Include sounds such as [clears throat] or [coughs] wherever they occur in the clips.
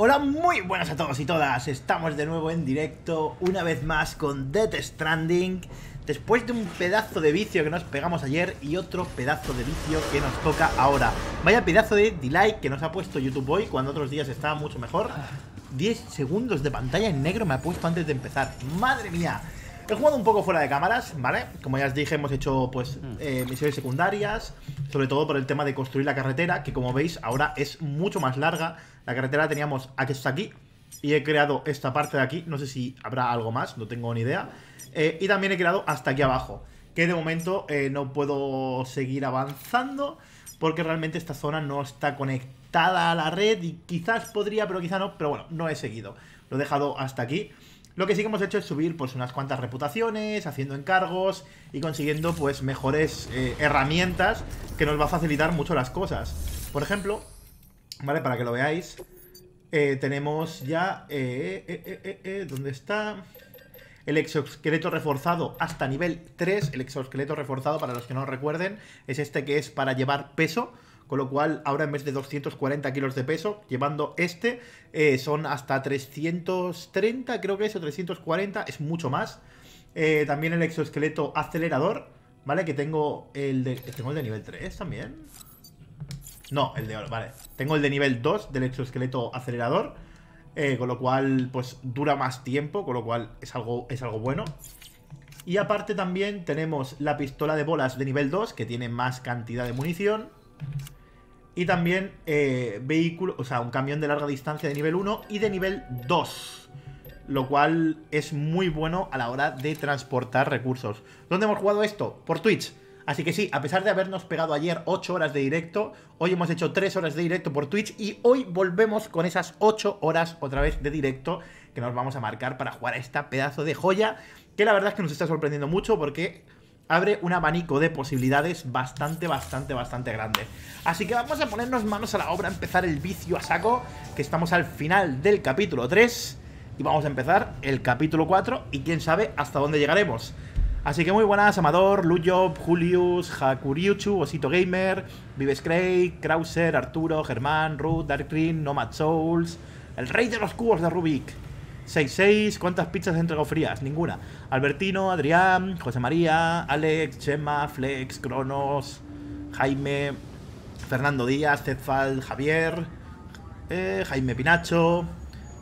Hola, muy buenas a todos y todas. Estamos de nuevo en directo, una vez más con Death Stranding. Después de un pedazo de vicio que nos pegamos ayer y otro pedazo de vicio que nos toca ahora. Vaya pedazo de delay que nos ha puesto YouTube hoy cuando otros días estaba mucho mejor. 10 segundos de pantalla en negro me ha puesto antes de empezar. ¡Madre mía! He jugado un poco fuera de cámaras, ¿vale? Como ya os dije, hemos hecho pues eh, misiones secundarias, sobre todo por el tema de construir la carretera, que como veis ahora es mucho más larga. La carretera teníamos hasta aquí y he creado esta parte de aquí, no sé si habrá algo más, no tengo ni idea. Eh, y también he creado hasta aquí abajo, que de momento eh, no puedo seguir avanzando porque realmente esta zona no está conectada a la red y quizás podría, pero quizá no, pero bueno, no he seguido. Lo he dejado hasta aquí. Lo que sí que hemos hecho es subir pues unas cuantas reputaciones, haciendo encargos y consiguiendo pues mejores eh, herramientas que nos va a facilitar mucho las cosas. Por ejemplo, ¿vale? Para que lo veáis, eh, tenemos ya... Eh, ¿Dónde está? El exoesqueleto reforzado hasta nivel 3. El exoesqueleto reforzado, para los que no recuerden, es este que es para llevar peso. Con lo cual, ahora en vez de 240 kilos de peso, llevando este, eh, son hasta 330, creo que es, o 340, es mucho más. Eh, también el exoesqueleto acelerador, ¿vale? Que tengo el de... ¿Tengo el de nivel 3 también? No, el de oro, vale. Tengo el de nivel 2 del exoesqueleto acelerador. Eh, con lo cual, pues dura más tiempo, con lo cual es algo, es algo bueno. Y aparte también tenemos la pistola de bolas de nivel 2, que tiene más cantidad de munición. Y también eh, vehículo, o sea, un camión de larga distancia de nivel 1 y de nivel 2. Lo cual es muy bueno a la hora de transportar recursos. ¿Dónde hemos jugado esto? Por Twitch. Así que sí, a pesar de habernos pegado ayer 8 horas de directo, hoy hemos hecho 3 horas de directo por Twitch y hoy volvemos con esas 8 horas otra vez de directo que nos vamos a marcar para jugar a esta pedazo de joya que la verdad es que nos está sorprendiendo mucho porque abre un abanico de posibilidades bastante, bastante, bastante grande. Así que vamos a ponernos manos a la obra, empezar el vicio a saco, que estamos al final del capítulo 3 y vamos a empezar el capítulo 4 y quién sabe hasta dónde llegaremos. Así que muy buenas, Amador, Lujob, Julius, Hakuriuchu, Osito Gamer, Vives Craig, Krauser, Arturo, Germán, Ruth, Dark Green, Nomad Souls, el rey de los cubos de Rubik. 6-6, ¿cuántas pizzas he entregado frías? Ninguna. Albertino, Adrián, José María, Alex, Chema, Flex, Cronos, Jaime, Fernando Díaz, Tedfal, Javier, eh, Jaime Pinacho,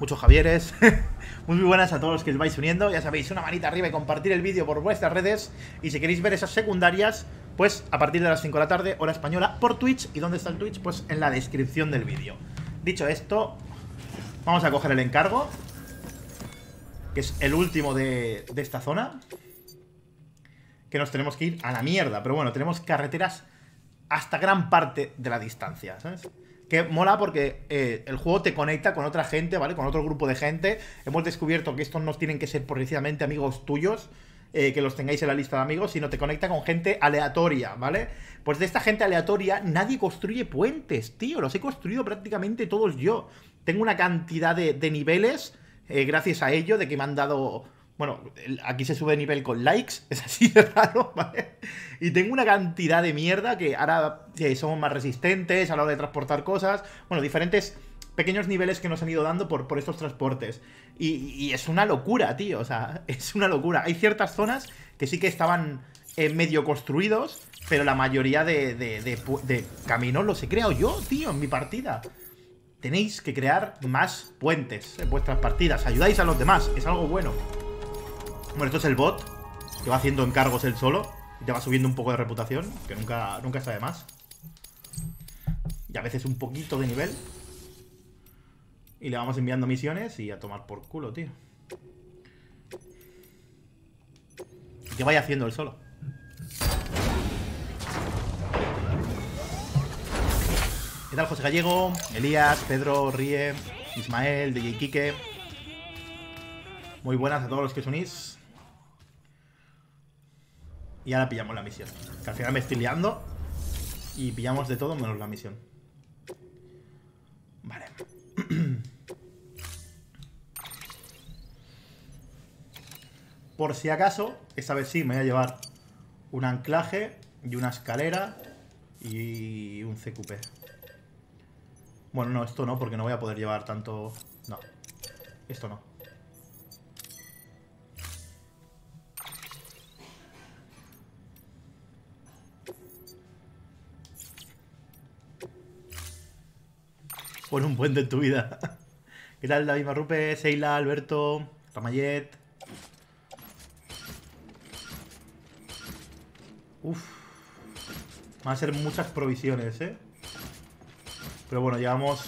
muchos Javieres. [laughs] Muy buenas a todos los que os vais uniendo. Ya sabéis, una manita arriba y compartir el vídeo por vuestras redes. Y si queréis ver esas secundarias, pues a partir de las 5 de la tarde, hora española, por Twitch. ¿Y dónde está el Twitch? Pues en la descripción del vídeo. Dicho esto, vamos a coger el encargo que es el último de, esta zona. Que nos tenemos que ir a la mierda. Pero bueno, tenemos carreteras hasta gran parte de la distancia, ¿sabes? Que mola porque eh, el juego te conecta con otra gente, ¿vale? Con otro grupo de gente. Hemos descubierto que estos no tienen que ser precisamente amigos tuyos, eh, que los tengáis en la lista de amigos, sino te conecta con gente aleatoria, ¿vale? Pues de esta gente aleatoria nadie construye puentes, tío. Los he construido prácticamente todos yo. Tengo una cantidad de, niveles eh, gracias a ello, de que me han dado... Bueno, aquí se sube nivel con likes, [laughs] es así de raro, ¿vale? Y tengo una cantidad de mierda que ahora somos más resistentes a la hora de transportar cosas. Bueno, diferentes pequeños niveles que nos han ido dando por, por estos transportes. Y, es una locura, tío. O sea, [laughs] es una locura. Hay ciertas zonas que sí que estaban eh, medio construidos, pero la mayoría de, de, de caminos los he creado yo, tío, en mi partida tenéis que crear más puentes en vuestras partidas. Ayudáis a los demás, es algo bueno. Bueno, esto es el bot, que va haciendo encargos él solo. Y te va subiendo un poco de reputación, que nunca, nunca está de más. Y a veces un poquito de nivel. Y le vamos enviando misiones y a tomar por culo, tío. Que vaya haciendo él solo. ¿Qué tal, José Gallego? Elías, Pedro, Rie, Ismael, DJ Kike. Muy buenas a todos los que os unís. Y ahora pillamos la misión. Que al final me estoy liando. Y pillamos de todo menos la misión. Vale. [clears throat] Por si acaso, esta vez sí me voy a llevar un anclaje y una escalera y un CQP. Bueno, no, esto no, porque no voy a poder llevar tanto... No. Esto no. Pon un puente en tu vida. [laughs] ¿Qué tal David Marrupe, Seila, Alberto, Ramayet? Uf. Van a ser muchas provisiones, ¿eh? Pero bueno, llevamos...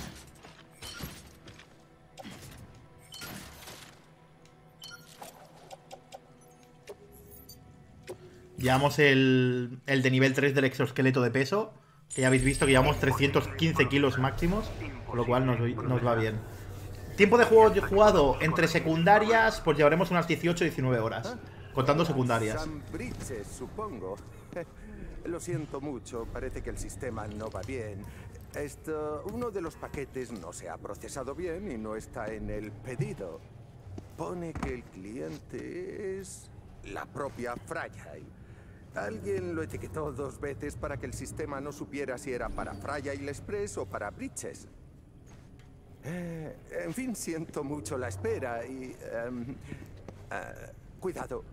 Llevamos el, el de nivel 3 del exoesqueleto de peso. Ya habéis visto que llevamos 315 kilos máximos. Con lo cual nos, va bien. Tiempo de juego jugado entre secundarias, pues llevaremos unas 18-19 horas. Contando secundarias. supongo. [laughs] Lo siento mucho, parece que el sistema no va bien. Esto, uno de los paquetes no se ha procesado bien y no está en el pedido. Pone que el cliente es la propia Fragile. Alguien lo etiquetó dos veces para que el sistema no supiera si era para Fragile Express o para Bridges. Eh, en fin, siento mucho la espera y... Em, eh, cuidado,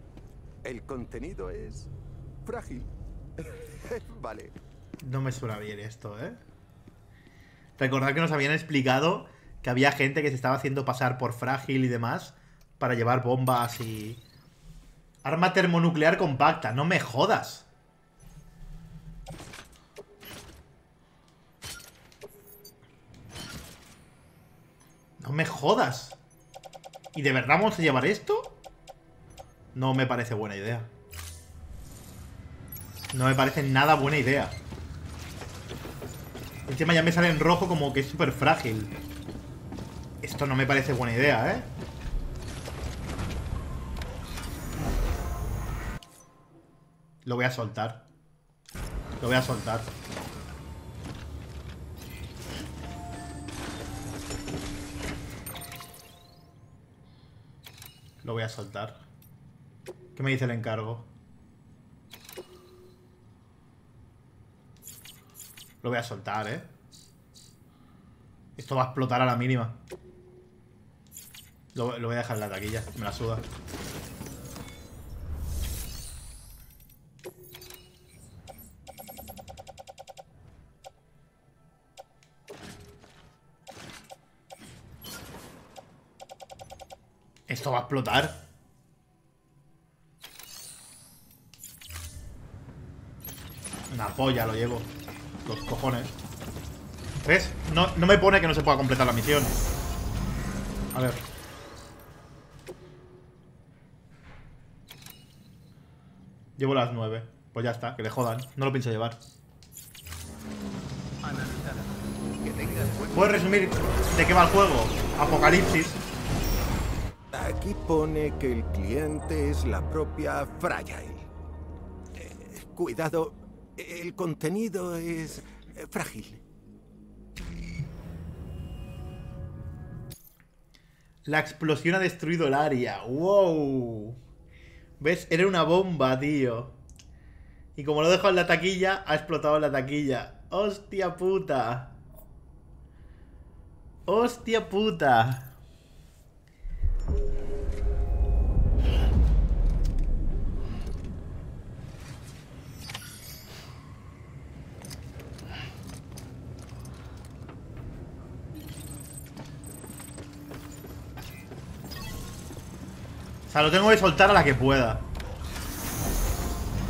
el contenido es frágil. [laughs] vale. No me suena bien esto, ¿eh? Recordad que nos habían explicado que había gente que se estaba haciendo pasar por frágil y demás para llevar bombas y... Arma termonuclear compacta, no me jodas. No me jodas. ¿Y de verdad vamos a llevar esto? No me parece buena idea. No me parece nada buena idea. Encima ya me sale en rojo como que es súper frágil. Esto no me parece buena idea, ¿eh? Lo voy a soltar. Lo voy a soltar. Lo voy a soltar. ¿Qué me dice el encargo? Lo voy a soltar, ¿eh? Esto va a explotar a la mínima. Lo, voy a dejar en la taquilla. Me la suda. Esto va a explotar. Una polla lo llevo. Los cojones. ¿Ves? No, no me pone que no se pueda completar la misión. A ver. Llevo las nueve. Pues ya está, que le jodan. No lo pienso llevar. ¿Puedes resumir de qué va el juego? Apocalipsis. Aquí pone que el cliente es la propia Fragile. Eh, cuidado, el contenido es eh, frágil. La explosión ha destruido el área. ¡Wow! ¿Ves? Era una bomba, tío. Y como lo dejo en la taquilla, ha explotado en la taquilla. ¡Hostia puta! ¡Hostia puta! Sea, lo tengo que soltar a la que pueda.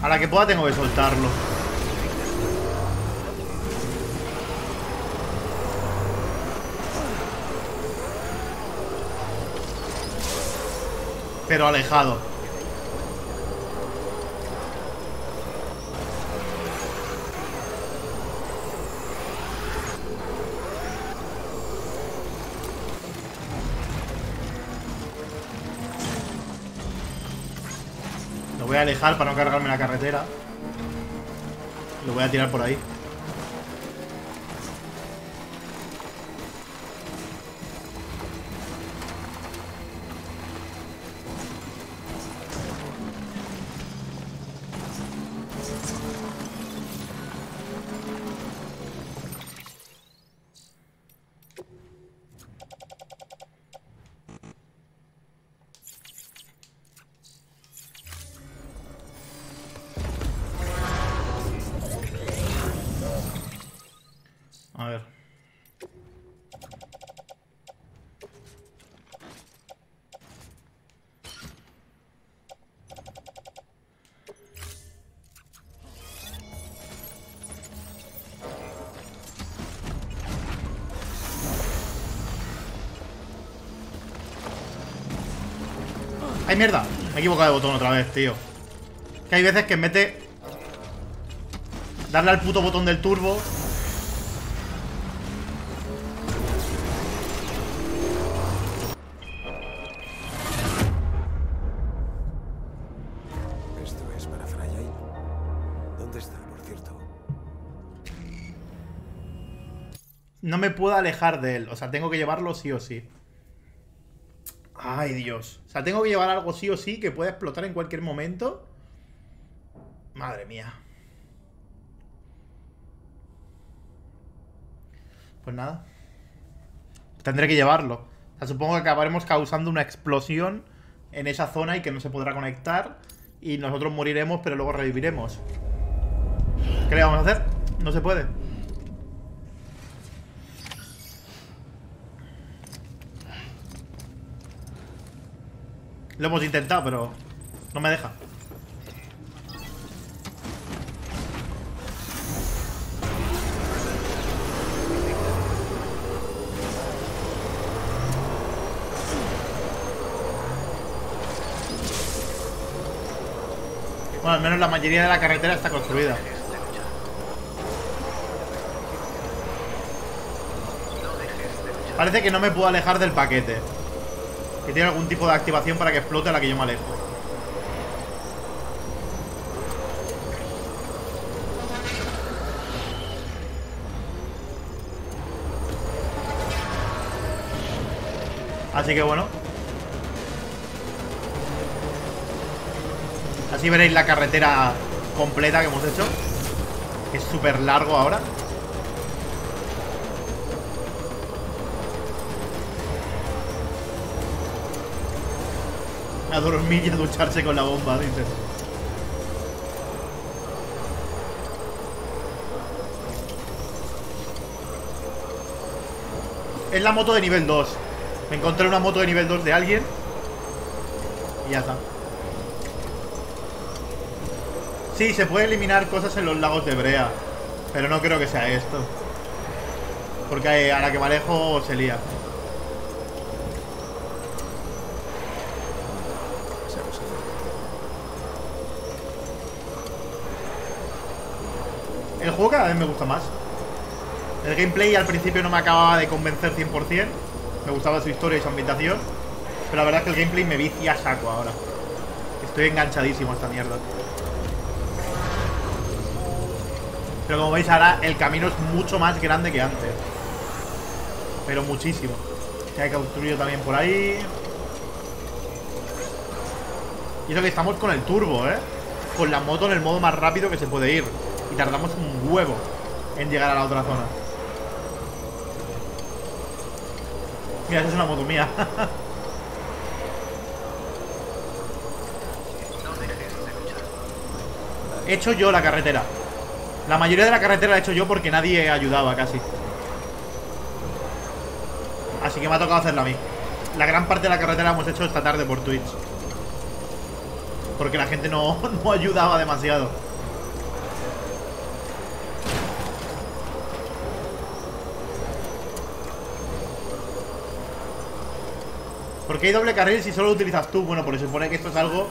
A la que pueda tengo que soltarlo. Pero alejado. Voy a alejar para no cargarme la carretera. Lo voy a tirar por ahí. ¡Ay, mierda! Me he equivocado de botón otra vez, tío. Que hay veces que en vez de darle al puto botón del turbo Esto es para Frayay. ¿Dónde está, por cierto? no me puedo alejar de él. O sea, tengo que llevarlo sí o sí. Ay, Dios. O sea, tengo que llevar algo sí o sí que pueda explotar en cualquier momento. Madre mía. Pues nada. Tendré que llevarlo. O sea, supongo que acabaremos causando una explosión en esa zona y que no se podrá conectar. Y nosotros moriremos, pero luego reviviremos. ¿Qué le vamos a hacer? No se puede. Lo hemos intentado, pero no me deja. Bueno, al menos la mayoría de la carretera está construida. Parece que no me puedo alejar del paquete. Que tiene algún tipo de activación para que explote la que yo me alejo. Así que bueno. Así veréis la carretera completa que hemos hecho. Que es súper largo ahora. A dormir y a ducharse con la bomba, dices. Es la moto de nivel 2. Me encontré una moto de nivel 2 de alguien. Y ya está. Sí, se puede eliminar cosas en los lagos de Brea. Pero no creo que sea esto. Porque a la que me alejo se lía. Sabes hacerlo. El juego cada vez me gusta más. El gameplay al principio no me acababa de convencer 100%. Me gustaba su historia y su ambientación. Pero la verdad es que el gameplay me vicia saco ahora. Estoy enganchadísimo a esta mierda. Pero como veis ahora el camino es mucho más grande que antes. Pero muchísimo. Que hay construido también por ahí. Y eso que estamos con el turbo, ¿eh? Con la moto en el modo más rápido que se puede ir. Tardamos un huevo en llegar a la otra zona. Mira, esa es una moto mía. [laughs] He hecho yo la carretera. La mayoría de la carretera la he hecho yo porque nadie ayudaba casi. Así que me ha tocado hacerla a mí. La gran parte de la carretera la hemos hecho esta tarde por Twitch. Porque la gente no, [laughs] no ayudaba demasiado. ¿Por qué hay doble carril si solo lo utilizas tú? Bueno, porque se supone que esto es algo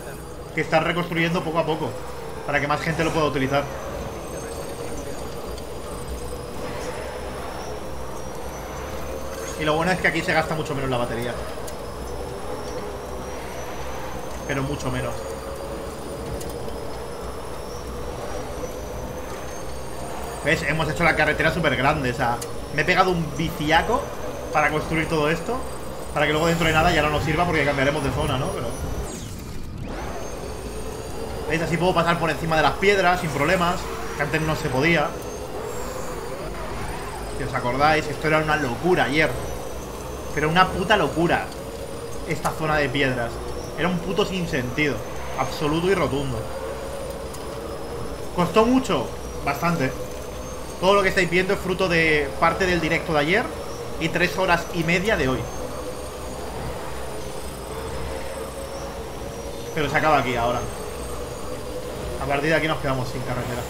que estás reconstruyendo poco a poco. Para que más gente lo pueda utilizar. Y lo bueno es que aquí se gasta mucho menos la batería. Pero mucho menos. ¿Ves? Hemos hecho la carretera súper grande. O sea, me he pegado un viciaco para construir todo esto. Para que luego dentro de nada ya no nos sirva porque cambiaremos de zona, ¿no? Pero... ¿Veis? Así puedo pasar por encima de las piedras sin problemas. Que antes no se podía. Si os acordáis, esto era una locura ayer. Pero una puta locura. Esta zona de piedras. Era un puto sinsentido. Absoluto y rotundo. ¿Costó mucho? Bastante. Todo lo que estáis viendo es fruto de parte del directo de ayer y tres horas y media de hoy. Pero se acaba aquí ahora. A partir de aquí nos quedamos sin carretera.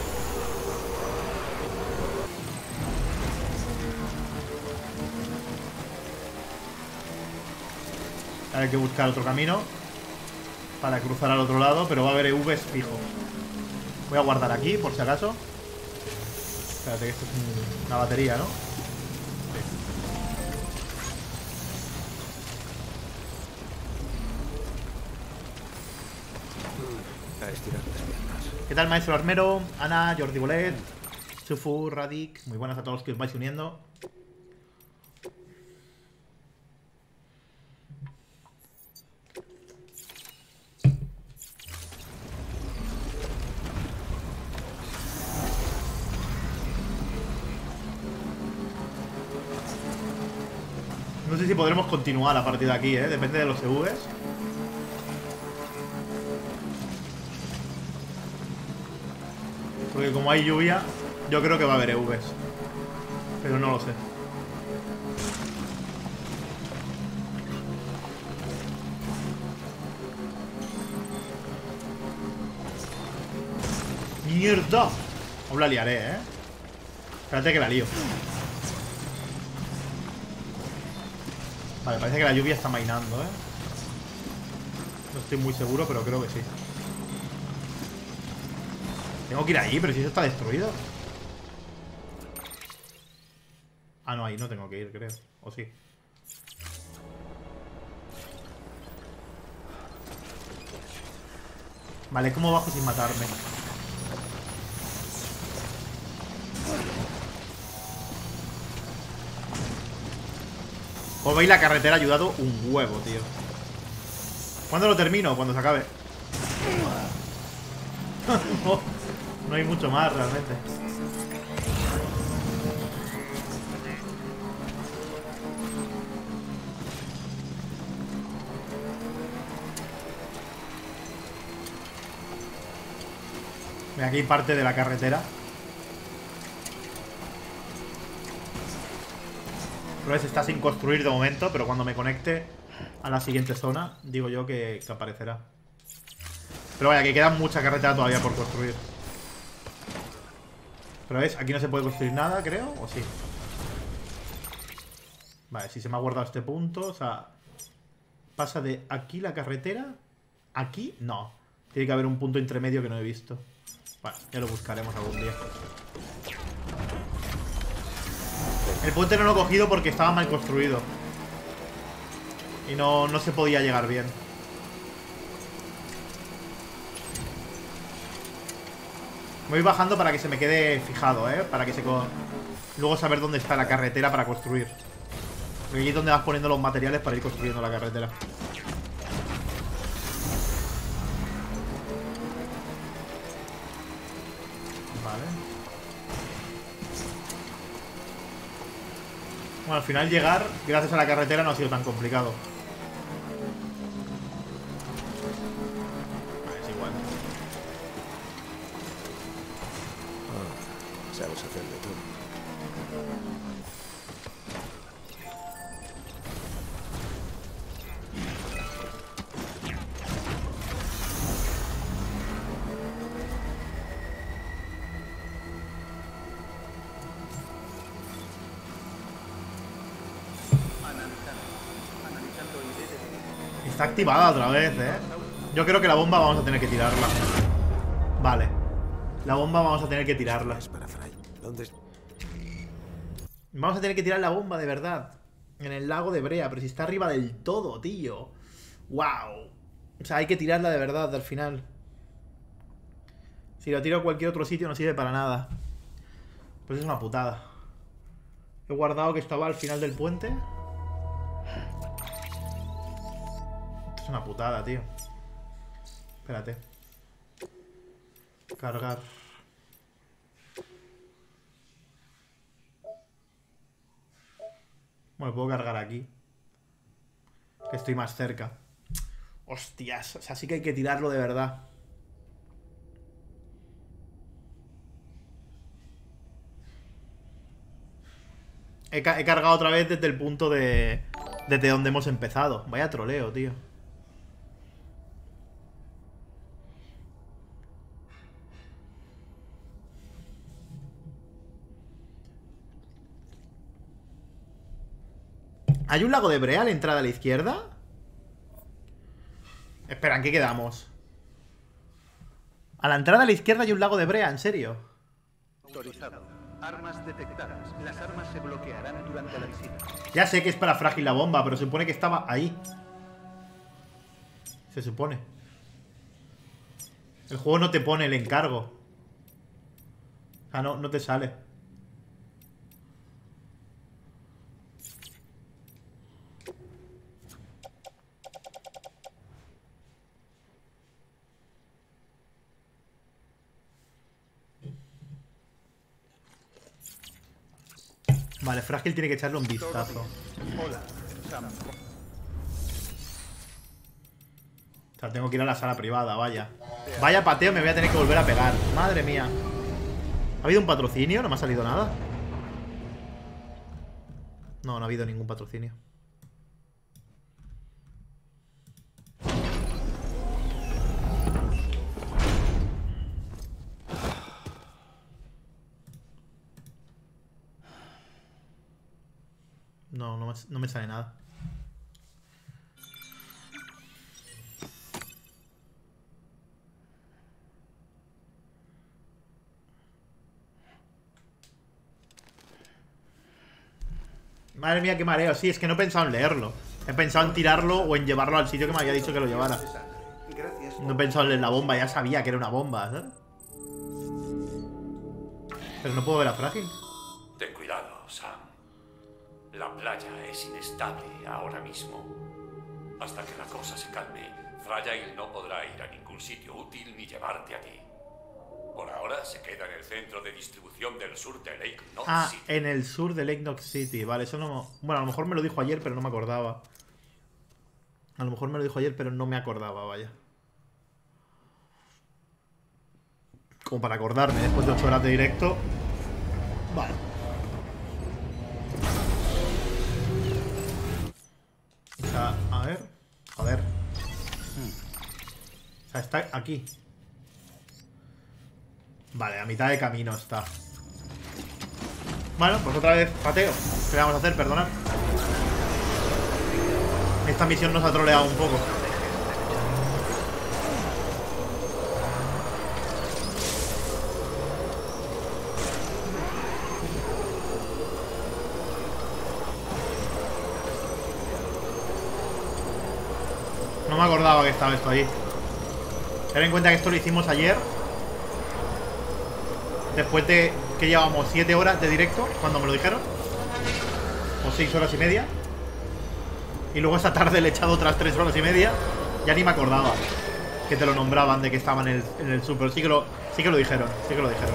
Hay que buscar otro camino. Para cruzar al otro lado, pero va a haber EVs fijo. Voy a guardar aquí, por si acaso. Espérate que esto es una batería, ¿no? ¿Qué maestro Armero? Ana, Jordi Bolet, Chufu, Radic. Muy buenas a todos los que os vais uniendo. No sé si podremos continuar a partir de aquí, ¿eh? Depende de los EVs. Porque como hay lluvia, yo creo que va a haber EVs. Pero no lo sé. ¡Mierda! Aún la liaré, ¿eh? Espérate que la lío. Vale, parece que la lluvia está mainando, ¿eh? No estoy muy seguro, pero creo que sí. Tengo que ir ahí, pero si eso está destruido. Ah, no, ahí no tengo que ir, creo. O sí. Vale, ¿cómo bajo sin matarme? Como veis, la carretera ha ayudado un huevo, tío. ¿Cuándo lo termino? Cuando se acabe. [laughs] No hay mucho más, realmente. Aquí hay parte de la carretera. Pero está sin construir de momento, pero cuando me conecte a la siguiente zona, digo yo que, aparecerá. Pero vaya, que queda mucha carretera todavía por construir. Pero es, aquí no se puede construir nada, creo, ¿o sí? Vale, si se me ha guardado este punto, o sea... Pasa de aquí la carretera, aquí, no. Tiene que haber un punto intermedio que no he visto. Bueno, ya lo buscaremos algún día. El puente no lo he cogido porque estaba mal construido. Y no, no se podía llegar bien. Voy bajando para que se me quede fijado, ¿eh? Para que se... Luego saber dónde está la carretera para construir. Porque aquí es donde vas poniendo los materiales para ir construyendo la carretera. Bueno, al final llegar, gracias a la carretera, no ha sido tan complicado. Sabes hacer de todo. Está activada otra vez, ¿eh? Yo creo que la bomba vamos a tener que tirarla. Vale. La bomba vamos a tener que tirarla. Vamos a tener que tirar la bomba, de verdad. En el lago de Brea. Pero si está arriba del todo, tío. ¡Wow! O sea, hay que tirarla de verdad al final. Si la tiro a cualquier otro sitio no sirve para nada. Pues es una putada. He guardado que estaba al final del puente. es una putada, tío. Espérate. Cargar. Bueno, puedo cargar aquí. Que estoy más cerca. Hostias, o sea, sí que hay que tirarlo de verdad. He cargado otra vez desde el punto de... Desde donde hemos empezado. Vaya troleo, tío. ¿Hay un lago de brea a la entrada a la izquierda? Espera, ¿en qué quedamos? A la entrada a la izquierda hay un lago de brea, ¿en serio? Autorizado. Armas detectadas. Las armas se bloquearán durante la visita. Ya sé que es para frágil la bomba, pero se supone que estaba ahí. Se supone. El juego no te pone el encargo. O sea, no, no te sale. Vale, Frágil tiene que echarle un vistazo. Hola. O sea, tengo que ir a la sala privada, vaya. Vaya pateo, me voy a tener que volver a pegar. Madre mía. ¿Ha habido un patrocinio? ¿No me ha salido nada? No, no ha habido ningún patrocinio. No, no me, sale nada. Madre mía, qué mareo. Sí, es que no he pensado en leerlo. He pensado en tirarlo o en llevarlo al sitio que me había dicho que lo llevara. No he pensado en la bomba, ya sabía que era una bomba, ¿sabes? Pero no puedo ver a Frágil. Ten cuidado, Sam. La playa es inestable ahora mismo. Hasta que la cosa se calme, Fragile no podrá ir a ningún sitio útil ni llevarte a ti. Por ahora se queda en el centro de distribución del sur de Lake Knox Ah, City. en el sur de Lake Knox City. Vale, eso no... Bueno, a lo mejor me lo dijo ayer, pero no me acordaba. A lo mejor me lo dijo ayer, pero no me acordaba, vaya. Como para acordarme después de 8 horas de directo. Vale. Joder. O sea, está aquí. Vale, a mitad de camino está. Bueno, pues otra vez pateo. ¿Qué vamos a hacer? Perdonad. Esta misión nos ha troleado un poco. No me acordaba que estaba esto ahí. Ten en cuenta que esto lo hicimos ayer. Después de que llevamos 7 horas de directo, cuando me lo dijeron. O 6 horas y media. Y luego esta tarde le he echado otras 3 horas y media. Ya ni me acordaba que te lo nombraban de que estaba en el, en el super. Sí sí que lo dijeron, sí que lo dijeron.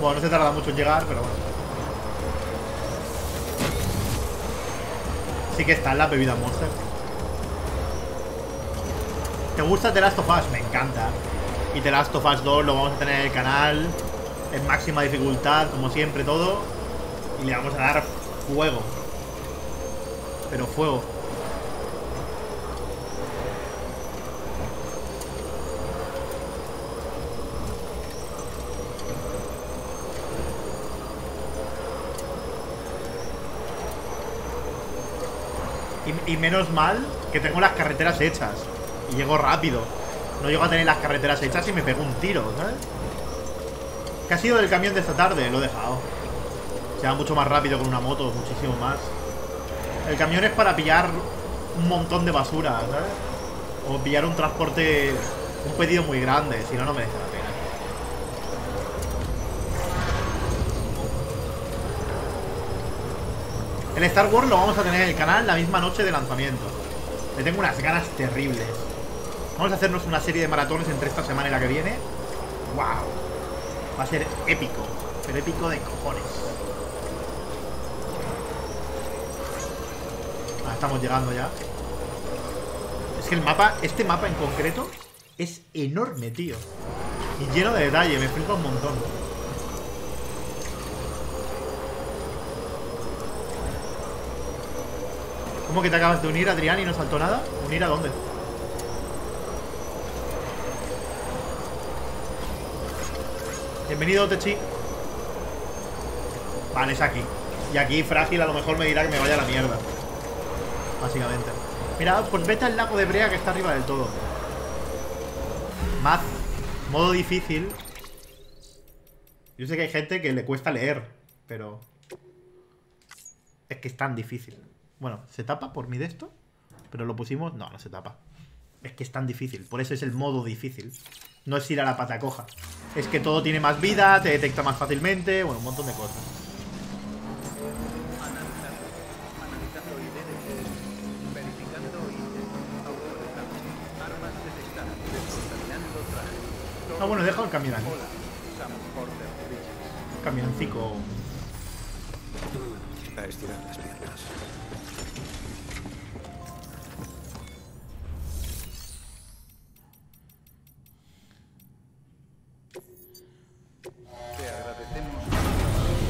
Bueno, no se tarda mucho en llegar, pero bueno. Sí que está en la bebida Monster. ¿Te gusta The Last of Us? Me encanta. Y The Last of Us 2 lo vamos a tener en el canal. En máxima dificultad, como siempre, todo. Y le vamos a dar fuego. Pero fuego. Y, y menos mal que tengo las carreteras hechas. Y llego rápido. No llego a tener las carreteras hechas y me pego un tiro, ¿sabes? ¿Qué ha sido del camión de esta tarde? Lo he dejado. Se va mucho más rápido con una moto, muchísimo más. El camión es para pillar un montón de basura, ¿sabes? O pillar un transporte, un pedido muy grande, si no, no merece la pena. El Star Wars lo vamos a tener en el canal la misma noche de lanzamiento. Le tengo unas ganas terribles. Vamos a hacernos una serie de maratones entre esta semana y la que viene. ¡Wow! Va a ser épico. Pero épico de cojones. Ah, estamos llegando ya. Es que el mapa, este mapa en concreto, es enorme, tío. Y lleno de detalle, me flipa un montón. ¿Cómo que te acabas de unir, Adrián, y no saltó nada? ¿Unir a dónde? Bienvenido, Techi. Vale, es aquí. Y aquí Frágil a lo mejor me dirá que me vaya a la mierda. Básicamente. Mira, pues vete al lago de Brea que está arriba del todo. Math. Modo difícil. Yo sé que hay gente que le cuesta leer, pero... Es que es tan difícil. Bueno, ¿se tapa por mi de esto? Pero lo pusimos... No, no se tapa. Es que es tan difícil. Por eso es el modo difícil. No es ir a la pata coja. Es que todo tiene más vida, te detecta más fácilmente. Bueno, un montón de cosas. Ah, bueno, deja el camión. Camioncico. A estirar las piernas.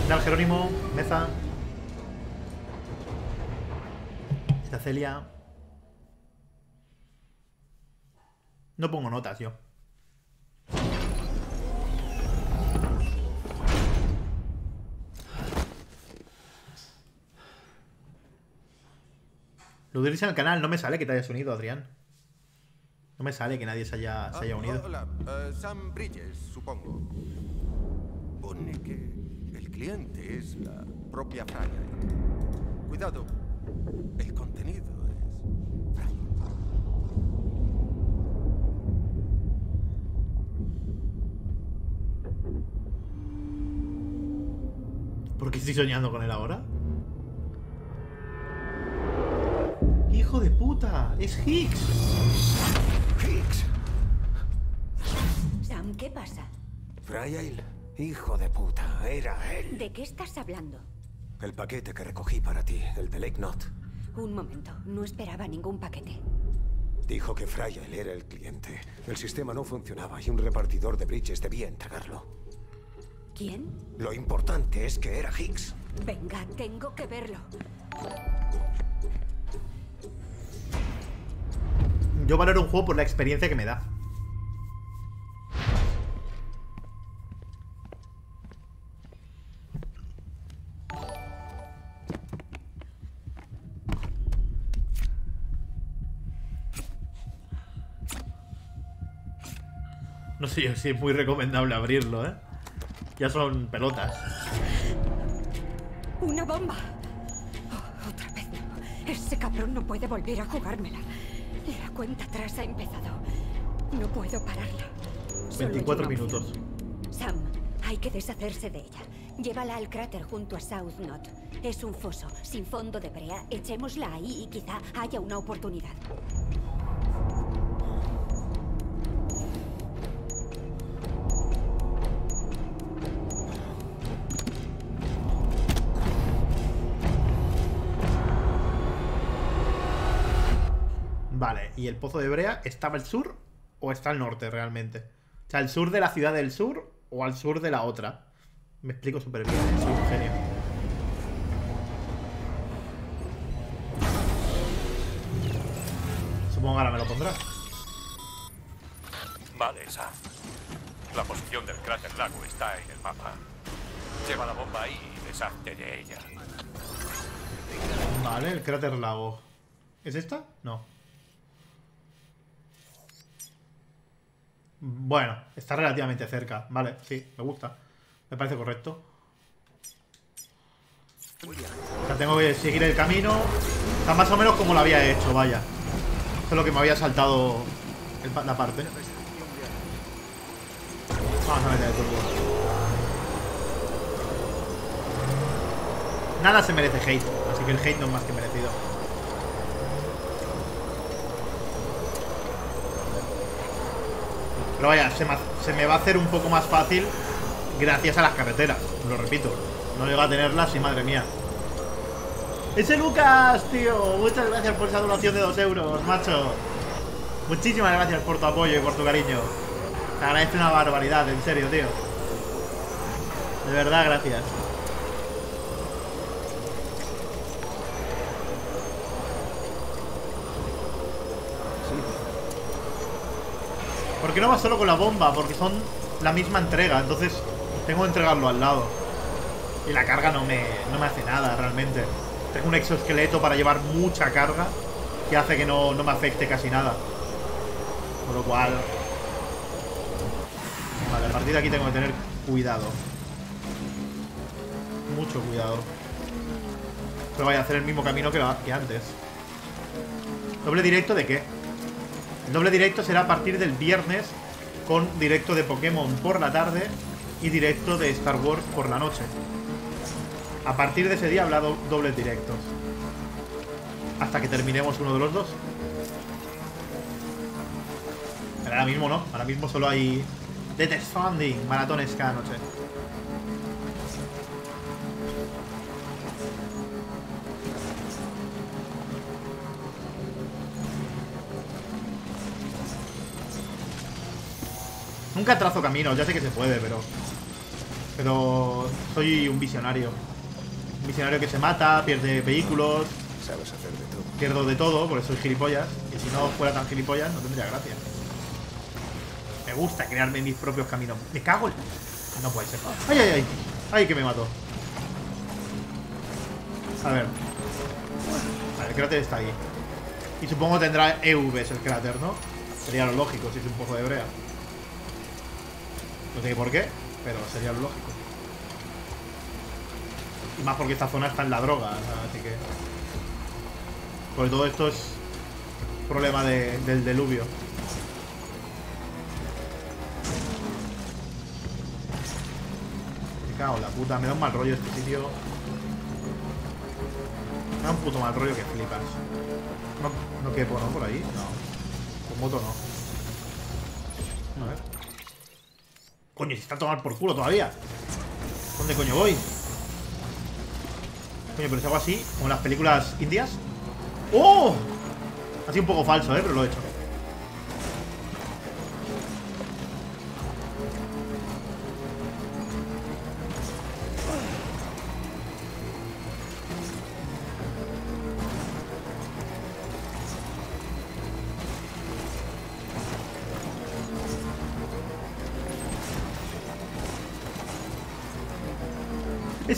Dal Jerónimo, Meza. Esta Celia. No pongo notas yo. Lo irse al canal no me sale que te hayas unido, Adrián. No me sale que nadie se haya, se haya Ah, unido. Hola, eh, Sam Bridges, supongo. Pone que cliente es la propia Fraya. Cuidado, el contenido es frágil. ¿Por qué estoy soñando con él ahora? ¡Hijo de puta! ¡Es Higgs! ¡Higgs! Sam, ¿qué pasa? Fryail, hijo de puta, era él. ¿De qué estás hablando? El paquete que recogí para ti, el de Lake Knot. Un momento, no esperaba ningún paquete. Dijo que Fryail era el cliente. El sistema no funcionaba y un repartidor de bridges debía entregarlo. ¿Quién? Lo importante es que era Higgs. Venga, tengo que verlo. Yo valoro un juego por la experiencia que me da. No sé yo si es muy recomendable abrirlo, ¿eh? Ya son pelotas. ¡Una bomba! Oh, otra vez no. Ese cabrón no puede volver a jugármela. La cuenta atrás ha empezado. No puedo pararla. Solo hay 24 una opción. minutos. Sam, hay que deshacerse de ella. Llévala al cráter junto a South Knot. Es un foso, sin fondo de brea. Echémosla ahí y quizá haya una oportunidad. Vale, ¿y el pozo de Brea estaba al sur o está al norte realmente? O sea, al sur de la ciudad del sur o al sur de la otra. Me explico súper bien, ¿eh? soy un genio. Supongo que ahora me lo pondrá. Vale, Sam. La posición del cráter lago está en el mapa. Lleva la bomba ahí y deshazte de ella. Vale, el cráter lago. ¿Es esta? No. Bueno, está relativamente cerca. Vale, sí, me gusta. Me parece correcto. O sea, tengo que seguir el camino. Está más o menos como lo había hecho, vaya. Esto es lo que me había saltado la parte. Vamos a meter el turbo. Nada se merece hate, así que el hate no es más que merecido. Pero vaya, se me, va a hacer un poco más fácil gracias a las carreteras, lo repito. No llego a tenerlas y madre mía. ¡Ese Lucas, tío! Muchas gracias por esa donación de 2 euros, macho. Muchísimas gracias por tu apoyo y por tu cariño. Te agradezco una barbaridad, en serio, tío. De verdad, gracias. ¿Por qué no va solo con la bomba? Porque son la misma entrega, entonces tengo que entregarlo al lado. Y la carga no me, no me hace nada realmente. Tengo un exoesqueleto para llevar mucha carga. que hace que no, no me afecte casi nada. Con lo cual... Vale, a partir de aquí tengo que tener cuidado. Mucho cuidado. Pero vaya a hacer el mismo camino que, que antes. ¿Doble directo de qué? El doble directo será a partir del viernes con directo de Pokémon por la tarde y directo de Star Wars por la noche. A partir de ese día habrá do- dobles directos. Hasta que terminemos uno de los dos. Ahora mismo no. Ahora mismo solo hay Death Stranding, maratones cada noche. Nunca trazo caminos, ya sé que se puede, pero... Pero soy un visionario. Un visionario que se mata, pierde vehículos, Sabes hacer de todo. pierdo de todo, por eso soy gilipollas. Y si no fuera tan gilipollas, no tendría gracia. Me gusta crearme mis propios caminos. Me cago en... No puede ser. ¡Ay, ay, ay! ¡Ay, que me mató! A ver. Vale, el cráter está ahí. Y supongo tendrá EVs el cráter, ¿no? Sería lo lógico si es un poco de brea. No sé por qué, pero sería lo lógico. Y más porque esta zona está en la droga, así que... Porque todo esto es problema de- del diluvio. Me cago en la puta, me da un mal rollo este sitio. Me da un puto mal rollo que flipas. No, no quepo, ¿no? Por ahí. No. Con moto no. A ver. Coño, si está a tomar por culo todavía. ¿Dónde coño voy? Coño, pero si hago así, como en las películas indias. ¡Oh! Ha sido un poco falso, ¿eh? Pero lo he hecho.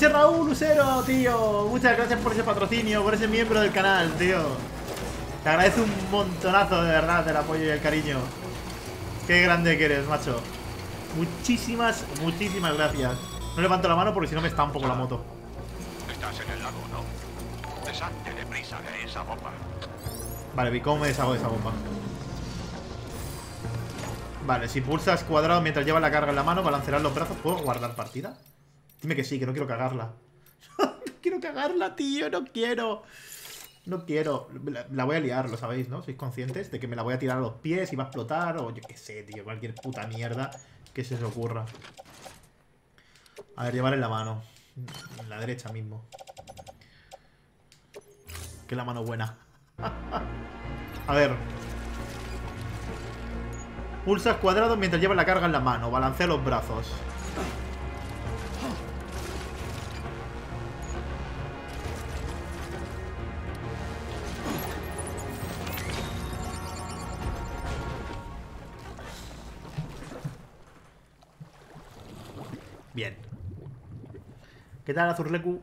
Raúl Lucero, tío. Muchas gracias por ese patrocinio, por ese miembro del canal, tío. Te agradezco un montonazo, de verdad, el apoyo y el cariño. Qué grande que eres, macho. Muchísimas, muchísimas gracias. No levanto la mano porque si no me está un poco la moto. Estás en el lago, ¿no? Deshazte deprisa de esa bomba. Vale, ¿y cómo me deshago de esa bomba? Vale, si pulsas cuadrado mientras llevas la carga en la mano, balancear los brazos, ¿puedo guardar partida? Dime que sí, que no quiero cagarla. no [laughs] quiero cagarla, tío, no quiero. No quiero. La, voy a liar, lo sabéis, ¿no? ¿Sois conscientes de que me la voy a tirar a los pies y va a explotar? O yo qué sé, tío, cualquier puta mierda que se os ocurra. A ver, llevar en la mano. En la derecha mismo. Que la mano buena. [laughs] A ver. Pulsas cuadrado mientras llevas la carga en la mano. Balancea los brazos. Bien. ¿Qué tal, Azurlecu?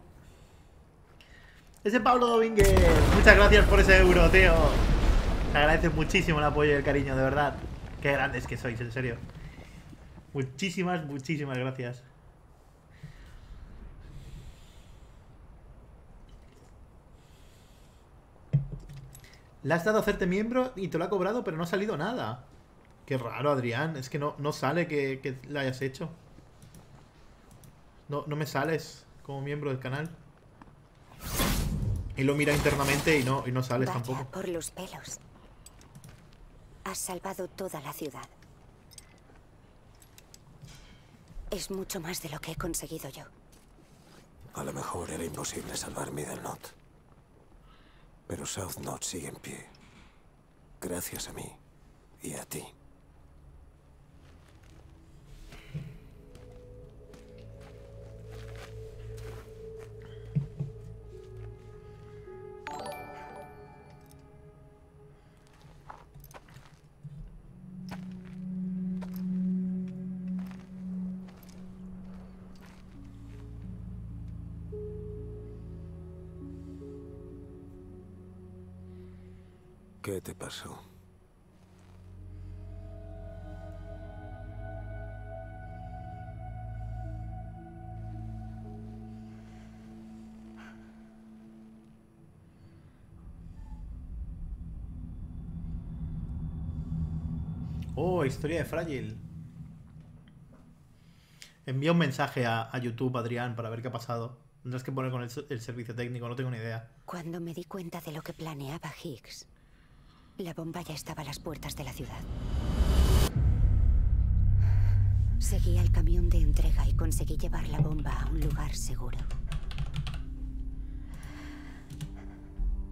Ese Pablo Domínguez. Muchas gracias por ese euro, tío. Te agradece muchísimo el apoyo y el cariño, de verdad. Qué grandes que sois, en serio. Muchísimas, muchísimas gracias. Le has dado a hacerte miembro y te lo ha cobrado, pero no ha salido nada. Qué raro, Adrián. Es que no, no sale que, que hayas hecho. No, no me sales como miembro del canal. Y lo mira internamente y no, y no sales Vaya tampoco. por los pelos. Has salvado toda la ciudad. Es mucho más de lo que he conseguido yo. A lo mejor era imposible salvar Middle Knot. Pero South Knot sigue en pie. Gracias a mí y a ti. ¿Qué te pasó? Oh, historia de Frágil. Envía un mensaje a, a YouTube, Adrián, para ver qué ha pasado. Tendrás que poner con el, el servicio técnico, no tengo ni idea. Cuando me di cuenta de lo que planeaba Higgs, la bomba ya estaba a las puertas de la ciudad. Seguí al camión de entrega y conseguí llevar la bomba a un lugar seguro.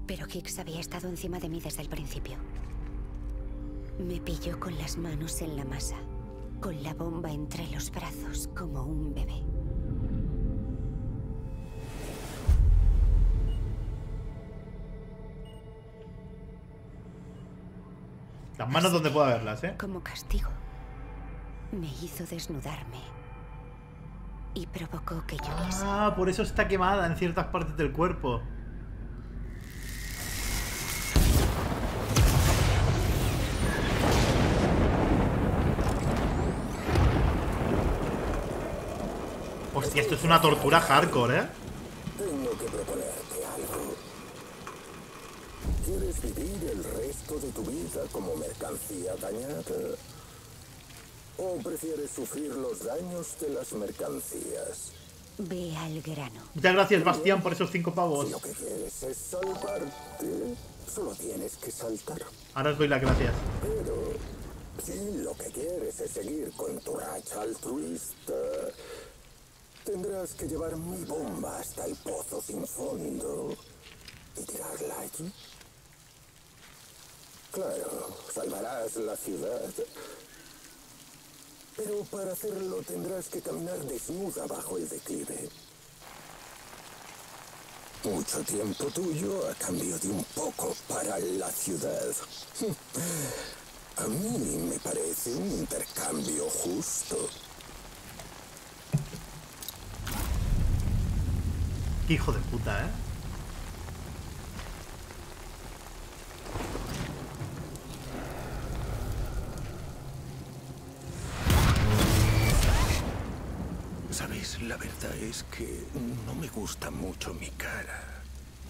Pero Higgs había estado encima de mí desde el principio. Me pilló con las manos en la masa, con la bomba entre los brazos como un bebé. Las manos donde pueda verlas, ¿eh? Como castigo, me hizo desnudarme y provocó que lloviese. Ah, por eso está quemada en ciertas partes del cuerpo. Hostia, esto es una tortura hardcore, ¿eh? Tengo que proponerte algo. ¿Quieres vivir el resto de tu vida como mercancía dañada? ¿O prefieres sufrir los daños de las mercancías? Ve al grano. Muchas gracias, Bastián, por esos cinco Si pavos. lo que quieres es salvarte, solo tienes que saltar. Ahora os doy las gracias. Pero si lo que quieres es seguir con tu racha altruista, tendrás que llevar mi bomba hasta el pozo sin fondo y tirarla allí. Claro, salvarás la ciudad. Pero para hacerlo tendrás que caminar desnuda bajo el declive. Mucho tiempo tuyo a cambio de un poco para la ciudad. [laughs] A mí me parece un intercambio justo. Hijo de puta, ¿eh? Sabes, la verdad es que no me gusta mucho mi cara.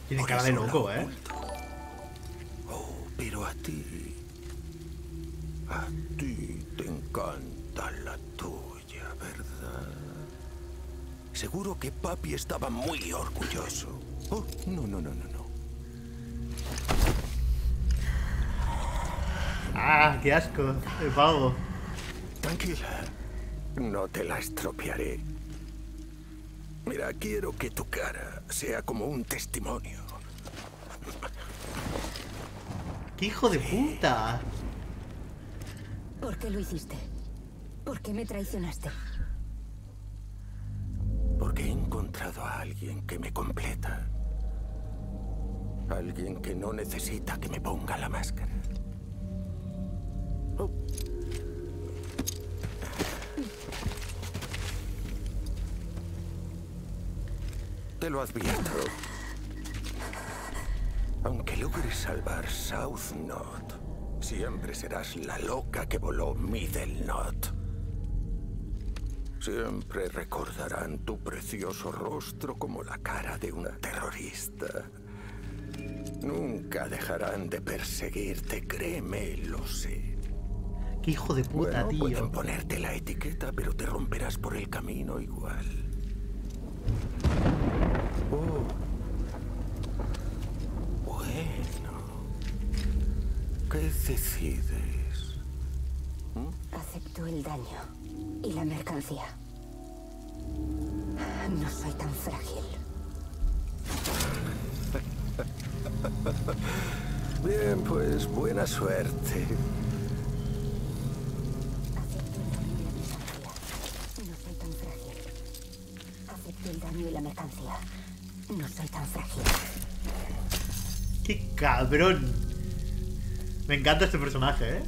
Tiene cara de loco, ¿eh? Oh, pero a ti. A ti te encanta la tuya, ¿verdad? Seguro que papi estaba muy orgulloso. Oh, no, no, no, no, no. Ah, qué asco, el pavo. Tranquila. No te la estropearé. Mira, quiero que tu cara sea como un testimonio. ¡Qué hijo de puta! ¿Por qué lo hiciste? ¿Por qué me traicionaste? Porque he encontrado a alguien que me completa. Alguien que no necesita que me ponga la máscara. Oh. Te lo advierto. Aunque logres salvar South Knot, siempre serás la loca que voló Middle Knot. Siempre recordarán tu precioso rostro como la cara de una terrorista. Nunca dejarán de perseguirte, créeme, lo sé. ¡Qué hijo de puta, Bueno, pueden tío! ponerte la etiqueta, pero te romperás por el camino igual. Oh. Bueno. ¿Qué decides? Acepto el daño y la mercancía. No soy tan frágil. Bien, pues buena suerte. El daño y la mercancía. No soy tan frágil. ¡Qué cabrón! Me encanta este personaje, ¿eh?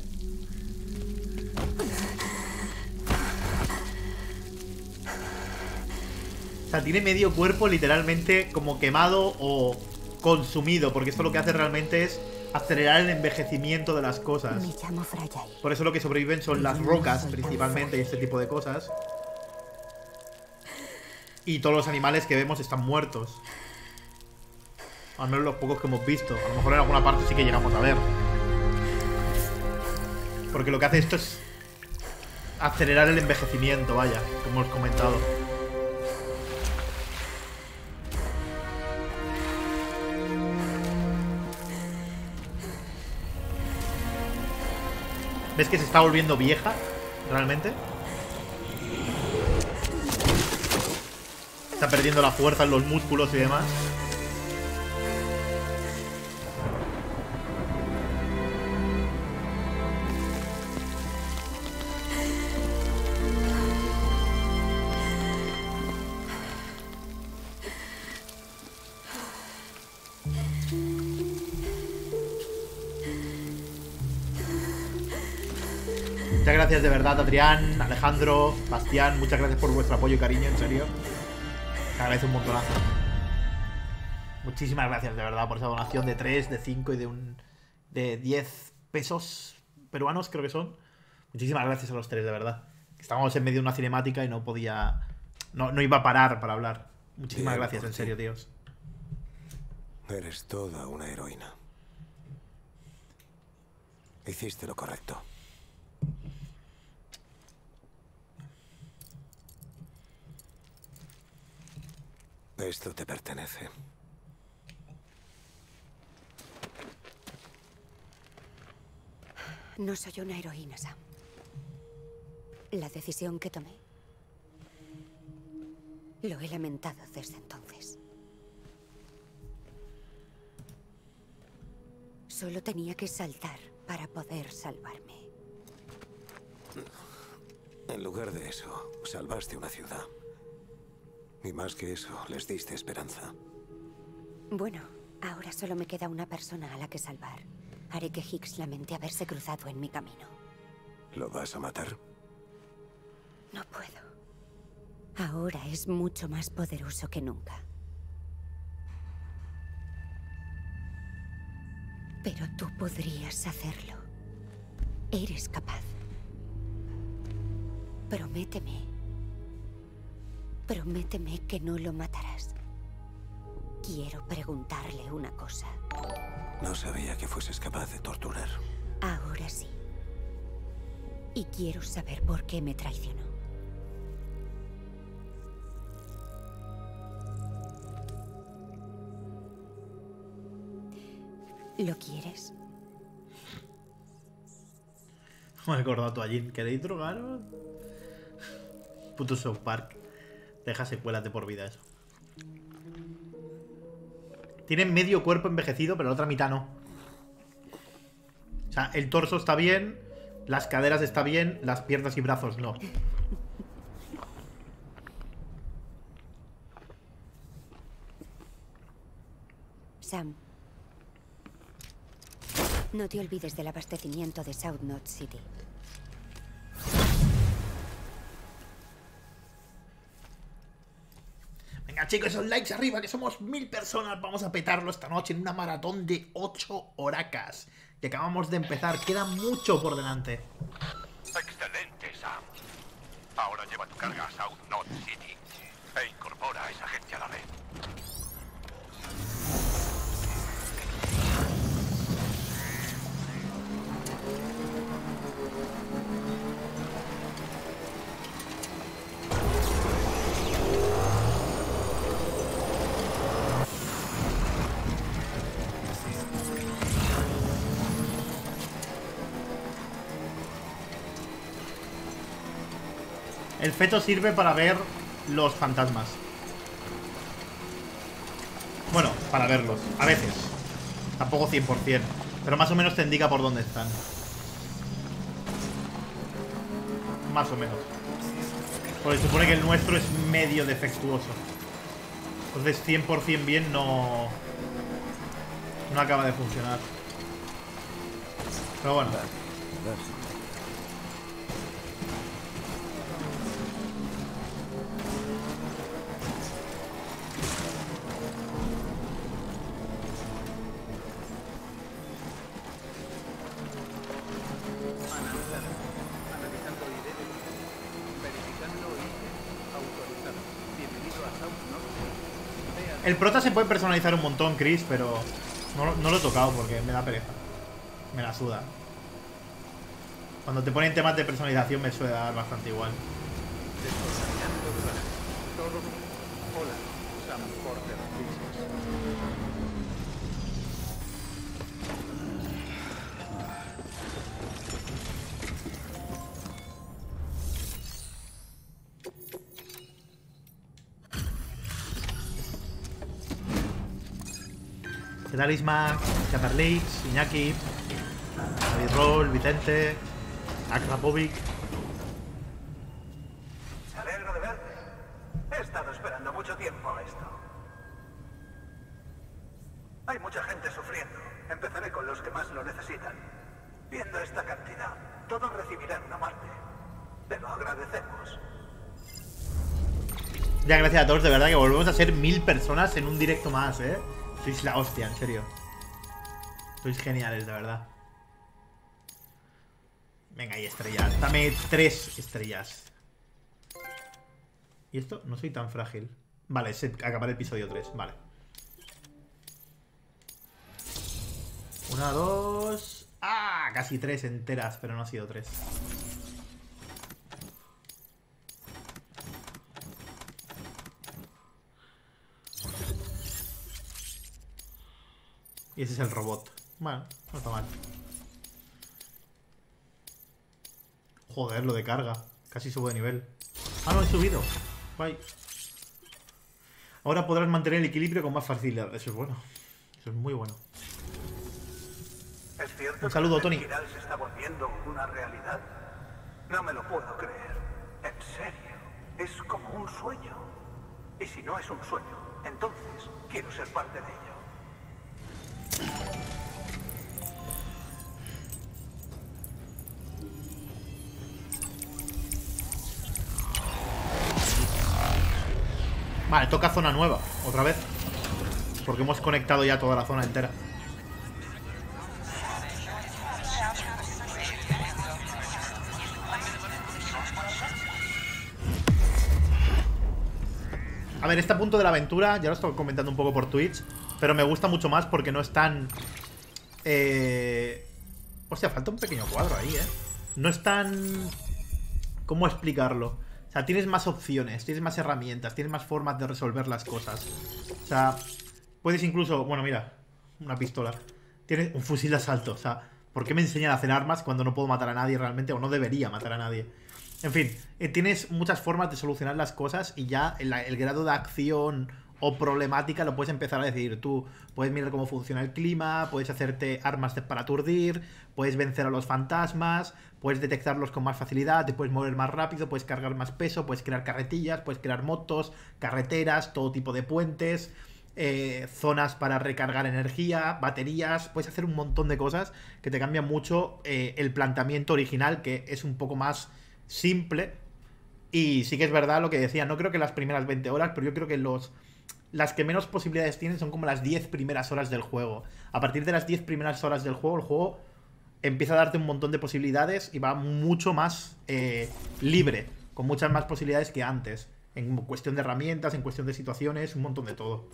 O sea, tiene medio cuerpo literalmente como quemado o consumido, porque esto lo que hace realmente es acelerar el envejecimiento de las cosas. Me llamo Fragile. Por eso lo que sobreviven son las rocas, principalmente, y este tipo de cosas. Y todos los animales que vemos están muertos. Al menos los pocos que hemos visto. A lo mejor en alguna parte sí que llegamos a ver. Porque lo que hace esto es acelerar el envejecimiento, vaya, como hemos comentado. ¿Ves que se está volviendo vieja? ¿Realmente? Está perdiendo la fuerza en los músculos y demás. Muchas gracias de verdad, Adrián, Alejandro, Bastián. Muchas gracias por vuestro apoyo y cariño, en serio. Te agradezco un montonazo. Muchísimas gracias, de verdad, por esa donación de 3, de 5 y de un. de 10 pesos peruanos, creo que son. Muchísimas gracias a los tres, de verdad. Estábamos en medio de una cinemática y no podía. No, no iba a parar para hablar. Muchísimas Bien gracias, en ti. serio, tíos. Eres toda una heroína. Hiciste lo correcto. Esto te pertenece. No soy una heroína, Sam. La decisión que tomé. Lo he lamentado desde entonces. Solo tenía que saltar para poder salvarme. En lugar de eso, salvaste una ciudad. Y más que eso, les diste esperanza. Bueno, ahora solo me queda una persona a la que salvar. Haré que Higgs lamente haberse cruzado en mi camino. ¿Lo vas a matar? No puedo. Ahora es mucho más poderoso que nunca. Pero tú podrías hacerlo. Eres capaz. Prométeme. Prométeme que no lo matarás. Quiero preguntarle una cosa. No sabía que fueses capaz de torturar. Ahora sí. Y quiero saber por qué me traicionó. ¿Lo quieres? [laughs] Me he acordado a Jin. ¿Queréis drogaros? Puto South Park. Deja secuelas de por vida eso. Tiene medio cuerpo envejecido, pero la otra mitad no. O sea, el torso está bien, las caderas está bien, las piernas y brazos no. Sam. No te olvides del abastecimiento de South Knot City. Venga, chicos, esos likes arriba, que somos mil personas. Vamos a petarlo esta noche en una maratón de 8 horacas. Que acabamos de empezar. Queda mucho por delante. Excelente, Sam. Ahora lleva tu carga a El feto sirve para ver los fantasmas. Bueno, para verlos. A veces. Tampoco 100%. Pero más o menos te indica por dónde están. Más o menos. Porque supone que el nuestro es medio defectuoso. Entonces 100% bien no... No acaba de funcionar. Pero bueno. El prota se puede personalizar un montón, Chris, pero no, lo he tocado porque me da pereza. Me la suda. Cuando te ponen temas de personalización me suele dar bastante igual. Hola, Sam Porter Princess. ¿Qué tal Isma? Catarlix, Iñaki, David Roll, Vicente, Akrapovic. Me alegro de verte. He estado esperando mucho tiempo esto. Hay mucha gente sufriendo. Empezaré con los que más lo necesitan. Viendo esta cantidad, todos recibirán una parte. Te lo agradecemos. Ya, gracias a todos, de verdad que volvemos a ser mil personas en un directo más, ¿eh? Sois la hostia, en serio. Sois geniales, de verdad. Venga, y estrellas. Dame tres estrellas. ¿Y esto? No soy tan frágil. Vale, se acabar el episodio 3. Vale. Una, dos... ¡Ah! Casi tres enteras, pero no ha sido tres. Y ese es el robot. Bueno, no está mal. Joder, lo de carga. Casi subo de nivel. Ah, no, he subido. Bye. Ahora podrás mantener el equilibrio con más facilidad. Eso es bueno. Eso es muy bueno. ¿Es cierto Un saludo, que Tony. el Kiral se está volviendo una realidad? No me lo puedo creer. En serio. Es como un sueño. Y si no es un sueño, entonces quiero ser parte de ello. Vale, toca zona nueva. Otra vez. Porque hemos conectado ya toda la zona entera. A ver, este punto de la aventura, ya lo estoy comentando un poco por Twitch, pero me gusta mucho más porque no es tan... Eh... Hostia, falta un pequeño cuadro ahí, ¿eh? No es tan... ¿Cómo explicarlo? O sea, tienes más opciones, tienes más herramientas, tienes más formas de resolver las cosas. O sea, puedes incluso... Bueno, mira, una pistola. Tienes un fusil de asalto, o sea... ¿Por qué me enseñan a hacer armas cuando no puedo matar a nadie realmente o no debería matar a nadie? En fin, eh, tienes muchas formas de solucionar las cosas y ya el, el grado de acción o problemática lo puedes empezar a decidir tú. Puedes mirar cómo funciona el clima, puedes hacerte armas para aturdir, puedes vencer a los fantasmas, puedes detectarlos con más facilidad, te puedes mover más rápido, puedes cargar más peso, puedes crear carretillas, puedes crear motos, carreteras, todo tipo de puentes, eh, zonas para recargar energía, baterías, puedes hacer un montón de cosas que te cambian mucho eh, el planteamiento original, que es un poco más simple. Y sí que es verdad lo que decía, no creo que las primeras 20 horas, pero yo creo que los las que menos posibilidades tienen son como las 10 primeras horas del juego. A partir de las 10 primeras horas del juego, el juego empieza a darte un montón de posibilidades y va mucho más eh, libre, con muchas más posibilidades que antes. En cuestión de herramientas, en cuestión de situaciones, un montón de todo.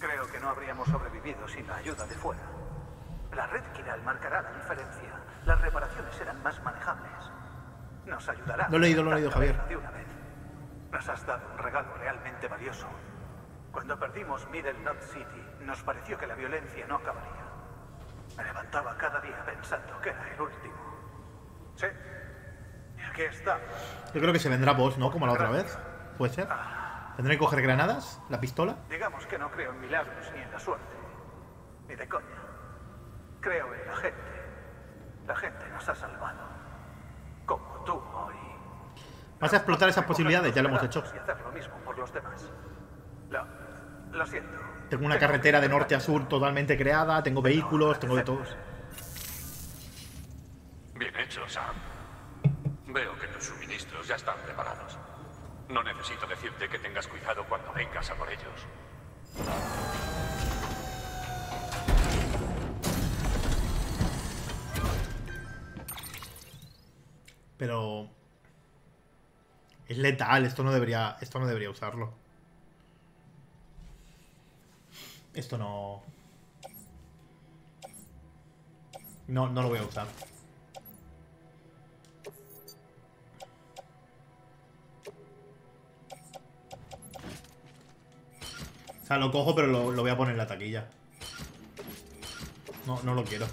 Creo que no habríamos sobrevivido sin la ayuda de fuera. La red Kiral marcará la diferencia. Las reparaciones serán más manejables. Nos ayudará. Lo he leído, lo he leído, Javier. Nos has dado un regalo realmente valioso. Cuando perdimos Middle Knot City, nos pareció que la violencia no acabaría. Me levantaba cada día pensando que era el último. Sí. Y aquí está. Yo creo que se vendrá boss, ¿no? Como la otra vez. ¿Puede ser? ¿Tendré que coger granadas? ¿La pistola? Digamos que no creo en milagros ni en la suerte. Ni de coña. Creo en la gente. La gente nos ha salvado. Como tú hoy. Vas a explotar esas posibilidades, ya lo hemos hecho. Tengo una carretera de norte a sur totalmente creada, tengo vehículos, tengo de todos. Bien hecho, Sam. Veo que tus suministros ya están preparados. No necesito decirte que tengas cuidado cuando vengas a por ellos. Pero es letal, esto no debería, esto no debería usarlo. Esto no... No, no lo voy a usar. O sea, lo cojo, pero lo, lo voy a poner en la taquilla. No, no lo quiero.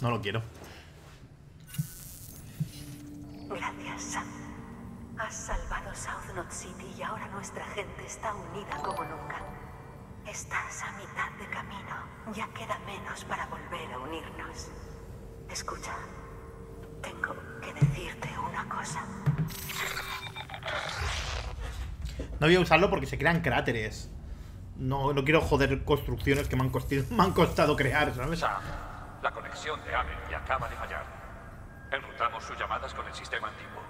No lo quiero. Gracias, Sam. Has salvado South Knot City y ahora nuestra gente está unida como nunca. Estás a mitad de camino. Ya queda menos para volver a unirnos. Escucha, tengo que decirte una cosa. No voy a usarlo porque se crean cráteres. No, no quiero joder construcciones que me han, costado, [laughs] me han costado crear, ¿sabes? Sam, la conexión de Amelie acaba de fallar. Enrutamos sus llamadas con el sistema antiguo.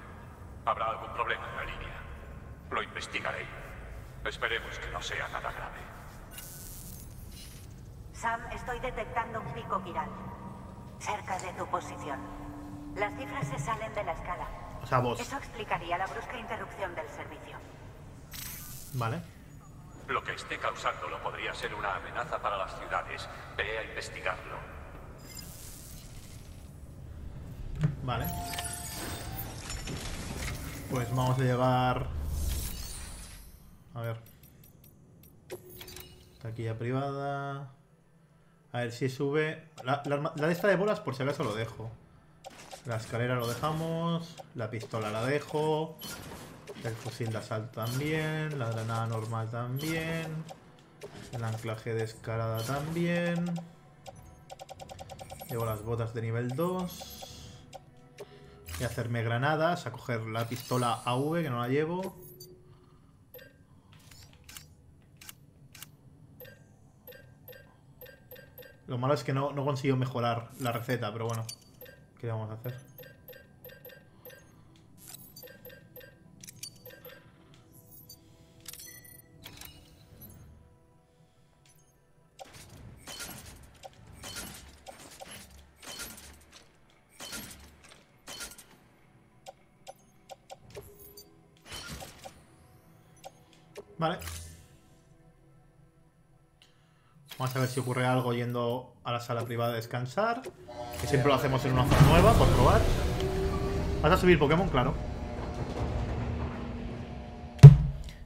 Habrá algún problema en la línea. Lo investigaré. Esperemos que no sea nada grave. Sam, estoy detectando un pico viral. Cerca de tu posición. Las cifras se salen de la escala. O sea, vos. Eso explicaría la brusca interrupción del servicio. Vale. Lo que esté causándolo podría ser una amenaza para las ciudades. Ve a investigarlo. Vale. Pues vamos a llevar... A ver. Taquilla privada. A ver si sube... La, la, de esta de bolas por si acaso lo dejo. La escalera lo dejamos. La pistola la dejo. El fusil de asalto también. La granada normal también. El anclaje de escalada también. Llevo las botas de nivel 2. Y hacerme granadas, a coger la pistola AV, que no la llevo. Lo malo es que no, no consigo mejorar la receta, pero bueno. ¿Qué vamos a hacer? Vale. Vamos a ver si ocurre algo yendo a la sala privada a descansar. Que siempre lo hacemos en una zona nueva, por probar. ¿Vas a subir Pokémon? Claro.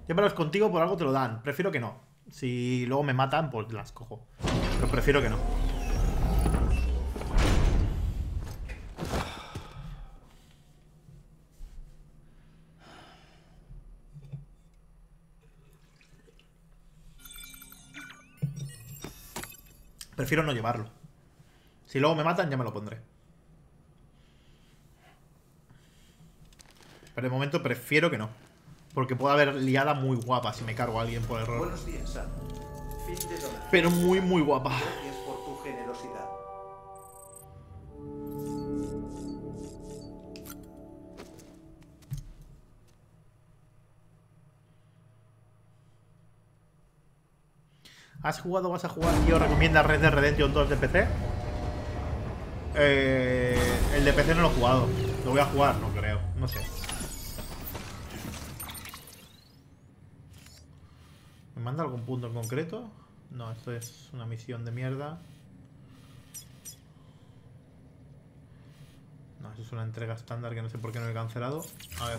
Llévalos contigo, por algo te lo dan. Prefiero que no. Si luego me matan, pues las cojo. Pero prefiero que no. Prefiero no llevarlo. Si luego me matan, ya me lo pondré. Pero de momento prefiero que no. Porque puede haber liada muy guapa si me cargo a alguien por error. Buenos días, Sam. Fin de. Pero muy, muy guapa. Gracias ¿Has jugado vas a jugar? Tío, recomienda Red Dead Redemption 2 de PC. Eh, el de PC no lo he jugado. Lo voy a jugar, no creo. No sé. ¿Me manda algún punto en concreto? No, esto es una misión de mierda. No, eso es una entrega estándar que no sé por qué no he cancelado. A ver.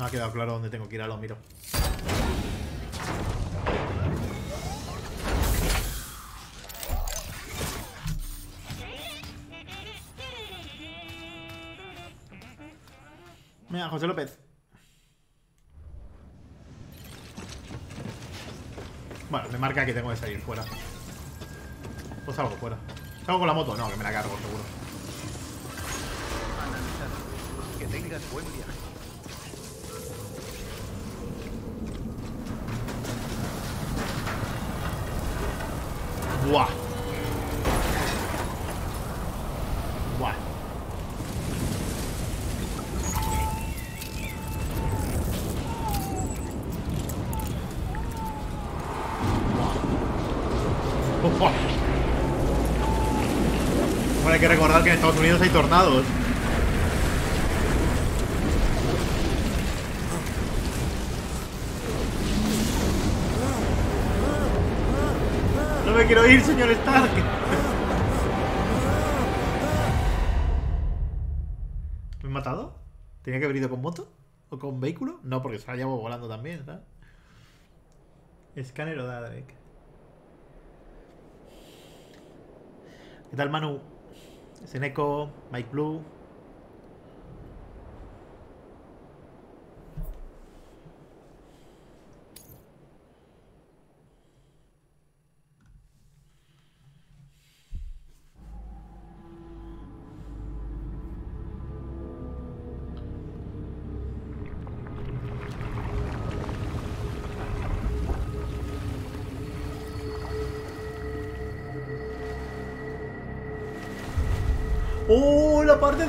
No ha quedado claro dónde tengo que ir, ahora lo miro. Mira, José López. Bueno, me marca que tengo que salir fuera. Pues salgo fuera. ¿Salgo con la moto? No, que me la cargo, seguro. Que tengas buen viaje. Buah. Buah. Bueno, hay que recordar que en Estados Unidos hay tornados. Quiero ir, señor Stark. ¿Me he matado? ¿Tenía que haber ido con moto? ¿O con vehículo? No, porque se la llevo volando también, ¿sabes? Escáner o Dadrek. ¿Qué tal, Manu? Seneco, Mike Blue.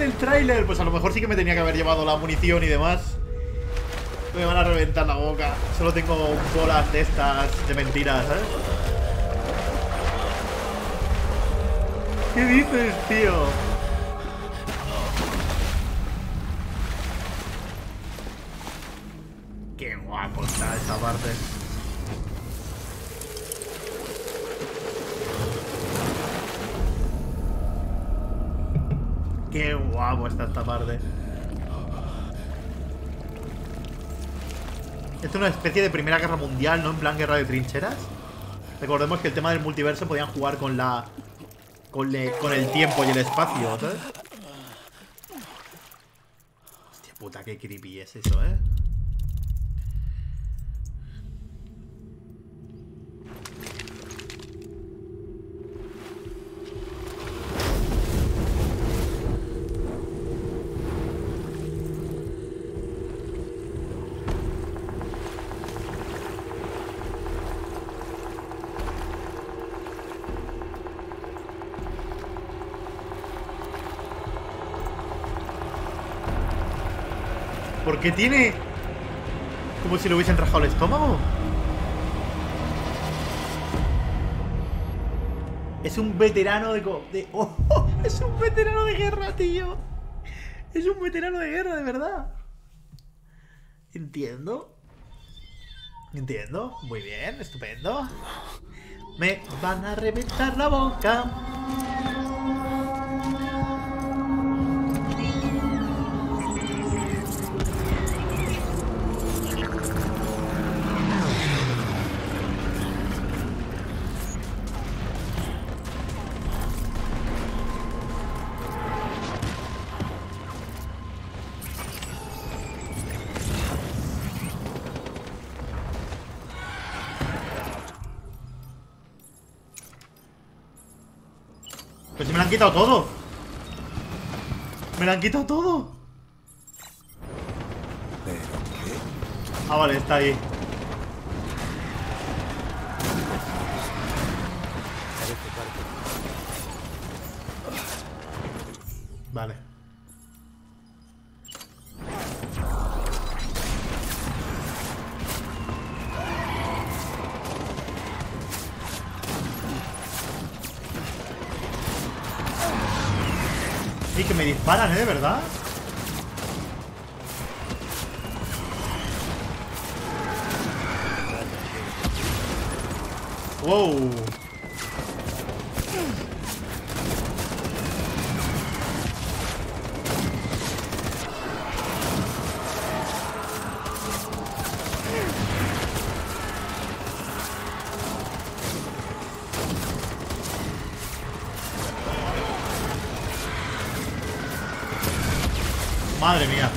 Del tráiler. Pues a lo mejor sí que me tenía que haber llevado la munición y demás. Me van a reventar la boca. Solo tengo bolas de estas de mentiras, ¿sabes? ¿Qué dices, tío? Está esta parte. Esto es una especie de Primera Guerra Mundial, ¿no? En plan guerra de trincheras. Recordemos que el tema del multiverso podían jugar con la... Con, le- con el tiempo y el espacio, ¿sabes? Hostia puta, qué creepy es eso, ¿eh? Porque tiene... Como si le hubiesen rajado el estómago. Es un veterano de... de [laughs] ¡Oh! Es un veterano de guerra, tío. Es un veterano de guerra, de verdad. Entiendo. Entiendo. Muy bien, estupendo. Me van a reventar la boca. Quitado todo. Me lo han quitado todo. Ah, vale, está ahí. Disparan, ¿eh? Verdad. Wow. Madre mía.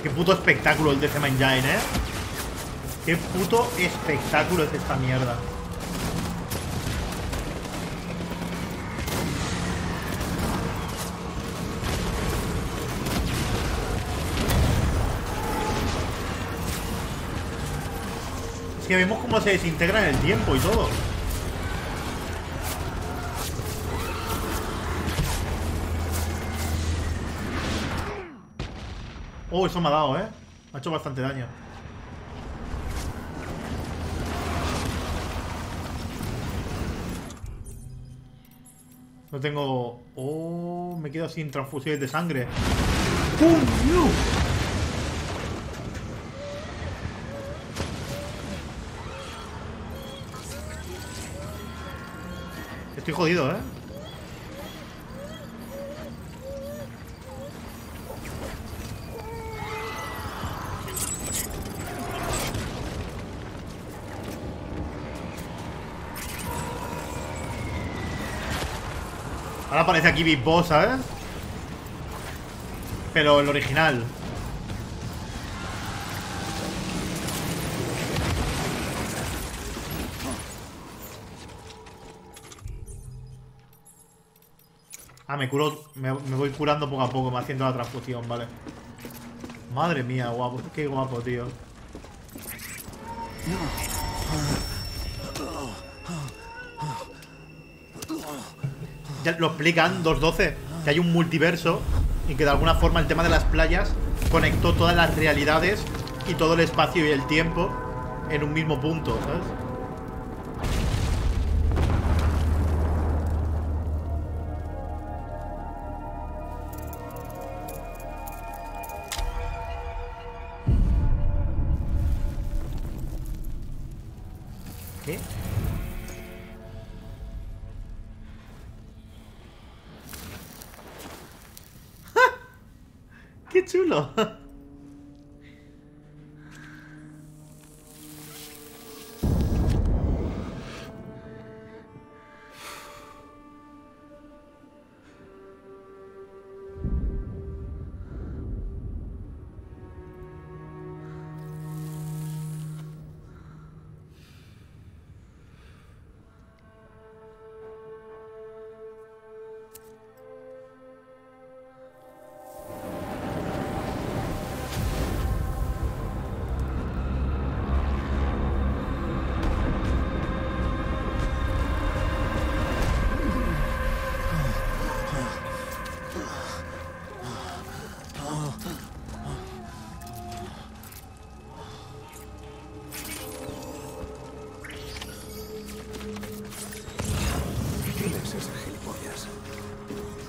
Qué puto espectáculo el de Engine, ¿eh? Qué puto espectáculo es esta mierda. Es que vemos cómo se desintegra en el tiempo y todo. Oh, eso me ha dado, ¿eh? Ha hecho bastante daño. No tengo... Oh, me quedo sin transfusiones de sangre. ¡Coño! Estoy jodido, ¿eh? Aparece aquí Big Boss, ¿sabes? Pero el original. Ah, me curo. Me, me voy curando poco a poco, me haciendo la transfusión, vale. Madre mía, guapo. Qué guapo, tío. Lo explican 2.12, que hay un multiverso y que de alguna forma el tema de las playas conectó todas las realidades y todo el espacio y el tiempo en un mismo punto, ¿sabes? ¡Qué [laughs]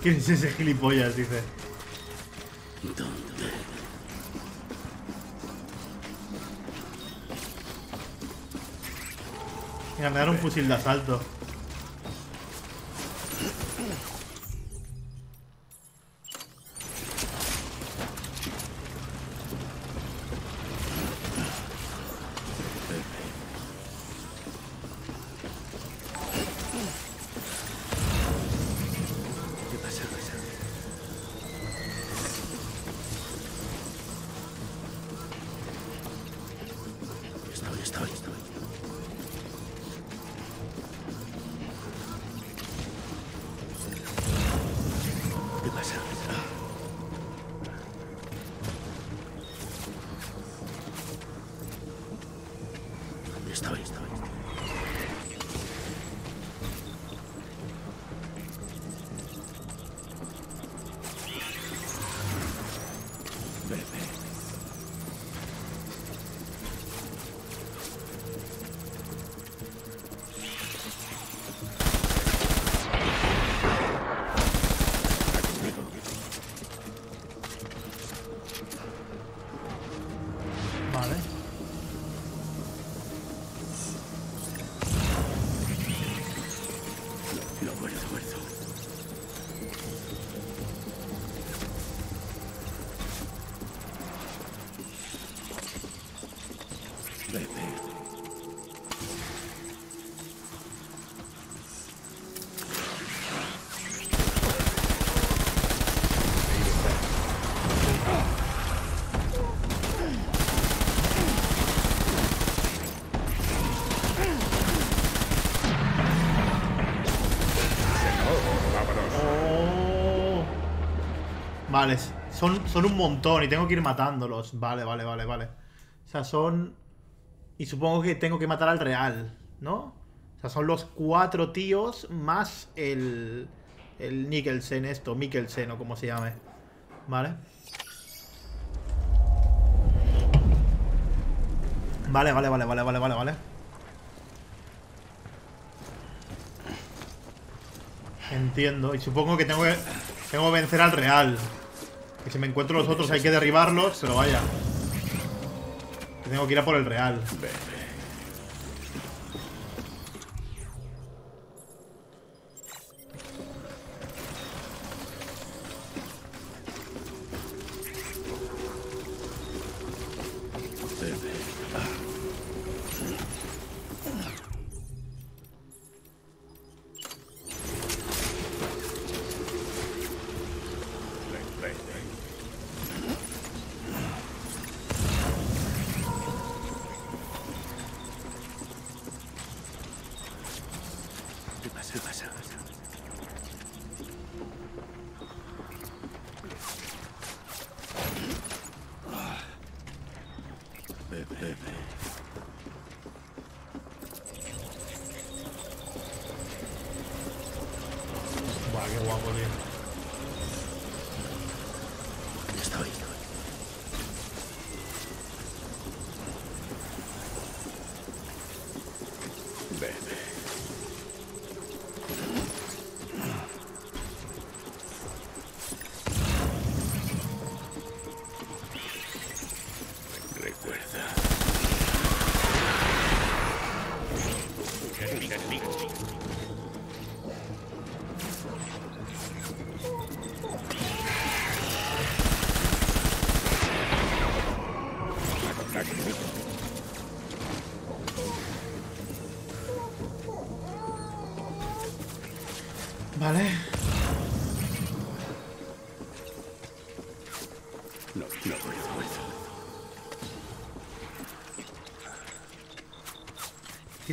¿Quién es ese gilipollas? Dice. ¿Dónde? Mira, me dan un fusil de asalto. Son, son un montón y tengo que ir matándolos. Vale, vale, vale, vale. O sea, son... Y supongo que tengo que matar al real, ¿no? O sea, son los cuatro tíos más el... El Nickelsen esto, Mikkelsen o como se llame. Vale. Vale, vale, vale, vale, vale, vale, vale. Entiendo. Y supongo que tengo que, tengo que vencer al real. Si me encuentro los otros hay que derribarlos, pero vaya. Tengo que ir a por el real.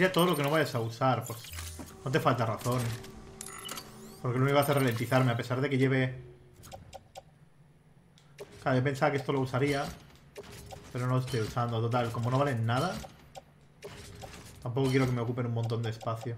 Tira todo lo que no vayas a usar, pues. No te falta razón. Porque no me iba a hacer ralentizarme, a pesar de que lleve. Claro, yo pensaba que esto lo usaría. Pero no lo estoy usando. Total, como no valen nada. Tampoco quiero que me ocupen un montón de espacio.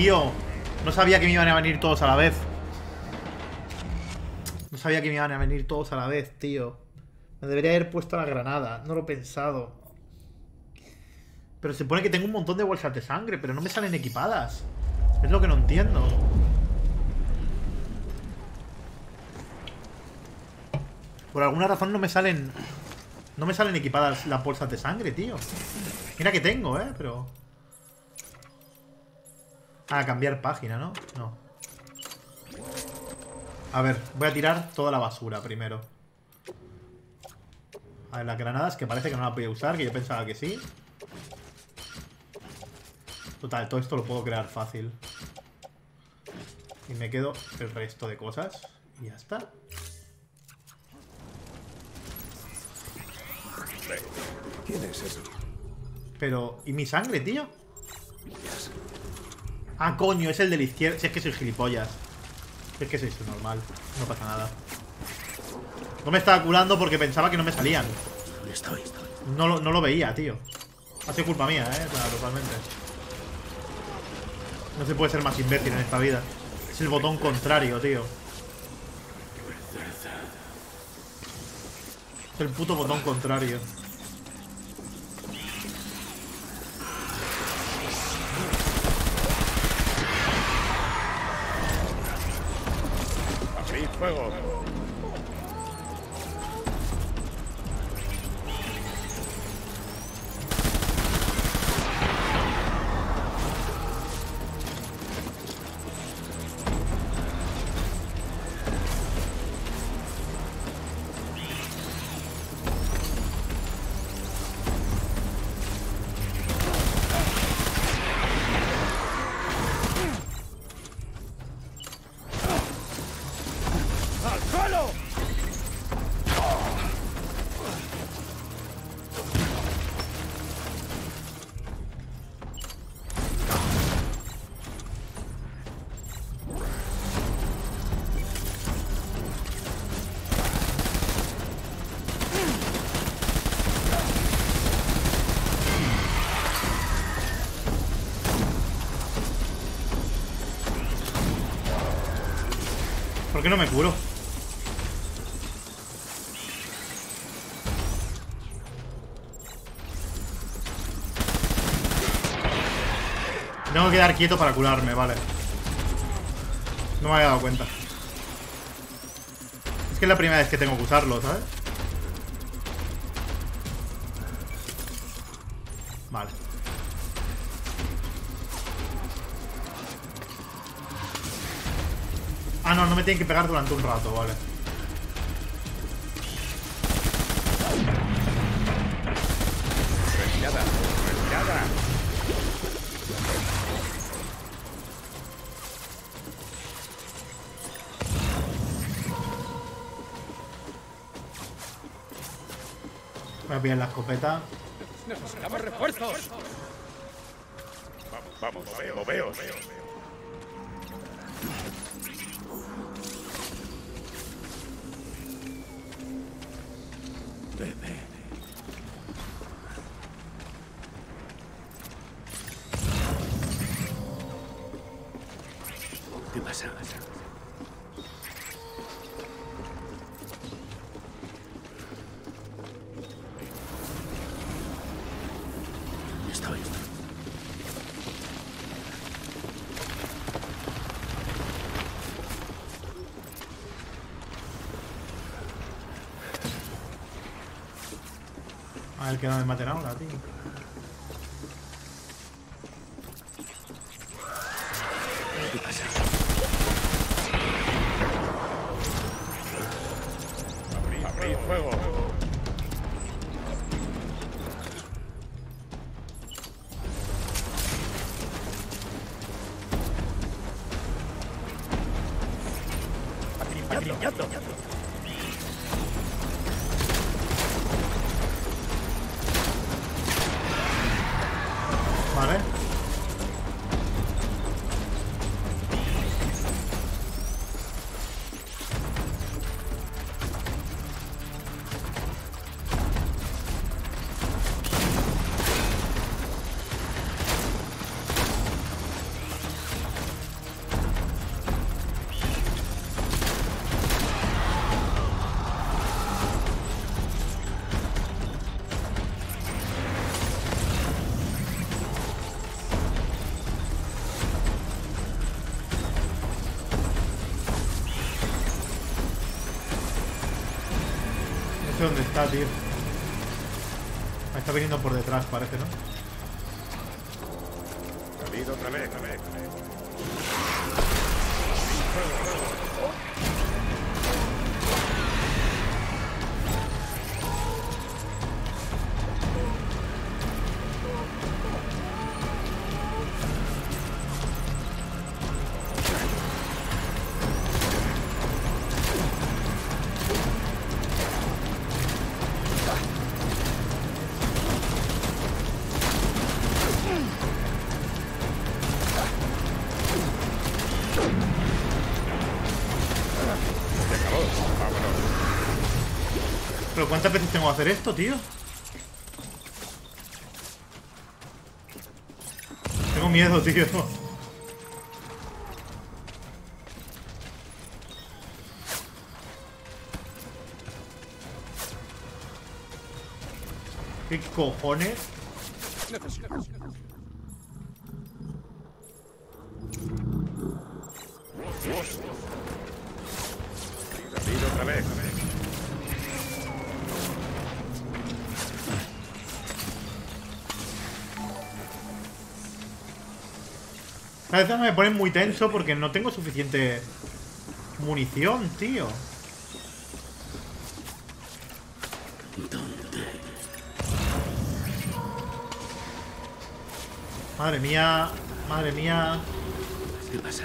Tío. No sabía que me iban a venir todos a la vez. No sabía que me iban a venir todos a la vez, tío. Me debería haber puesto la granada. No lo he pensado. Pero se pone que tengo un montón de bolsas de sangre, pero no me salen equipadas. Es lo que no entiendo. Por alguna razón no me salen... No me salen equipadas las bolsas de sangre, tío. Mira que tengo, ¿eh? Pero... Ah, cambiar página, ¿no? No. A ver, voy a tirar toda la basura primero. A ver, las granadas, que parece que no la voy a usar, que yo pensaba que sí. Total, todo esto lo puedo crear fácil. Y me quedo el resto de cosas. Y ya está. ¿Quién es ese? Pero... ¿Y mi sangre, tío? Ah, coño, es el de la izquierda. Si es que soy gilipollas. Si es que soy normal. No pasa nada. No me estaba curando porque pensaba que no me salían. Estoy, estoy. No lo, no lo veía, tío. Ha sido culpa mía, eh. Claro, totalmente. No se puede ser más imbécil en esta vida. Es el botón contrario, tío. Es el puto botón contrario. Fuego. No me curo? Tengo que quedar quieto para curarme, vale. No me había dado cuenta. Es que es la primera vez que tengo que usarlo, ¿sabes? Tienen que pegar durante un rato, vale. Retirada, retirada. Voy a pillar la escopeta. Necesitamos refuerzos. Vamos, vamos, veo, veo. Bebe. A ver que no detrás, parece, ¿no? ¿Cuántas veces tengo que hacer esto, tío? Tengo miedo, tío. ¿Qué cojones? A veces me ponen muy tenso porque no tengo suficiente munición, tío. Madre mía, madre mía. ¿Qué pasa?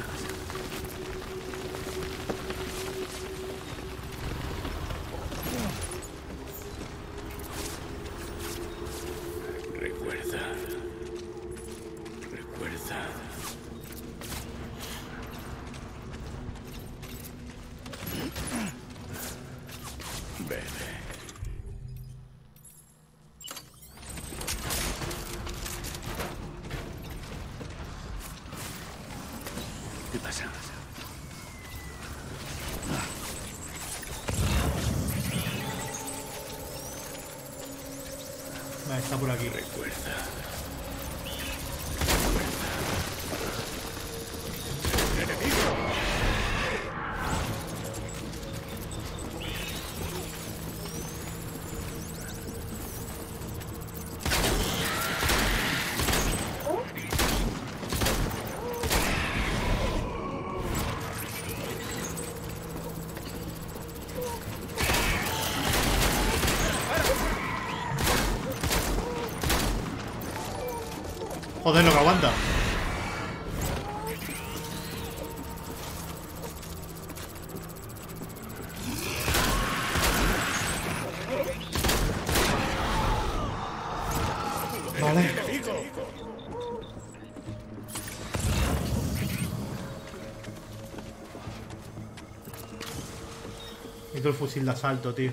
Fusil de asalto, tío.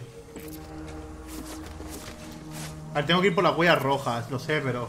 A ver, tengo que ir por las huellas rojas, lo sé, pero...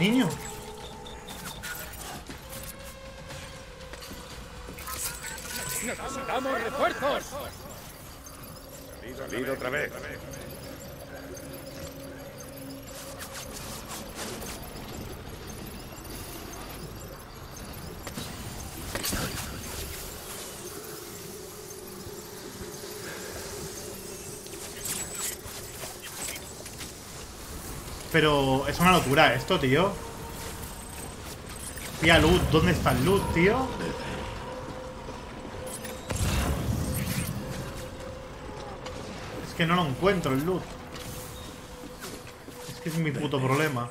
niño? ¡Necesitamos refuerzos! Salido otra vez. Pero es una locura esto, tío. Tía, Luz, ¿dónde está el Luz, tío? Es que no lo encuentro, el Luz. Es que es mi puto problema.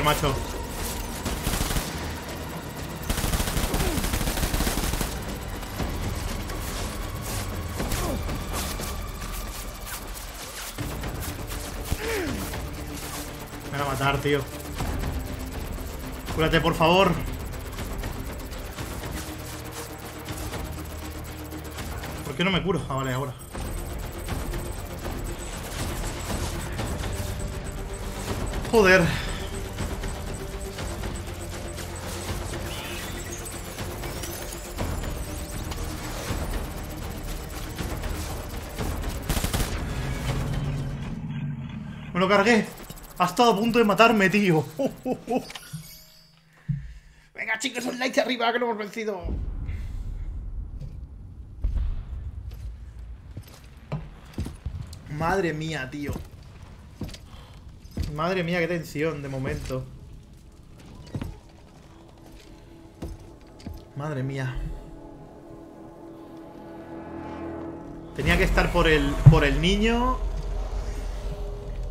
Joder, macho. Me van a matar, tío. Cúrate, por favor. ¿Por qué no me curo? Ah, vale, ahora. Joder. Cargué. Ha estado a punto de matarme, tío. [laughs] Venga, chicos, un like arriba que lo hemos vencido. Madre mía, tío. Madre mía, qué tensión de momento. Madre mía. Tenía que estar por el, por el niño.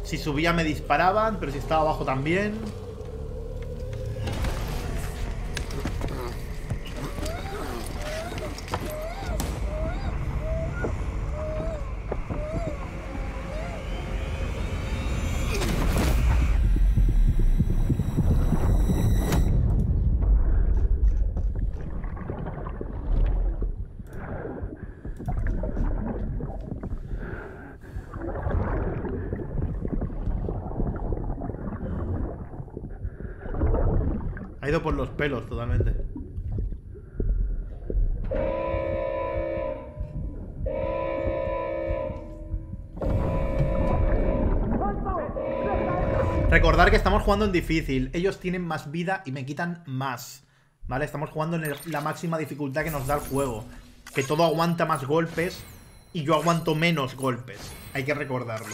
Si subía me disparaban, pero si estaba abajo también. Recordar que estamos jugando en difícil. Ellos tienen más vida y me quitan más. ¿Vale? Estamos jugando en la máxima dificultad que nos da el juego. Que todo aguanta más golpes y yo aguanto menos golpes. Hay que recordarlo.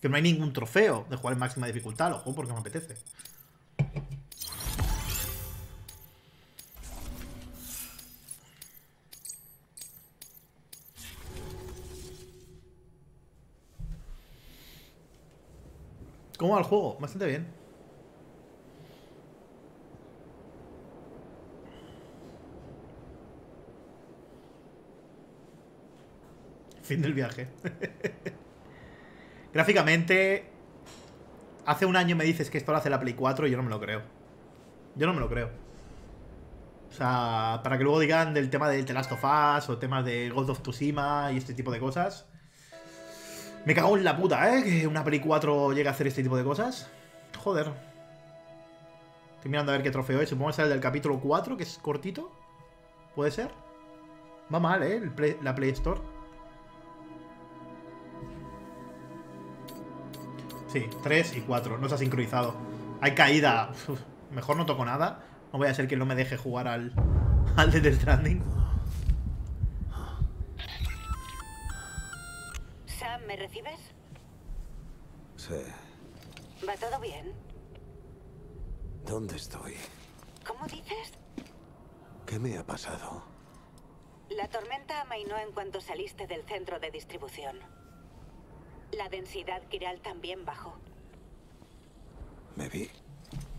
Que no hay ningún trofeo de jugar en máxima dificultad. Lo juego porque me apetece. ¿Cómo va el juego? Bastante bien. Fin del viaje. [laughs] Gráficamente, hace un año me dices que esto lo hace la Play 4 y yo no me lo creo. Yo no me lo creo. O sea, para que luego digan del tema del The Last of Us o temas de Ghost of Tsushima y este tipo de cosas. Me cago en la puta, ¿eh? Que una Play 4 llegue a hacer este tipo de cosas. Joder. Estoy mirando a ver qué trofeo es. Supongo que es el del capítulo 4, que es cortito. ¿Puede ser? Va mal, ¿eh? la Play Store. Sí, 3 y 4. No se ha sincronizado. Hay caída. Mejor no toco nada. No voy a ser que no me deje jugar al, al Death Stranding. ¿Me recibes? Sí. ¿Va todo bien? ¿Dónde estoy? ¿Cómo dices? ¿Qué me ha pasado? La tormenta amainó en cuanto saliste del centro de distribución. La densidad quiral también bajó. Me vi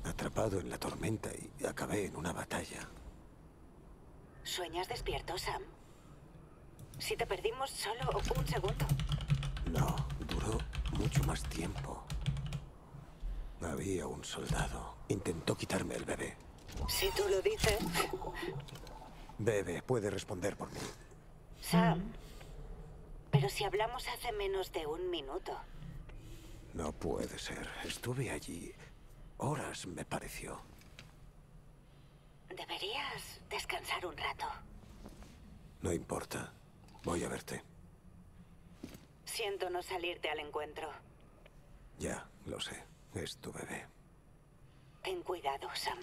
atrapado en la tormenta y acabé en una batalla. ¿Sueñas despierto, Sam? Si te perdimos solo un segundo. No, duró mucho más tiempo. Había un soldado. Intentó quitarme el bebé. Si tú lo dices. Bebé, puede responder por mí. Sam. Pero si hablamos hace menos de un minuto. No puede ser. Estuve allí horas, me pareció. Deberías descansar un rato. No importa. Voy a verte. Siento no salirte al encuentro. Ya, lo sé. Es tu bebé. Ten cuidado, Sam.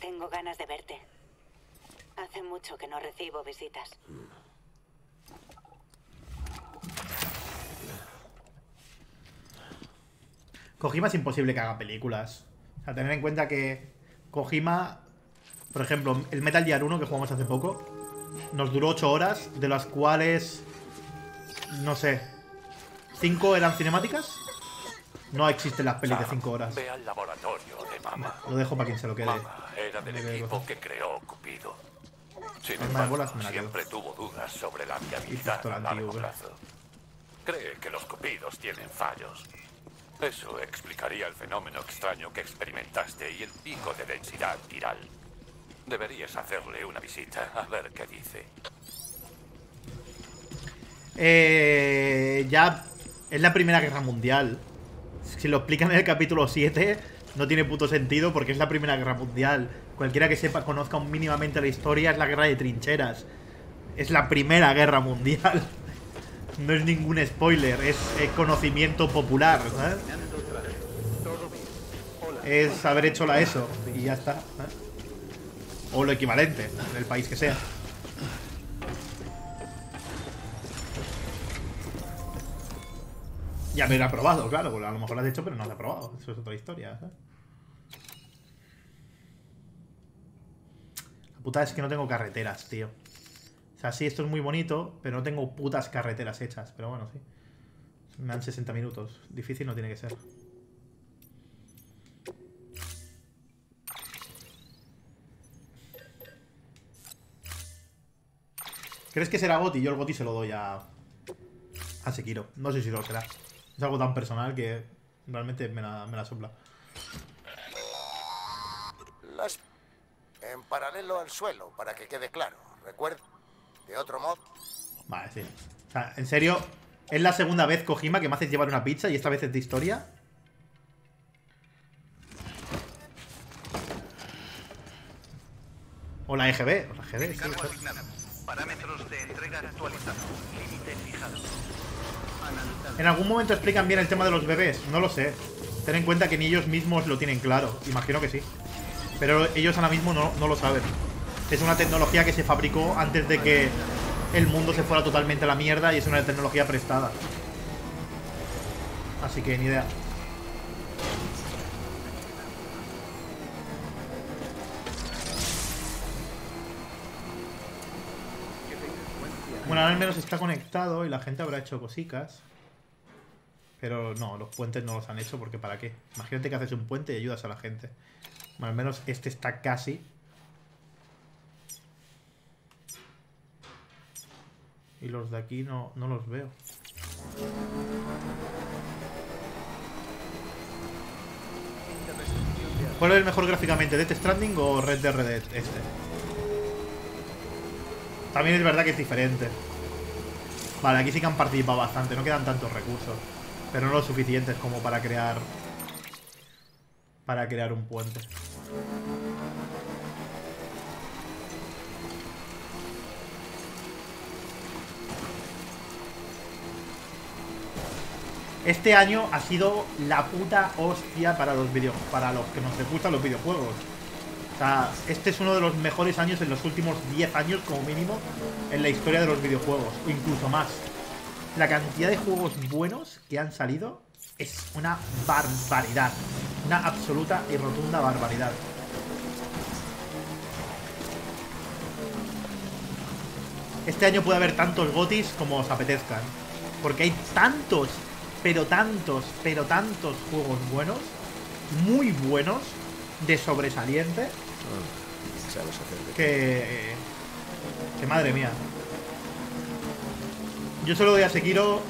Tengo ganas de verte. Hace mucho que no recibo visitas. Kojima es imposible que haga películas. O sea, tener en cuenta que Kojima, por ejemplo, el Metal Gear 1 que jugamos hace poco, nos duró 8 horas, de las cuales, no sé, 5 eran cinemáticas. No existen las pelis de 5 horas. Ve al laboratorio de Mama. Lo dejo para quien se lo quede. Mama era del Me equipo que creó Cupido. Sin embargo, bolas siempre tuvo dudas sobre la viabilidad a largo plazo. Cree que los Cupidos tienen fallos. Eso explicaría el fenómeno extraño que experimentaste y el pico de densidad viral. Deberías hacerle una visita a ver qué dice. Eh, ya es la Primera Guerra Mundial. Si lo explican en el capítulo 7, no tiene puto sentido porque es la Primera Guerra Mundial. Cualquiera que sepa, conozca un mínimamente la historia, es la guerra de trincheras. Es la Primera Guerra Mundial. No es ningún spoiler, es conocimiento popular, ¿sabes? Es haber hecho la ESO y ya está. ¿sabes? O lo equivalente, en el país que sea. Ya me lo ha probado, claro, a lo mejor lo has hecho, pero no lo has probado. Eso es otra historia, ¿sabes? La puta es que no tengo carreteras, tío. O sea, sí, esto es muy bonito, pero no tengo putas carreteras hechas. Pero bueno, sí. Me dan 60 minutos. Difícil no tiene que ser. ¿Crees que será Goti? Yo el Goti se lo doy a, a Sekiro. No sé si lo será. Es algo tan personal que realmente me la, me la sopla. En paralelo al suelo, para que quede claro. Recuerda, de otro modo... Vale, sí. O sea, en serio, es la segunda vez, Kojima, que me haces llevar una pizza y esta vez es de historia. Hola, EGB. Hola, EGB. Sí, Parámetros de entrega actualizados. Límite fijado. En algún momento explican bien el tema de los bebés, no lo sé. Ten en cuenta que ni ellos mismos lo tienen claro, imagino que sí. Pero ellos ahora mismo no, no lo saben. Es una tecnología que se fabricó antes de que el mundo se fuera totalmente a la mierda y es una tecnología prestada. Así que ni idea. Bueno, al menos está conectado y la gente habrá hecho cositas. Pero no, los puentes no los han hecho porque ¿para qué? Imagínate que haces un puente y ayudas a la gente. Bueno, al menos este está casi. Y los de aquí no, no los veo. ¿Cuál es el mejor gráficamente? ¿Death Stranding o Red Dead Redemption? Este. También es verdad que es diferente. Vale, aquí sí que han participado bastante. No quedan tantos recursos. Pero no lo suficientes como para crear... Para crear un puente. Este año ha sido la puta hostia para los video, para los que nos gustan los videojuegos. O sea, este es uno de los mejores años en los últimos 10 años como mínimo en la historia de los videojuegos, o incluso más. La cantidad de juegos buenos que han salido es una barbaridad, una absoluta y rotunda barbaridad. Este año puede haber tantos gotis como os apetezcan, porque hay tantos, pero tantos, pero tantos juegos buenos, muy buenos, de sobresaliente, Que... Que madre mía. Yo se lo doy a Sekiro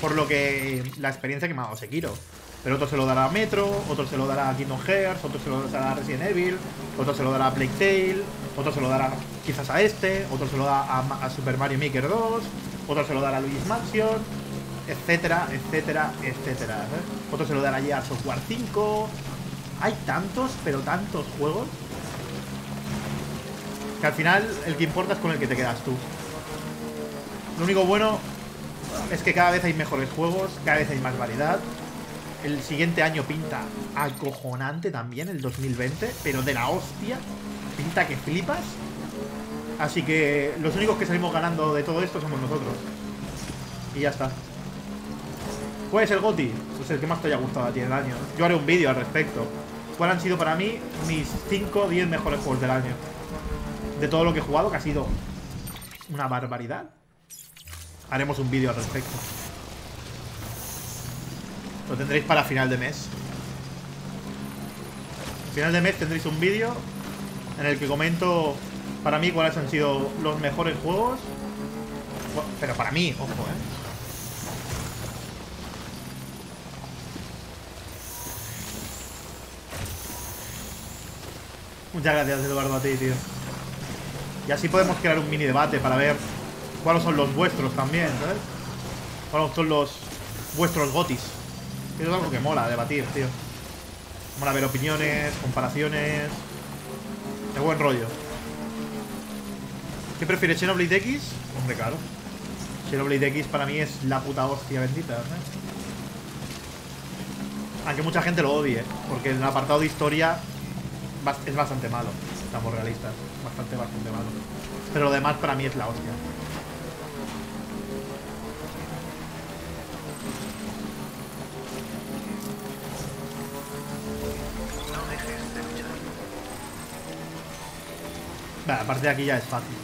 por lo que... La experiencia que me ha dado Sekiro. Pero otro se lo dará a Metro, otro se lo dará a Kingdom Hearts, otro se lo dará a Resident Evil, otro se lo dará a Plague Tale, otro se lo dará quizás a este, otro se lo da a, Super Mario Maker 2, otro se lo dará a Luigi's Mansion, etcétera, etcétera, etcétera. ¿eh? Otro se lo dará a Software 5. Hay tantos, pero tantos juegos que al final el que importa es con el que te quedas tú. Lo único bueno es que cada vez hay mejores juegos, cada vez hay más variedad. El siguiente año pinta acojonante también, el 2020, pero de la hostia. Pinta que flipas. Así que los únicos que salimos ganando de todo esto somos nosotros. Y ya está. ¿Cuál es el GOTI? Pues el que más te haya gustado a ti el año. Yo haré un vídeo al respecto. ¿Cuáles han sido para mí mis 5 o 10 mejores juegos del año? De todo lo que he jugado, que ha sido una barbaridad. Haremos un vídeo al respecto. Lo tendréis para final de mes. Final de mes tendréis un vídeo en el que comento para mí cuáles han sido los mejores juegos. Pero para mí, ojo, eh. Muchas gracias, Eduardo, a ti, tío. Y así podemos crear un mini debate para ver cuáles son los vuestros también, ¿sabes? Cuáles son los vuestros gotis. Eso es algo que mola, debatir, tío. Mola ver opiniones, comparaciones. De buen rollo. ¿Qué prefieres, Xenoblade X? Hombre, claro. Xenoblade X para mí es la puta hostia bendita, ¿eh? Aunque mucha gente lo odie, porque el apartado de historia es bastante malo. Estamos realistas. Bastante, bastante malo. Pero lo demás para mí es la hostia. Vale, a de aquí ya es fácil.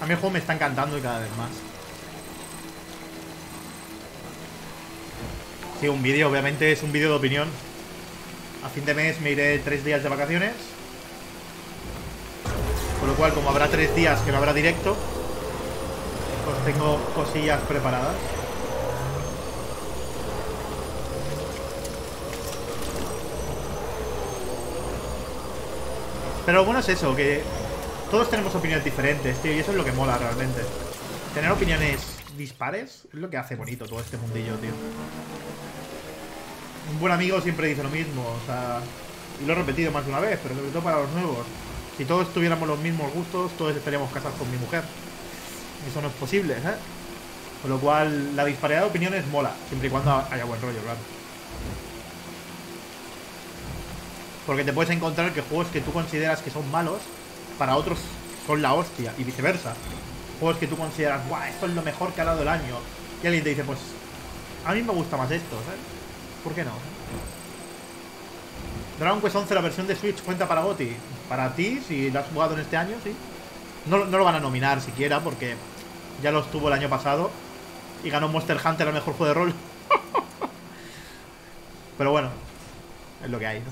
A mí el juego me está encantando y cada vez más. Sí, un vídeo, obviamente es un vídeo de opinión. Fin de mes me iré tres días de vacaciones. Con lo cual, como habrá tres días que no habrá directo, pues tengo cosillas preparadas. Pero bueno es eso, que todos tenemos opiniones diferentes, tío, y eso es lo que mola realmente. Tener opiniones dispares es lo que hace bonito todo este mundillo, tío. Buen amigo siempre dice lo mismo, o sea, Y lo he repetido más de una vez, pero sobre todo para los nuevos. Si todos tuviéramos los mismos gustos, todos estaríamos casados con mi mujer. Eso no es posible, ¿eh? Con lo cual, la disparidad de opiniones mola, siempre y cuando haya buen rollo, claro. Porque te puedes encontrar que juegos que tú consideras que son malos, para otros son la hostia, y viceversa. Juegos que tú consideras, guau, esto es lo mejor que ha dado el año. Y alguien te dice, pues, a mí me gusta más esto, ¿sabes? ¿Por qué no? Dragon Quest 11, la versión de Switch, cuenta para GOTY. Para ti, si lo has jugado en este año, sí. No, no lo van a nominar siquiera, porque ya lo estuvo el año pasado. Y ganó Monster Hunter el mejor juego de rol. [laughs] Pero bueno, es lo que hay, ¿no?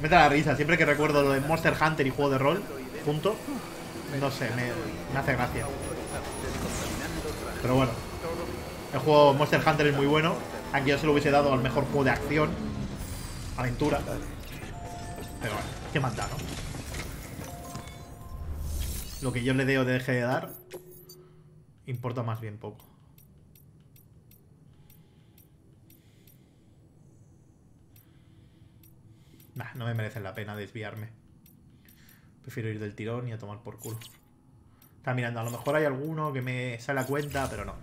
Me da la risa, siempre que recuerdo lo de Monster Hunter y juego de rol junto, no sé, me, me hace gracia. Pero bueno, el juego Monster Hunter es muy bueno, aunque yo se lo hubiese dado al mejor juego de acción, aventura. Pero bueno, qué manda, ¿no? Lo que yo le dé o deje de dar, importa más bien poco. Nah, no me merece la pena desviarme. Prefiero ir del tirón y a tomar por culo. Está mirando, a lo mejor hay alguno que me sale a cuenta, pero no.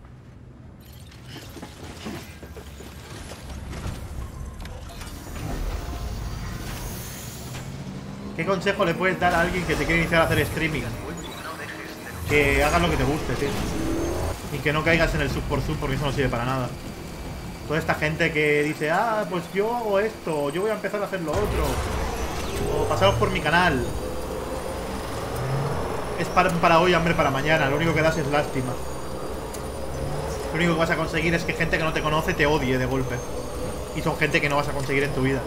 ¿Qué consejo le puedes dar a alguien que te quiere iniciar a hacer streaming? Que hagas lo que te guste, tío. Y que no caigas en el sub por sub porque eso no sirve para nada. Toda esta gente que dice, ah, pues yo hago esto, yo voy a empezar a hacer lo otro. O pasaros por mi canal. Es para, para hoy, hambre para mañana. Lo único que das es lástima. Lo único que vas a conseguir es que gente que no te conoce te odie de golpe. Y son gente que no vas a conseguir en tu vida.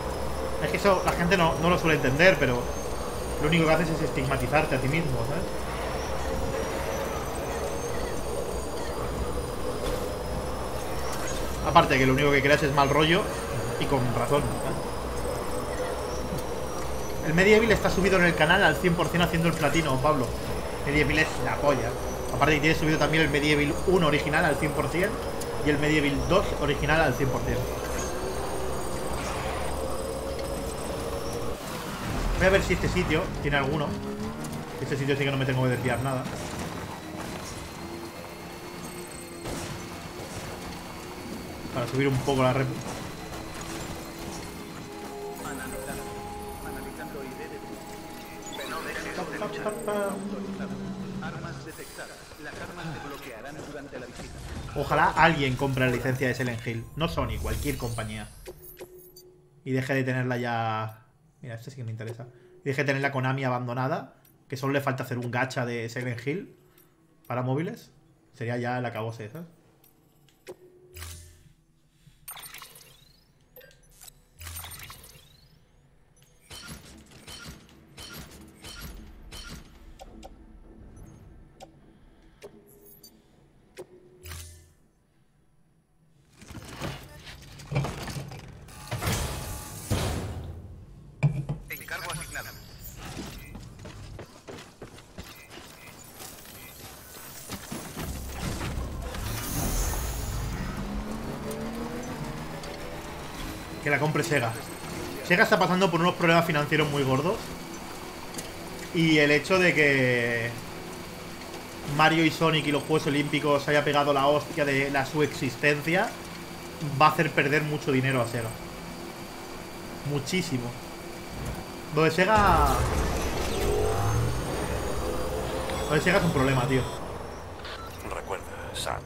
Es que eso la gente no, no lo suele entender, pero lo único que haces es estigmatizarte a ti mismo, ¿sabes? Aparte que lo único que creas es mal rollo y con razón. El Medieval está subido en el canal al 100% haciendo el platino, Pablo. Medieval es la polla. Aparte que tiene subido también el Medieval 1 original al 100% y el Medieval 2 original al 100%. Voy a ver si este sitio tiene alguno. Este sitio sí que no me tengo que desviar nada. Para subir un poco la visita. Ojalá alguien compre la licencia de Silent Hill. No Sony, cualquier compañía. Y deje de tenerla ya... Mira, este sí que me interesa. Y deje de tener la Konami abandonada. Que solo le falta hacer un gacha de Silent Hill. Para móviles. Sería ya el acabose, ¿sabes? Que la compre Sega. Sega está pasando por unos problemas financieros muy gordos. Y el hecho de que Mario y Sonic y los Juegos Olímpicos haya pegado la hostia de la su existencia va a hacer perder mucho dinero a Sega. Muchísimo. Lo de Sega... Lo de Sega es un problema, tío. Recuerda, Sam,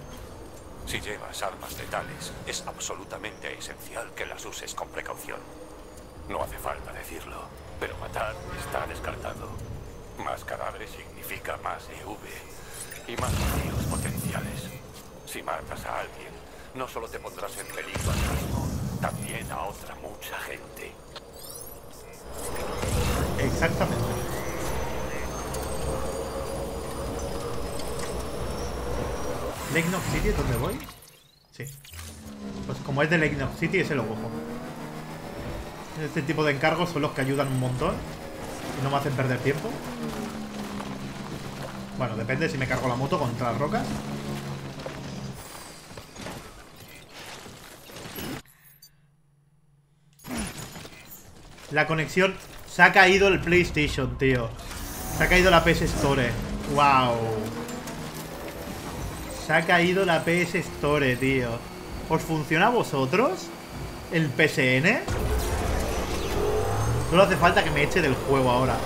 si llevas armas letales, es absolutamente esencial que las uses con precaución. No hace falta decirlo, pero matar está descartado. Más cadáveres significa más EV y más vacíos potenciales. Si matas a alguien, no solo te pondrás en peligro a ti mismo, también a otra mucha gente. Exactamente. ¿Lake Knox City es donde voy? Sí. Pues como es de Lake Knox City, ese lo cojo. Este tipo de encargos son los que ayudan un montón y no me hacen perder tiempo. Bueno, depende si me cargo la moto contra las rocas. La conexión... Se ha caído el PlayStation, tío. Se ha caído la PS Store. Wow. Ha caído la PS Store, tío. ¿Os funciona a vosotros? ¿El PSN? Solo hace falta que me eche del juego ahora.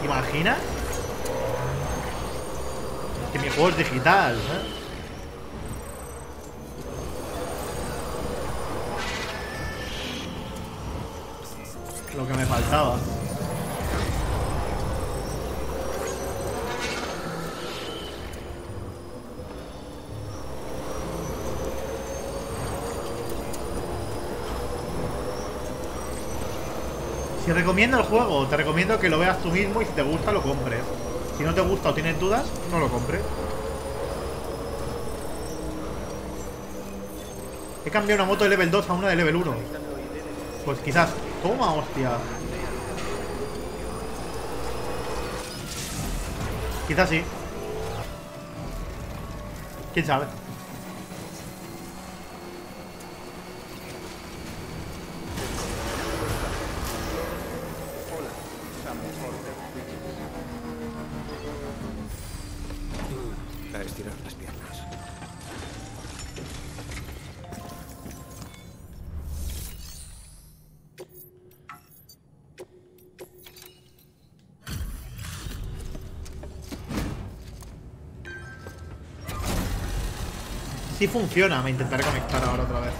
¿Te imaginas? Que mi juego es digital, ¿eh? Lo que me faltaba. Si recomiendo el juego, te recomiendo que lo veas tú mismo y si te gusta lo compres. Si no te gusta o tienes dudas, no lo compres. He cambiado una moto de level 2 a una de level 1. Pues quizás. Toma, hostia. Quizás sí. ¿Quién sabe? Funciona, me intentaré conectar ahora otra vez.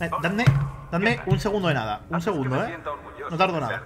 Eh, dadme, dadme un segundo de nada. Un segundo, ¿eh? No tardo nada.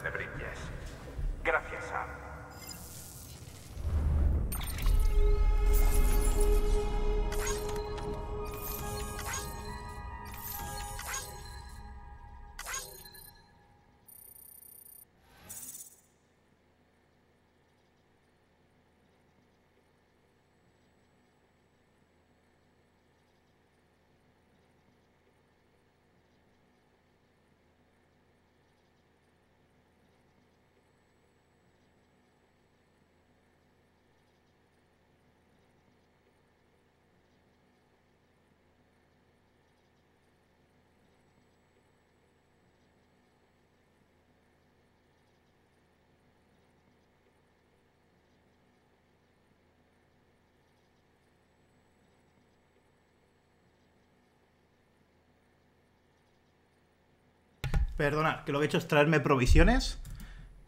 Perdona, que lo que he hecho es traerme provisiones.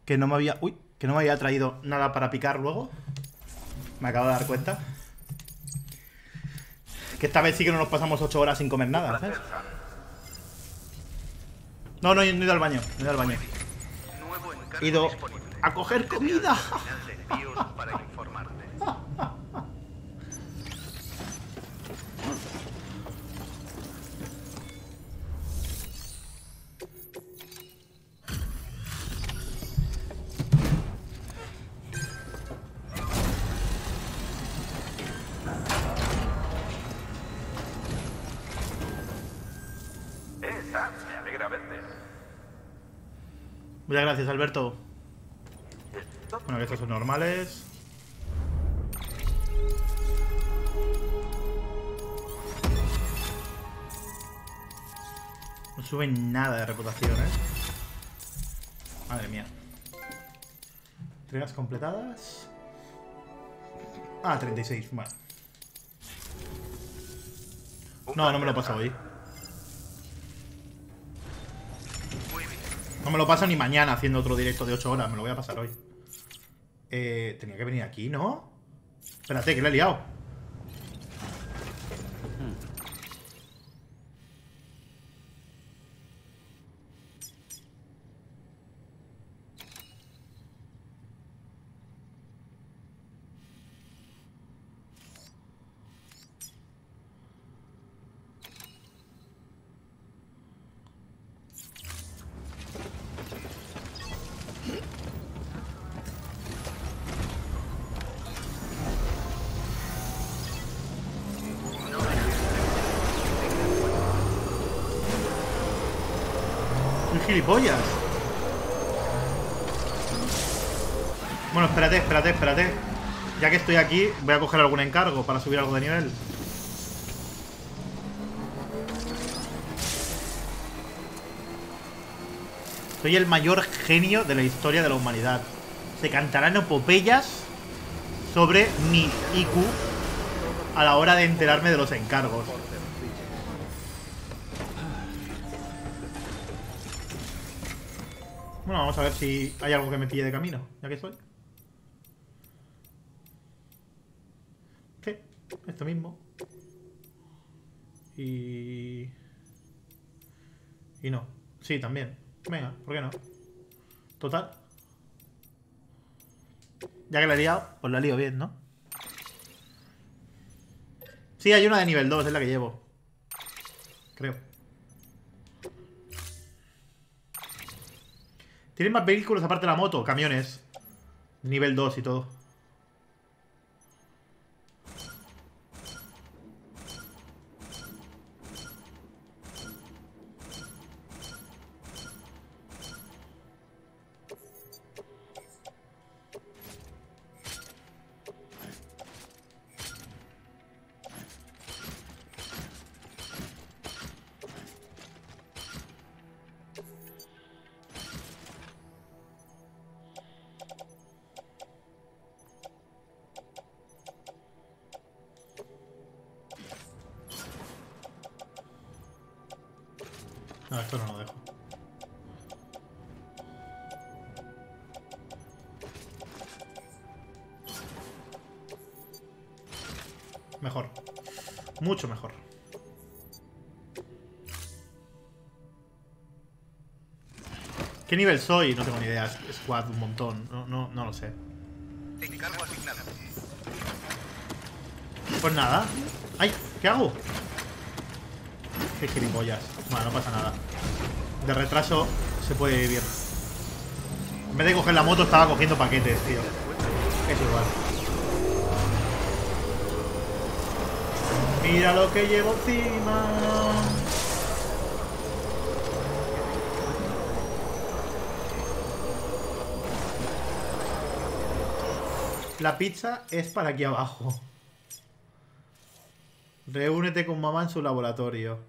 Que no me había. Uy, que no me había traído nada para picar luego. Me acabo de dar cuenta. Que esta vez sí que no nos pasamos 8 horas sin comer nada. No, no, no he ido al baño. No he ido al baño. He ido a coger comida. Muchas gracias, Alberto. Bueno, estos son normales. No suben nada de reputación, ¿eh? Madre mía. Entregas completadas. Ah, 36, vale. No, no me lo paso hoy. No me lo paso ni mañana haciendo otro directo de 8 horas. Me lo voy a pasar hoy. Eh, tenía que venir aquí, ¿no? Espérate, que le he liado. Voy a coger algún encargo para subir algo de nivel. Soy el mayor genio de la historia de la humanidad. Se cantarán epopeyas sobre mi IQ a la hora de enterarme de los encargos. Bueno, vamos a ver si hay algo que me pille de camino, ya que estoy. Sí, esto mismo. Y... Y no. Sí, también. Venga, ¿por qué no? Total. Ya que la he liado, pues la lío bien, ¿no? Sí, hay una de nivel 2, es la que llevo. Creo. ¿Tienes más vehículos aparte de la moto? Camiones. Nivel 2 y todo. Nivel soy? No tengo ni idea. Squad un montón. No, no, no lo sé. Pues nada. ¡Ay! ¿Qué hago? Qué gilipollas. Bueno, no pasa nada. De retraso se puede vivir. En vez de coger la moto estaba cogiendo paquetes, tío. Es igual. Mira lo que llevo encima. La pizza es para aquí abajo. Reúnete con mamá en su laboratorio.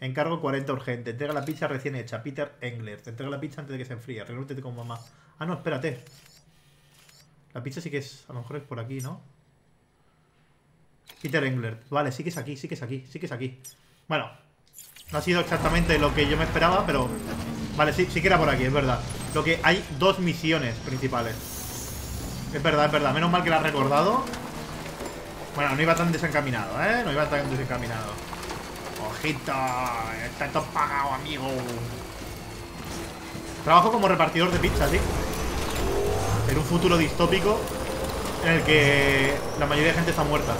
Encargo 40 urgente. Entrega la pizza recién hecha. Peter Engler. Te entrega la pizza antes de que se enfríe. Reúnete con mamá. Ah, no, espérate. La pizza sí que es... A lo mejor es por aquí, ¿no? Peter Engler. Vale, sí que es aquí, sí que es aquí, sí que es aquí. Bueno. No ha sido exactamente lo que yo me esperaba, pero... Vale, sí, sí que era por aquí, es verdad. Lo que hay dos misiones principales. Es verdad, es verdad. Menos mal que la has recordado. Bueno, no iba tan desencaminado, ¿eh? No iba tan desencaminado. Ojito, está todo pagado, amigo. Trabajo como repartidor de pizza, sí. En un futuro distópico en el que la mayoría de gente está muerta.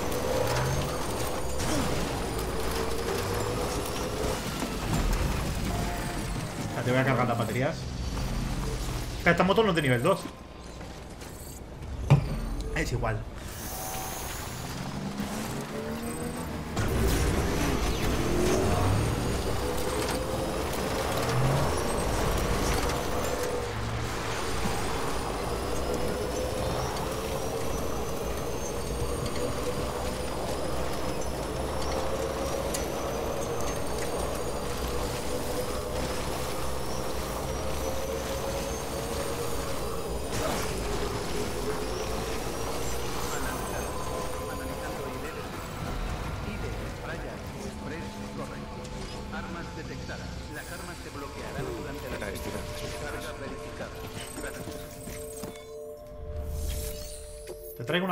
Te voy a cargar las baterías. Esta moto no es de nivel 2. Es igual. Armas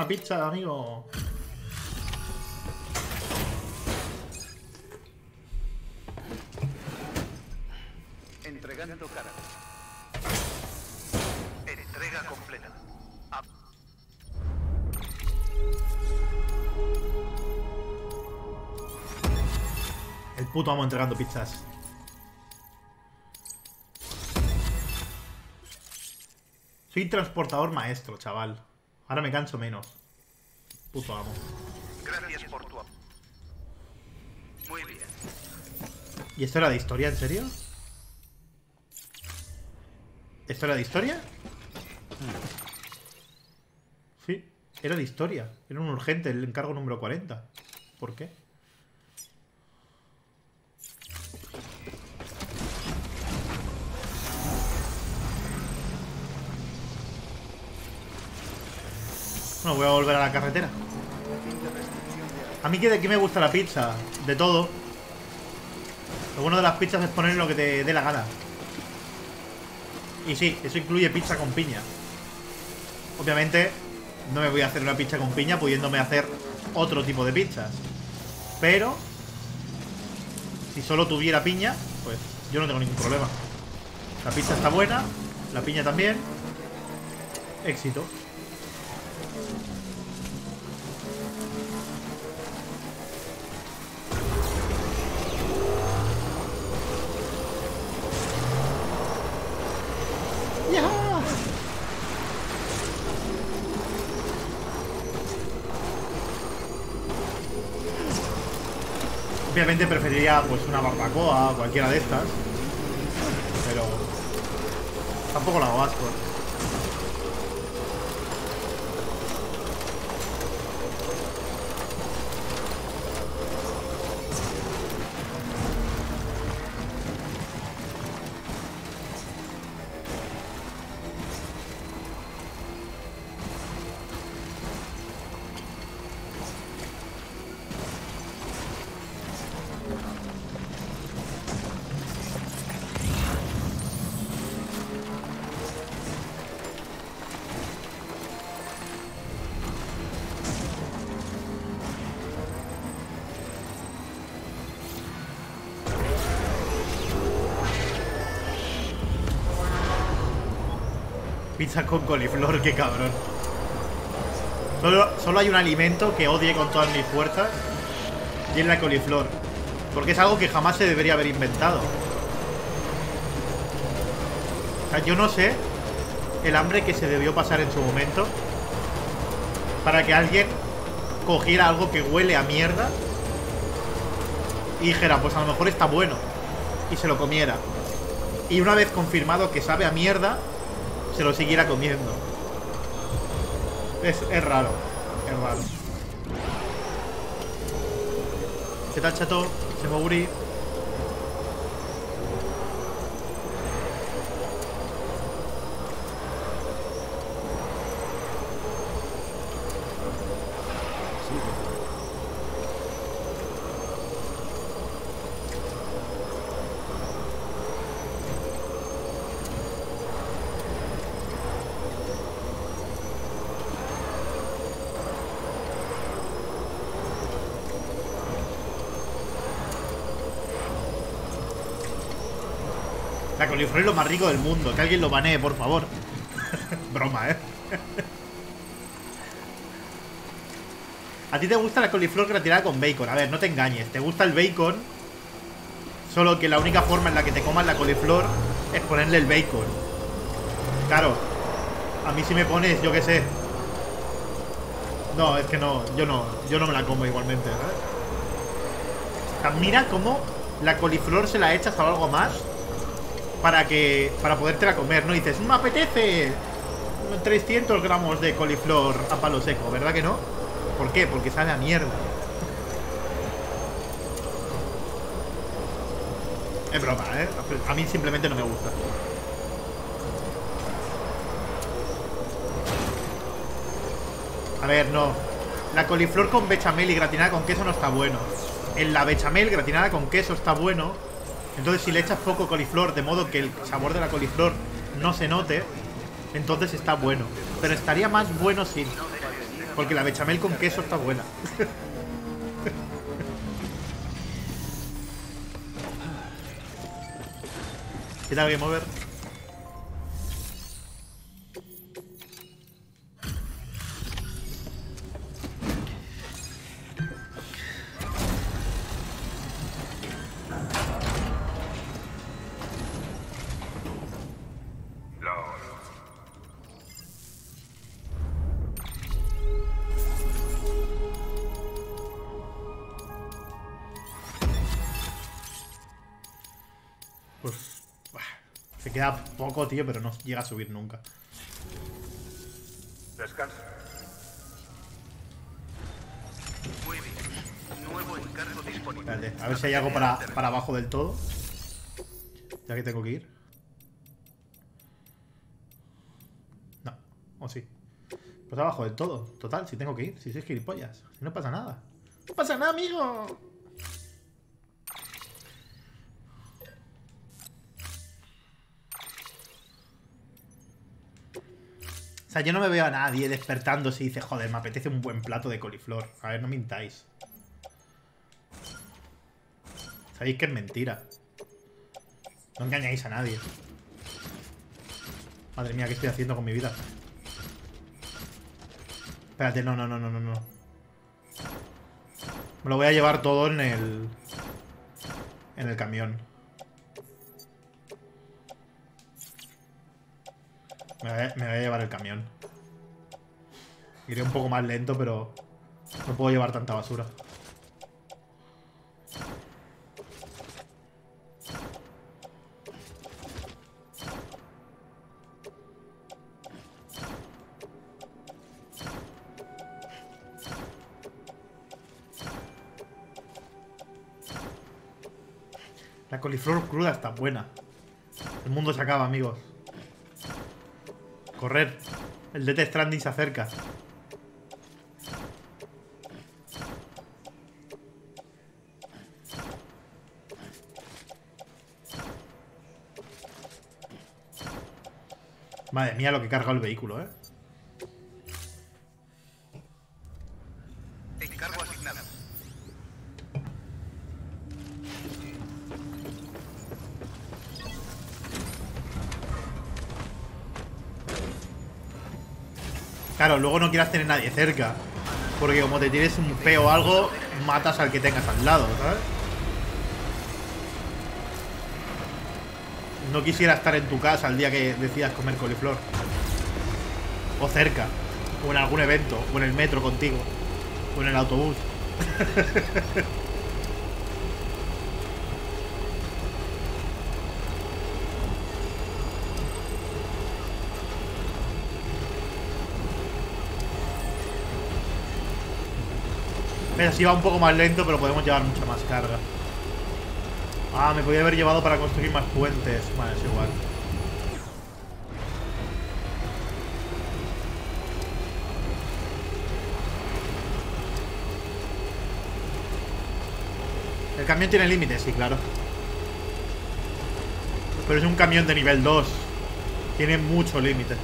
una pizza, amigo. Entregando carga. Entrega completa. El puto amo entregando pizzas. Soy transportador maestro, chaval. Ahora me canso menos. Puto amo. Gracias por tu. Muy bien. ¿Y esto era de historia, en serio? ¿Esto era de historia? Sí, era de historia. Era un urgente, el encargo número 40. ¿Por qué? Bueno, voy a volver a la carretera. A mí que de qué me gusta la pizza, de todo. Lo bueno de las pizzas es poner lo que te dé la gana. Y sí, eso incluye pizza con piña. Obviamente, no me voy a hacer una pizza con piña pudiéndome hacer otro tipo de pizzas. Pero, si solo tuviera piña, pues yo no tengo ningún problema. La pizza está buena, la piña también. Éxito. Pues una barbacoa cualquiera de estas. Pero tampoco la hago asco. Con coliflor, qué cabrón. Solo, solo hay un alimento que odie con todas mis fuerzas y es la coliflor. Porque es algo que jamás se debería haber inventado. O sea, yo no sé el hambre que se debió pasar en su momento para que alguien cogiera algo que huele a mierda y dijera, pues a lo mejor está bueno y se lo comiera. Y una vez confirmado que sabe a mierda, se lo siguiera comiendo. Es, es raro, es raro. ¿Qué tal, chato? Se me. Coliflor es lo más rico del mundo. Que alguien lo banee, por favor. [laughs] Broma, ¿eh? A ti te gusta la coliflor gratinada con bacon. A ver, no te engañes. Te gusta el bacon. Solo que la única forma en la que te comas la coliflor es ponerle el bacon. Claro. A mí si me pones, yo qué sé. No, es que no. Yo no. Yo no me la como igualmente, ¿sabes? Sea, mira cómo la coliflor se la echas a algo más para que para podértela comer, ¿no? Dices, me apetece 300 gramos de coliflor a palo seco, ¿verdad que no? ¿Por qué? Porque sabe a mierda. Es broma, ¿eh? A mí simplemente no me gusta. A ver, no. La coliflor con bechamel y gratinada con queso no está bueno. En la bechamel gratinada con queso está bueno. Entonces si le echas poco coliflor de modo que el sabor de la coliflor no se note, entonces está bueno. Pero estaría más bueno sin. Porque la bechamel con queso está buena. [laughs] ¿Qué tal, Game Over? Poco, tío, pero no llega a subir nunca. Descansa. Muy bien. Nuevo encargo disponible. Espérate, a ver si hay algo para, para abajo del todo. Ya que tengo que ir. No, o sí. Pues abajo del todo. Total, si tengo que ir, si sois gilipollas. Si no pasa nada. ¡No pasa nada, amigo! O sea, yo no me veo a nadie despertándose y dice, joder, me apetece un buen plato de coliflor. A ver, no mintáis. Sabéis que es mentira. No engañáis a nadie. Madre mía, ¿qué estoy haciendo con mi vida? Espérate, no, no, no, no, no, no. Me lo voy a llevar todo en el... En el camión. Me voy, a, a llevar el camión. Iré un poco más lento, pero... No puedo llevar tanta basura. La coliflor cruda está buena. El mundo se acaba, amigos. Correr. El Death Stranding se acerca. Madre mía lo que carga el vehículo, ¿eh? Luego no quieras tener nadie cerca. Porque como te tires un peo o algo, matas al que tengas al lado, ¿sabes? No quisiera estar en tu casa el día que decidas comer coliflor. O cerca. O en algún evento. O en el metro contigo. O en el autobús. [laughs] Mira, sí va un poco más lento, pero podemos llevar mucha más carga. Ah, me podía haber llevado para construir más puentes. Vale, es igual. El camión tiene límites, sí, claro. Pero es un camión de nivel 2. Tiene mucho límite.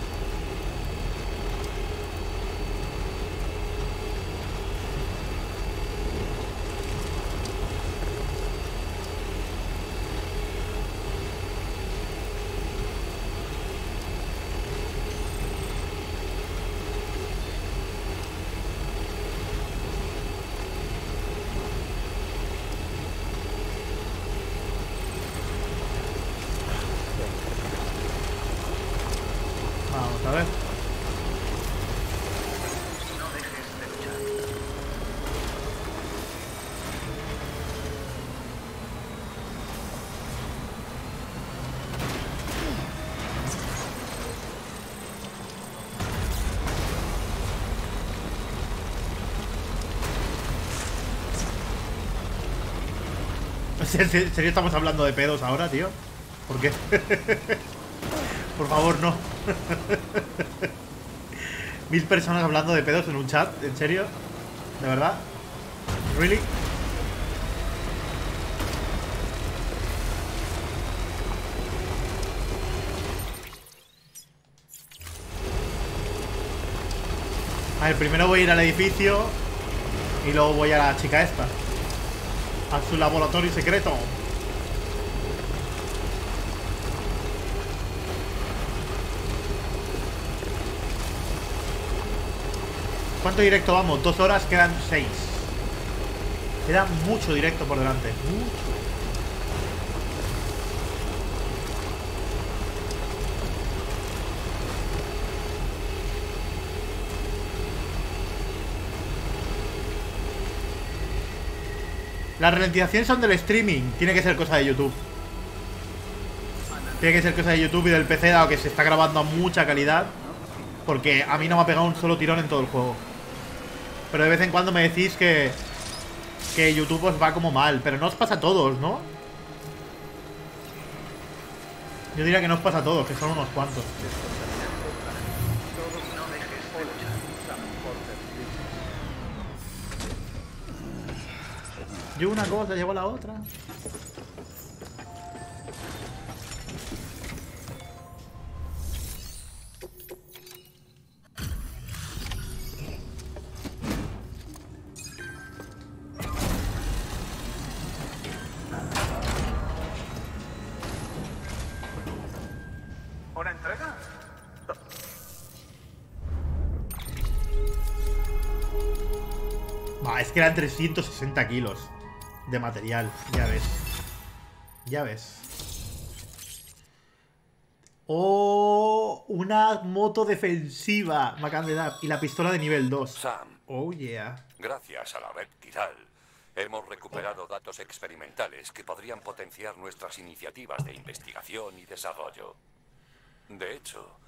¿En serio estamos hablando de pedos ahora, tío? ¿Por qué? [laughs] Por favor, no. [laughs] Mil personas hablando de pedos en un chat, ¿en serio? ¿De verdad? ¿Really? A ver, primero voy a ir al edificio y luego voy a la chica esta. A su laboratorio secreto. ¿Cuánto directo vamos? Dos horas, quedan seis. Queda mucho directo por delante. Mucho. Las ralentizaciones son del streaming. Tiene que ser cosa de YouTube. Tiene que ser cosa de YouTube y del PC, dado que se está grabando a mucha calidad. Porque a mí no me ha pegado un solo tirón en todo el juego. Pero de vez en cuando me decís que... Que YouTube os va como mal. Pero no os pasa a todos, ¿no? Yo diría que no os pasa a todos, que son unos cuantos. No dejes de luchar. Yo una cosa llevo la otra. ¿Una entrega? Va, es que eran 360 kilos de material. Ya ves. Ya ves. Oh, una moto defensiva. Me acaban de dar. Y la pistola de nivel 2. Sam, Oh, yeah. gracias a la red Kiral, hemos recuperado datos experimentales que podrían potenciar nuestras iniciativas de investigación y desarrollo. De hecho,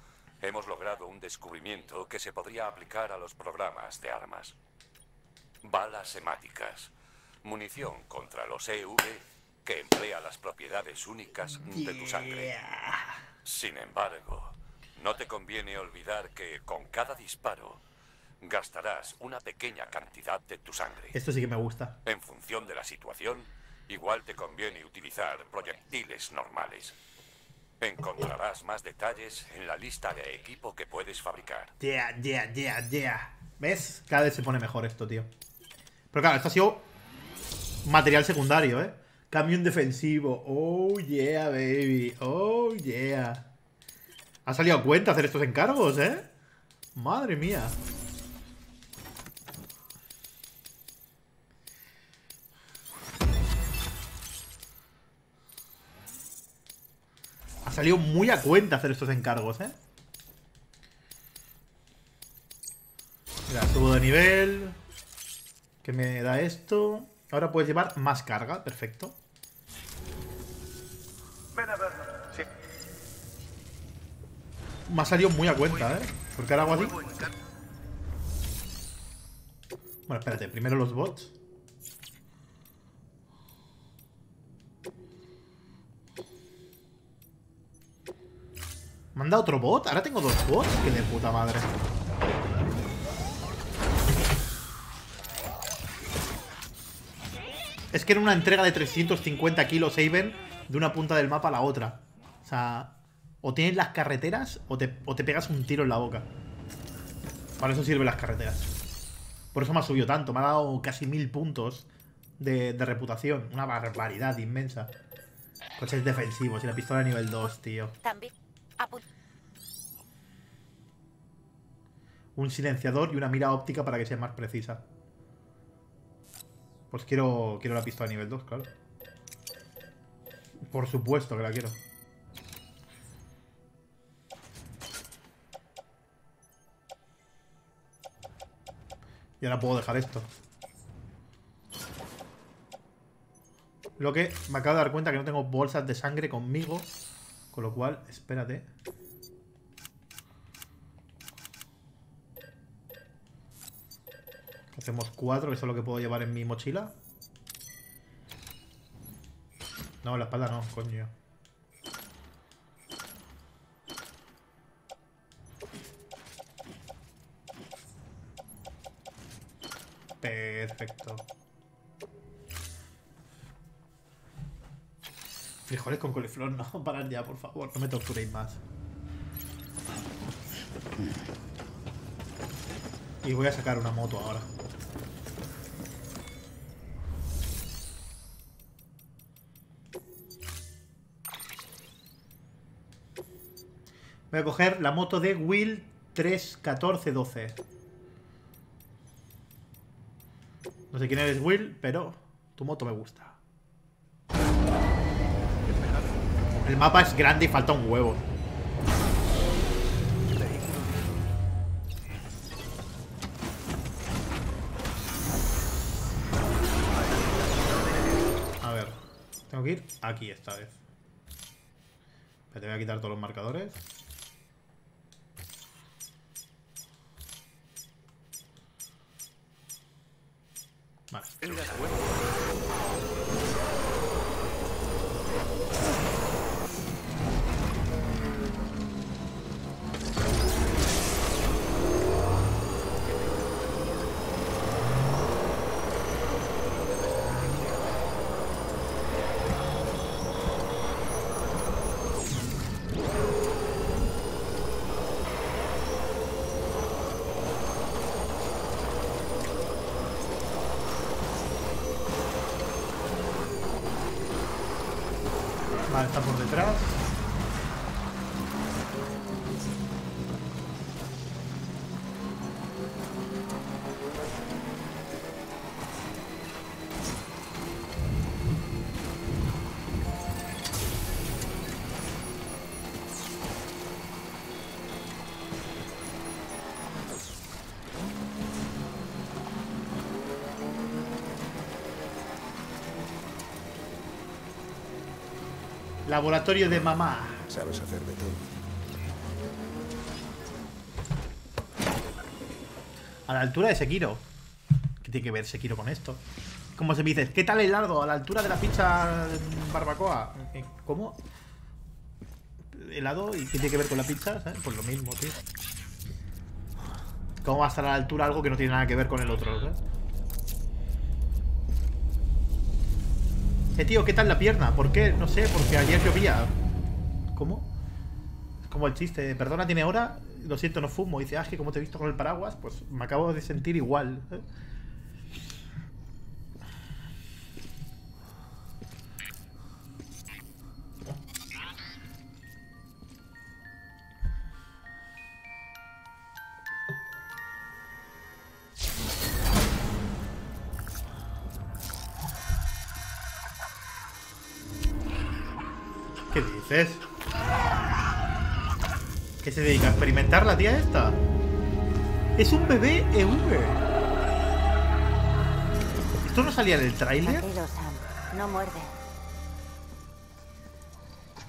hemos logrado un descubrimiento que se podría aplicar a los programas de armas. Balas hemáticas, munición contra los EV que emplea las propiedades únicas de tu sangre. Sin embargo, no te conviene olvidar que con cada disparo gastarás una pequeña cantidad de tu sangre. Esto sí que me gusta. En función de la situación, igual te conviene utilizar proyectiles normales. Encontrarás más detalles en la lista de equipo que puedes fabricar. Yeah, yeah, yeah, yeah. ¿Ves? Cada vez se pone mejor esto, tío. Pero claro, esto ha sido material secundario, ¿eh? Camión defensivo. Oh, yeah, baby. Oh, yeah. Ha salido a cuenta hacer estos encargos, ¿eh? Madre mía. Ha salido muy a cuenta hacer estos encargos, ¿eh? Mira, subo de nivel. Que me da esto. Ahora puedes llevar más carga, perfecto. Ven a verlo. Sí. Me ha salido muy a cuenta, ¿eh? Porque ahora hago así. Bueno, espérate, primero los bots. ¿Me han dado otro bot? Ahora tengo dos bots. Que de puta madre. Es que era una entrega de 350 kilos Haven de una punta del mapa a la otra. O sea, o tienes las carreteras o te, o te pegas un tiro en la boca. Para eso sirven las carreteras. Por eso me ha subido tanto. Me ha dado casi mil puntos de, de reputación. Una barbaridad inmensa. Coches defensivos y la pistola de nivel 2, tío. También. apu- Un silenciador y una mira óptica para que sea más precisa. Pues quiero, quiero la pistola nivel 2, claro. Por supuesto que la quiero. Y ahora puedo dejar esto. Lo que me acabo de dar cuenta que no tengo bolsas de sangre conmigo. Con lo cual, espérate. Hacemos cuatro, eso es lo que puedo llevar en mi mochila. No, la espalda no, coño. Perfecto. Frijoles con coliflor, no, [laughs] parad ya, por favor, no me torturéis más. Y voy a sacar una moto ahora. Voy a coger la moto de Will 31412. No sé quién eres Will, pero tu moto me gusta. El mapa es grande y falta un huevo. A ver, tengo que ir aquí esta vez. Te voy a quitar todos los marcadores. Vale. Vale, Laboratorio de mamá. Sabes hacer de todo. A la altura de Sekiro. ¿Qué tiene que ver Sekiro con esto? Como se me dice, ¿qué tal el lardo? A la altura de la pizza barbacoa. Eh, ¿Cómo? ¿Helado? ¿Y qué tiene que ver con la pizza? ¿sabes? Pues lo mismo, tío. ¿Cómo va a estar a la altura algo que no tiene nada que ver con el otro? ¿sabes? Eh, tío, ¿qué tal la pierna? ¿Por qué? No sé, porque ayer llovía. ¿Cómo? Es como el chiste. Perdona, tiene hora. Lo siento, no fumo. Dice, ah, es que como te he visto con el paraguas, pues me acabo de sentir igual. ¿eh? Se dedica a experimentar la tía esta? Es un bebé EV. ¿Esto no salía en el tráiler? Sam. No muerde.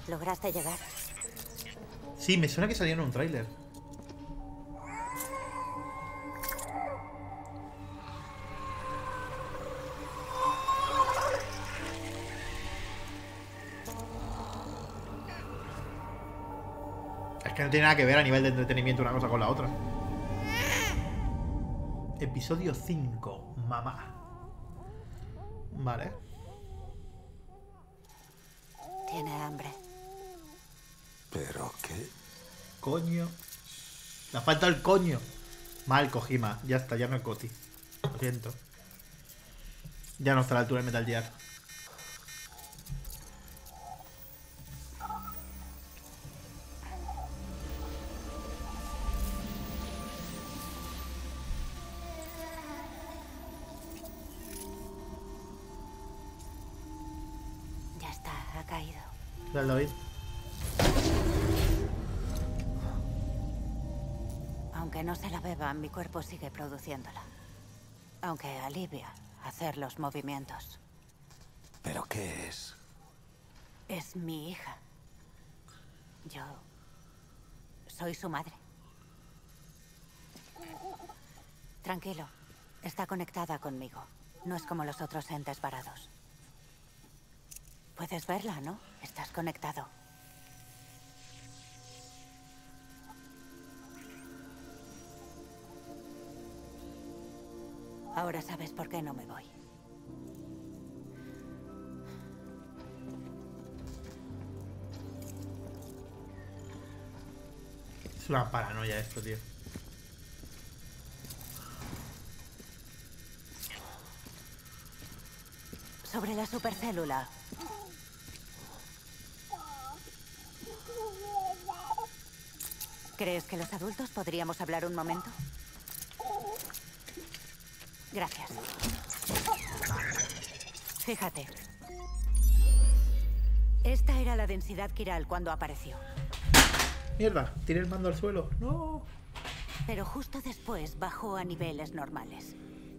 ¿Lograste llegar? Sí, me suena que salía en un tráiler. Que no tiene nada que ver a nivel de entretenimiento una cosa con la otra. Episodio 5, mamá. Vale. Tiene hambre. ¿Pero qué? Coño. Le falta el coño. Mal, Kojima. Ya está, ya no es Coti. Lo siento. Ya no está a la altura de Metal Gear. Dale, David. Aunque no se la beba, mi cuerpo sigue produciéndola. Aunque alivia hacer los movimientos. ¿Pero qué es? Es mi hija. Yo soy su madre. Tranquilo, está conectada conmigo. No es como los otros entes varados. Puedes verla, ¿no? Estás conectado. Ahora sabes por qué no me voy. Es una paranoia esto, tío. Sobre la supercélula. ¿Crees que los adultos podríamos hablar un momento? Gracias. Fíjate. Esta era la densidad quiral cuando apareció. Mierda, tiré el mando al suelo. No. Pero justo después bajó a niveles normales.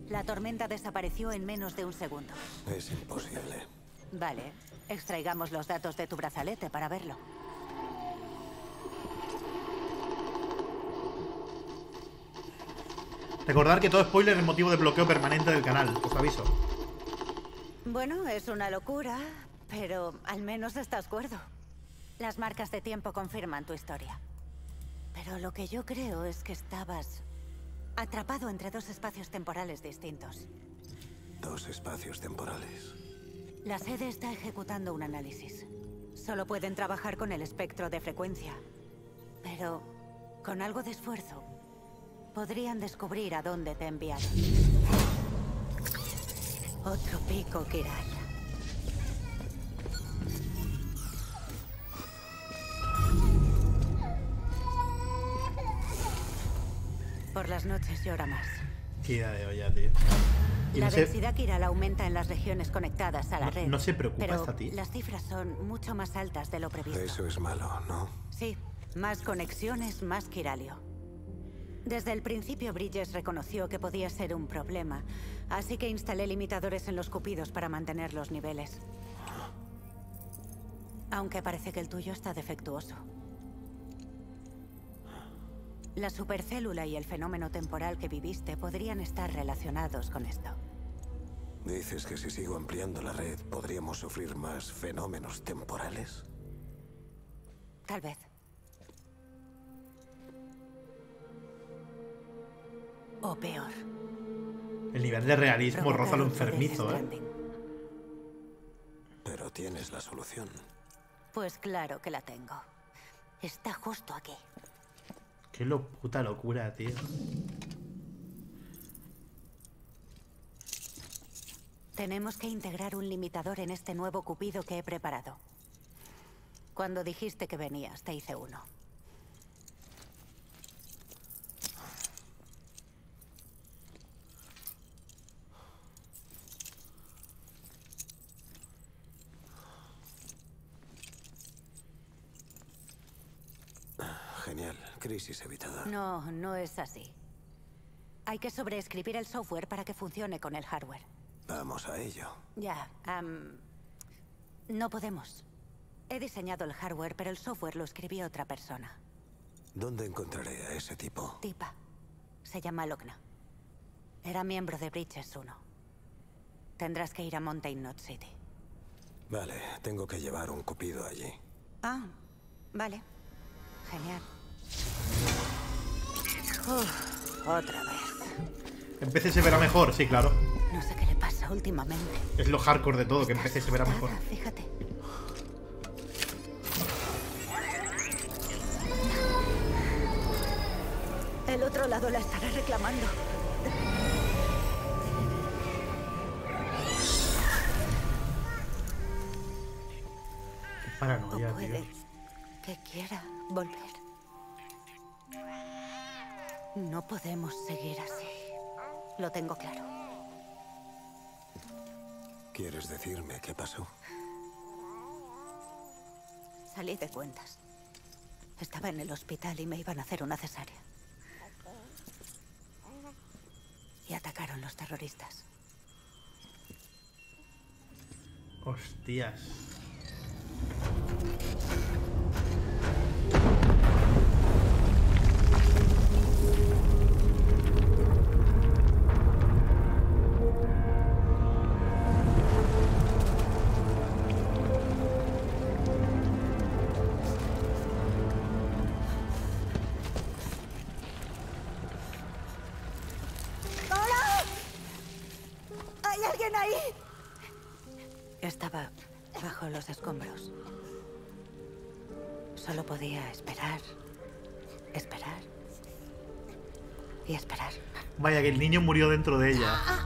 La tormenta desapareció en menos de un segundo. Es imposible. Vale, extraigamos los datos de tu brazalete para verlo. Recordar que todo spoiler es motivo de bloqueo permanente del canal, os aviso. Bueno, es una locura, pero al menos estás cuerdo. Las marcas de tiempo confirman tu historia. Pero lo que yo creo es que estabas atrapado entre dos espacios temporales distintos. Dos espacios temporales. La sede está ejecutando un análisis. Solo pueden trabajar con el espectro de frecuencia. Pero con algo de esfuerzo, Podrían descubrir a dónde te enviaron. Otro pico, Kiral. Por las noches llora más. Tira de olla, tío. La densidad se... Kiral aumenta en las regiones conectadas a la red. No se preocupa pero ti. Las cifras son mucho más altas de lo previsto. Eso es malo, ¿no? Sí. Más conexiones, más Kiralio. Desde el principio Bridges reconoció que podía ser un problema, así que instalé limitadores en los cupidos para mantener los niveles. Aunque parece que el tuyo está defectuoso. La supercélula y el fenómeno temporal que viviste podrían estar relacionados con esto. Dices que si sigo ampliando la red podríamos sufrir más fenómenos temporales. Tal vez. O peor. el nivel de realismo roza lo enfermizo, ¿eh? Pero tienes la solución. Pues claro que la tengo. Está justo aquí. Qué lo puta locura, tío. Tenemos que integrar un limitador en este nuevo cupido que he preparado. Cuando dijiste que venías, te hice uno. Genial. Crisis evitada. No, no es así. Hay que sobreescribir el software para que funcione con el hardware. Vamos a ello. Ya, no podemos. He diseñado el hardware, pero el software lo escribió otra persona. ¿Dónde encontraré a ese tipo? Tipa. Se llama Logna. Era miembro de Bridges 1. Tendrás que ir a Mountain Knot City. Vale, tengo que llevar un cupido allí. Ah, vale. Genial. Uf, otra vez. En PC se verá mejor, sí, claro. No sé qué le pasa últimamente. Es lo hardcore de todo, que en PC se verá mejor. Fíjate. El otro lado la estará reclamando. Qué paranoia, tío. Puede que quiera volver. No podemos seguir así. Lo tengo claro. ¿Quieres decirme qué pasó? Salí de cuentas. Estaba en el hospital y me iban a hacer una cesárea. Y atacaron los terroristas. Hostias. El niño murió dentro de ella.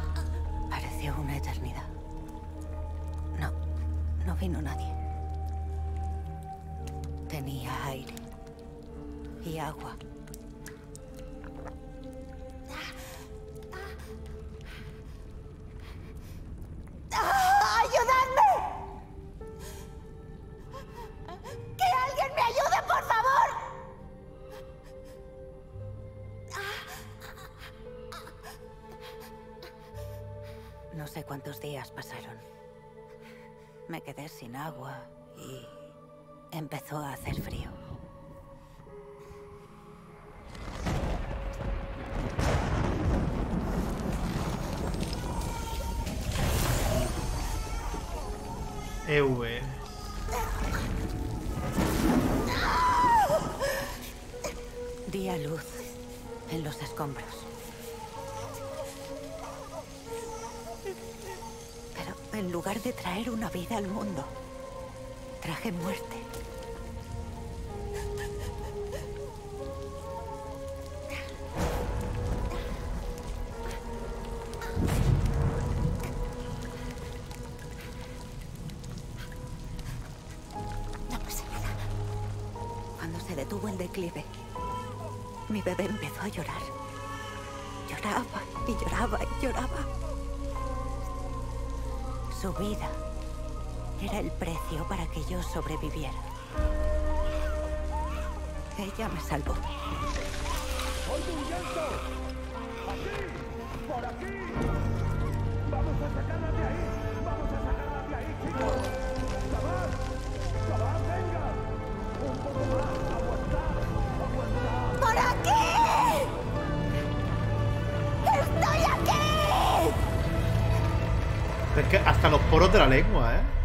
Al mundo, traje muerte. No pasa nada. Cuando se detuvo el declive, mi bebé empezó a llorar. lloraba y lloraba y lloraba. Su vida era el precio para que yo sobreviviera. Ella me salvó. ¡Oye, un llanto! ¡Aquí! ¡Por aquí! ¡Vamos a sacarla de ahí! ¡Vamos a sacarla de ahí, chicos! ¡Cabal! ¡Cabal, venga! ¡Un poco más! ¡Aguantad! ¡Aguantad! ¡Por aquí! ¡Estoy aquí! Es que hasta los poros de la lengua, ¿eh?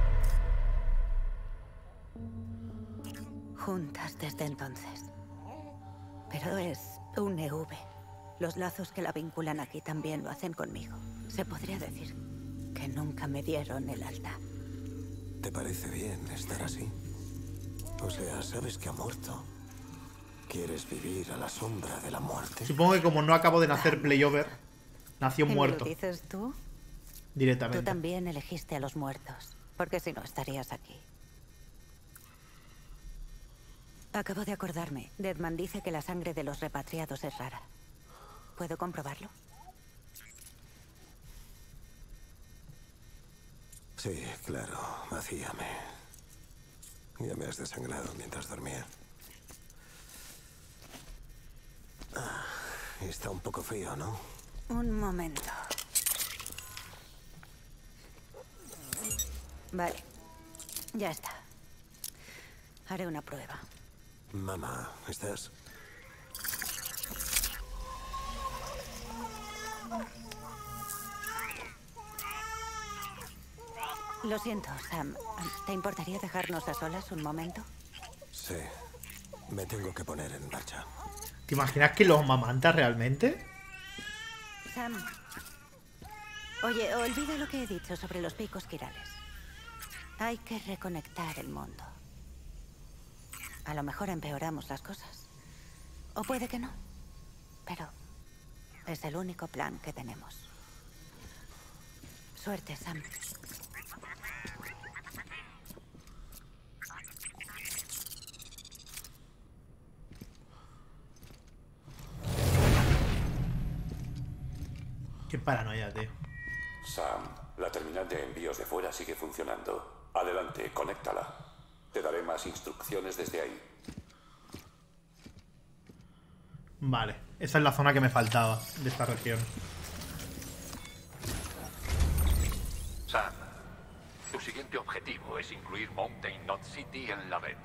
Los lazos que la vinculan aquí también lo hacen conmigo. Se podría decir que nunca me dieron el alta. ¿Te parece bien estar así? O sea, sabes que ha muerto. ¿Quieres vivir a la sombra de la muerte? Supongo que como no acabo de nacer playover, nació ¿Y me muerto lo dices tú? Tú directamente. también elegiste a los muertos. Porque si no, estarías aquí. Acabo de acordarme. Deadman dice que la sangre de los repatriados es rara. ¿Puedo comprobarlo? Sí, claro, vacíame. Ya me has desangrado mientras dormía. Ah, está un poco frío, ¿no? Un momento. Vale. Ya está. Haré una prueba. Mamá, ¿estás? Lo siento, Sam. ¿Te importaría dejarnos a solas un momento? Sí. Me tengo que poner en marcha. ¿Te imaginas que los mamanta realmente? Sam. Oye, olvida lo que he dicho sobre los picos quirales. Hay que reconectar el mundo. A lo mejor empeoramos las cosas. O puede que no. Pero es el único plan que tenemos. Suerte, Sam. Qué paranoia, tío. Sam, la terminal de envíos de fuera sigue funcionando. Adelante, conéctala. Te daré más instrucciones desde ahí. Vale, esa es la zona que me faltaba de esta región. Sam, tu siguiente objetivo es incluir Mountain Knot City en la red.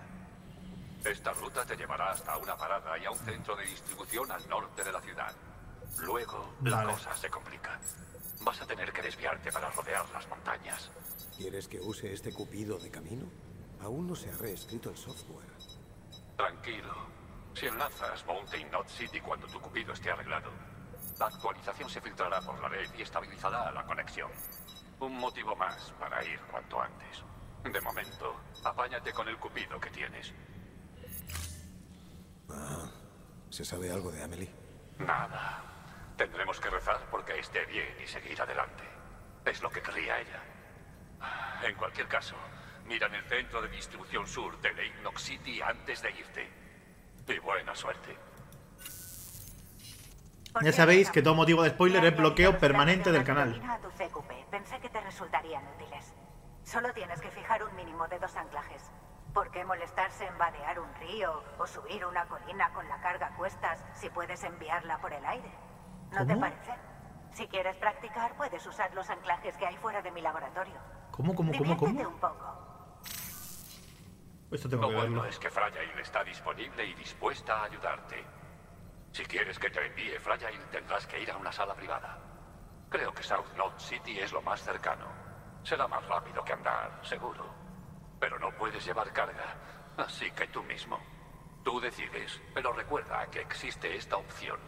Esta ruta te llevará hasta una parada y a un centro de distribución al norte de la ciudad. Luego, la Vale. cosa se complica. Vas a tener que desviarte para rodear las montañas. ¿Quieres que use este cupido de camino? Aún no se ha reescrito el software. Tranquilo. Si enlazas Mountain Knot City cuando tu cupido esté arreglado, la actualización se filtrará por la red y estabilizará la conexión. Un motivo más para ir cuanto antes. De momento, apáñate con el cupido que tienes. Ah, ¿se sabe algo de Amelie? Nada. Tendremos que rezar porque esté bien y seguir adelante. Es lo que querría ella. En cualquier caso, mira en el centro de distribución sur de Lake Knox City antes de irte. Y buena suerte. Ya sabéis que todo motivo de spoiler es bloqueo permanente del canal. Pensé que te resultarían útiles. Solo tienes que fijar un mínimo de dos anclajes. ¿Por qué molestarse en vadear un río o subir una colina con la carga a cuestas si puedes enviarla por el aire? ¿No te ¿Cómo? parece? Si quieres practicar, puedes usar los anclajes que hay fuera de mi laboratorio. ¿Cómo, cómo, cómo, Diviértete cómo? un poco. Esto tengo Lo que bueno es que Fragile está disponible y dispuesta a ayudarte. Si quieres que te envíe Fragile, tendrás que ir a una sala privada. Creo que South Knot City es lo más cercano. Será más rápido que andar, seguro. Pero no puedes llevar carga, así que tú mismo. Tú decides, pero recuerda que existe esta opción.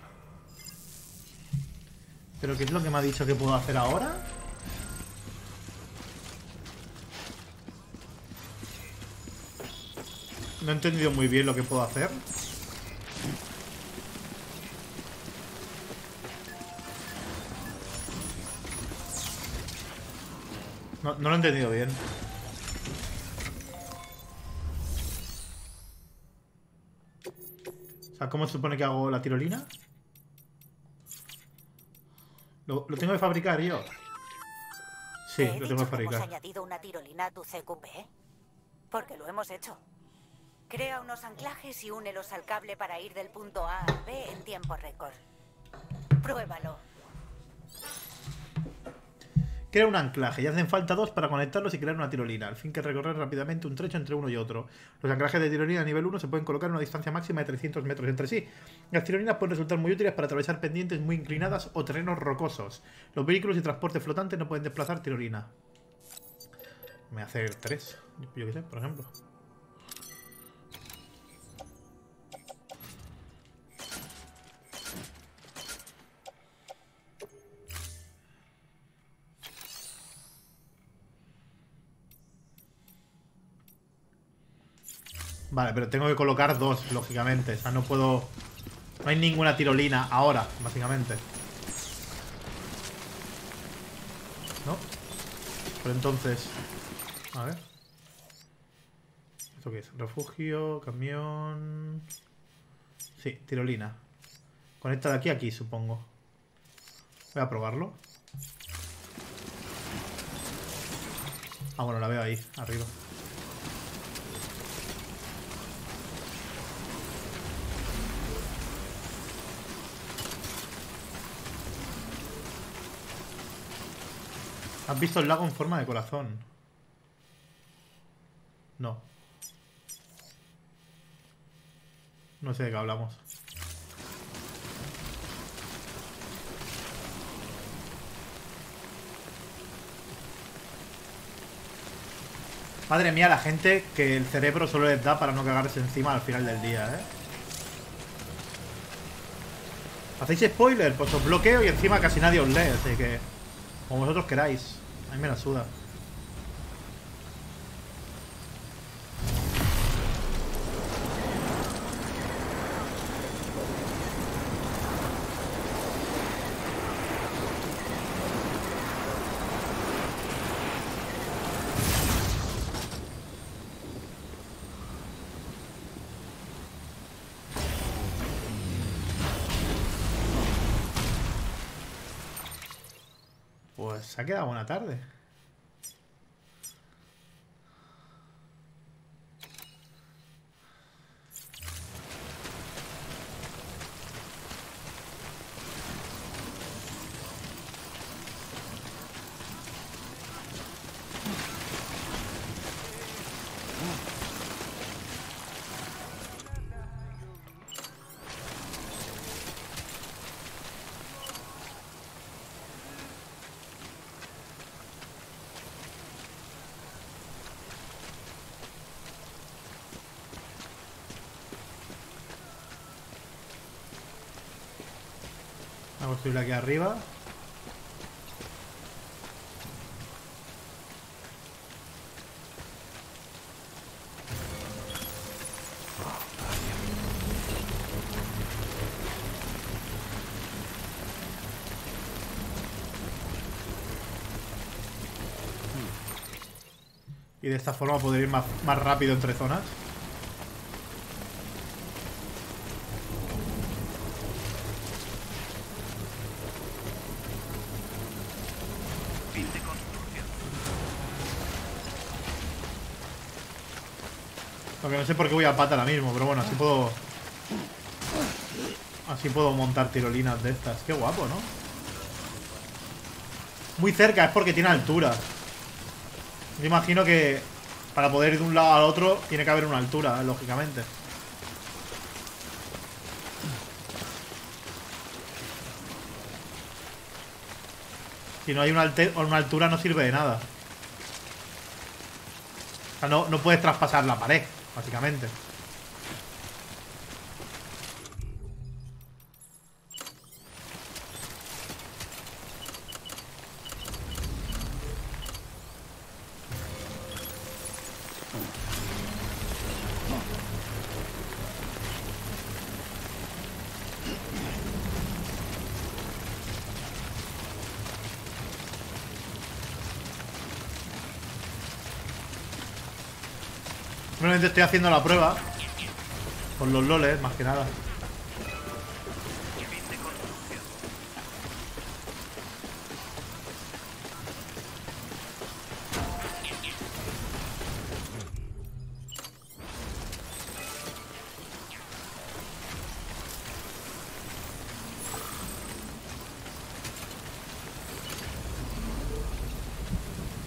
¿Pero qué es lo que me ha dicho que puedo hacer ahora? No he entendido muy bien lo que puedo hacer. No, no lo he entendido bien. O sea, ¿cómo se supone que hago la tirolina? Lo, lo tengo que fabricar yo. Sí, lo tengo que que hemos fabricar. añadido una tirolina a tu CQP. Porque lo hemos hecho. Crea unos anclajes y únelos al cable para ir del punto A al B en tiempo récord. Pruébalo. Crea un anclaje y hacen falta dos para conectarlos y crear una tirolina, al fin que recorrer rápidamente un trecho entre uno y otro. Los anclajes de tirolina a nivel 1 se pueden colocar a una distancia máxima de 300 metros entre sí. Las tirolinas pueden resultar muy útiles para atravesar pendientes muy inclinadas o terrenos rocosos. Los vehículos y transporte flotantes no pueden desplazar tirolina. Me voy hacer tres, yo qué sé, por ejemplo. Vale, pero tengo que colocar dos, lógicamente. O sea, no puedo... No hay ninguna tirolina ahora, básicamente. ¿No? Pero entonces... A ver. ¿Esto qué es? Refugio, camión... Sí, tirolina. Conecta de aquí a aquí, supongo. Voy a probarlo. Ah, bueno, la veo ahí, arriba. ¿Has visto el lago en forma de corazón? No. No sé de qué hablamos. Madre mía, la gente que el cerebro solo les da para no cagarse encima al final del día, ¿eh? ¿Hacéis spoiler? Pues os bloqueo y encima casi nadie os lee, así que... Como vosotros queráis. A mí me la suda. Pues se ha quedado buena tarde. Construir aquí arriba. Y de esta forma poder ir más, más rápido entre zonas. Fin de construcción. Lo que no sé por qué voy a pata ahora mismo, pero bueno, así puedo... Así puedo montar tirolinas de estas. Qué guapo, ¿no? Muy cerca, es porque tiene altura. Yo imagino que para poder ir de un lado al otro tiene que haber una altura, lógicamente. Si no hay una, una altura no sirve de nada. O sea, no, no puedes traspasar la pared, básicamente. Estoy haciendo la prueba. Con los loles, más que nada.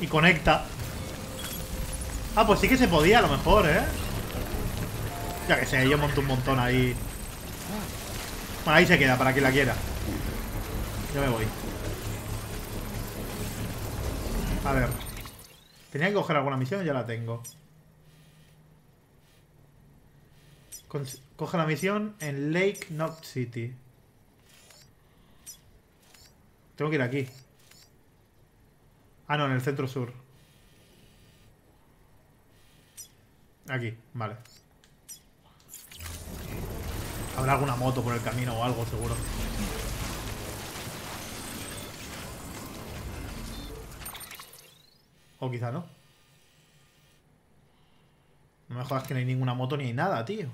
Y conecta. Ah, pues sí que se podía a lo mejor, ¿eh? Ya que sé, yo monto un montón ahí. Bueno, ahí se queda, para quien la quiera. Yo me voy. A ver. Tenía que coger alguna misión, ya la tengo. Coge la misión en Lake Knot City. Tengo que ir aquí. Ah, no, en el centro sur. Aquí, vale. Habrá alguna moto por el camino o algo, seguro. O quizá no. No me jodas que no hay ninguna moto ni hay nada, tío.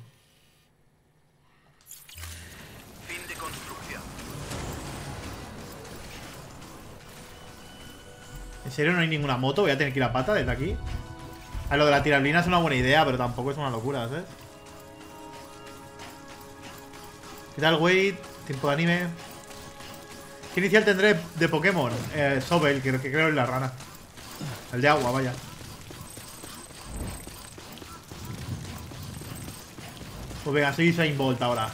Fin de construcción. ¿En serio no hay ninguna moto? Voy a tener que ir a pata desde aquí. A lo de la tirablina es una buena idea, pero tampoco es una locura, ¿sabes? ¿Qué tal, güey? Tiempo de anime. ¿Qué inicial tendré de Pokémon? Eh, Sobel, que, que creo es la rana. El de agua, vaya. Pues venga, soy Usain Bolt ahora.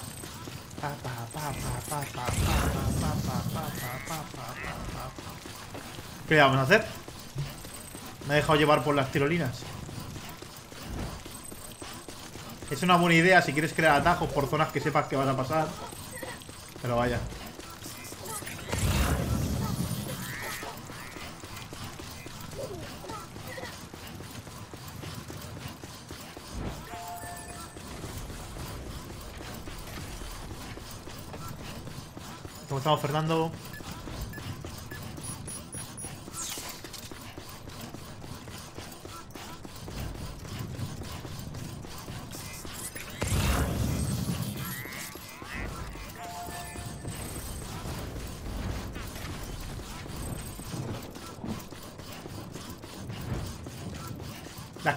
¿Qué le vamos a hacer? Me he dejado llevar por las tirolinas. Es una buena idea si quieres crear atajos por zonas que sepas que vas a pasar. Pero vaya. ¿Cómo estamos, Fernando?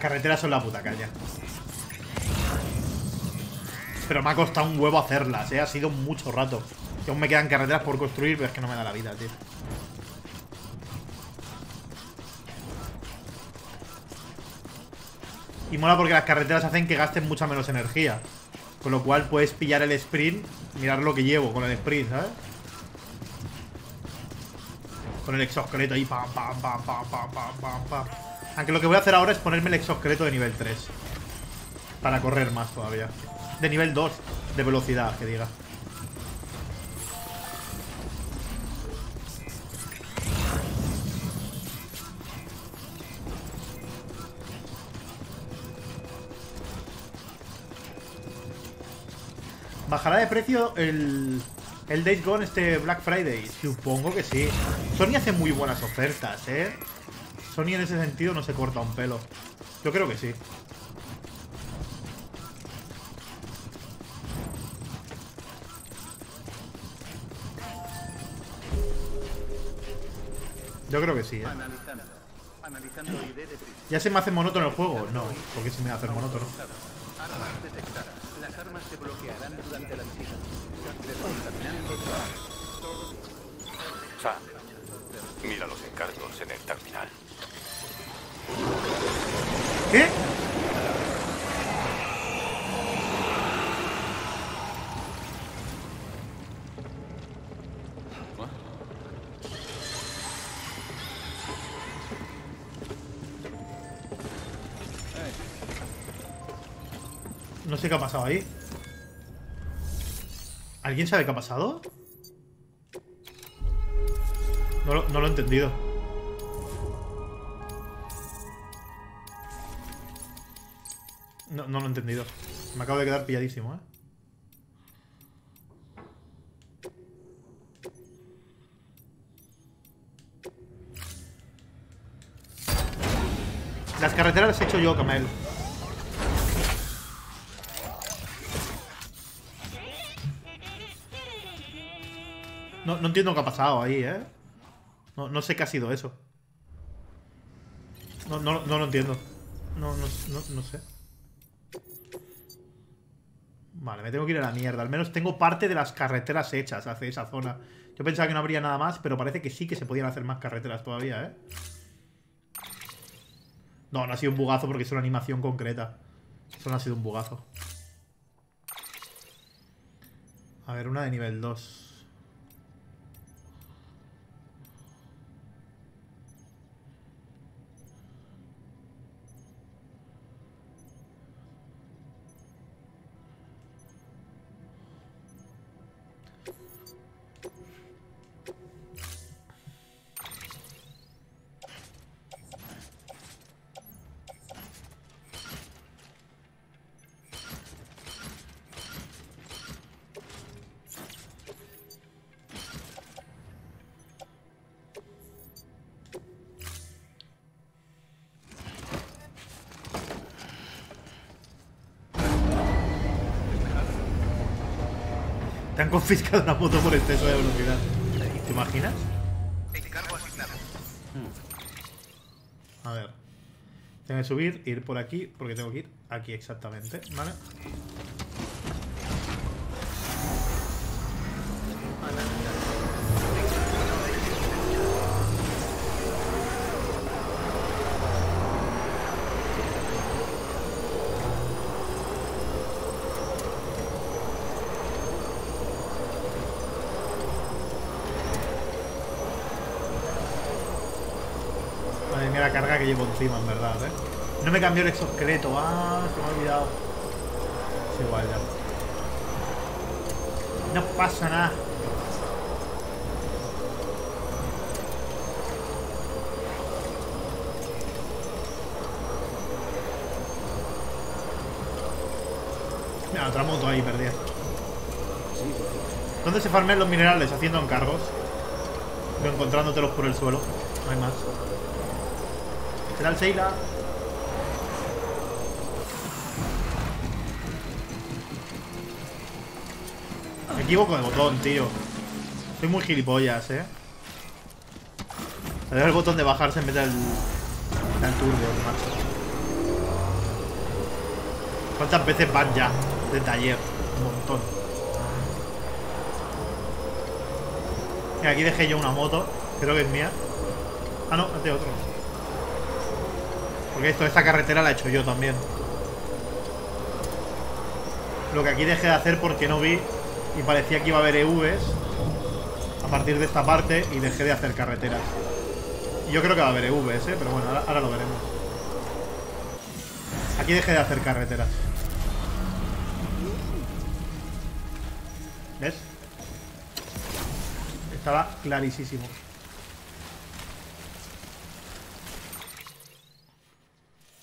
Carreteras son la puta caña. Pero me ha costado un huevo hacerlas, ¿eh? Ha sido mucho rato. Y aún me quedan carreteras por construir, pero es que no me da la vida, tío. Y mola porque las carreteras hacen que gasten mucha menos energía. Con lo cual puedes pillar el sprint, mirar lo que llevo con el sprint, ¿sabes? Con el exoesqueleto ahí, pam, pam, pam, pam, pam, pam, pam, pam. Aunque lo que voy a hacer ahora es ponerme el exoesqueleto de nivel 3. Para correr más todavía. De nivel 2, de velocidad, que diga. ¿Bajará de precio el, el Days Gone este Black Friday? Supongo que sí. Sony hace muy buenas ofertas, ¿eh? Sony en ese sentido no se corta un pelo. Yo creo que sí. Yo creo que sí, ¿eh? ¿Ya se me hace monótono el juego? No, porque se me va a hacer monótono. Armas detectadas. Las armas se bloquearán durante la visita. Descontaminando Sam, mira los encargos en el terminal. ¿Qué? No sé qué ha pasado ahí. ¿Alguien sabe qué ha pasado? No lo, no lo he entendido. No, no lo he entendido. Me acabo de quedar pilladísimo, ¿eh? Las carreteras las he hecho yo, Camel. No, no entiendo qué ha pasado ahí, ¿eh? No, no sé qué ha sido eso. No, no, no lo entiendo. No, no, no, no sé. Vale, me tengo que ir a la mierda. Al menos tengo parte de las carreteras hechas hacia esa zona. Yo pensaba que no habría nada más, pero parece que sí que se podían hacer más carreteras todavía, ¿eh? No, no ha sido un bugazo porque es una animación concreta. Eso no ha sido un bugazo. A ver, una de nivel 2. Confiscado una moto por exceso de velocidad. ¿Te imaginas? A ver. Tengo que subir, ir por aquí, porque tengo que ir aquí exactamente, ¿vale? Madre mía la carga que encima, en verdad, ¿eh? No me cambió el exoesqueleto. Ah, se me ha olvidado. Es igual ya. No pasa nada. Mira, otra moto ahí perdida. ¿Dónde se farmean los minerales? Haciendo encargos. O encontrándotelos por el suelo. No hay más. ¿Será el Seila? Me equivoco de botón, tío. Soy muy gilipollas, eh. Le el botón de bajarse en vez del, del turbo, macho. ¿Cuántas veces van ya de taller? Un montón. Mira, aquí dejé yo una moto. Creo que es mía. Ah, no, es de otro. Porque esto, esta carretera la he hecho yo también. Lo que aquí dejé de hacer porque no vi y parecía que iba a haber EVs a partir de esta parte y dejé de hacer carreteras. Yo creo que va a haber EVs, ¿eh? pero bueno, ahora lo veremos. Aquí dejé de hacer carreteras. ¿Ves? Estaba clarísimo.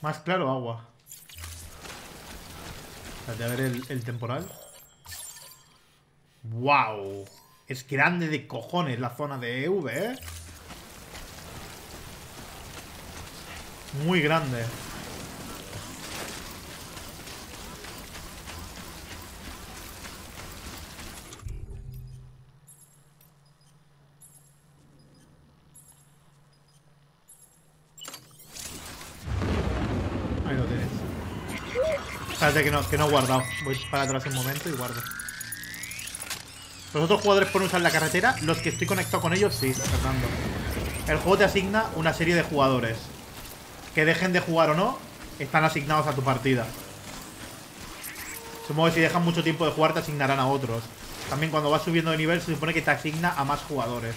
Más claro, agua. Espérate, a ver el, el temporal. ¡Wow! Es grande de cojones la zona de EV, ¿eh? Muy grande. Que no, que no he guardado. Voy para atrás un momento y guardo. Los otros jugadores pueden usar la carretera. Los que estoy conectado con ellos, sí, Fernando. El juego te asigna una serie de jugadores. Que dejen de jugar o no, están asignados a tu partida. Supongo que si dejan mucho tiempo de jugar, te asignarán a otros. También cuando vas subiendo de nivel, se supone que te asigna a más jugadores.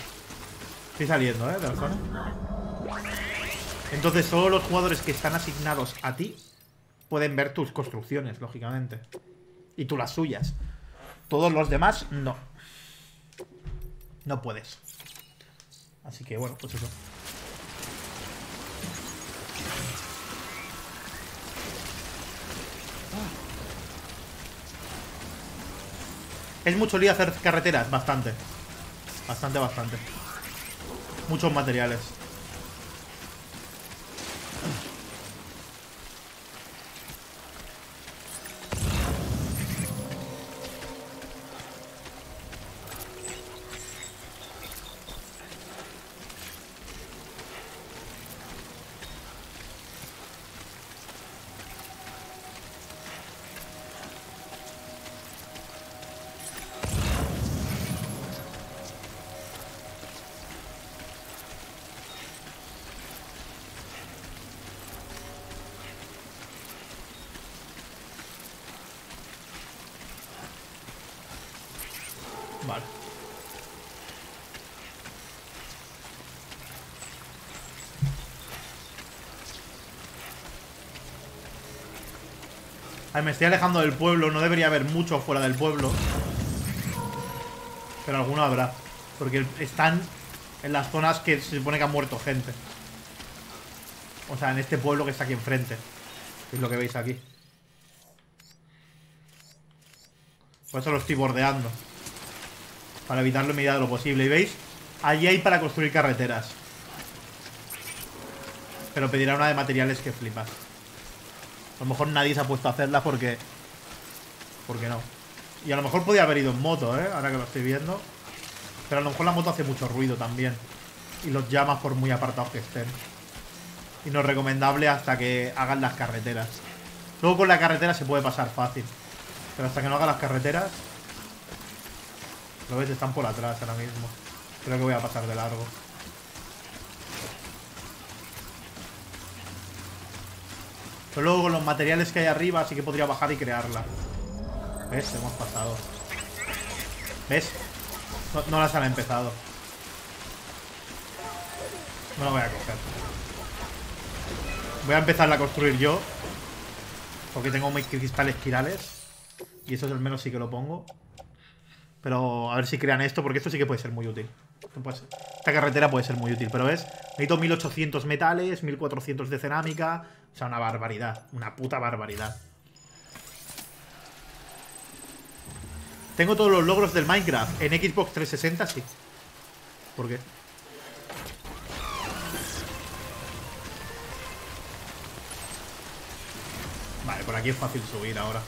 Estoy saliendo, ¿eh? De la zona. Entonces, solo los jugadores que están asignados a ti pueden ver tus construcciones, lógicamente. Y tú las suyas. Todos los demás, no. No puedes. Así que, bueno, pues eso. ¿Es mucho lío hacer carreteras? Bastante. Bastante, bastante. Muchos materiales. Me estoy alejando del pueblo. No debería haber mucho fuera del pueblo. Pero alguno habrá. Porque están en las zonas que se supone que ha muerto gente. O sea, en este pueblo que está aquí enfrente. Es lo que veis aquí. Por eso lo estoy bordeando. Para evitarlo en medida de lo posible. Y veis, allí hay para construir carreteras. Pero pedirá una de materiales que flipas. A lo mejor nadie se ha puesto a hacerla porque... Porque no. Y a lo mejor podía haber ido en moto, ¿eh? Ahora que lo estoy viendo. Pero a lo mejor la moto hace mucho ruido también. Y los llamas por muy apartados que estén. Y no es recomendable hasta que hagan las carreteras. Luego con la carretera se puede pasar fácil. Pero hasta que no hagan las carreteras... Lo ves, están por atrás ahora mismo. Creo que voy a pasar de largo. Pero luego con los materiales que hay arriba sí que podría bajar y crearla. ¿Ves? Hemos pasado. ¿Ves? No, no las han empezado. No la voy a coger. Voy a empezarla a construir yo. Porque tengo mis cristales quirales. Y eso es el menos sí que lo pongo. Pero a ver si crean esto, porque esto sí que puede ser muy útil. Esta carretera puede ser muy útil, pero ves, necesito 1800 metales, 1400 de cerámica. Sea, una barbaridad. Una puta barbaridad. Tengo todos los logros del Minecraft. En Xbox 360 sí. ¿Por qué? Vale, por aquí es fácil subir ahora.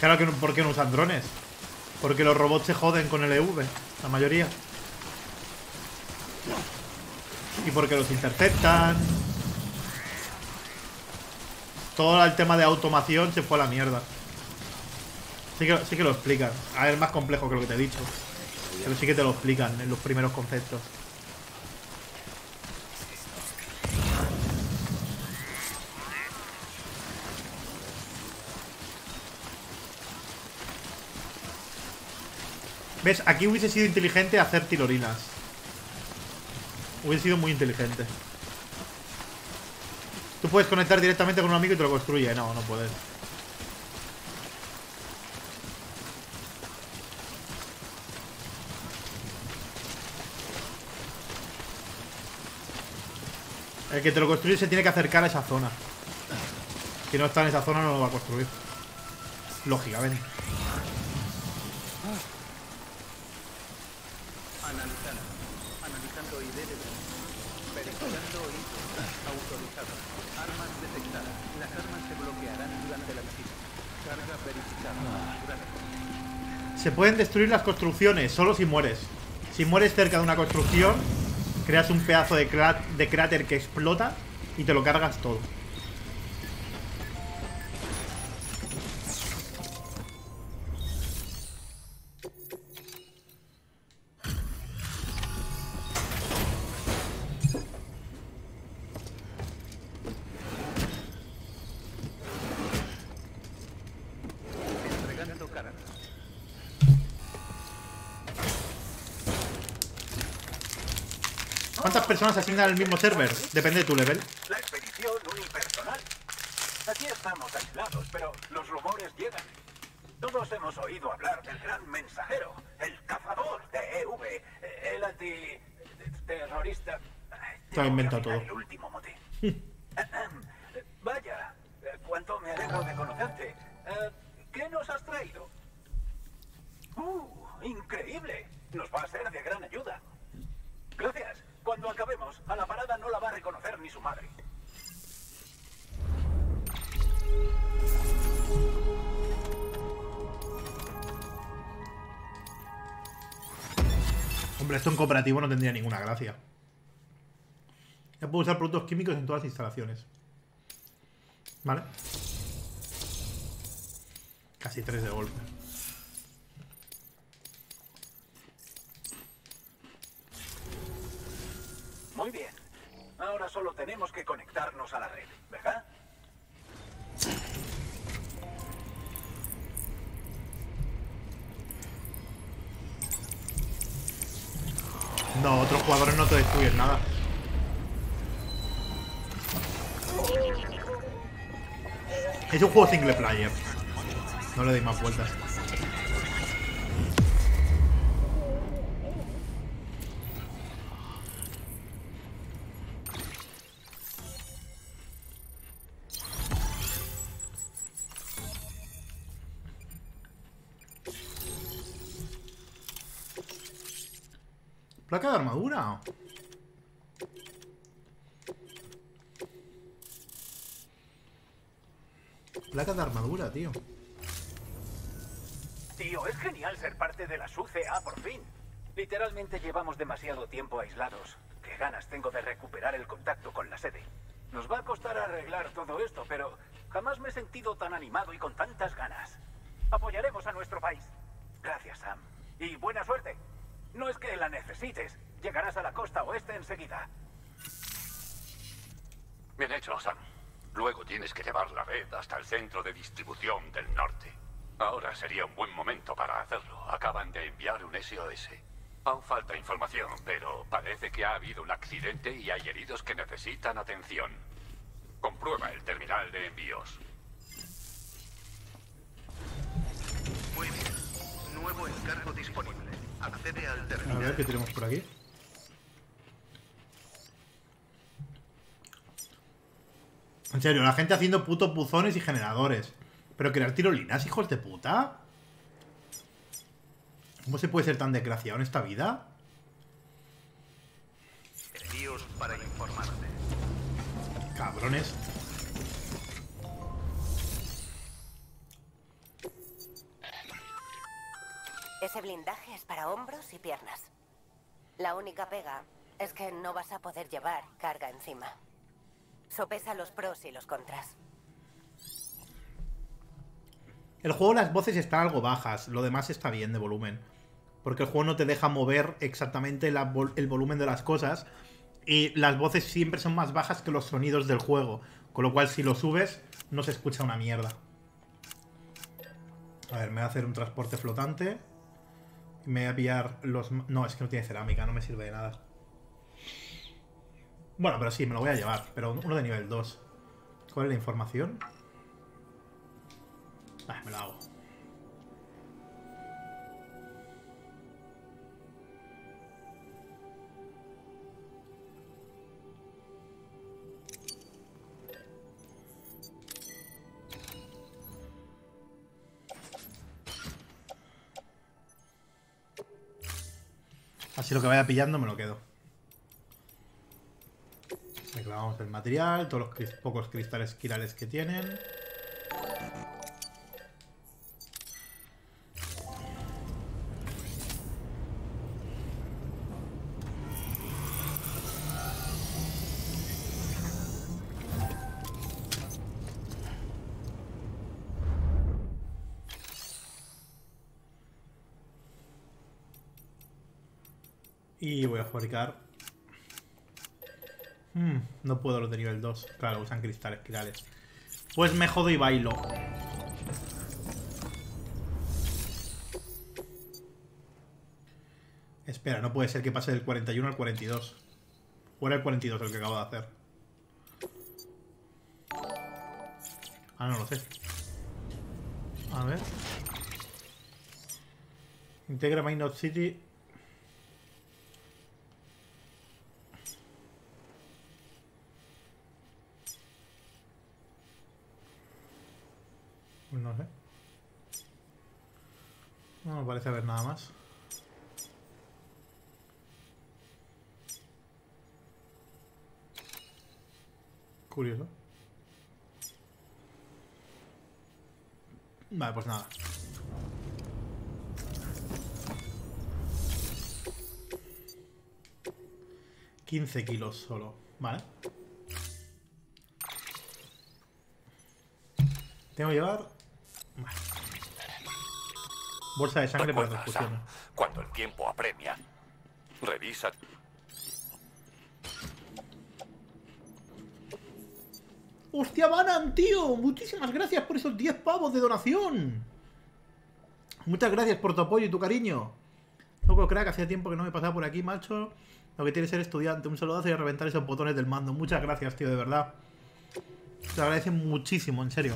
Claro que no, ¿por qué no usan drones? Porque los robots se joden con el EV, la mayoría. Y porque los interceptan. Todo el tema de automación se fue a la mierda. Sí que, sí que lo explican. A ver, es más complejo que lo que te he dicho. Pero sí que te lo explican en los primeros conceptos. ¿Ves? Aquí hubiese sido inteligente hacer tirolinas. Hubiese sido muy inteligente. Tú puedes conectar directamente con un amigo y te lo construye. No, no puedes. El que te lo construye se tiene que acercar a esa zona. Si no está en esa zona no lo va a construir. Lógicamente. Analizando. Analizando ID Verificando ID. Autorizado. Armas detectadas. Las armas se bloquearán durante la visita. Carga verificada. Durante. Se pueden destruir las construcciones, solo si mueres. Si mueres cerca de una construcción, creas un pedazo de, de cráter que explota y te lo cargas todo. ¿Cuántas personas se asignan al mismo server? Depende de tu level. La expedición unipersonal. Aquí estamos aislados, pero los rumores llegan. Todos hemos oído hablar del gran mensajero, el cazador de EV, el anti-terrorista. Te inventado todo. El último motín. Vaya, eh, cuánto me alegro de conocerte. Eh, ¿Qué nos has traído? ¡Uh! ¡Increíble! Nos va a ser de gran ayuda. Gracias. Cuando acabemos, a la parada no la va a reconocer ni su madre. Hombre, esto en cooperativo no tendría ninguna gracia. Ya puedo usar productos químicos en todas las instalaciones. ¿Vale? Casi tres de golpe. Muy bien. Ahora solo tenemos que conectarnos a la red, ¿verdad? No, otros jugadores no te destruyen nada. Es un juego single player. No le deis más vueltas. ¿Placa de armadura? Placa de armadura, tío. Tío, es genial ser parte de la SUCA, por fin. Literalmente llevamos demasiado tiempo aislados. Qué ganas tengo de recuperar el contacto con la sede. Nos va a costar arreglar todo esto, pero jamás me he sentido tan animado y con tantas ganas. Apoyaremos a nuestro país. Gracias, Sam. Y buena suerte. No es que la necesites. Llegarás a la costa oeste enseguida. Bien hecho, Sam. Luego tienes que llevar la red hasta el centro de distribución del norte. Ahora sería un buen momento para hacerlo. Acaban de enviar un SOS. Aún falta información, pero parece que ha habido un accidente y hay heridos que necesitan atención. Comprueba el terminal de envíos. Muy bien. Nuevo encargo disponible. Accede al A terminal. ver qué tenemos por aquí. En serio, la gente haciendo putos buzones y generadores. Pero crear tirolinas, hijos de puta. ¿Cómo se puede ser tan desgraciado en esta vida? Envíos para informarte. Cabrones. Ese blindaje es para hombros y piernas. La única pega es que no vas a poder llevar carga encima. Sopesa los pros y los contras. El juego las voces están algo bajas, lo demás está bien de volumen. Porque el juego no te deja mover exactamente el volumen de las cosas. Y las voces siempre son más bajas que los sonidos del juego. Con lo cual si lo subes, no se escucha una mierda. A ver, me voy a hacer un transporte flotante. Me voy a pillar los... No, es que no tiene cerámica, no me sirve de nada. Bueno, pero sí, me lo voy a llevar. Pero uno de nivel 2. ¿Cuál es la información? Ah, me lo hago. Así lo que vaya pillando me lo quedo. Reclamamos el material, todos los pocos cristales quirales que tienen. Y voy a fabricar... Hmm, no puedo los de nivel 2. Claro, usan cristales quirales. Pues me jodo y bailo. Espera, no puede ser que pase del 41 al 42. ¿O era el 42 el que acabo de hacer? Ah, no lo sé. A ver. Integra Main City Pues no sé. No me parece haber nada más. Curioso. Vale, pues nada. Quince kilos solo. Vale. Tengo que llevar Bolsa de sangre para. Sam, cuando el tiempo apremia, revisa ¡Hostia, Banan, tío! Muchísimas gracias por esos 10 pavos de donación. Muchas gracias por tu apoyo y tu cariño. Loco crack, hacía tiempo que no me pasaba por aquí, macho. Lo que tiene que ser estudiante. Un saludazo y a reventar esos botones del mando. Muchas gracias, tío, de verdad. Te agradece muchísimo, en serio.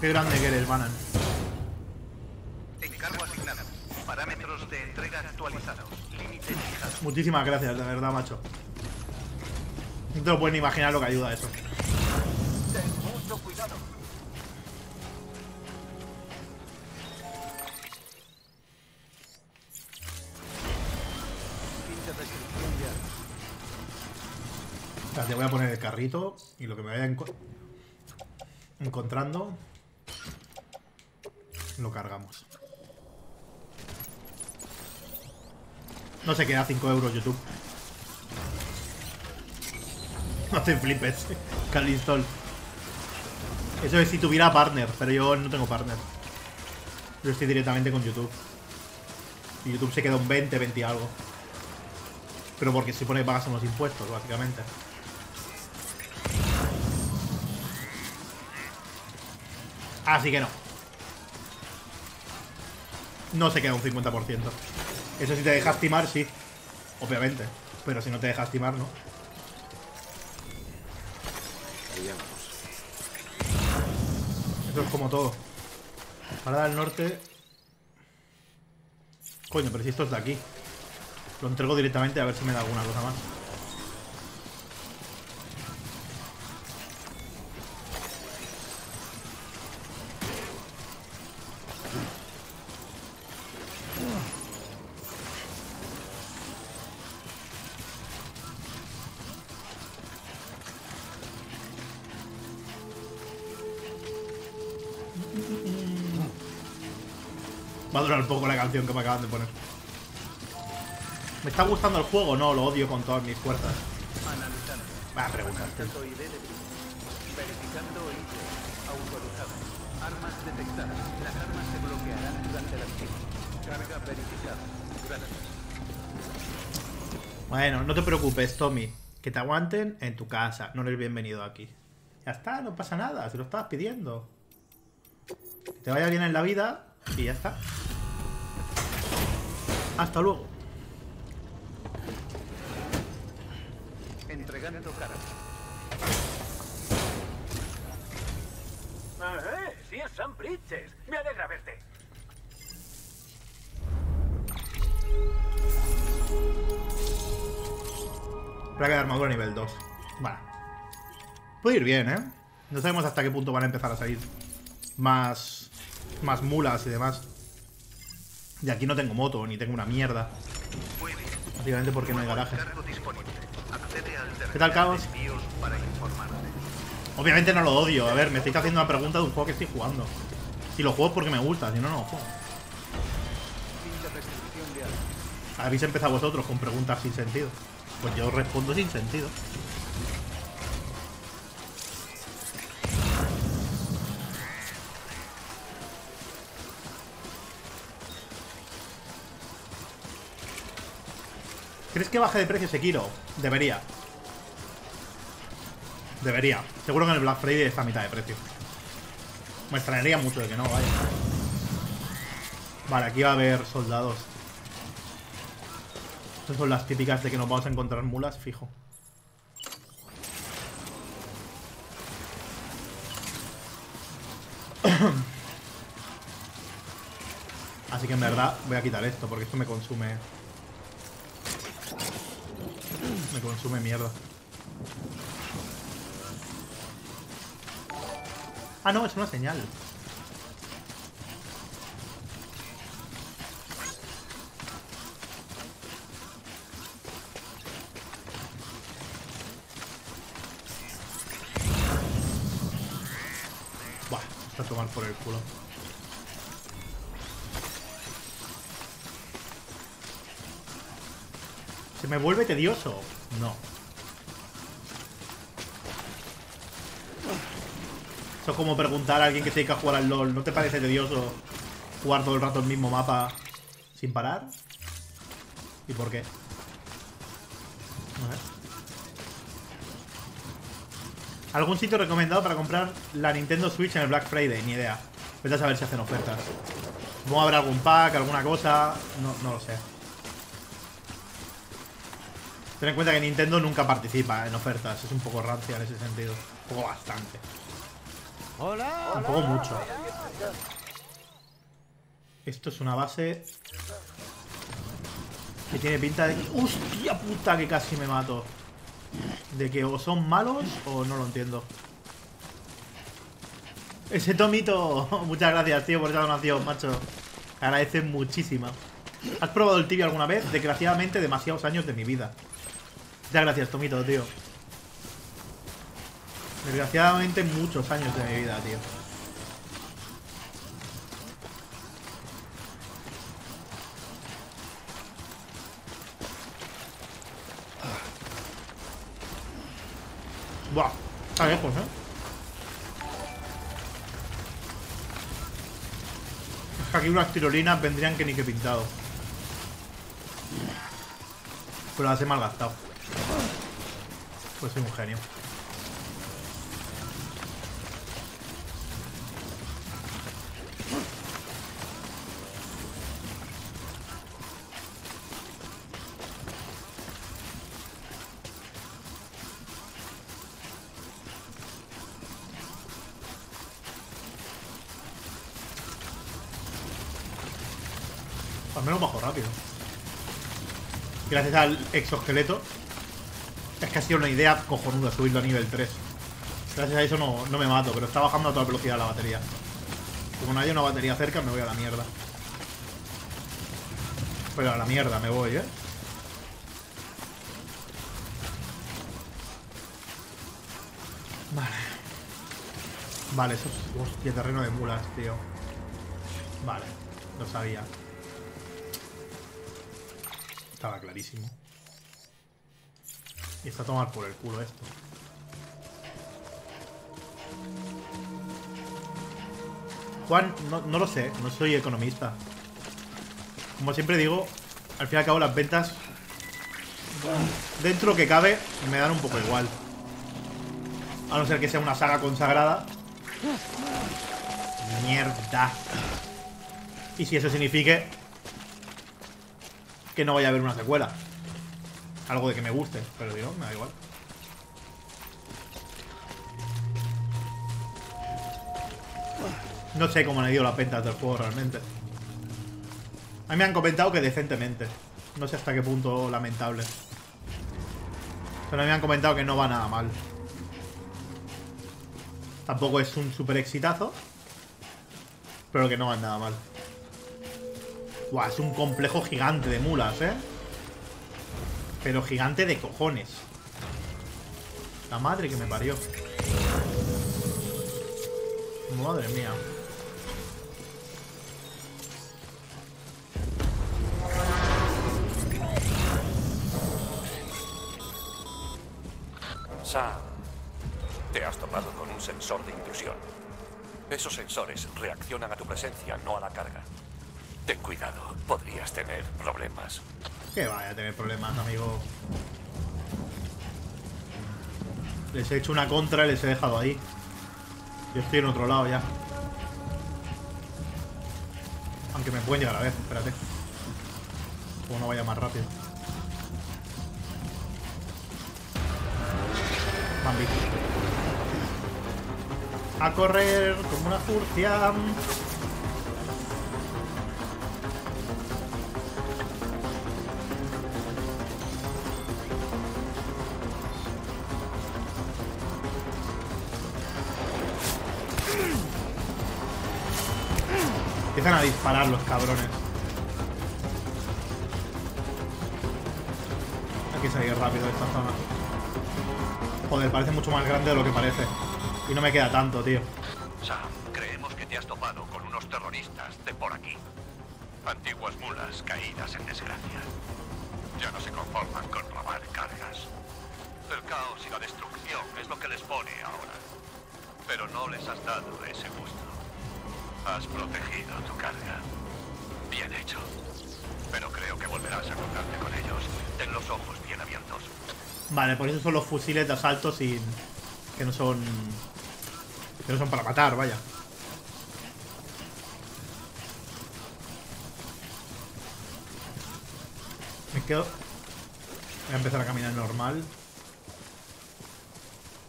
Qué grande que eres, Banan. Encargo asignado. Parámetros de entrega actualizados. Muchísimas gracias, de verdad, macho. No te lo pueden imaginar lo que ayuda eso. Ten mucho cuidado. Te voy a poner el carrito y lo que me vaya enco- encontrando lo cargamos. No se queda 5 euros YouTube. [laughs] No te flipes, Calistol. Eso es si tuviera partner, pero yo no tengo partner. Yo estoy directamente con YouTube. Y YouTube se queda un 20, 20 y algo. Pero porque se supone que pagas unos impuestos, básicamente. Así que no. No se queda un 50%. Eso si te dejas timar, sí. Obviamente. Pero si no te dejas timar, no. Esto es como todo. Parada del norte. Coño, pero si esto es de aquí. Lo entrego directamente a ver si me da alguna cosa más. Va a durar poco la canción que me acaban de poner. ¿Me está gustando el juego? No, lo odio con todas mis fuerzas. Va a vida. Verificando ID. Autorizado. Armas detectadas. Las armas se bloquearán durante la acción. Carga verificada. Gracias. Bueno, no te preocupes, Tommy. Que te aguanten en tu casa. No eres bienvenido aquí. Ya está, no pasa nada. Se lo estabas pidiendo. Que te vaya bien en la vida y ya está. Hasta luego. Entregando carga. Ah, eh, sí es Sam Bridges. Me alegra verte. Placa de armadura nivel 2. Vale. Puede ir bien, ¿eh? No sabemos hasta qué punto van a empezar a salir más, más mulas y demás. Y aquí no tengo moto, ni tengo una mierda. Básicamente porque no hay garaje. ¿Qué tal, Caos? Obviamente no lo odio. A ver, me estáis haciendo una pregunta de un juego que estoy jugando. Si lo juego es porque me gusta, si no, no juego. Habéis empezado vosotros con preguntas sin sentido. Pues yo respondo sin sentido. ¿Crees que baje de precio Sekiro? Debería. Debería. Seguro que en el Black Friday está a mitad de precio. Me extrañaría mucho de que no, vaya. Vale, aquí va a haber soldados. Estas son las típicas de que nos vamos a encontrar mulas, fijo. [coughs] Así que en verdad voy a quitar esto porque esto me consume... Me consume mierda. Ah, no, es una señal. Buah, está a tomar por el culo. ¿Se me vuelve tedioso? No. Eso es como preguntar a alguien que se dedica a jugar al LOL. ¿No te parece tedioso jugar todo el rato el mismo mapa sin parar? ¿Y por qué? A ver. ¿Algún sitio recomendado para comprar la Nintendo Switch en el Black Friday? Ni idea. Vete a saber si hacen ofertas. Supongo habrá algún pack, alguna cosa. No, no lo sé. Ten en cuenta que Nintendo nunca participa en ofertas. Es un poco rancia en ese sentido. Un poco bastante. Hola. Un poco mucho. Esto es una base que tiene pinta de... ¡Hostia puta! Que casi me mato. De que o son malos o no lo entiendo. Ese tomito. [laughs] Muchas gracias, tío, por esa donación, macho. Agradece muchísimo. ¿Has probado el tibio alguna vez? Desgraciadamente, demasiados años de mi vida. Muchas gracias, Tomito, tío. Desgraciadamente, muchos años de mi vida, tío. Buah, está lejos, ¿eh? Aquí unas tirolinas vendrían que ni que pintado. Pero las he malgastado. Pues soy un genio. Al menos bajo rápido. Gracias al exoesqueleto. Es que ha sido una idea cojonuda subirlo a nivel 3. Gracias a eso no, no me mato, pero está bajando a toda velocidad la batería. Como no haya una batería cerca, me voy a la mierda. Pero a la mierda me voy, ¿eh? Vale. Vale, eso es... Hostia, terreno de mulas, tío. Vale, lo sabía. Estaba clarísimo. Y está a tomar por el culo esto. Juan, no, no lo sé, no soy economista. Como siempre digo, al fin y al cabo las ventas, dentro que cabe, me dan un poco igual. A no ser que sea una saga consagrada. Mierda. Y si eso signifique que no vaya a haber una secuela. Algo de que me guste, pero digo, me da igual. No sé cómo han ido las ventas del juego realmente. A mí me han comentado que decentemente. No sé hasta qué punto lamentable. Pero a mí me han comentado que no va nada mal. Tampoco es un super exitazo. Pero que no va nada mal. Buah, es un complejo gigante de mulas, ¿eh? Pero gigante de cojones. La madre que me parió. Madre mía. Sam, te has topado con un sensor de intrusión. Esos sensores reaccionan a tu presencia, no a la carga. Ten cuidado, podrías tener problemas. Que vaya a tener problemas, amigo. Les he hecho una contra y les he dejado ahí. Yo estoy en otro lado ya. Aunque me pueden llegar a ver, espérate. Como no vaya más rápido. Bambi. A correr como una furcia. Disparar los cabrones. Hay que salir rápido de esta zona. Joder, parece mucho más grande de lo que parece. Y no me queda tanto, tío. Sam, creemos que te has topado con unos terroristas de por aquí. Antiguas mulas caídas en desgracia. Ya no se conforman con robar cargas. El caos y la destrucción es lo que les pone ahora. Pero no les has dado ese gusto. Has protegido tu carga. Bien hecho. Pero creo que volverás a contarte con ellos. Ten los ojos bien abiertos. Vale, por eso son los fusiles de asalto sin... Que no son... Que no son para matar, vaya. Me quedo... Voy a empezar a caminar normal.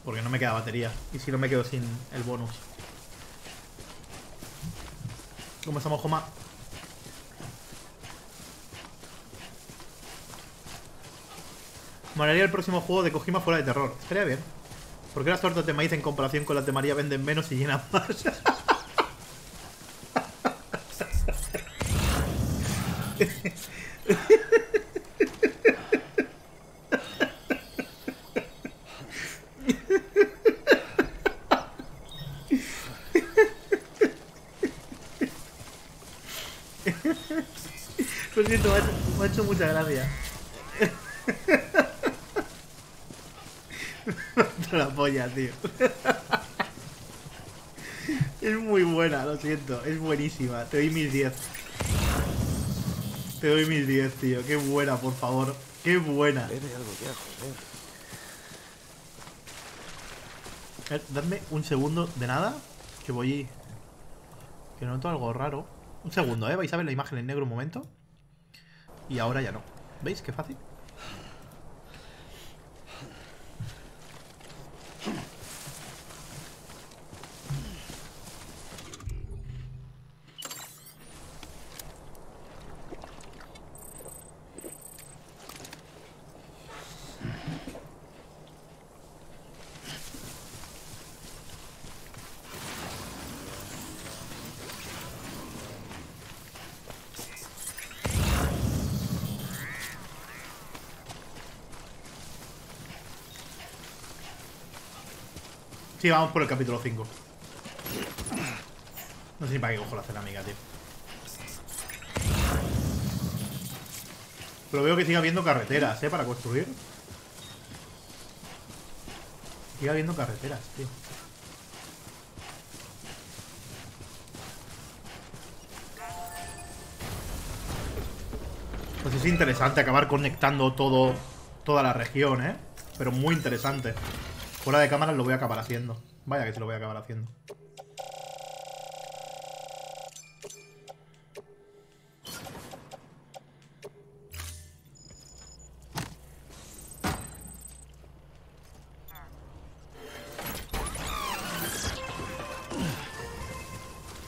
Porque no me queda batería. Y si no me quedo sin el bonus. ¿Cómo estamos, Joma? Molaría el próximo juego de Kojima fuera de terror. Estaría bien. ¿Por qué las tortas de maíz en comparación con las de María venden menos y llenan más? [laughs] Lo siento, me ha hecho, me ha hecho mucha gracia. Me [laughs] la polla, tío. Es muy buena, lo siento. Es buenísima. Te doy mis 10. Te doy mis 10, tío. Qué buena, por favor. Qué buena. Joder. Eh, Dadme un segundo de nada. Que voy. Que noto algo raro. Un segundo, ¿eh? Vais a ver la imagen en negro un momento. Y ahora ya no. ¿Veis qué fácil? Sí, vamos por el capítulo 5. No sé ni para qué cojo la cerámica, tío. Pero veo que sigue habiendo carreteras, ¿eh? Para construir. Sigue habiendo carreteras, tío. Pues es interesante acabar conectando todo, toda la región, ¿eh? Pero muy interesante. Fuera de cámara lo voy a acabar haciendo. Vaya que se lo voy a acabar haciendo.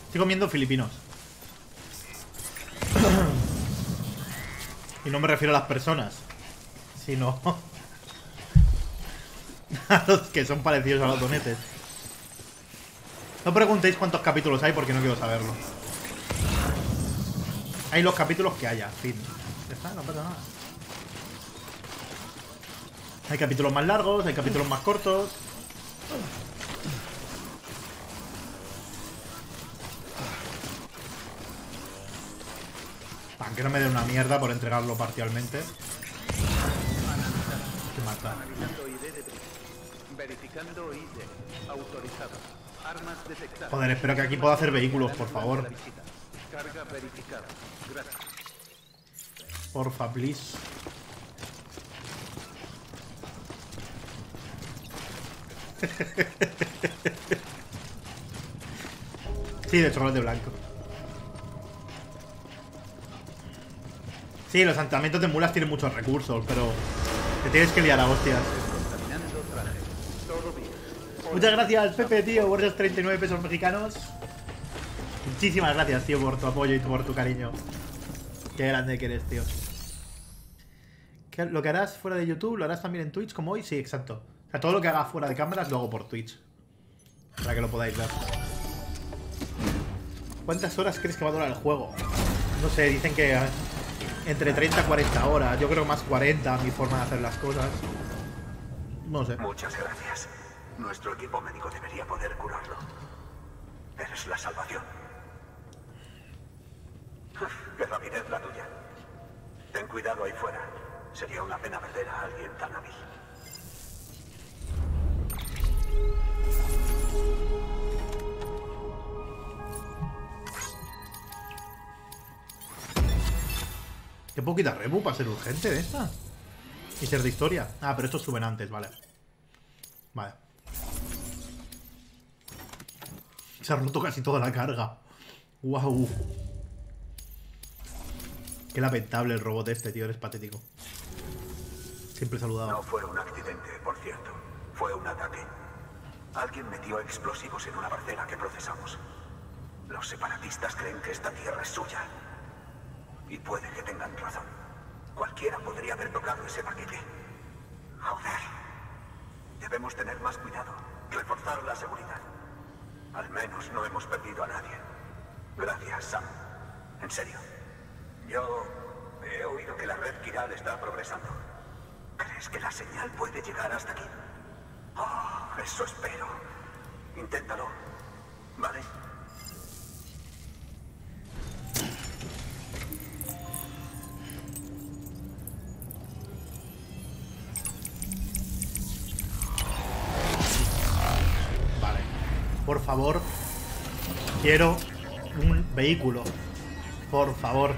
Estoy comiendo filipinos. Y no me refiero a las personas, sino [laughs] que son parecidos a los donetes. No preguntéis cuántos capítulos hay porque no quiero saberlo. Hay los capítulos que haya, fin. Ya está, no pasa nada. Hay capítulos más largos, hay capítulos más cortos. Aunque no me dé una mierda por entregarlo parcialmente. Qué mata. Analizando ID de Brick. Verificando ID. Autorizado. Armas detectadas. Joder, espero que aquí pueda hacer vehículos, por favor. Carga verificada. Gracias. Porfa, please. [laughs] Sí, de chocolate blanco. Sí, los antamentos de mulas tienen muchos recursos, pero te tienes que liar a hostias. Contaminando traje. Todo bien. Muchas gracias, Pepe, tío, por esos 39 pesos mexicanos. Muchísimas gracias, tío, por tu apoyo y por tu cariño. Qué grande que eres, tío. ¿Qué- ¿Lo que harás fuera de YouTube lo harás también en Twitch como hoy? Sí, exacto. O sea, todo lo que haga fuera de cámaras lo hago por Twitch. Para que lo podáis ver. ¿Cuántas horas crees que va a durar el juego? No sé, dicen que eh, entre 30 y 40 horas. Yo creo más 40 mi forma de hacer las cosas. No sé. Muchas gracias. Nuestro equipo médico debería poder curarlo. Eres la salvación. Qué rapidez la tuya. Ten cuidado ahí fuera. Sería una pena perder a alguien tan hábil. ¿Qué puedo quitar Rebu para ser urgente de esta? Y ser de historia. Ah, pero estos suben antes, vale. Vale. Se ha roto casi toda la carga. Wow. Qué lamentable el robot este, tío. Eres patético. Siempre saludaba. No fue un accidente, por cierto. Fue un ataque. Alguien metió explosivos en una parcela que procesamos. Los separatistas creen que esta tierra es suya. Y puede que tengan razón. Cualquiera podría haber tocado ese paquete. Joder. Debemos tener más cuidado. Reforzar la seguridad. Al menos no hemos perdido a nadie. Gracias, Sam. En serio. Yo he oído que la red Kiral está progresando. ¿Crees que la señal puede llegar hasta aquí? Oh, eso espero. Inténtalo. ¿Vale? Vale. Por favor. Quiero un vehículo. Por favor.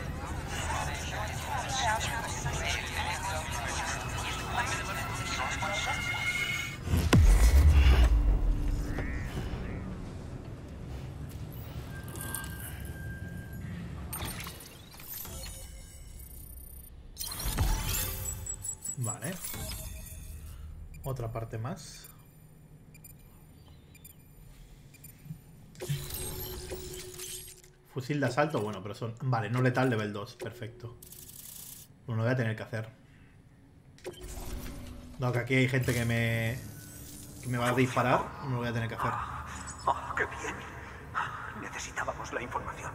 Vale. Otra parte más. Fusil de asalto, bueno, pero son... Vale, no letal, level 2, perfecto. Bueno, lo voy a tener que hacer. No, que aquí hay gente que me... Que me va a disparar, no lo voy a tener que hacer. Oh, qué bien. Necesitábamos la información.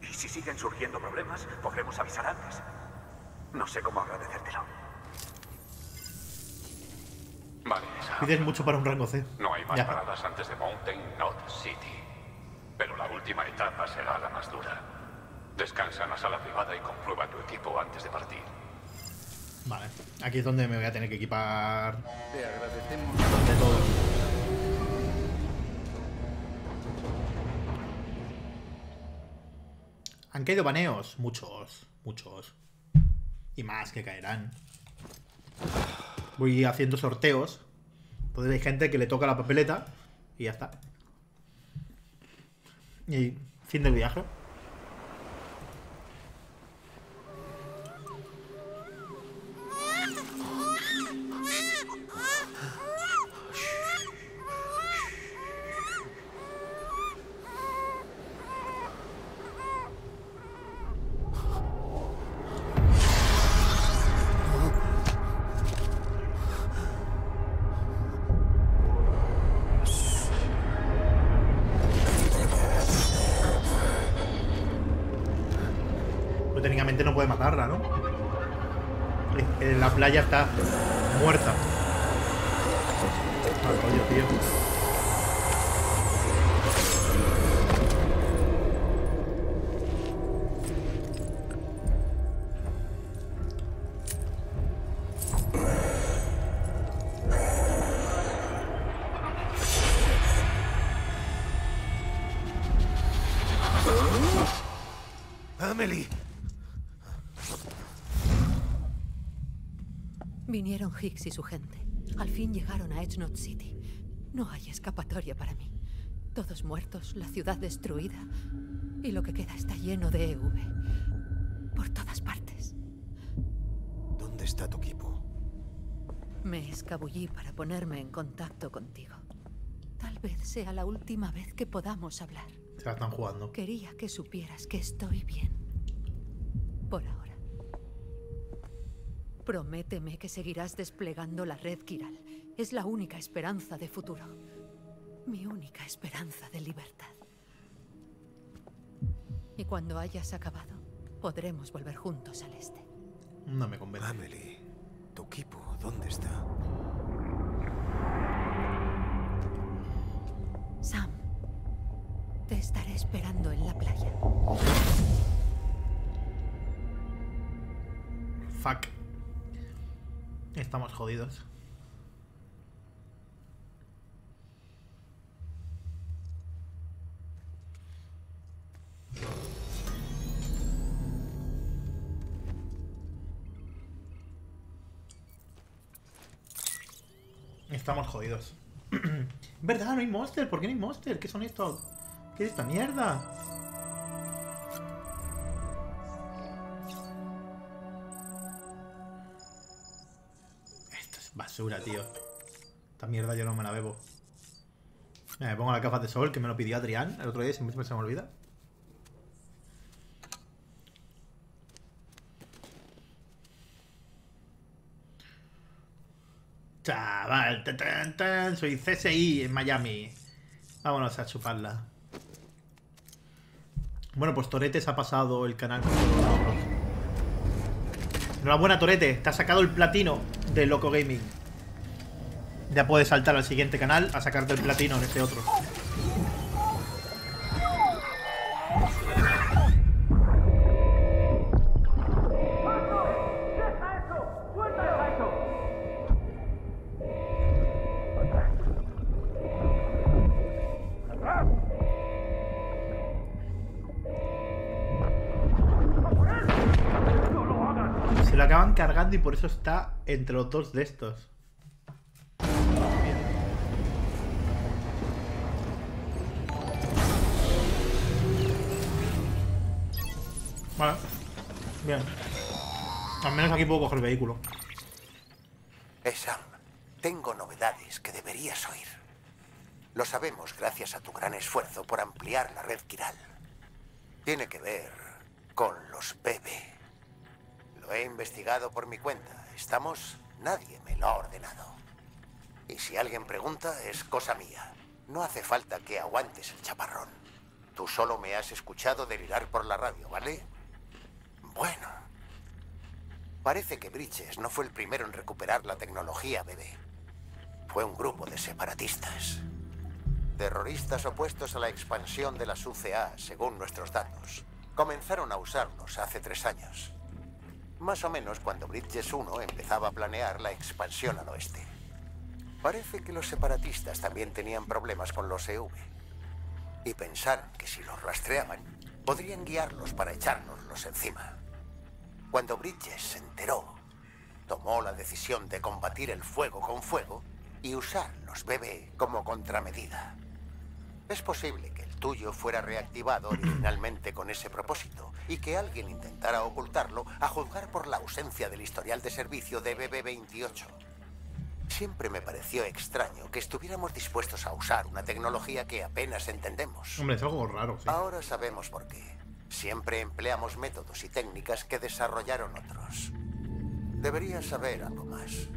Y si siguen surgiendo problemas, podremos avisar antes. No sé cómo agradecértelo. Vale. Pides mucho para un rango C. No hay más Ya. paradas antes de Mountain Knot City. Pero la última etapa será la más dura. Descansa en la sala privada y comprueba tu equipo antes de partir. Vale. Aquí es donde me voy a tener que equipar Te agradecemos. de todo. Han caído baneos. Muchos. Muchos. Y más que caerán. Voy haciendo sorteos. Entonces hay gente que le toca la papeleta y ya está. Y fin del viaje. No puede matarla, ¿no? La playa está muerta. Tío. Higgs y su gente. Al fin llegaron a Edge Knot City. No hay escapatoria para mí. Todos muertos, la ciudad destruida. Y lo que queda está lleno de EV. Por todas partes. ¿Dónde está tu equipo? Me escabullí para ponerme en contacto contigo. Tal vez sea la última vez que podamos hablar. Se la están jugando. Quería que supieras que estoy bien. Por ahora. Prométeme que seguirás desplegando la red Kiral. Es la única esperanza de futuro. Mi única esperanza de libertad. Y cuando hayas acabado, podremos volver juntos al este. No me convence. Amelie, tu equipo, ¿dónde está? Sam, te estaré esperando en la playa. Fuck. Estamos jodidos. Estamos jodidos. [clears throat] ¿Verdad? No hay monster. ¿Por qué no hay monster? ¿Qué son estos? ¿Qué es esta mierda? Basura, tío. Esta mierda yo no me la bebo. Me pongo la capa de sol que me lo pidió Adrián el otro día, siempre se me olvida. Chaval, tan, tan, tan, soy CSI en Miami. Vámonos a chuparla. Bueno, pues Torete se ha pasado el canal. Enhorabuena, Torete. Te ha sacado el platino de Loco Gaming. Ya puedes saltar al siguiente canal a sacarte el platino en este otro. Por eso está entre los dos de estos. Vale. Bien. Al menos aquí puedo coger el vehículo. Eh, Sam, tengo novedades que deberías oír. Lo sabemos gracias a tu gran esfuerzo por ampliar la red Kiral. Tiene que ver con los bebé. He investigado por mi cuenta. ¿Estamos? Nadie me lo ha ordenado. Y si alguien pregunta, es cosa mía. No hace falta que aguantes el chaparrón. Tú solo me has escuchado delirar por la radio, ¿vale? Bueno. Parece que Bridges no fue el primero en recuperar la tecnología bebé. Fue un grupo de separatistas. Terroristas opuestos a la expansión de las UCA, según nuestros datos. Comenzaron a usarlos hace tres años. Más o menos cuando Bridges 1 empezaba a planear la expansión al oeste. Parece que los separatistas también tenían problemas con los EV. Y pensaron que si los rastreaban, podrían guiarlos para echárnoslos encima. Cuando Bridges se enteró, tomó la decisión de combatir el fuego con fuego y usar los bebé como contramedida. Es posible que tuyo fuera reactivado originalmente con ese propósito y que alguien intentara ocultarlo a juzgar por la ausencia del historial de servicio de BB-28. Siempre me pareció extraño que estuviéramos dispuestos a usar una tecnología que apenas entendemos. Hombre, es algo raro, sí. Ahora sabemos por qué. Siempre empleamos métodos y técnicas que desarrollaron otros. Deberías saber algo más.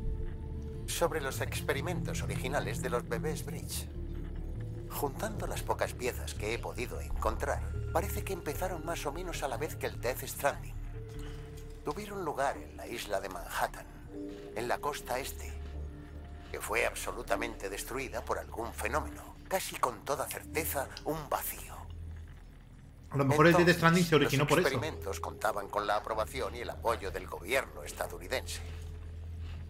Sobre los experimentos originales de los bebés Bridge. Juntando las pocas piezas que he podido encontrar, parece que empezaron más o menos a la vez que el Death Stranding. Tuvieron lugar en la isla de Manhattan, en la costa este, que fue absolutamente destruida por algún fenómeno, casi con toda certeza un vacío. A lo mejor el Death Stranding se originó los por eso. experimentos contaban con la aprobación y el apoyo del gobierno estadounidense.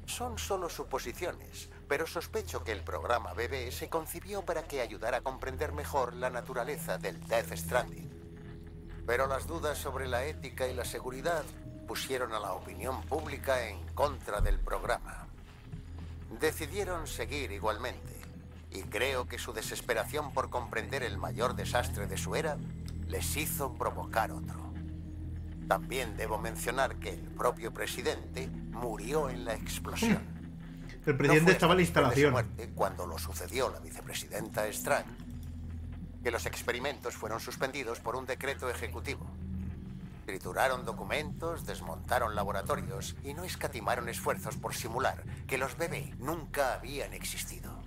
Son solo suposiciones, pero sospecho que el programa BB se concibió para que ayudara a comprender mejor la naturaleza del Death Stranding. Pero las dudas sobre la ética y la seguridad pusieron a la opinión pública en contra del programa. Decidieron seguir igualmente, y creo que su desesperación por comprender el mayor desastre de su era les hizo provocar otro. También debo mencionar que el propio presidente murió en la explosión. El presidente No estaba en la instalación. muerte, cuando lo sucedió la vicepresidenta Strang, que los experimentos fueron suspendidos por un decreto ejecutivo. Trituraron documentos, desmontaron laboratorios y no escatimaron esfuerzos por simular que los bebé nunca habían existido.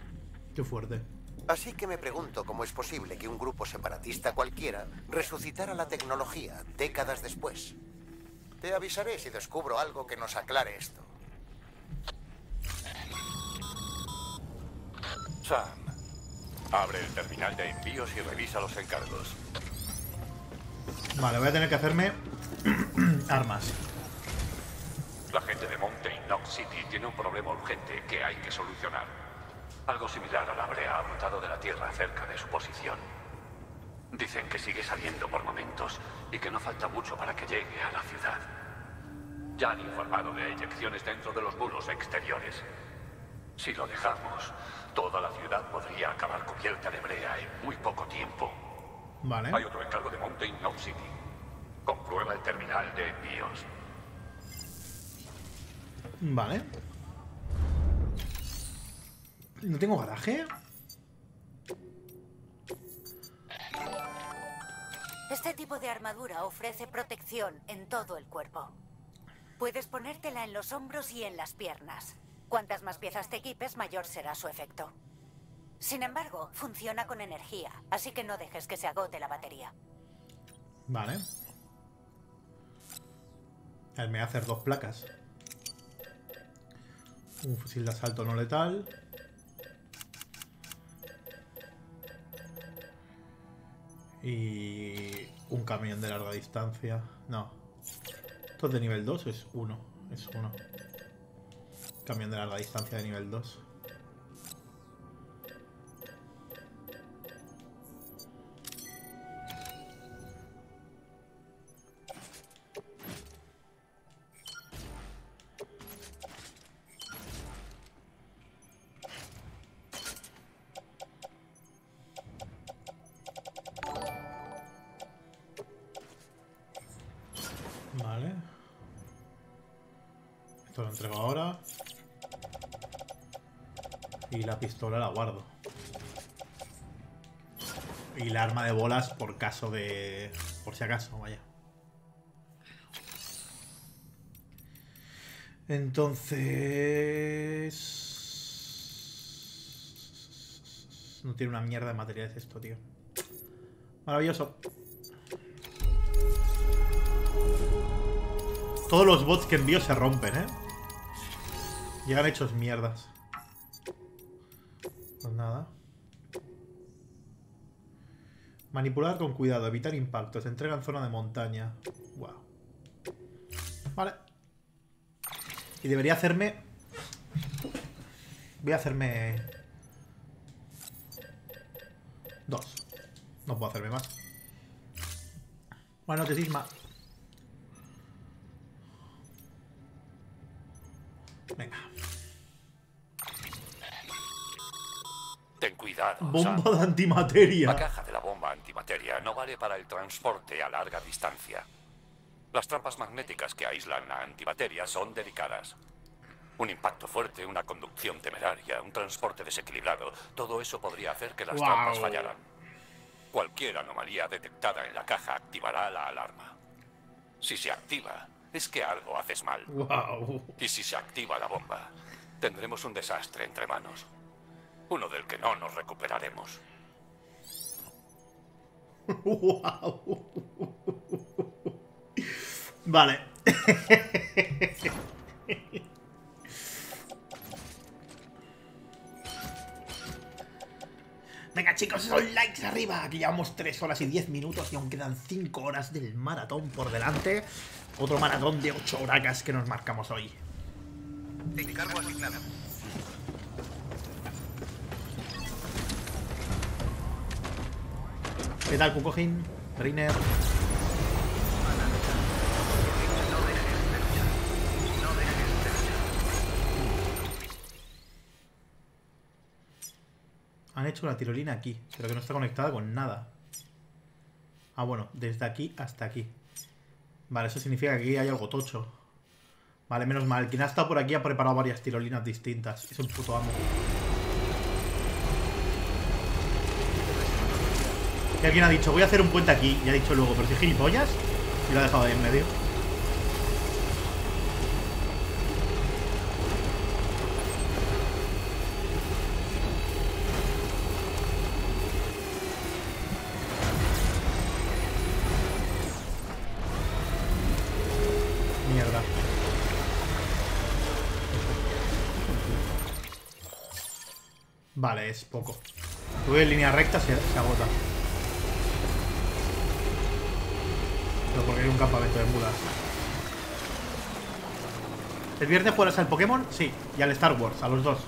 Qué fuerte. Así que me pregunto cómo es posible que un grupo separatista cualquiera resucitara la tecnología décadas después. Te avisaré si descubro algo que nos aclare esto. Sam, abre el terminal de envíos y revisa los encargos. Vale, voy a tener que hacerme [clears throat] armas. La gente de Mountain Knox City tiene un problema urgente que hay que solucionar. Algo similar a la brea brotado de la Tierra cerca de su posición. Dicen que sigue saliendo por momentos y que no falta mucho para que llegue a la ciudad. Ya han informado de eyecciones dentro de los muros exteriores. Si lo dejamos, toda la ciudad podría acabar cubierta de brea en muy poco tiempo. Vale. Hay otro encargo de Mountain Knox City. Comprueba el terminal de envíos. Vale. ¿No tengo garaje? Este tipo de armadura ofrece protección en todo el cuerpo. Puedes ponértela en los hombros y en las piernas. Cuantas más piezas te equipes, mayor será su efecto. Sin embargo, funciona con energía, así que no dejes que se agote la batería. Vale. Él me va a hacer dos placas. Un fusil de asalto no letal. Y un camión de larga distancia. No. ¿Esto es de nivel 2 o es 1? Es 1. Camión de larga distancia de nivel 2. La pistola la guardo. Y la arma de bolas por caso de... Por si acaso, vaya. Entonces... No tiene una mierda de materiales esto, tío. Maravilloso. Todos los bots que envío se rompen, ¿eh? Llegan hechos mierdas. Pues nada. Manipular con cuidado, evitar impactos. Entrega en zona de montaña. Wow. Vale. Y debería hacerme... Voy a hacerme... Dos. No puedo hacerme más. Buenas noches, Isma. Cuidado. Bomba Sam. de antimateria. La caja de la bomba antimateria no vale para el transporte a larga distancia. Las trampas magnéticas que aíslan la antimateria son delicadas. Un impacto fuerte, una conducción temeraria, un transporte desequilibrado, todo eso podría hacer que las trampas fallaran. Cualquier anomalía detectada en la caja activará la alarma. Si se activa, es que algo haces mal. Wow. Y si se activa la bomba, tendremos un desastre entre manos. Uno del que no nos recuperaremos. Wow. [laughs] Vale. [laughs] Venga chicos, esos likes arriba, que llevamos 3 horas y 10 minutos y aún quedan 5 horas del maratón por delante. Otro maratón de 8 horas que nos marcamos hoy. Encargo asignado. ¿Qué tal, Kukojin? Reiner. Han hecho una tirolina aquí, pero que no está conectada con nada. Ah, bueno, desde aquí hasta aquí. Vale, eso significa que aquí hay algo tocho. Vale, menos mal. Quien ha estado por aquí ha preparado varias tirolinas distintas. Es un puto amo. Y alguien ha dicho, voy a hacer un puente aquí. Y ha dicho luego, pero si gilipollas. Y lo ha dejado ahí en medio. Mierda. Vale, es poco. Tuve en línea recta, se agota. Porque hay un campamento de mulas. ¿El viernes juegas al Pokémon? Sí, y al Star Wars, a los dos.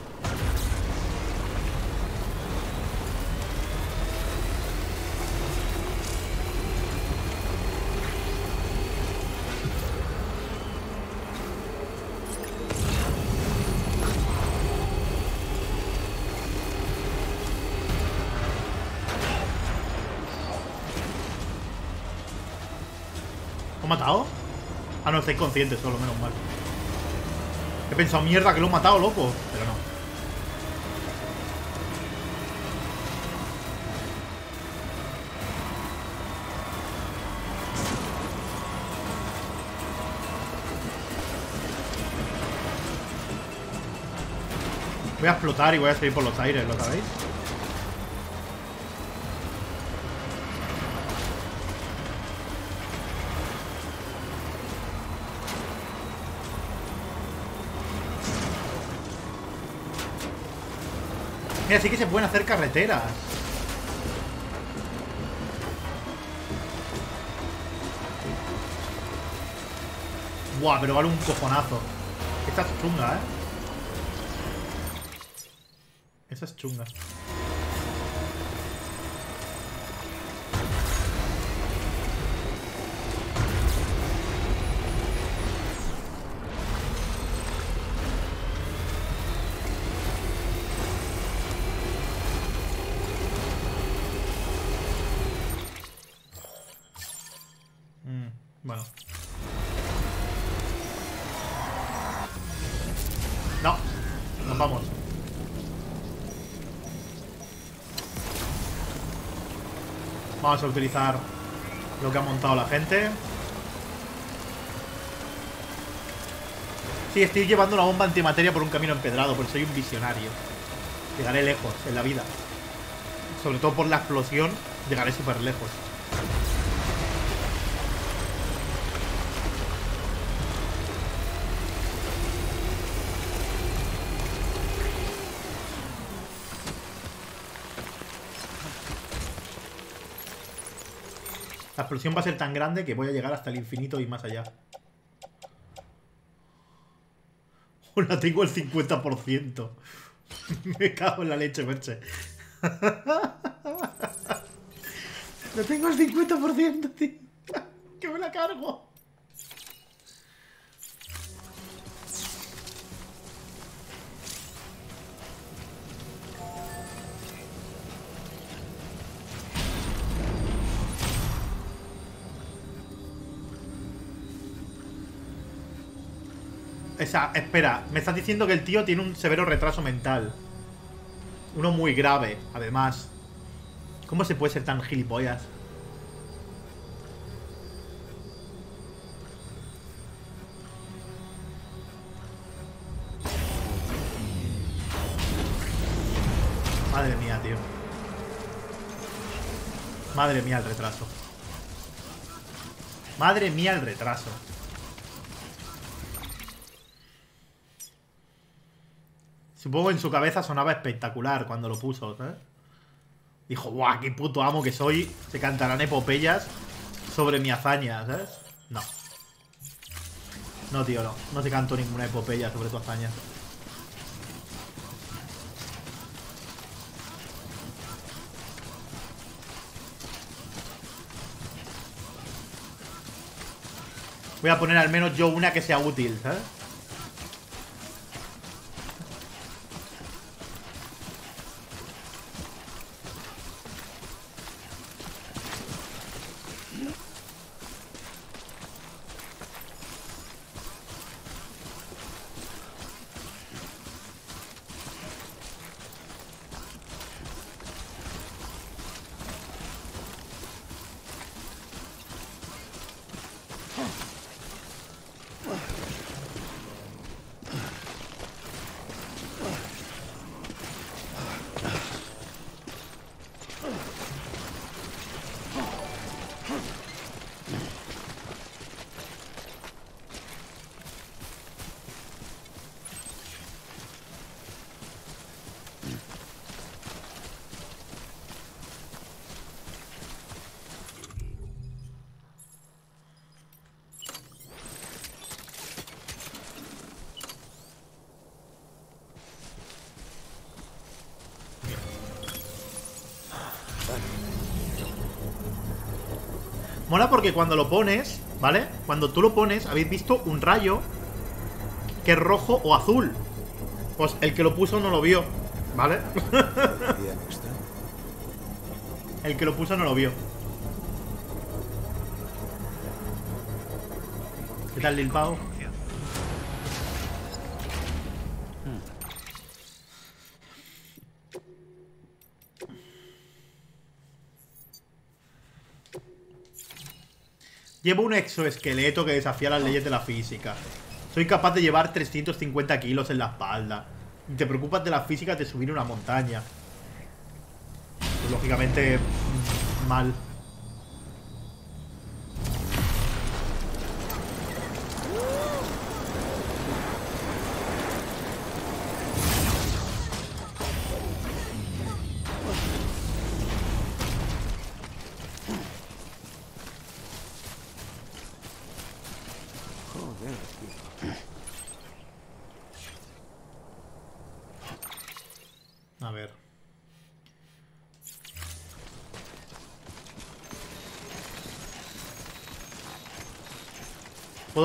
menos estáis conscientes, solo menos mal. He pensado, mierda, que lo he matado, loco. Pero no. Voy a explotar y voy a salir por los aires, ¿lo sabéis? Mira, sí que se pueden hacer carreteras. Buah, pero vale un cojonazo. Esta es chunga, ¿eh? Esa es chunga. Vamos a utilizar lo que ha montado la gente. Sí, estoy llevando una bomba antimateria por un camino empedrado, porque soy un visionario. Llegaré lejos en la vida. Sobre todo por la explosión, llegaré súper lejos. Explosión va a ser tan grande que voy a llegar hasta el infinito y más allá. [laughs] La tengo el 50%. [laughs] Me cago en la leche, Merche. La [laughs] tengo el 50%, tío. Que me la cargo. Esa, espera, me estás diciendo que el tío tiene un severo retraso mental. Uno muy grave, además. ¿Cómo se puede ser tan gilipollas? Madre mía, tío. Madre mía el retraso. Madre mía el retraso. Supongo que en su cabeza sonaba espectacular cuando lo puso, ¿sabes? Dijo, ¡buah, qué puto amo que soy! Se cantarán epopeyas sobre mi hazaña, ¿sabes? No. No, tío, no. No te canto ninguna epopeya sobre tu hazaña. Voy a poner al menos yo una que sea útil, ¿sabes? Mola porque cuando lo pones, ¿vale? Cuando tú lo pones, habéis visto un rayo que es rojo o azul. Pues el que lo puso no lo vio, ¿vale? [laughs] el que lo puso no lo vio. ¿Qué tal, Lil Pau? Llevo un exoesqueleto que desafía las leyes de la física. Soy capaz de llevar 350 kilos en la espalda. y te preocupas de las físicas de subir una montaña. Pues, lógicamente, mm, mal.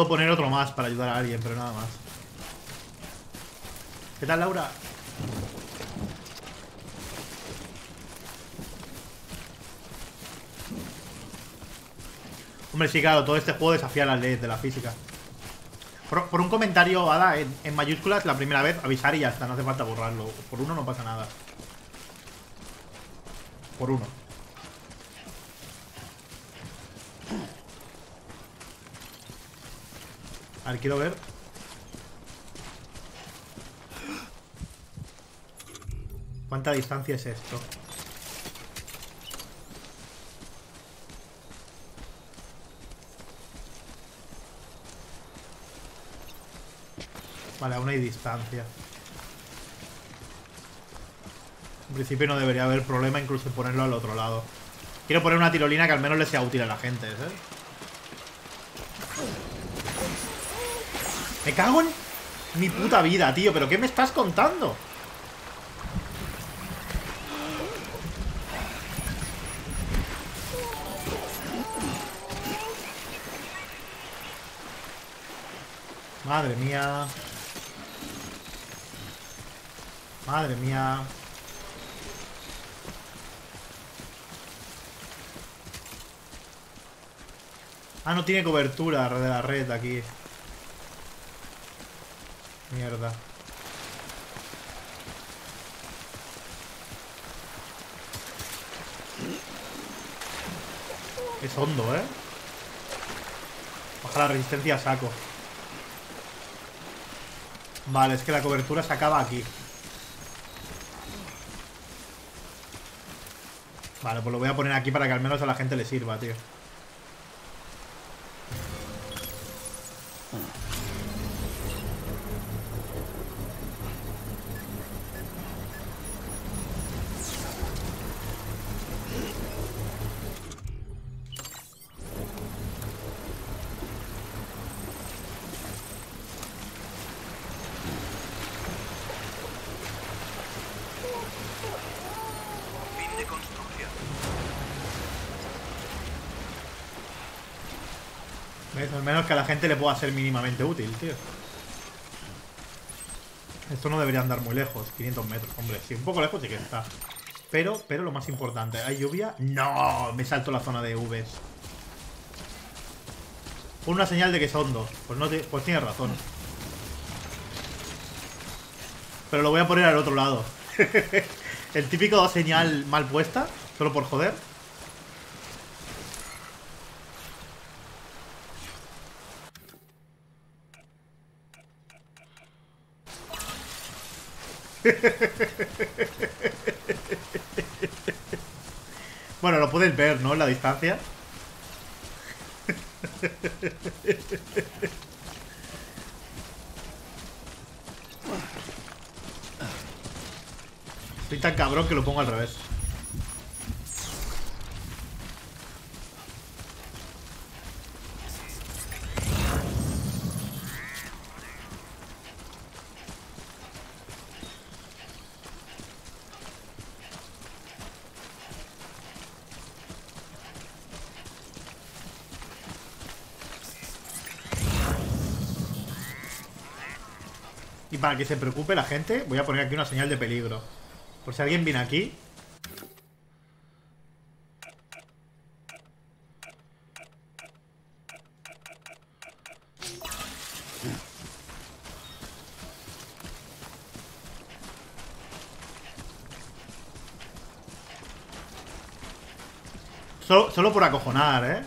Poner otro más para ayudar a alguien, pero nada más. ¿Qué tal, Laura? Hombre, sí, claro, todo este juego desafía las leyes de la física. Por, por un comentario, Ada, en, en mayúsculas, la primera vez, avisar y ya está, no hace falta borrarlo. Por uno no pasa nada. Por uno. A ver, quiero ver. ¿Cuánta distancia es esto? Vale, aún hay distancia. En principio no debería haber problema incluso ponerlo al otro lado. Quiero poner una tirolina que al menos le sea útil a la gente, ¿eh? Me cago en mi puta vida, tío. ¿Pero qué me estás contando? Madre mía. Madre mía. Ah, no tiene cobertura de la red aquí. Mierda. Hondo, ¿eh? Baja la resistencia a saco. Vale, es que la cobertura se acaba aquí. Vale, pues lo voy a poner aquí para que al menos a la gente le sirva, tío. Gente le pueda ser mínimamente útil, tío. Esto no debería andar muy lejos, 500 metros, hombre. Sí, un poco lejos sí que está. Pero, pero lo más importante, ¿hay lluvia? ¡No! Me salto la zona de Vs. Pon una señal de que es hondo. Pues, no pues tienes razón. Pero lo voy a poner al otro lado. [laughs] El típico señal mal puesta, solo por joder. [laughs] Bueno, lo puedes ver, ¿no? La distancia. Soy tan cabrón que lo pongo al revés. Para que se preocupe la gente, voy a poner aquí una señal de peligro. Por si alguien viene aquí. Solo, solo por acojonar, ¿eh?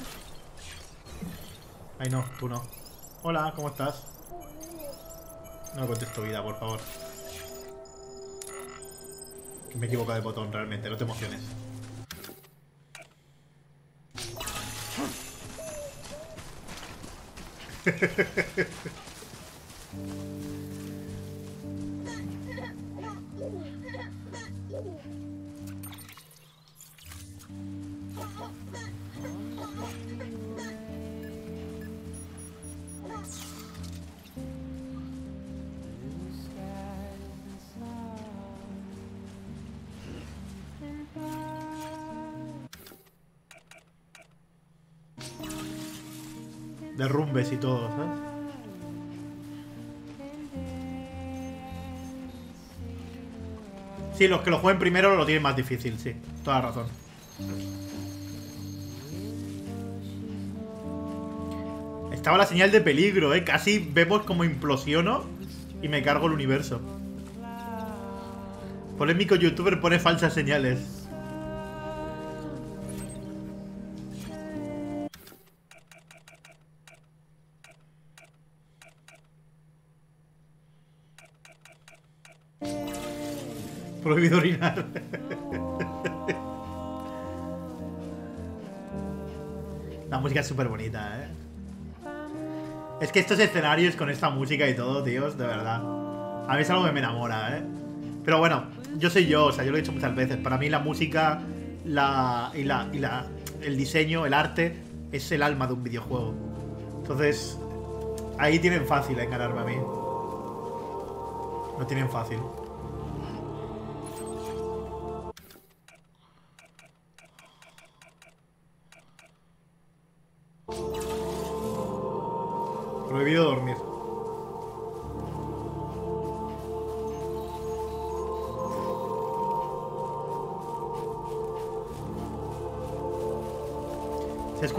Ay, no, tú no. Hola, ¿cómo estás? No contesto vida, por favor. Me he equivocado de botón realmente, no te emociones. [laughs] Sí, los que lo jueguen primero lo tienen más difícil, sí. Toda la razón. Estaba la señal de peligro, ¿eh? Casi vemos como implosiono y me cargo el universo. Polémico youtuber pone falsas señales. La música es súper bonita, ¿eh? Es que estos escenarios con esta música y todo, tíos, de verdad. A mí es algo que me enamora, ¿eh? Pero bueno, yo soy yo, o sea, yo lo he dicho muchas veces. Para mí la música la, y, la, y la, el diseño, el arte, es el alma de un videojuego. Entonces, ahí tienen fácil enganarme a mí. No tienen fácil.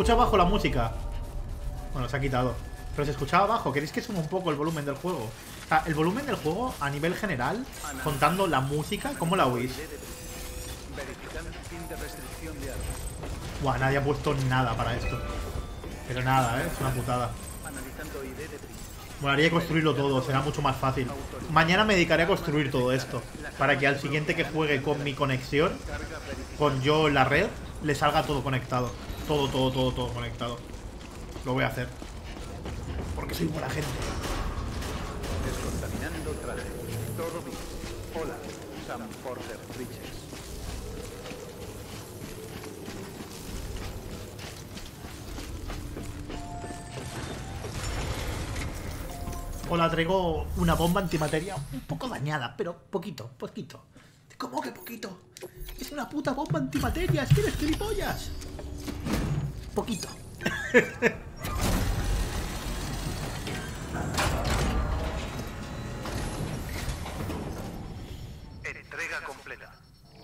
Escucha bajo la música. Bueno, se ha quitado. Pero se escuchaba abajo. ¿Queréis que suba un poco el volumen del juego? O sea, el volumen del juego a nivel general, contando la música, ¿cómo la oís? Buah, nadie ha puesto nada para esto. Pero nada, ¿eh? Es una putada. Molaría construirlo todo, será mucho más fácil. Mañana me dedicaré a construir todo esto. Para que al siguiente que juegue con mi conexión, con yo en la red, le salga todo conectado. Todo, todo, todo, todo conectado. Lo voy a hacer. Porque soy buena gente. Descontaminando traje. Todo bien. Hola, Sam Porter Bridges. Hola, traigo una bomba antimateria un poco dañada, pero poquito, poquito. ¿Cómo que poquito? Es una puta bomba antimateria, es que eres gilipollas. Poquito. Entrega completa.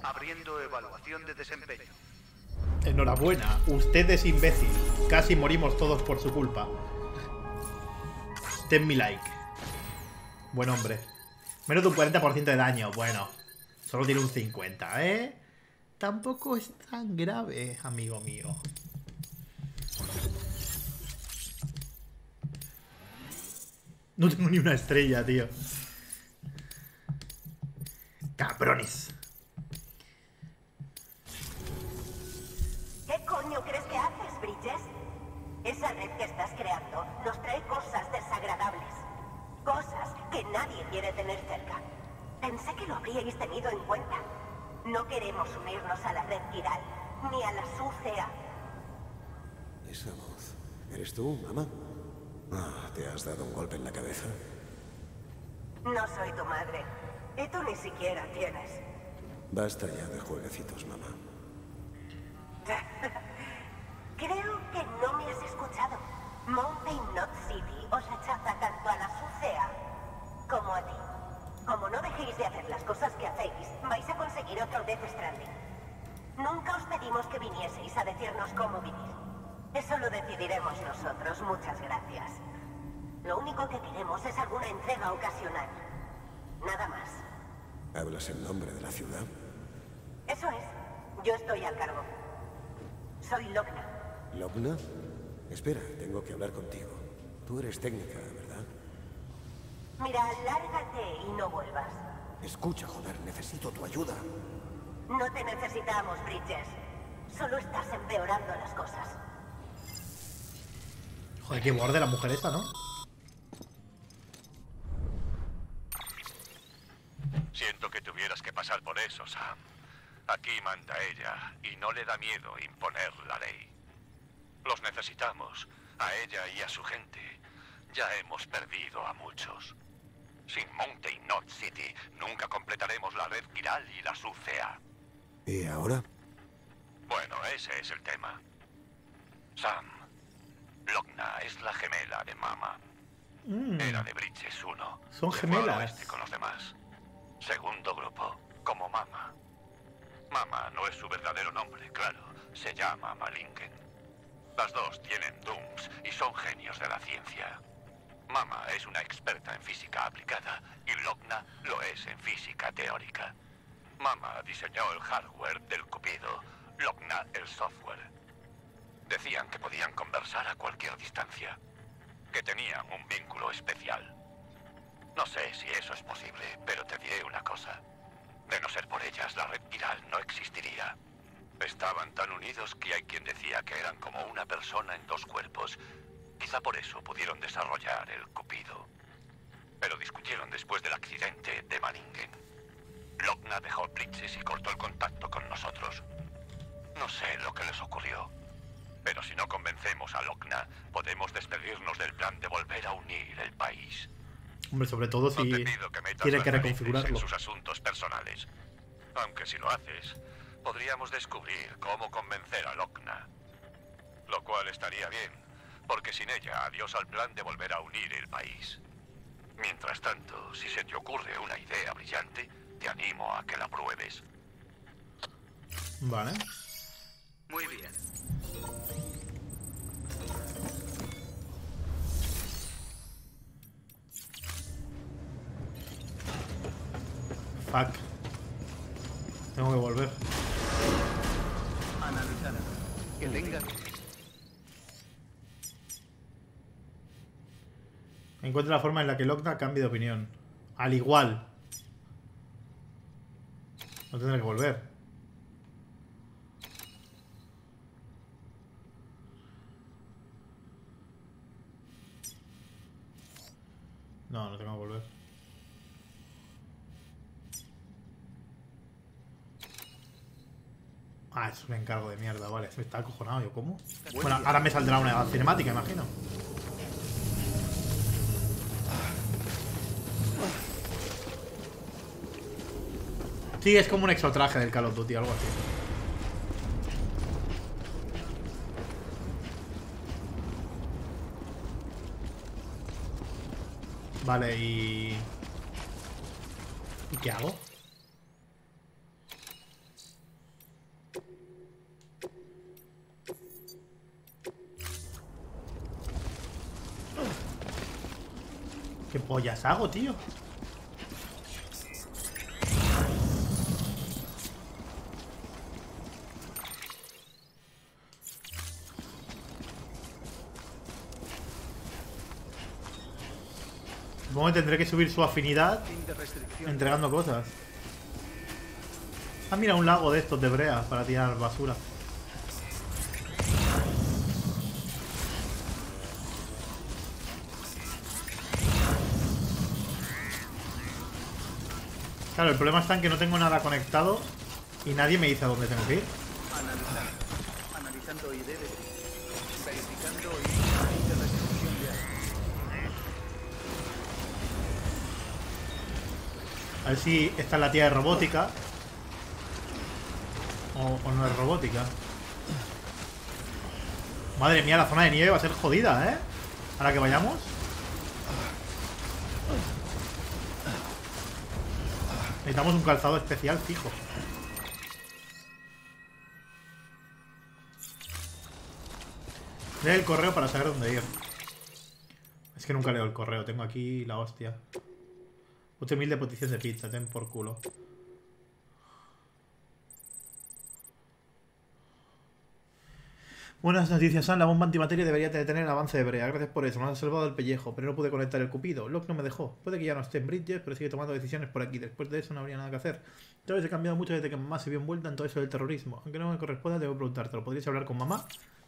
Abriendo evaluación de desempeño. Enhorabuena, usted es imbécil. Casi morimos todos por su culpa. Ten mi like. Buen hombre. Menos de un 40% de daño. Bueno, solo tiene un 50, ¿eh? Tampoco es tan grave, amigo mío. No tengo ni una estrella, tío. Cabrones. ¿Qué coño crees que haces, Bridges? Esa red que estás creando nos trae cosas desagradables. Cosas que nadie quiere tener cerca. Pensé que lo habríais tenido en cuenta. No queremos unirnos a la red Kiral, ni a la SUCA. Esa voz. ¿Eres tú, mamá? Ah, ¿te has dado un golpe en la cabeza? No soy tu madre. Y tú ni siquiera tienes. Basta ya de jueguecitos, mamá. [laughs] Creo que no me has escuchado. Mountain Knot City os rechaza tanto a la SUCA como a ti. Como no dejéis de hacer las cosas que hacéis, vais a conseguir otro Death Stranding. Nunca os pedimos que vinieseis a decirnos cómo vivir. Eso lo decidiremos nosotros, muchas gracias. Lo único que queremos es alguna entrega ocasional. Nada más. ¿Hablas en nombre de la ciudad? Eso es. Yo estoy al cargo. Soy Locna. ¿Lobna? Espera, tengo que hablar contigo. Tú eres técnica, ¿verdad? Mira, lárgate y no vuelvas. Escucha, joder, necesito tu ayuda. No te necesitamos, Bridges. Solo estás empeorando las cosas. Joder, qué borde la mujer esta, ¿no? Siento que tuvieras que pasar por eso, Sam. Aquí manda ella y no le da miedo imponer la ley. Los necesitamos, a ella y a su gente. Ya hemos perdido a muchos. Sin Mountain Knot City nunca completaremos la red viral y la sucea. ¿Y ahora? Bueno, ese es el tema. Sam, Logna es la gemela de Mama. Mm, Era de Bridges 1. Son gemelas. con los demás. Segundo grupo, como Mama. Mama no es su verdadero nombre, claro. Se llama Malingen. Las dos tienen Dooms y son genios de la ciencia. Mama es una experta en física aplicada y Logna lo es en física teórica. Mama diseñó el hardware del Cupido, Logna el software. Decían que podían conversar a cualquier distancia, que tenían un vínculo especial. No sé si eso es posible, pero te diré una cosa. De no ser por ellas, la red viral no existiría. Estaban tan unidos que hay quien decía que eran como una persona en dos cuerpos. Quizá por eso pudieron desarrollar el Cupido. Pero discutieron después del accidente de Manningen. Logna dejó Bridges y cortó el contacto con nosotros. No sé lo que les ocurrió. Pero si no convencemos a Logna, podemos despedirnos del plan de volver a unir el país. Hombre, sobre todo si No que tiene que reconfigurarlo. en sus asuntos personales. Aunque si lo haces, podríamos descubrir cómo convencer a Locna. Lo cual estaría bien, porque sin ella, adiós al plan de volver a unir el país. Mientras tanto, si se te ocurre una idea brillante, te animo a que la pruebes. Vale. Muy bien. Fuck. Tengo que volver. Analizada. Que tenga... Encuentra la forma en la que Locna cambie de opinión. Al igual. No tendré que volver. No, no tengo que volver. Ah, es un encargo de mierda, vale. Se está acojonado yo, ¿cómo? Bueno, ahora me saldrá una cinemática, imagino. Sí, es como un exotraje del Call of Duty, algo así. Vale, y... ¿Y qué hago? ¿Qué pollas hago, tío? Tendré que subir su afinidad entregando cosas. Ah, mira, un lago de estos de brea para tirar basura. Claro, el problema está en que no tengo nada conectado y nadie me dice a dónde tengo que ir. Analizando. Analizando ID de... Verificando y... Fin de restricción de área. A ver si esta es la tía de robótica. O, no es robótica. Madre mía, la zona de nieve va a ser jodida, ¿eh? Ahora que vayamos. Necesitamos un calzado especial fijo. Lee el correo para saber dónde ir. Es que nunca leo el correo, tengo aquí la hostia. 8000 de petición de pizza, ten por culo. Buenas noticias, Sam. La bomba antimateria debería detener el avance de Brea. Gracias por eso. Me han salvado el pellejo, pero no pude conectar el cupido. Locke no me dejó. Puede que ya no esté en Bridges, pero sigue tomando decisiones por aquí. Después de eso no habría nada que hacer. Ya ves, he cambiado mucho desde que mamá se vio envuelta en todo eso del terrorismo. Aunque no me corresponda, debo preguntártelo. ¿Podrías hablar con mamá?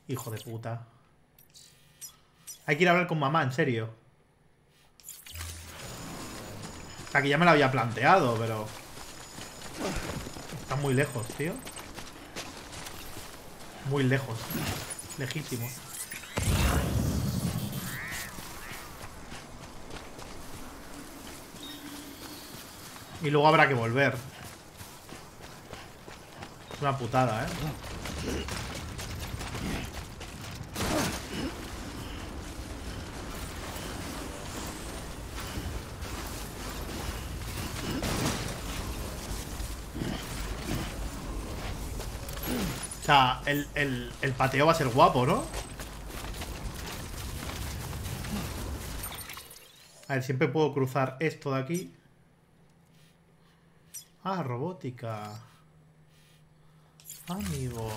Hijo de puta. Hay que ir a hablar con mamá, en serio. Que ya me lo había planteado, pero... Está muy lejos, tío. Muy lejos. Legítimo. Y luego habrá que volver. Es una putada, ¿eh? Sea, el, el, el pateo va a ser guapo, ¿no? A ver, siempre puedo cruzar esto de aquí. Ah, robótica. Amigo.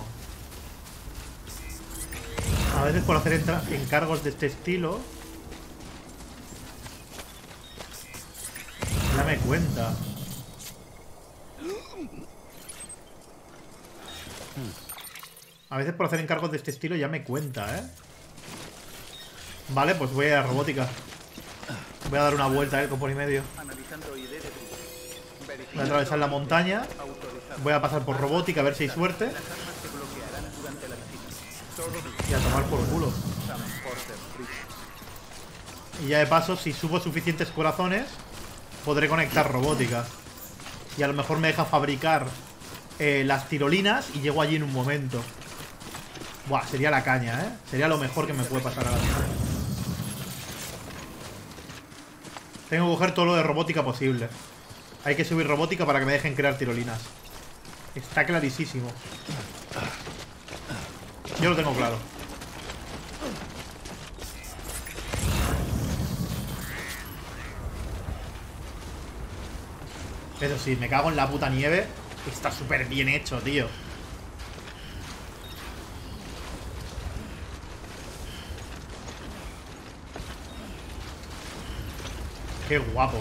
A veces por hacer encargos de este estilo. Dame cuenta. A veces por hacer encargos de este estilo ya me cuenta, ¿eh? Vale, pues voy a robótica. Voy a dar una vuelta, ¿eh? Con por y medio. Voy a atravesar la montaña. Voy a pasar por robótica a ver si hay suerte. Y a tomar por culo. Y ya de paso, si subo suficientes corazones, podré conectar robótica. Y a lo mejor me deja fabricar eh, las tirolinas y llego allí en un momento. Buah, sería la caña, ¿eh? Sería lo mejor que me puede pasar ahora mismo. Tengo que coger todo lo de robótica posible. Hay que subir robótica para que me dejen crear tirolinas. Está clarísimo. Yo lo tengo claro. Eso sí, me cago en la puta nieve. Está súper bien hecho, tío. Qué guapo.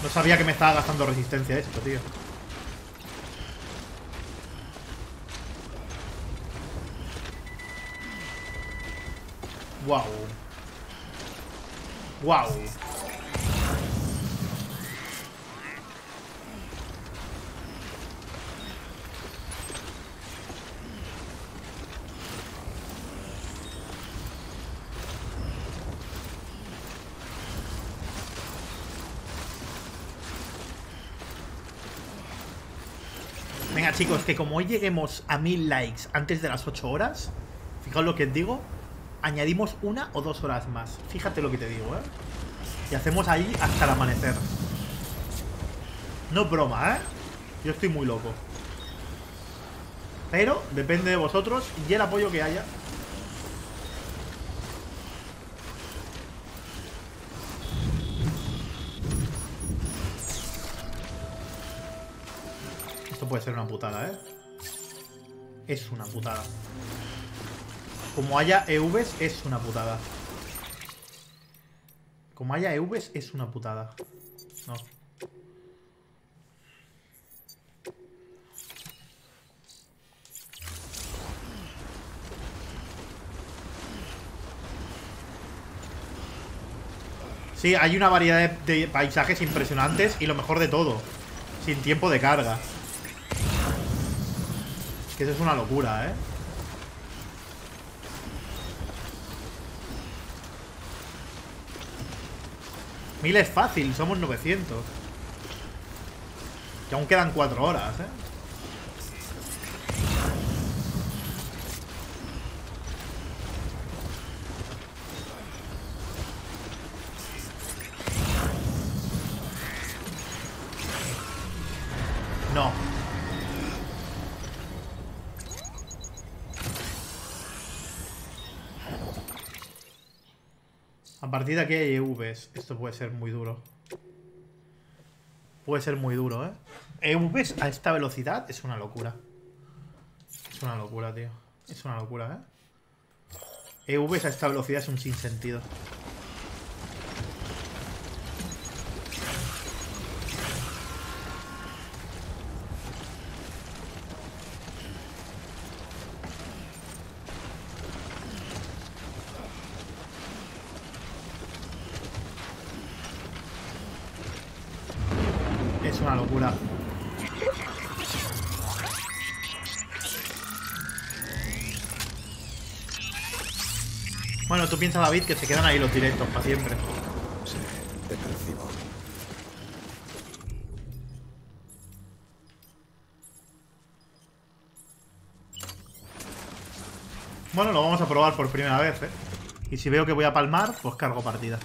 No sabía que me estaba gastando resistencia esto, tío. Wow. Wow. Chicos, que como hoy lleguemos a mil likes antes de las 8 horas, fijaos lo que os digo, añadimos una o dos horas más. Fíjate lo que te digo, ¿eh? Y hacemos ahí hasta el amanecer. No broma, ¿eh? Yo estoy muy loco. Pero depende de vosotros y el apoyo que haya. Puede ser una putada, ¿eh? Es una putada. Como haya EVs, es una putada. Como haya EVs, es una putada. No. Sí, hay una variedad de paisajes impresionantes y lo mejor de todo, sin tiempo de carga. Que eso es una locura, ¿eh? Mil es fácil, somos 900. Que aún quedan 4 horas, ¿eh? No. A partir de aquí hay EVs. Esto puede ser muy duro. Puede ser muy duro, ¿eh? EVs a esta velocidad es una locura. Es una locura, tío. Es una locura, ¿eh? EVs a esta velocidad es un sinsentido. Piensas, David, que se quedan ahí los directos para siempre. Bueno, lo vamos a probar por primera vez, ¿eh? Y si veo que voy a palmar, pues cargo partida.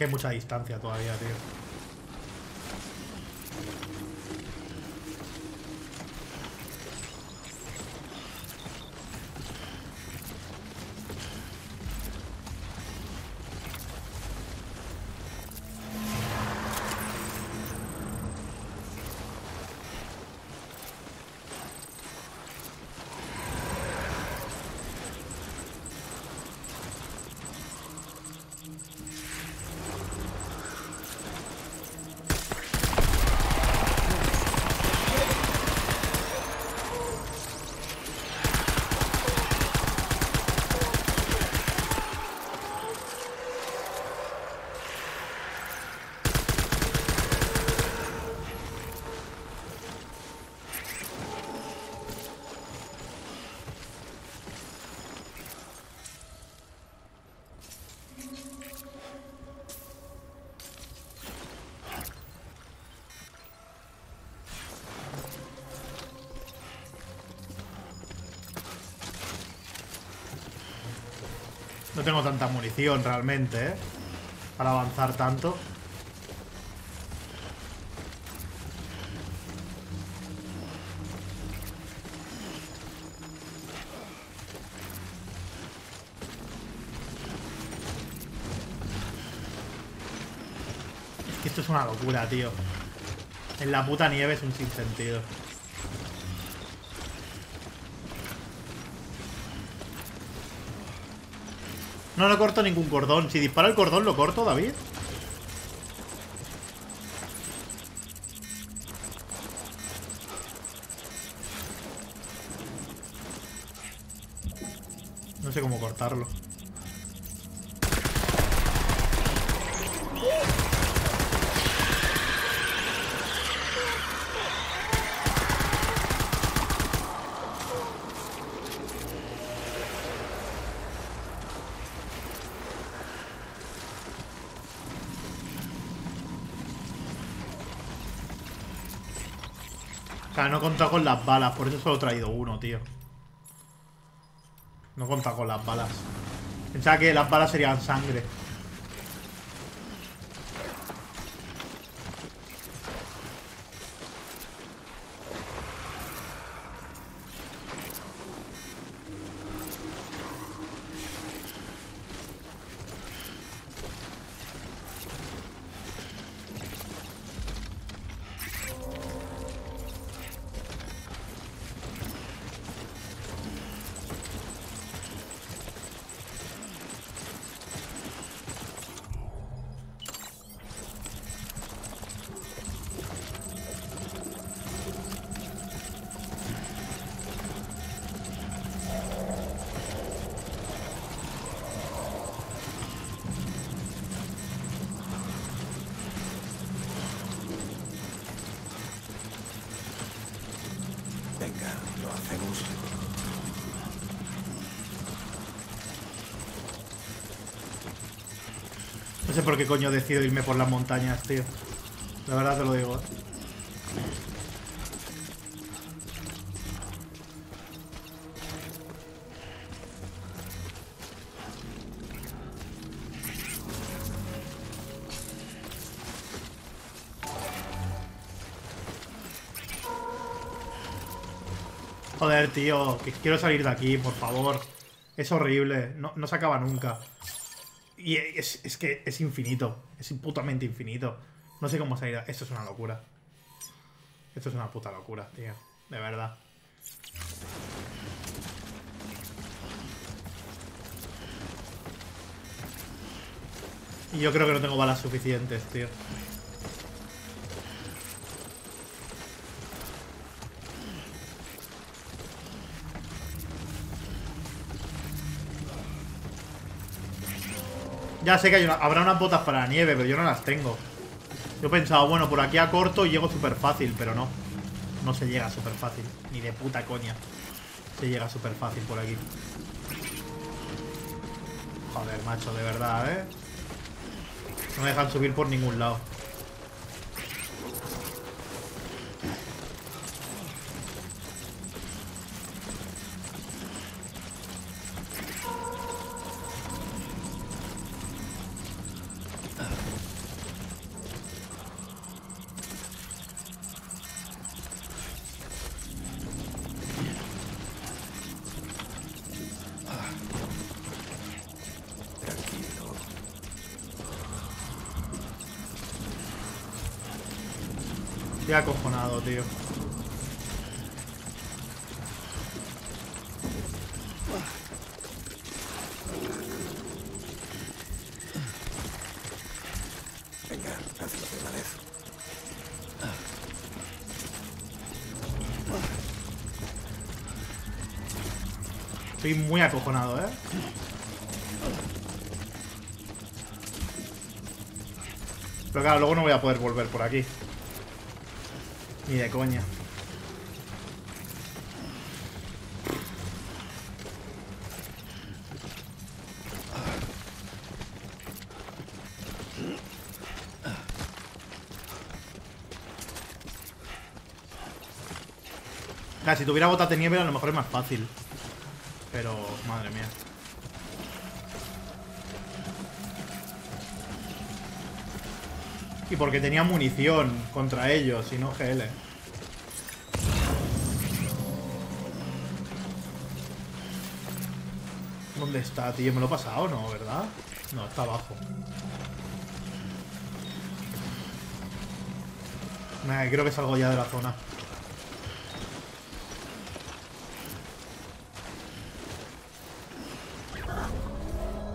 Que mucha distancia todavía, tío. Tengo tanta munición realmente, ¿eh? Para avanzar tanto. Es que esto es una locura, tío. En la puta nieve es un sinsentido. No, no corto ningún cordón. Si dispara el cordón, ¿lo corto, David? No sé cómo cortarlo. Contado con las balas, por eso solo he traído uno, tío. No contado con las balas. Pensaba que las balas serían sangre. qué coño decido irme por las montañas, tío. La verdad te lo digo, ¿eh? Joder, tío, quiero salir de aquí, por favor. Es horrible, no se acaba nunca. Y es, es que es infinito, es putamente infinito. No sé cómo salir. Esto es una locura. Esto es una puta locura, tío. De verdad. Y yo creo que no tengo balas suficientes, tío. Ya sé que habrá unas botas para la nieve, pero yo no las tengo. Yo he pensado, bueno, por aquí a corto llego súper fácil, pero no. No se llega súper fácil. Ni de puta coña. Se llega súper fácil por aquí. Joder, macho, de verdad, ¿eh? No me dejan subir por ningún lado. Muy acojonado, ¿eh? Pero claro, luego no voy a poder volver por aquí. Ni de coña. Claro, si tuviera botas de nieve a lo mejor es más fácil. Pero, madre mía. Y porque tenía munición contra ellos y no GL. ¿Dónde está, tío? Me lo he pasado, ¿no? ¿Verdad? No, está abajo. Nah, creo que salgo ya de la zona.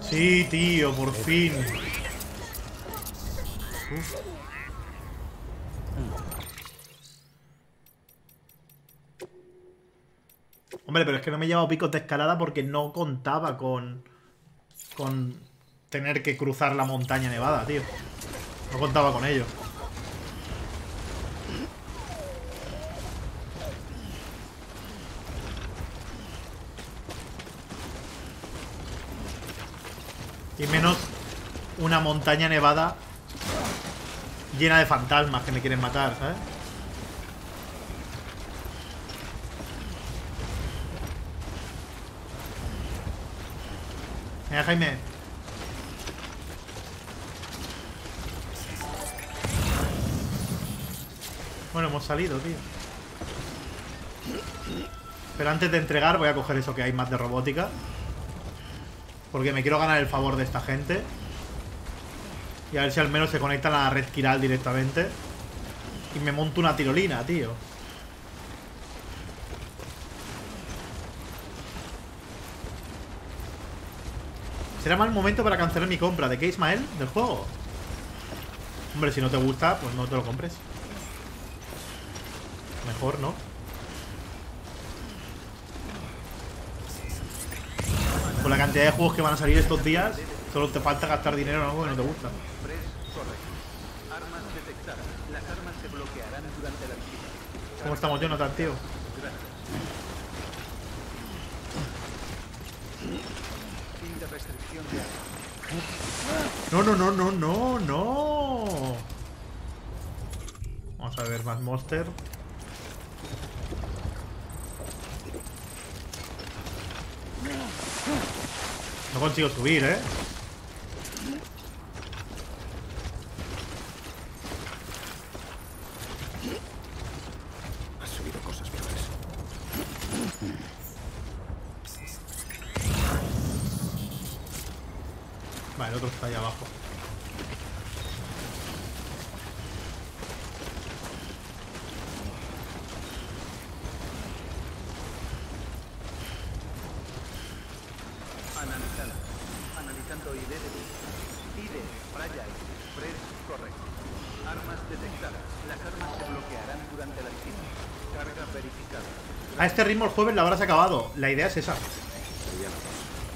Sí, tío, por fin. Hombre, pero es que no me he llevado picos de escalada porque no contaba con... Con tener que cruzar la montaña nevada, tío. No contaba con ello. Y menos una montaña nevada llena de fantasmas que me quieren matar, ¿sabes? Venga, Jaime. Bueno, hemos salido, tío. Pero antes de entregar voy a coger eso que hay más de robótica. Porque me quiero ganar el favor de esta gente. Y a ver si al menos se conectan a la red Kiral directamente. Y me monto una tirolina, tío. Será mal momento para cancelar mi compra. ¿De qué, Ismael? ¿Del juego? Hombre, si no te gusta, pues no te lo compres. Mejor, ¿no? Con la cantidad de juegos que van a salir estos días, solo te falta gastar dinero en algo que no te gusta. ¿Cómo estamos, Jonathan, tío? No, no, no, no, no, no. Vamos a ver más monster. No consigo subir, ¿eh? Has subido cosas peores. Vale, el otro está ahí abajo. Analizando. Analizando ID de ID, Fraya Express, correcto. Armas detectadas. Las armas se bloquearán durante la visita. Carga verificada. A este ritmo el jueves la habrás acabado. La idea es esa.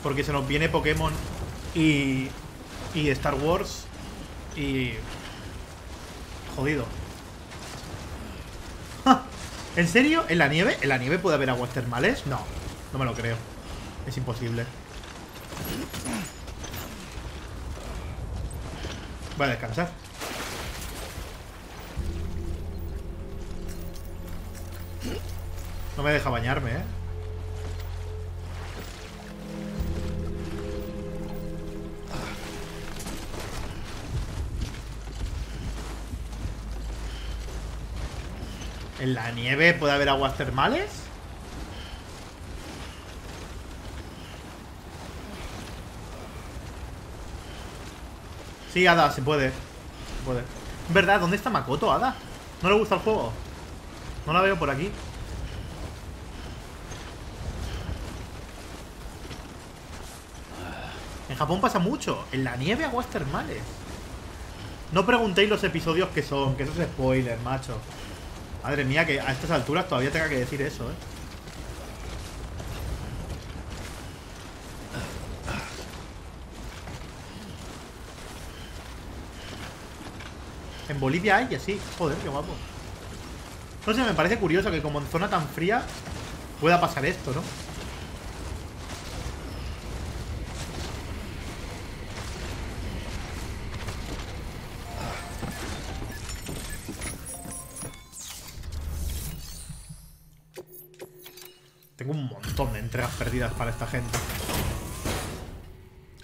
Porque se nos viene Pokémon y. y Star Wars. Y. Jodido. ¡Ja! ¿En serio? ¿En la nieve? ¿En la nieve puede haber aguas termales? No, no me lo creo. Es imposible. Voy a descansar. No me deja bañarme, ¿eh? ¿En la nieve puede haber aguas termales? Sí, Ada, se puede. Se puede. ¿Verdad? ¿Dónde está Makoto, Ada? ¿No le gusta el juego? No la veo por aquí. Japón pasa mucho. En la nieve aguas termales. No preguntéis los episodios que son, que eso es spoiler, macho. Madre mía, que a estas alturas todavía tenga que decir eso, ¿eh? En Bolivia hay y así. Joder, qué guapo. No sé, me parece curioso que como en zona tan fría pueda pasar esto, ¿no? Para esta gente.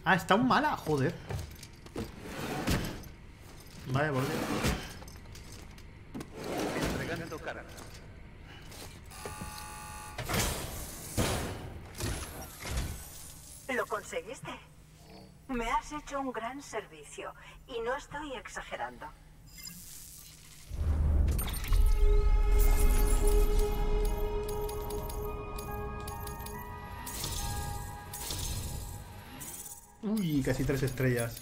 Ah, está un mala, joder. Vale, volví. Entregando carga. ¿Lo conseguiste? Me has hecho un gran servicio y no estoy exagerando. Casi tres estrellas.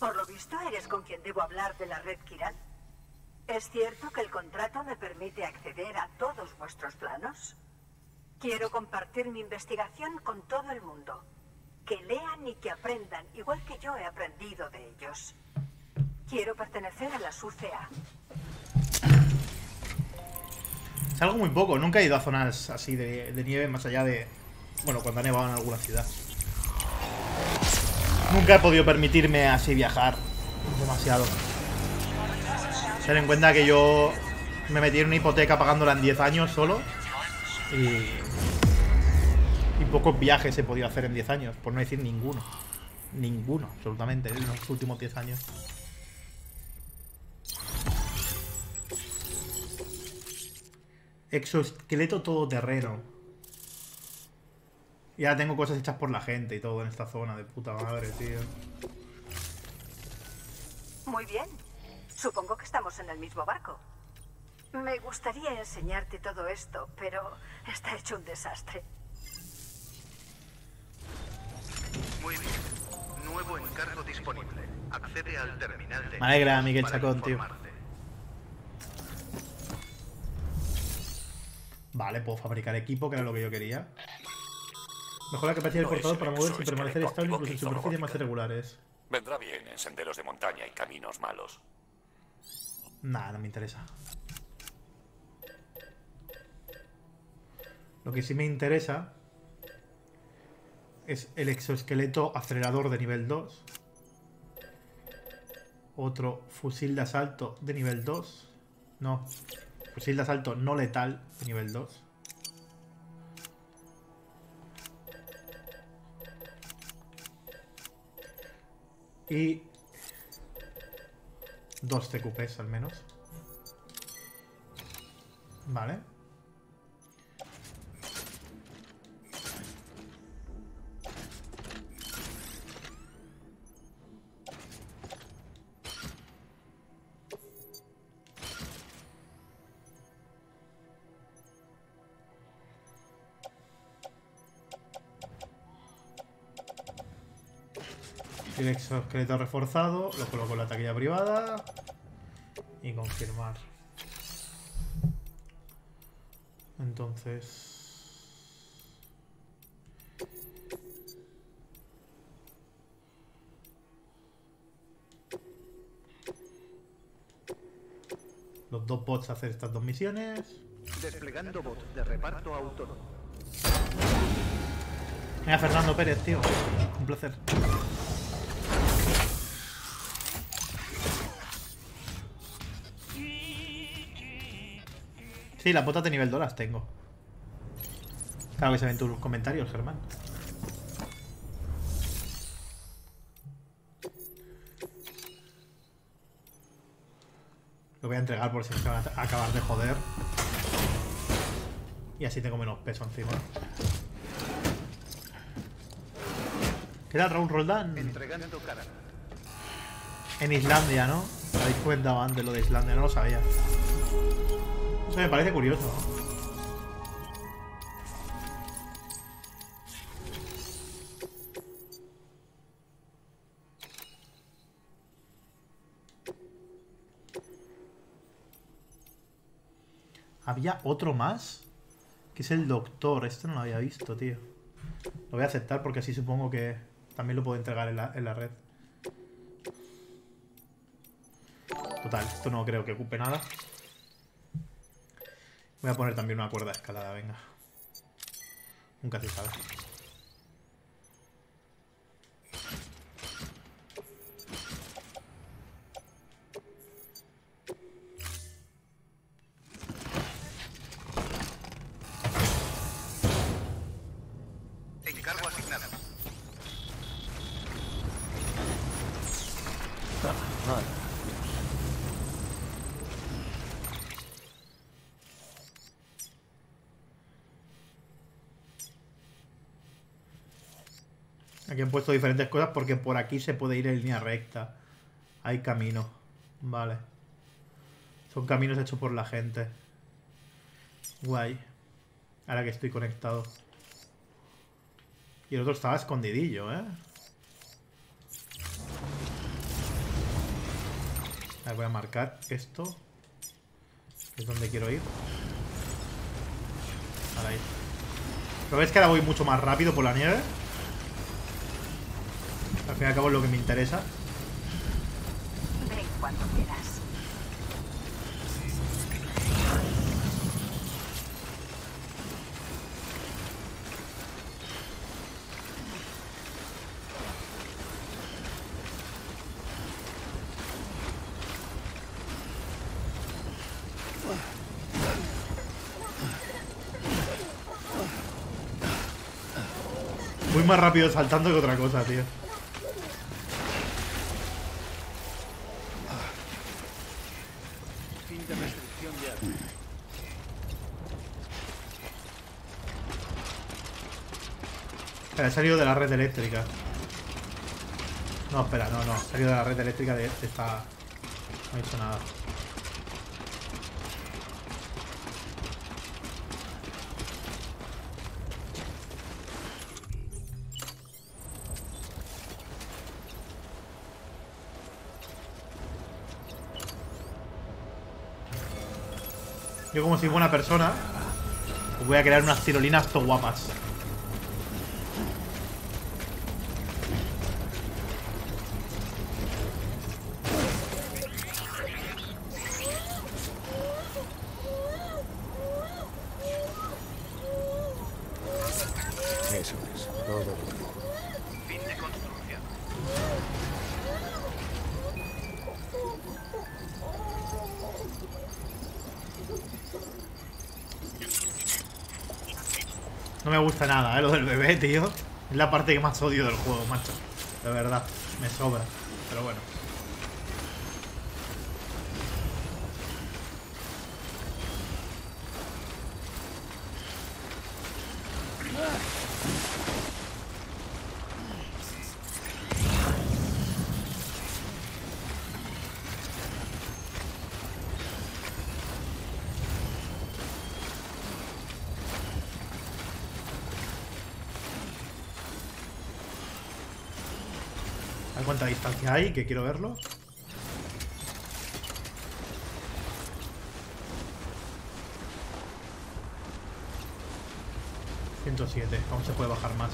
Por lo visto, eres con quien debo hablar de la red Kiral. ¿Es cierto que el contrato me permite acceder a todos vuestros planos? Quiero compartir mi investigación con todo el mundo. Que lean y que aprendan, igual que yo he aprendido de ellos. Quiero pertenecer a la UCA. Salgo muy poco, nunca he ido a zonas así de, de nieve más allá de... Bueno, cuando ha nevado en alguna ciudad. Nunca he podido permitirme así viajar demasiado. Ten en cuenta que yo me metí en una hipoteca pagándola en 10 años solo. Y... Y pocos viajes he podido hacer en 10 años, por no decir ninguno. Ninguno, absolutamente, en los últimos 10 años. Exoesqueleto todoterreno. Ya tengo cosas hechas por la gente y todo en esta zona, de puta madre, tío. Muy bien. Supongo que estamos en el mismo barco. Me gustaría enseñarte todo esto, pero está hecho un desastre. Muy bien. Nuevo encargo disponible. Accede al terminal de. Me alegra, Miguel Chacón, tío. Vale, puedo fabricar equipo, que era lo que yo quería. Mejora la capacidad del No portador para moverse y permanecer estable incluso en superficies más irregulares. Vendrá bien en senderos de montaña y caminos malos. Nah, no me interesa. Lo que sí me interesa es el exoesqueleto acelerador de nivel 2. Otro fusil de asalto de nivel 2. No. Fusil de asalto no letal de nivel 2. Y dos TQPs al menos. Vale. El exoesqueleto reforzado, lo coloco en la taquilla privada. Y confirmar. Entonces... Los dos bots a hacer estas dos misiones. Desplegando bot de reparto autónomo. Mira, Fernando Pérez, tío. Un placer. Sí, las botas de nivel 2 las tengo. Claro que se ven tus comentarios, Germán. Lo voy a entregar por si me van a acabar de joder. Y así tengo menos peso encima. ¿Qué tal Raúl Roldán? Entregando cara. En Islandia, ¿no? Me habéis comentado antes lo de Islandia, no lo sabía. Eso me parece curioso. Había otro más. Que es el doctor. Este no lo había visto, tío. Lo voy a aceptar porque así supongo que también lo puedo entregar en la, en la red. Total, esto no creo que ocupe nada. Voy a poner también una cuerda escalada, venga. Nunca se sabe. Aquí han puesto diferentes cosas porque por aquí se puede ir en línea recta. Hay camino. Vale. Son caminos hechos por la gente. Guay. Ahora que estoy conectado. Y el otro estaba escondidillo, ¿eh? Voy a marcar esto. Es donde quiero ir. Ahora ahí. ¿Pero ves que ahora voy mucho más rápido por la nieve? Al fin y al cabo es lo que me interesa. Ven cuando quieras. Voy más rápido saltando que otra cosa, tío. Fin de restricción de armas. Espera, he salido de la red eléctrica. No, espera, no, no. He salido de la red eléctrica de, de esta... No he hecho nada. Yo como soy buena persona, voy a crear unas tirolinas to guapas. Eso es, todo lo que- Fin de construcción. No me gusta nada, ¿eh? Lo del bebé, Es la parte que más odio del juego, macho. De verdad, me sobra. Pero bueno. Cuánta distancia hay, que quiero verlo. ...107, aún se puede bajar más.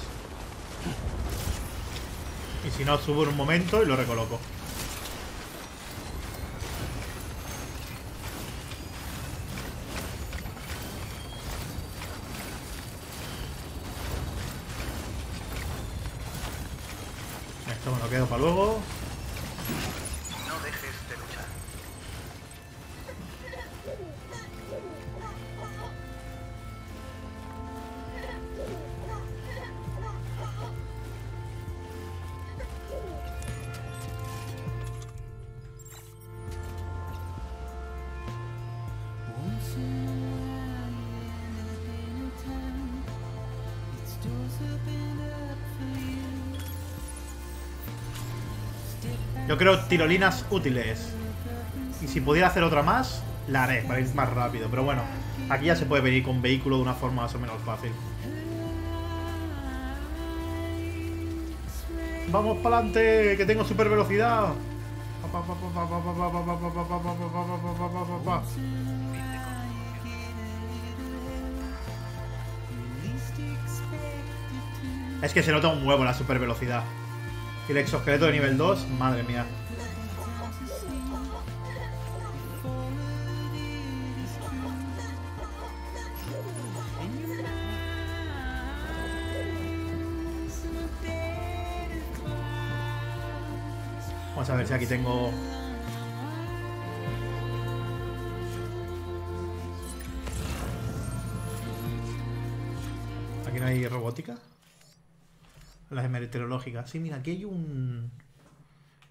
Y si no, subo en un momento y lo recoloco. Creo tirolinas útiles. Y si pudiera hacer otra más, la haré para ir más rápido. Pero bueno, aquí ya se puede venir con vehículo de una forma más o menos fácil. Vamos para adelante, que tengo super velocidad. Es que se nota un huevo la super velocidad. Y el exoesqueleto de nivel 2, madre mía. Vamos a ver si aquí tengo... Sí, mira, aquí hay un...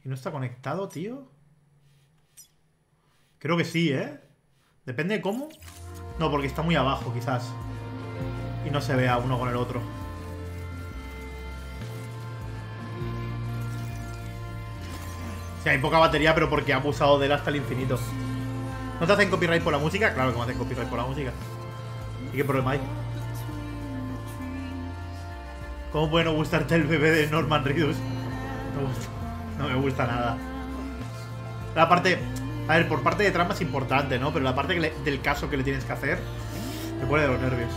¿Y no está conectado, tío? Creo que sí, ¿eh? Depende de cómo. No, porque está muy abajo, quizás. Y no se vea uno con el otro. Sí, hay poca batería, pero porque ha abusado de él hasta el infinito. ¿No te hacen copyright por la música? Claro que me hacen copyright por la música. ¿Y qué problema hay? ¿Cómo puede no gustarte el bebé de Norman Reedus? No, me gusta, nada. La parte... A ver, por parte de trama es importante, ¿no? Pero la parte del caso que le tienes que hacer me pone de los nervios.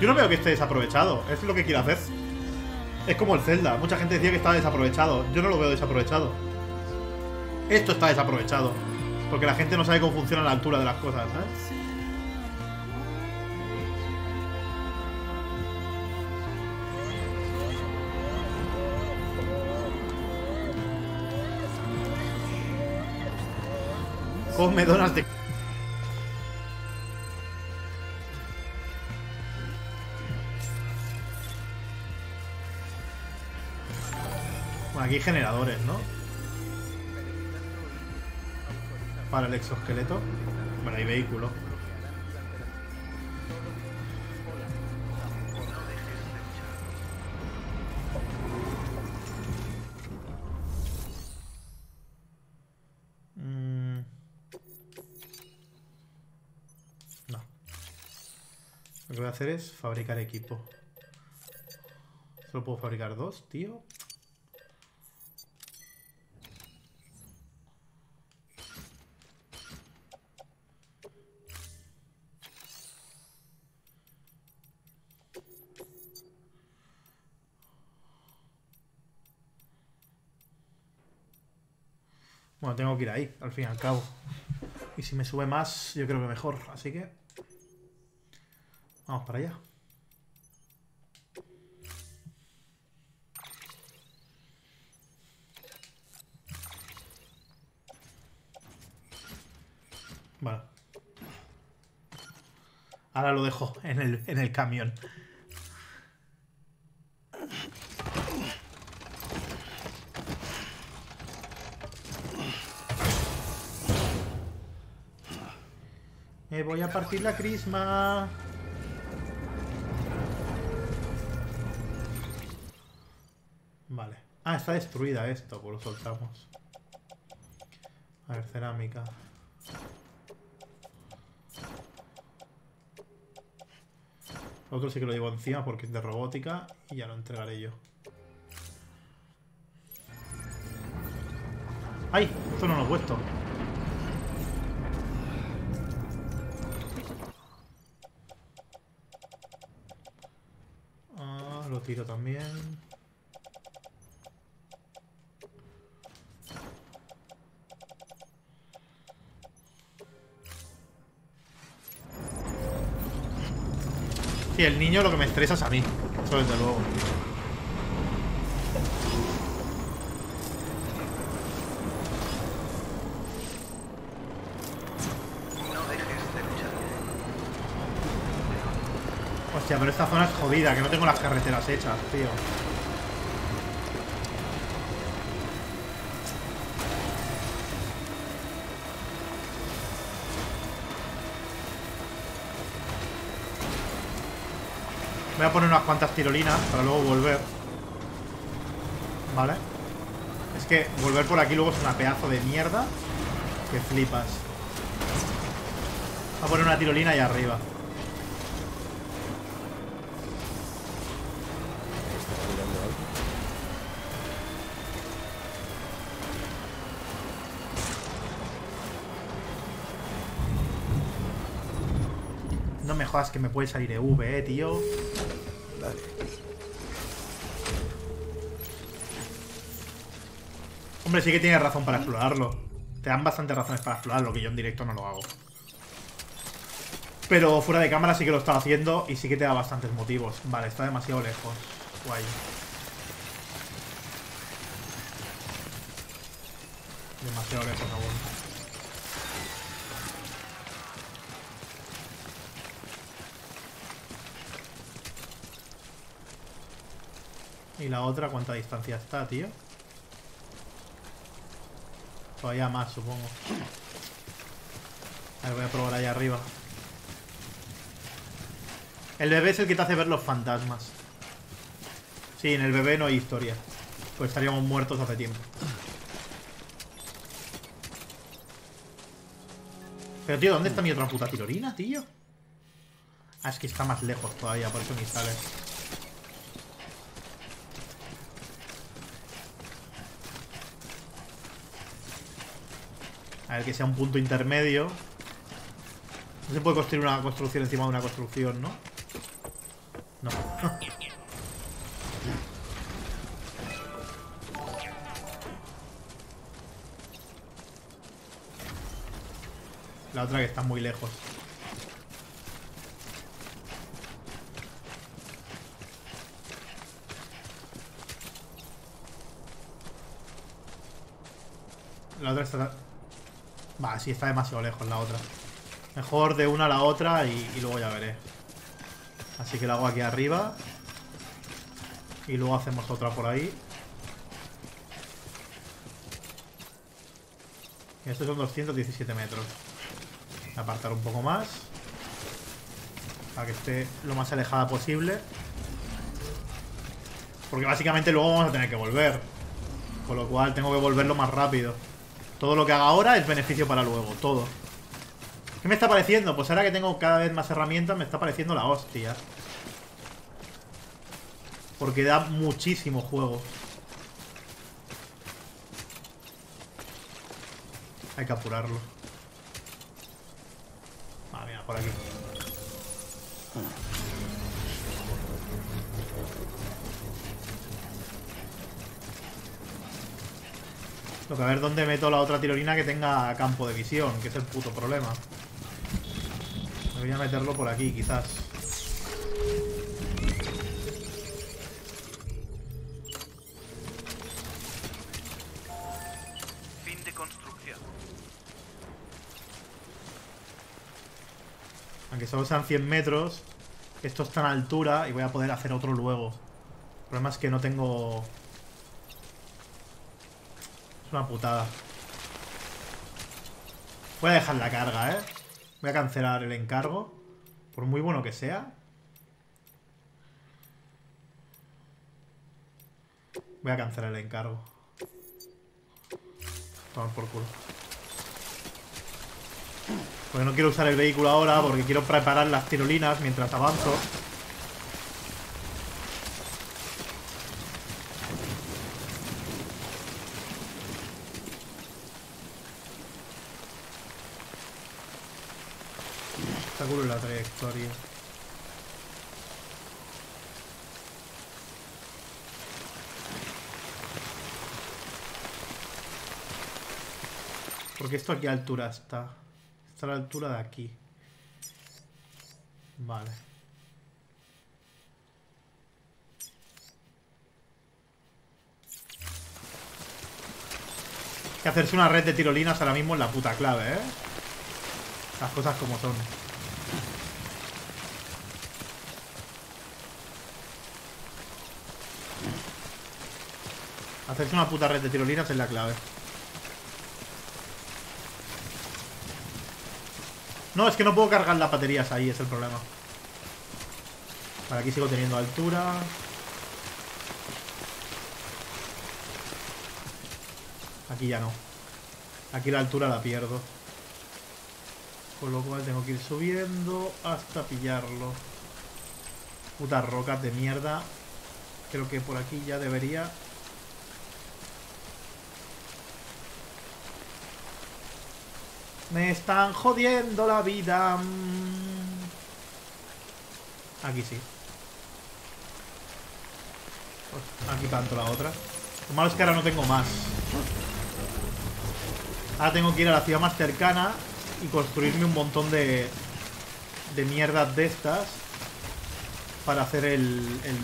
Yo no veo que esté desaprovechado. Es lo que quiero hacer. Es como el Zelda. Mucha gente decía que estaba desaprovechado. Yo no lo veo desaprovechado. Esto está desaprovechado. Porque la gente no sabe cómo funciona la altura de las cosas, ¿sabes? Come donas de... Bueno, aquí hay generadores, ¿no? Para el exoesqueleto. Bueno, hay vehículo. Hacer es fabricar equipo. Solo puedo fabricar dos, tío. Bueno, tengo que ir ahí, al fin y al cabo. Y si me sube más, yo creo que mejor. Así que... Vamos para allá. Vale. Ahora lo dejo en el, en el camión. Me voy a partir la crisma. Ah, está destruida esto, pues lo soltamos. A ver, cerámica. Otro sí que lo llevo encima porque es de robótica y ya lo entregaré yo. ¡Ay! Esto no lo he puesto. Ah, lo tiro también. Sí, el niño lo que me estresa es a mí. Eso desde luego. Hostia, pero esta zona es jodida, que no tengo las carreteras hechas, tío. A poner unas cuantas tirolinas para luego volver. ¿Vale? Es que volver por aquí luego es una pedazo de mierda que flipas. Voy a poner una tirolina ahí arriba. Que me puede salir EV, eh, tío. Vale. Hombre, sí que tienes razón para explorarlo. Te dan bastantes razones para explorarlo, que yo en directo no lo hago. Pero fuera de cámara sí que lo estaba haciendo y sí que te da bastantes motivos. Vale, está demasiado lejos. Guay. Demasiado lejos aún. ¿Y la otra cuánta distancia está, tío? Todavía más, supongo. A ver, voy a probar ahí arriba. El bebé es el que te hace ver los fantasmas. Sí, en el bebé no hay historia. Pues estaríamos muertos hace tiempo. Pero, tío, ¿dónde está mi otra puta tirolina, tío? Ah, es que está más lejos todavía, por eso ni sale. A ver, que sea un punto intermedio. No se puede construir una construcción encima de una construcción, ¿no? No. [laughs] La otra que está muy lejos. La otra está... Va, sí, está demasiado lejos la otra. Mejor de una a la otra y, luego ya veré. Así que la hago aquí arriba. Y luego hacemos otra por ahí. Estos son 217 metros. Apartar un poco más. Para que esté lo más alejada posible. Porque básicamente luego vamos a tener que volver. Con lo cual tengo que volverlo más rápido. Todo lo que haga ahora es beneficio para luego. Todo. ¿Qué me está pareciendo? Pues ahora que tengo cada vez más herramientas me está pareciendo la hostia. Porque da muchísimo juego. Hay que apurarlo. Lo que a ver dónde meto la otra tirolina que tenga campo de visión, que es el puto problema. Debería meterlo por aquí, quizás. Fin de construcción. Aunque solo sean 100 metros, esto está en altura y voy a poder hacer otro luego. El problema es que no tengo... Una putada. Voy a dejar la carga, ¿eh? Voy a cancelar el encargo. Por muy bueno que sea. Voy a cancelar el encargo. Vamos por culo. Porque no quiero usar el vehículo ahora, porque quiero preparar las tirolinas mientras avanzo. Porque esto aquí a altura está. Está a la altura de aquí. Vale. que hacerse una red de tirolinas ahora mismo es la puta clave, ¿eh? Las cosas como son. Hacerse una puta red de tirolinas es la clave. No, es que no puedo cargar las baterías ahí, es el problema. Vale, aquí sigo teniendo altura. Aquí ya no. Aquí la altura la pierdo. Con lo cual tengo que ir subiendo hasta pillarlo. Putas rocas de mierda. Creo que por aquí ya debería... Me están jodiendo la vida. Aquí sí. Aquí planto la otra. Lo malo es que ahora no tengo más. Ahora tengo que ir a la ciudad más cercana y construirme un montón de, de mierdas de estas para hacer el, el...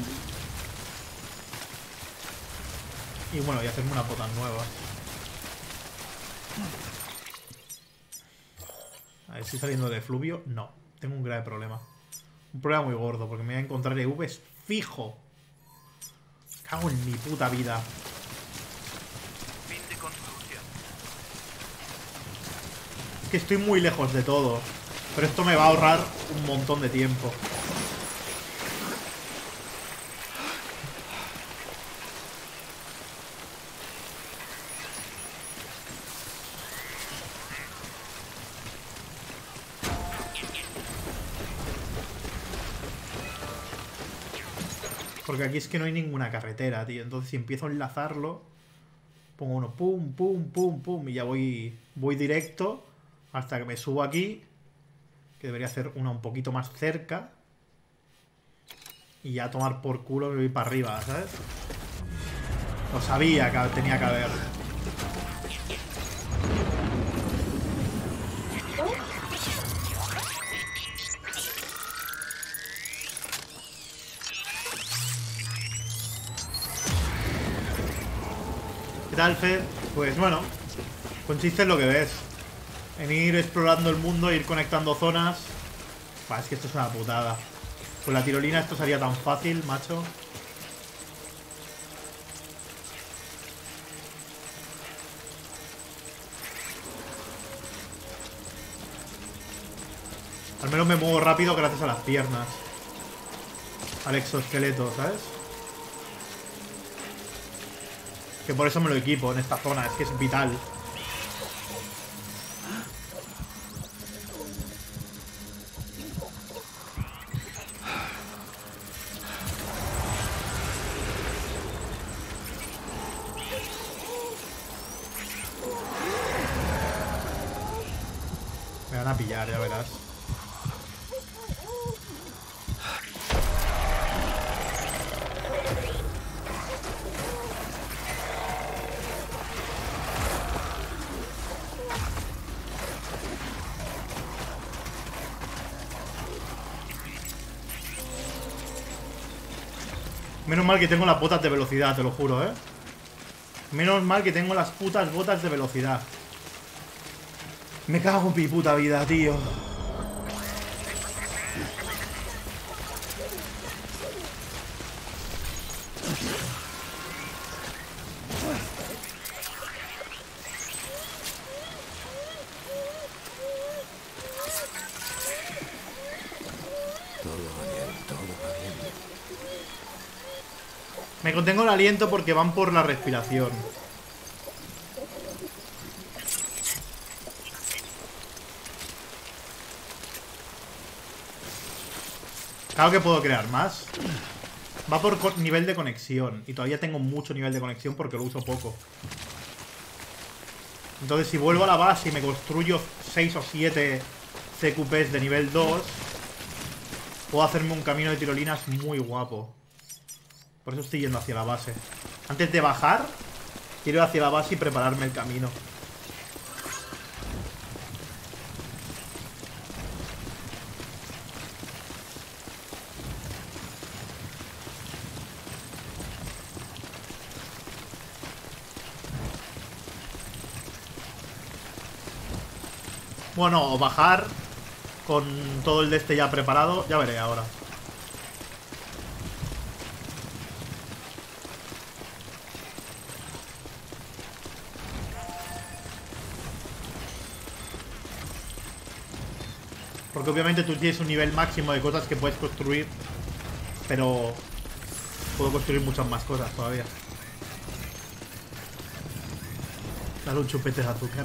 Y bueno, y hacerme una potas nueva. A ver, ¿estoy saliendo de fluvio? No, tengo un grave problema. Un problema muy gordo, porque me voy a encontrar EVs fijo. Cago en mi puta vida. que estoy muy lejos de todo. Pero esto me va a ahorrar un montón de tiempo. Porque aquí es que no hay ninguna carretera, tío. Entonces si empiezo a enlazarlo, pongo uno pum, pum, pum, pum, y ya voy, voy directo hasta que me subo aquí. Que debería hacer una un poquito más cerca. Y ya tomar por culo me voy para arriba, ¿sabes? Lo sabía que tenía que haber. Tal? Pues bueno, consiste en lo que ves. En ir explorando el mundo, ir conectando zonas. es que esto es una putada. Con la tirolina esto sería tan fácil, macho. Al menos me muevo rápido gracias a las piernas. Al exoesqueleto, ¿sabes? Que por eso me lo equipo en esta zona, es que es vital. Que tengo las botas de velocidad, te lo juro, ¿eh? Menos mal que tengo las putas botas de velocidad. Me cago en mi puta vida, tío. Me contengo aliento porque van por la respiración. Claro que puedo crear más. Va por nivel de conexión. Y todavía tengo mucho nivel de conexión porque lo uso poco. Entonces si vuelvo a la base y me construyo 6 o 7 CQPs de nivel 2, puedo hacerme un camino de tirolinas muy guapo. Por eso estoy yendo hacia la base. Antes de bajar, quiero ir hacia la base y prepararme el camino. Bueno, o bajar con todo el de este ya preparado. Ya veré ahora. Porque obviamente tú tienes un nivel máximo de cosas que puedes construir. Pero puedo construir muchas más cosas todavía. Dale un chupete de azúcar.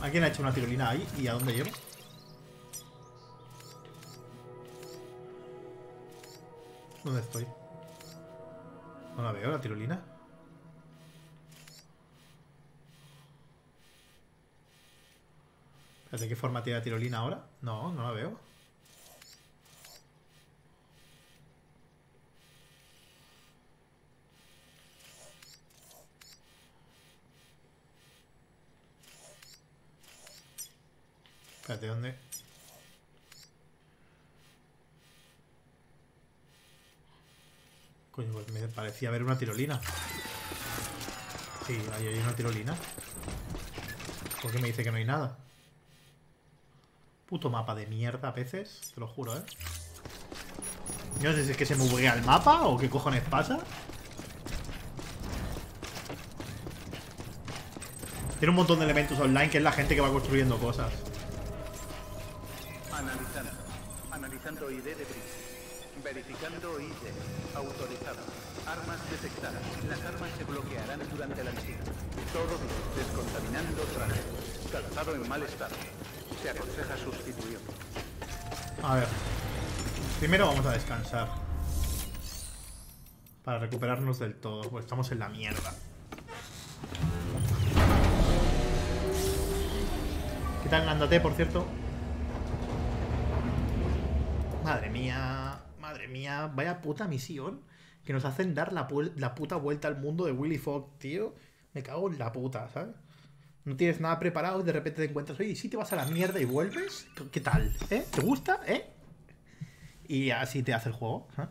¿Alguien ha hecho una tirolina ahí? ¿Y a dónde llevo? ¿Dónde estoy? No la veo, la tirolina. ¿De qué forma tiene la tirolina ahora? No, no la veo. Espérate, ¿dónde? Coño, pues me parecía ver una tirolina. Sí, ahí hay una tirolina. ¿Por qué me dice que no hay nada? Puto mapa de mierda a veces, te lo juro, ¿eh? No sé si es que se me buguea el mapa o qué cojones pasa. Tiene un montón de elementos online que es la gente que va construyendo cosas. Analizando. Analizando ID de Bridge. Verificando ID. Autorizado. Armas detectadas. Las armas se bloquearán durante la visita. Todo. Descontaminando traje. Calzado en mal estado. Se aconseja sustituirlo. A ver. Primero vamos a descansar. Para recuperarnos del todo, pues estamos en la mierda. ¿Qué tal Nándate, por cierto? Madre mía, madre mía, vaya puta misión que nos hacen dar la, la puta vuelta al mundo de Willy Fogg, tío. Me cago en la puta, ¿sabes? No tienes nada preparado y de repente te encuentras, oye, ¿y si te vas a la mierda y vuelves? ¿Qué tal? ¿Eh? ¿Te gusta? ¿Eh? Y así te hace el juego. ¿eh?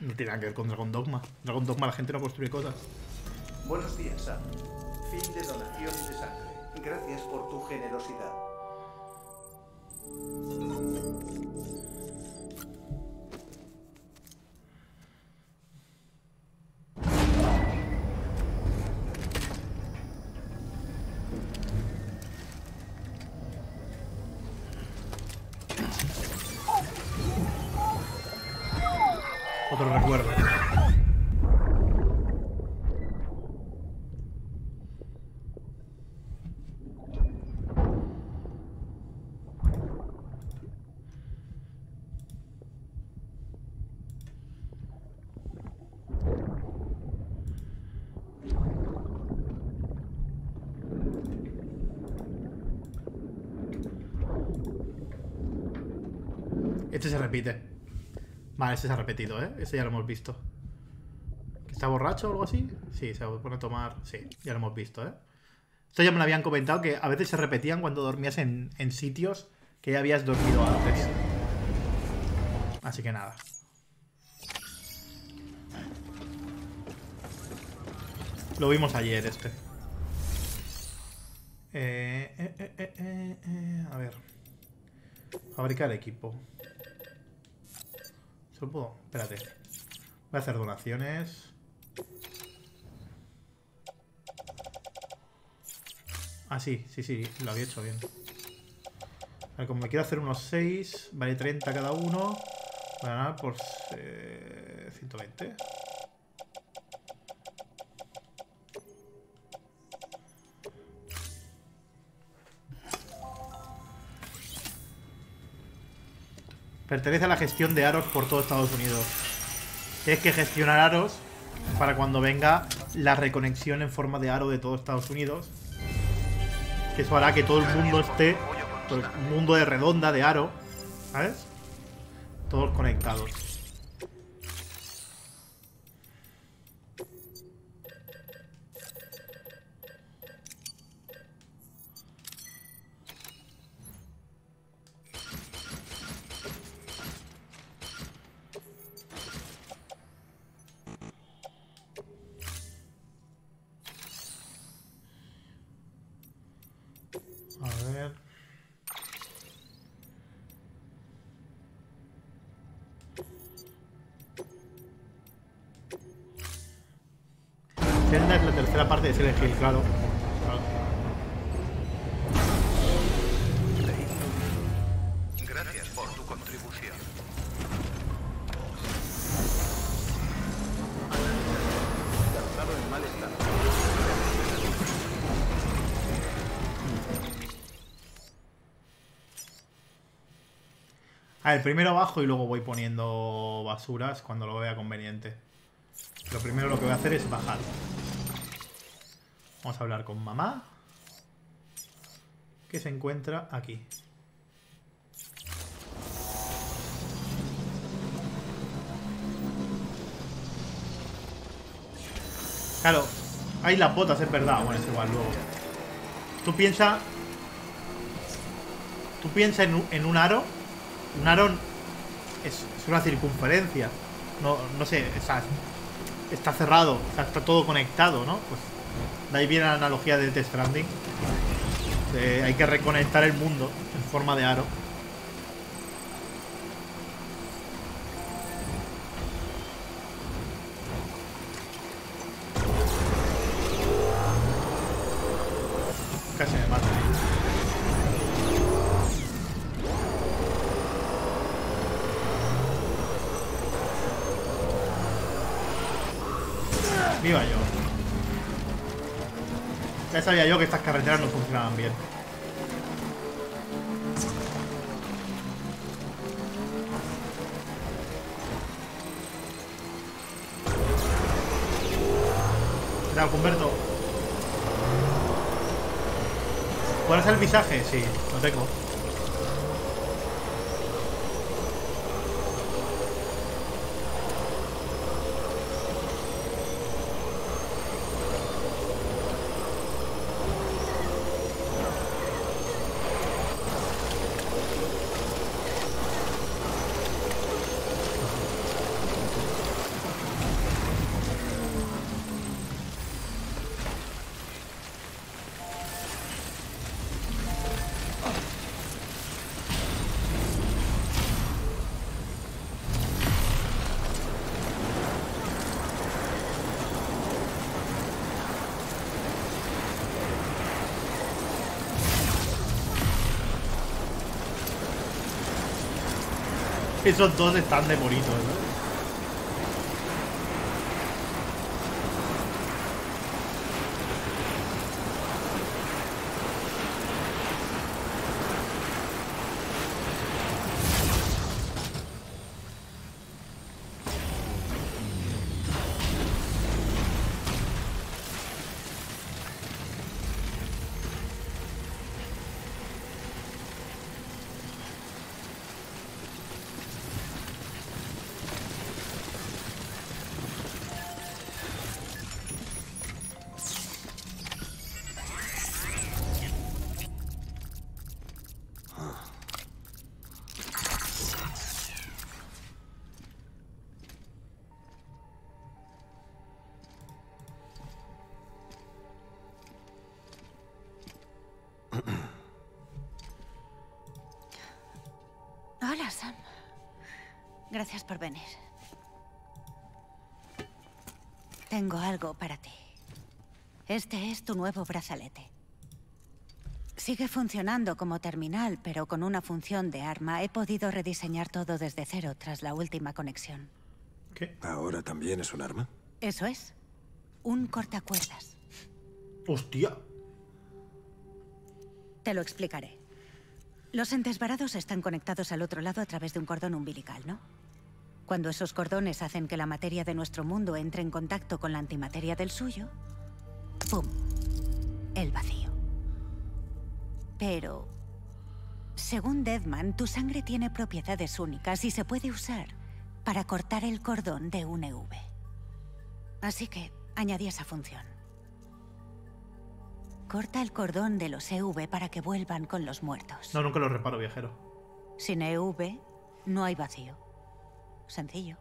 No tiene nada que ver con Dragon Dogma. Dragon Dogma la gente no construye cosas. Buenos días, Sam. Fin de donación de sangre. Gracias por tu generosidad. Este se repite. Vale, este se ha repetido, ¿eh? Este ya lo hemos visto. ¿Que ¿Está borracho o algo así? Sí, se pone a tomar... Sí, ya lo hemos visto, ¿eh? Esto ya me lo habían comentado que a veces se repetían cuando dormías en, sitios que ya habías dormido antes. Así que nada. Lo vimos ayer este. Eh, eh, eh, eh, eh, eh, a ver. Fabricar equipo. ¿Solo puedo? Espérate. Voy a hacer donaciones. Ah, sí, sí, sí, lo había hecho bien. A ver, como me quiero hacer unos 6, vale 30 cada uno. Voy a ganar por eh, 120. Pertenece a la gestión de aros por todo Estados Unidos. Tienes que gestionar aros para cuando venga la reconexión en forma de aro de todo Estados Unidos. Que eso hará que todo el mundo esté. Todo el mundo de redonda, de aro. ¿Sabes? Todos conectados. Primero bajo y luego voy poniendo basuras cuando lo vea conveniente. Lo primero lo que voy a hacer es bajar. Vamos a hablar con mamá. Que se encuentra aquí. Claro, hay las botas, es verdad. Bueno, es igual luego. Tú piensa. Tú piensa en un, en un aro. Un aro es, una circunferencia. No, no sé, sea, está cerrado, está todo conectado, ¿no? Pues de ahí viene la analogía de Death Stranding. De- hay que reconectar el mundo en forma de aro. Sabía yo que estas carreteras no funcionaban bien. ¿Qué tal, Humberto? ¿Cuál es el visaje? Sí, lo tengo. Esos dos están de bonitos. Por venir. Tengo algo para ti. Este es tu nuevo brazalete. Sigue funcionando como terminal, pero con una función de arma. He podido rediseñar todo desde cero tras la última conexión. ¿Ahora también es un arma? Eso es. Un cortacuerdas. Hostia. Te lo explicaré. Los entes varados están conectados al otro lado a través de un cordón umbilical, ¿no? Cuando esos cordones hacen que la materia de nuestro mundo entre en contacto con la antimateria del suyo, ¡pum! El vacío. Pero, según Deadman, tu sangre tiene propiedades únicas y se puede usar para cortar el cordón de un EV. Así que añadí esa función. Corta el cordón de los EV para que vuelvan con los muertos. No, nunca lo reparo, viajero. Sin EV, no hay vacío. Sencillo.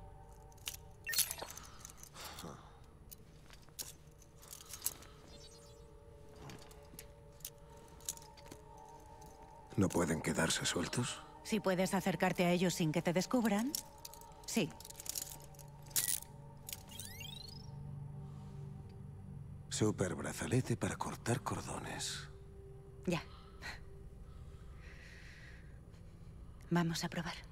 ¿No pueden quedarse sueltos? Si puedes acercarte a ellos sin que te descubran, sí. Super brazalete para cortar cordones. Ya. Vamos a probar.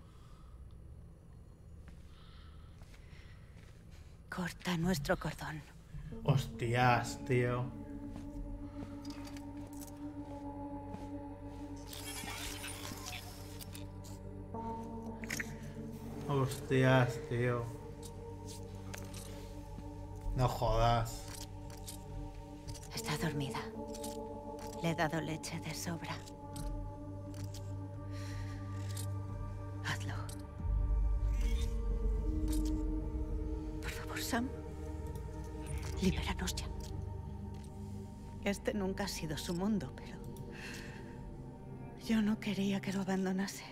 Corta nuestro cordón. Hostias, tío. Hostias, tío. No jodas. Está dormida. Le he dado leche de sobra. Este nunca ha sido su mundo, pero... Yo no quería que lo abandonase.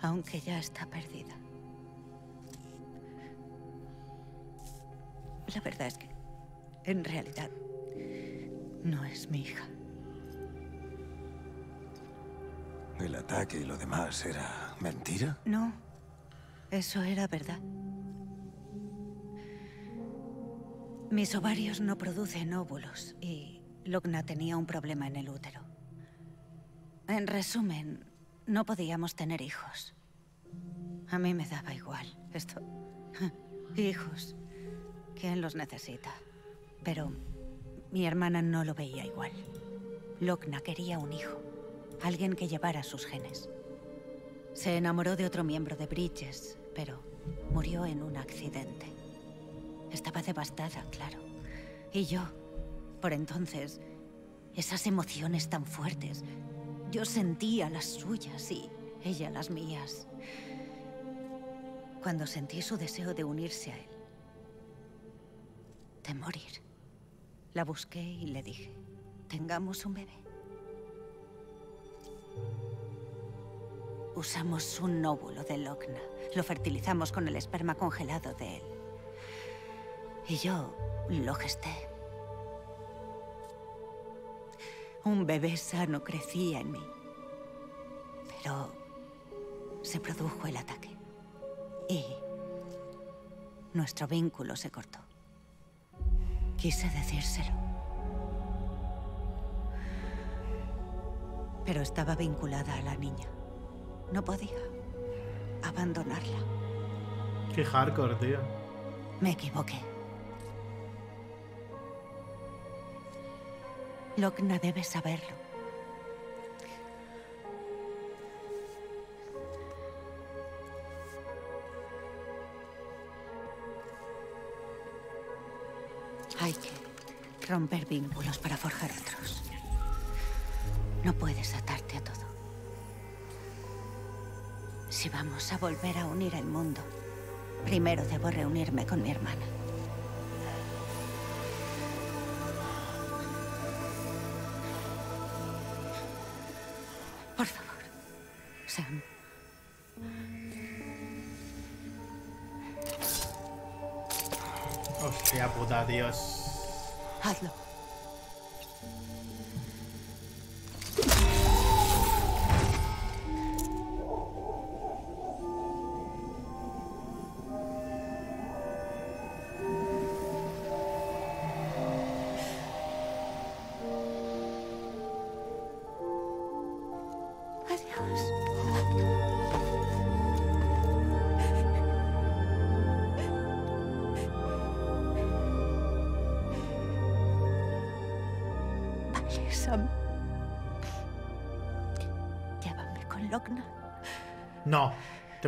Aunque ya está perdida. La verdad es que, en realidad, no es mi hija. ¿El ataque y lo demás era mentira? No, eso era verdad. Mis ovarios no producen óvulos y Logna tenía un problema en el útero. En resumen, no podíamos tener hijos. A mí me daba igual. Esto... [laughs] Hijos. ¿Quién los necesita? Pero mi hermana no lo veía igual. Logna quería un hijo. Alguien que llevara sus genes. Se enamoró de otro miembro de Bridges, pero murió en un accidente. Estaba devastada, claro. Y yo, por entonces, esas emociones tan fuertes, yo sentía las suyas y ella las mías. Cuando sentí su deseo de unirse a él, de morir, la busqué y le dije, tengamos un bebé. Usamos un óvulo de Logna. Lo fertilizamos con el esperma congelado de él. Y yo lo gesté. Un bebé sano crecía en mí. Pero se produjo el ataque. Y nuestro vínculo se cortó. Quise decírselo. Pero estaba vinculada a la niña. No podía abandonarla. Qué hardcore, tío. Me equivoqué. Logna debe saberlo. Hay que romper vínculos para forjar otros. No puedes atarte a todo. Si vamos a volver a unir el mundo, primero debo reunirme con mi hermana. Sam. Hostia puta, Dios. Hazlo.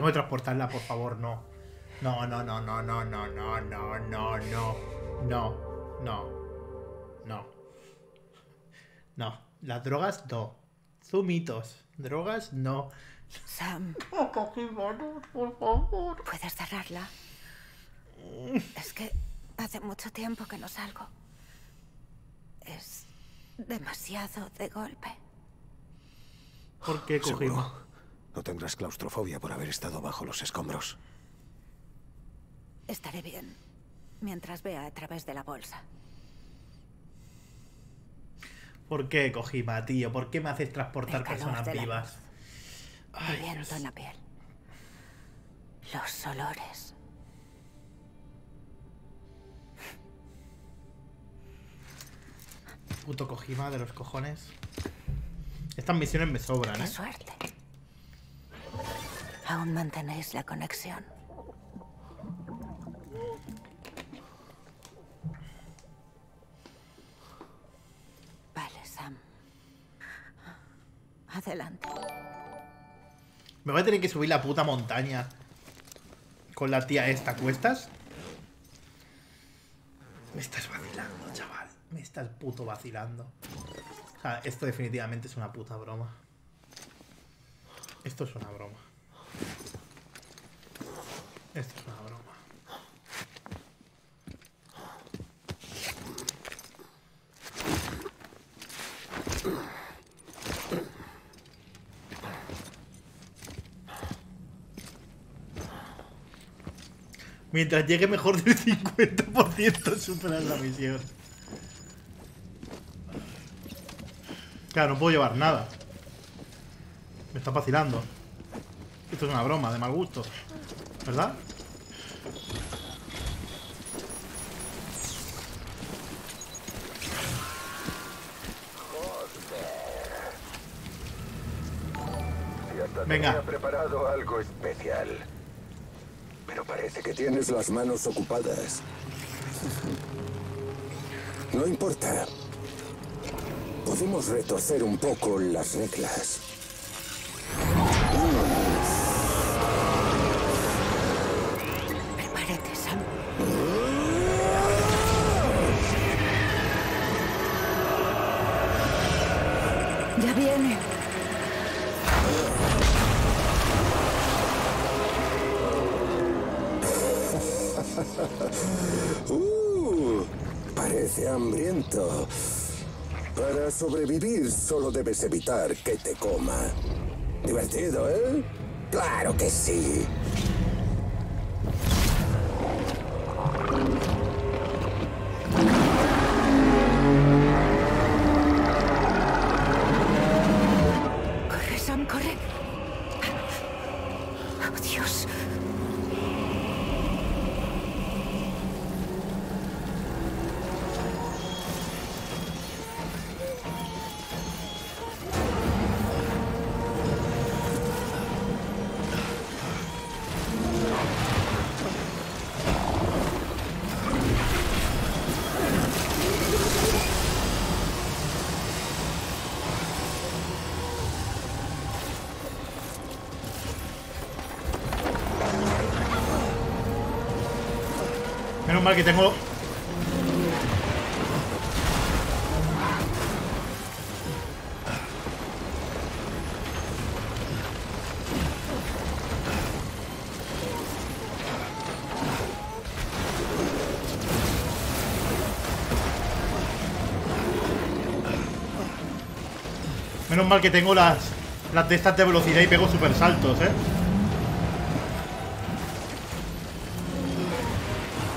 Tengo que transportarla, por favor, no. No, no, no, no, no, no, no, no, no, no. No, no. No. No. Las drogas no. Zumitos. Drogas no. Sam. por favor. ¿Puedes cerrarla? Es que hace mucho tiempo que no salgo. Es demasiado de golpe. ¿Por qué ¿Seguro? cogimos? No tendrás claustrofobia por haber estado bajo los escombros. Estaré bien mientras vea a través de la bolsa. ¿Por qué Kojima, tío? ¿Por qué me haces transportar personas vivas? El viento en la piel. Los olores. Puto Kojima de los cojones. Estas misiones me sobran, ¡Qué ¿eh? suerte! Aún mantenéis la conexión. Vale, Sam. Adelante. Me voy a tener que subir la puta montaña con la tía esta, ¿cuestas? Me estás vacilando, chaval. Me estás puto vacilando. O sea, esto definitivamente es una puta broma. Esto es una broma. Esto es una broma. Mientras llegue mejor del 50% superar la misión. Claro, no puedo llevar nada. Me está vacilando. Esto es una broma de mal gusto. ¿Verdad? Venga. tenía preparado algo especial. Pero parece que tienes las manos ocupadas. No importa. Podemos retorcer un poco las reglas. Parece hambriento. Para sobrevivir solo debes evitar que te coma. Divertido, ¿eh? Claro que sí. Que tengo... Menos mal que tengo las, las de estas de velocidad y pego super saltos, ¿eh?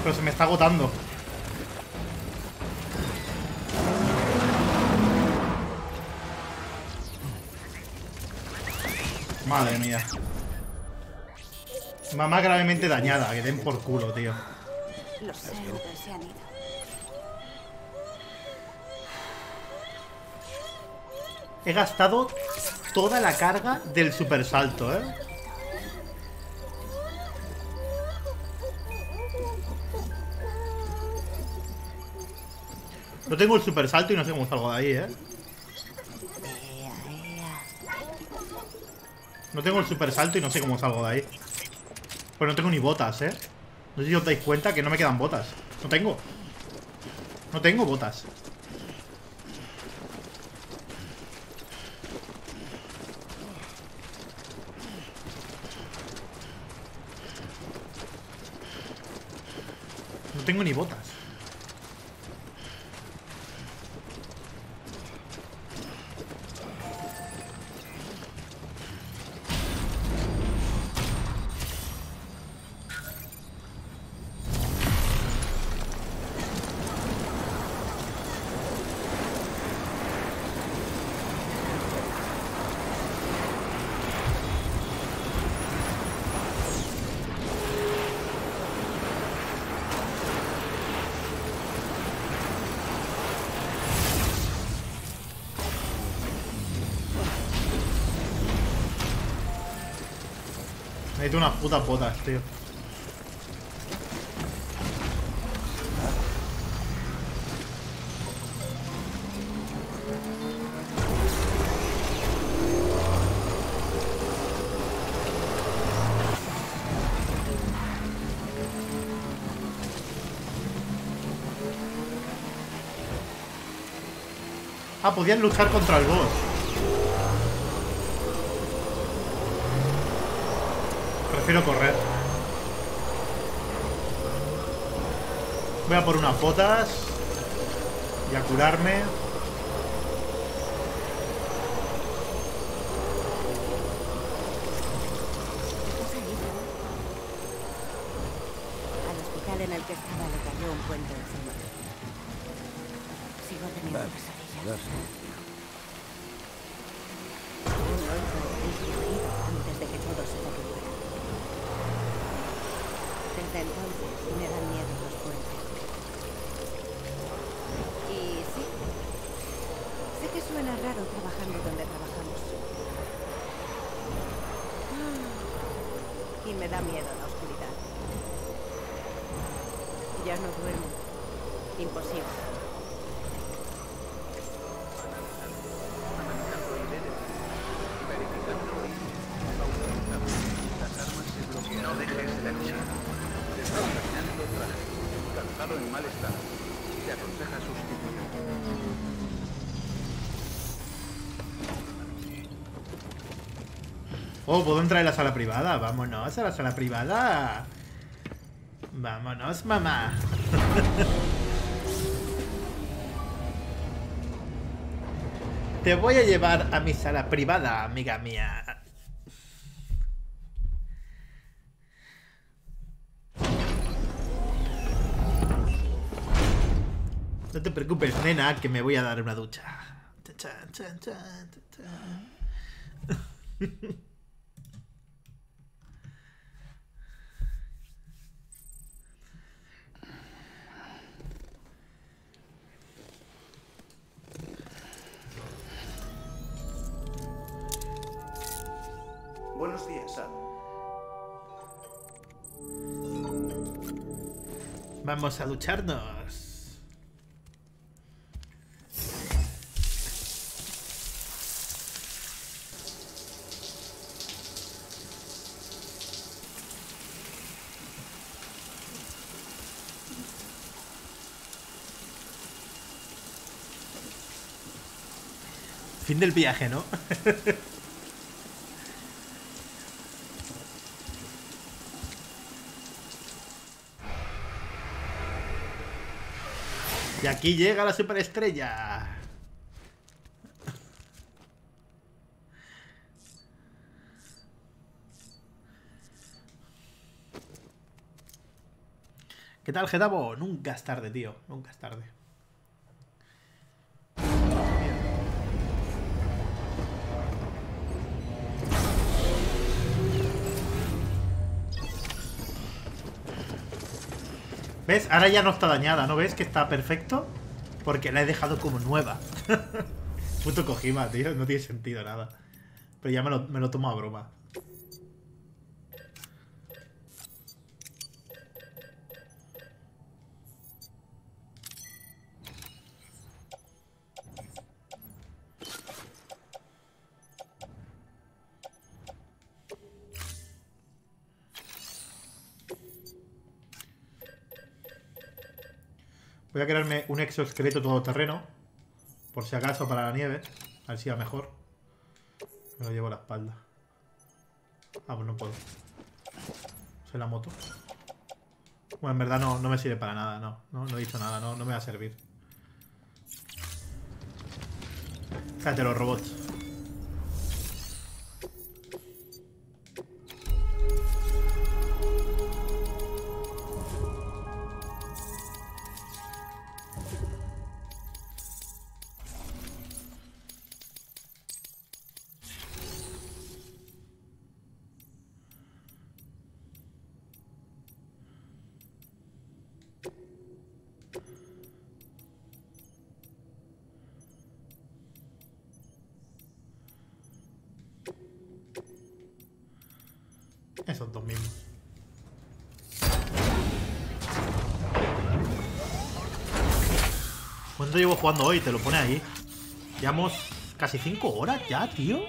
Pero se me está agotando. Madre mía. Mamá gravemente dañada, que den por culo, tío. Los héroes se han ido. He gastado toda la carga del super salto, ¿eh? No tengo el super salto y no sé cómo salgo de ahí, ¿eh? No tengo el super salto y no sé cómo salgo de ahí. Pues no tengo ni botas, ¿eh? No sé si os dais cuenta que no me quedan botas. No tengo. No tengo botas. No tengo ni botas. Necesito unas putas botas, tío. Ah, podían luchar contra el boss. Prefiero correr. Voy a por unas botas. Y a curarme. Oh, ¿puedo entrar en la sala privada? Vámonos a la sala privada. Vámonos, mamá. [laughs] Te voy a llevar a mi sala privada, amiga mía. No te preocupes, nena, que me voy a dar una ducha. [laughs] Vamos a ducharnos. Fin del viaje, ¿no? [laughs] aquí llega la superestrella. ¿Qué tal, Getabo? Nunca es tarde, tío. Nunca es tarde. ¿Ves? Ahora ya no está dañada, ¿no ves que está perfecto? Porque la he dejado como nueva. [laughs] Puto Kojima, tío, no tiene sentido nada. Pero ya me lo, me lo tomo a broma. Voy a crearme un exoesqueleto todoterreno. Por si acaso para la nieve. A ver si va mejor. Me lo llevo a la espalda. Ah, pues no puedo. Soy la moto. Bueno, en verdad no, no me sirve para nada, no. No, no he dicho nada, no, no me va a servir. Cállate los robots. Jugando hoy? Te lo pone ahí. Llevamos casi 5 horas ya, tío.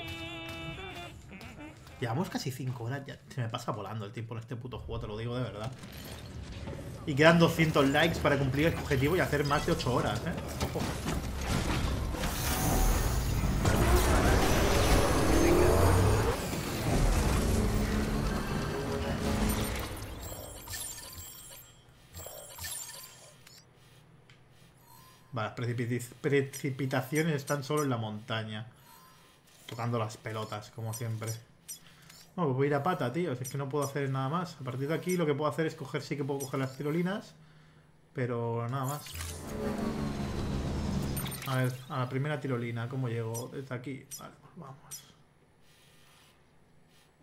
Llevamos casi 5 horas ya. Se me pasa volando el tiempo en este puto juego, te lo digo de verdad. Y quedan 200 likes para cumplir el objetivo y hacer más de 8 horas, ¿eh? Ojo. Precipitaciones están solo en la montaña. Tocando las pelotas, como siempre. No, pues voy a ir a pata, tío. Es que no puedo hacer nada más. A partir de aquí lo que puedo hacer es coger, sí que puedo coger las tirolinas. Pero nada más. A ver, a la primera tirolina, ¿cómo llego? Desde aquí. Vale, pues vamos.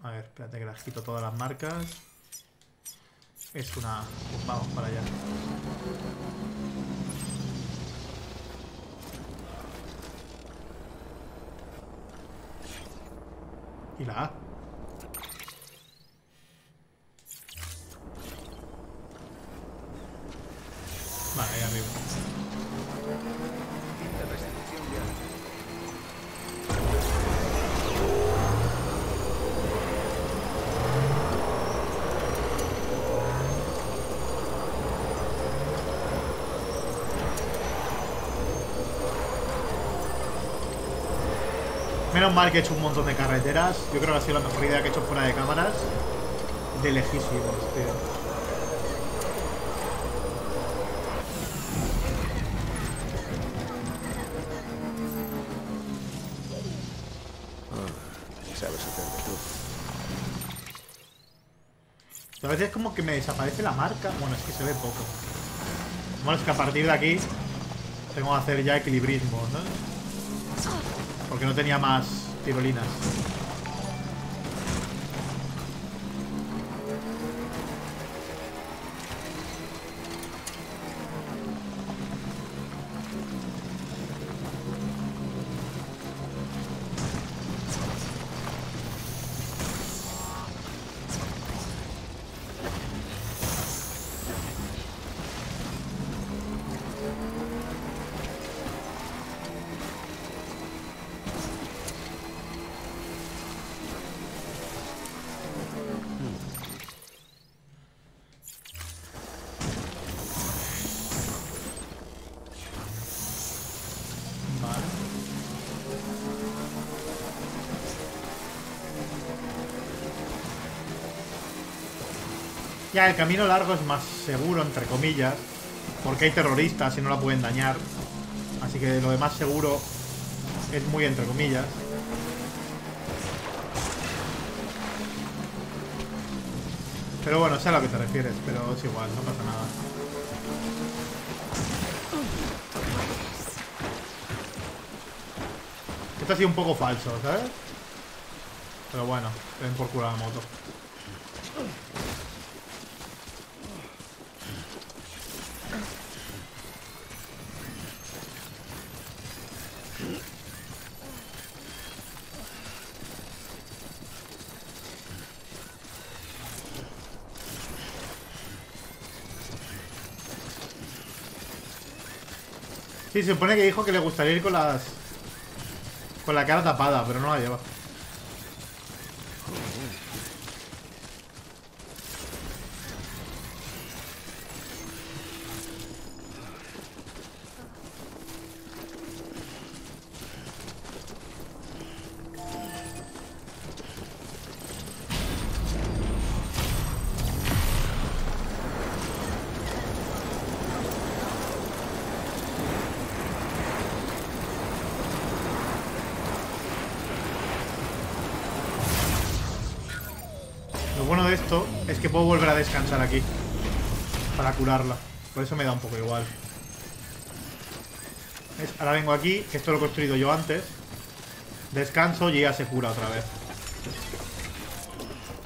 A ver, espérate que las quito todas las marcas. Es una... Pues vamos para allá. Y la A. Vale, ahí arriba. Mal que he hecho un montón de carreteras. Yo creo que ha sido la mejor idea que he hecho fuera de cámaras. De lejísimos, tío. Tú. A veces como que me desaparece la marca. Bueno, es que se ve poco. Bueno, es que a partir de aquí tengo que hacer ya equilibrismo, ¿no? Porque no tenía más tirolinas. Ya, el camino largo es más seguro, entre comillas. Porque hay terroristas y no la pueden dañar. Así que lo demás seguro es muy entre comillas. Pero bueno, sé a lo que te refieres, pero es igual, no pasa nada. Esto ha sido un poco falso, ¿sabes? Pero bueno, ven por culo a la moto. Sí, se supone que dijo que le gustaría ir con las... Con la cara tapada, pero no la lleva. Por eso me da un poco igual. Ahora vengo aquí, que esto lo he construido yo antes. Descanso y ella se cura otra vez.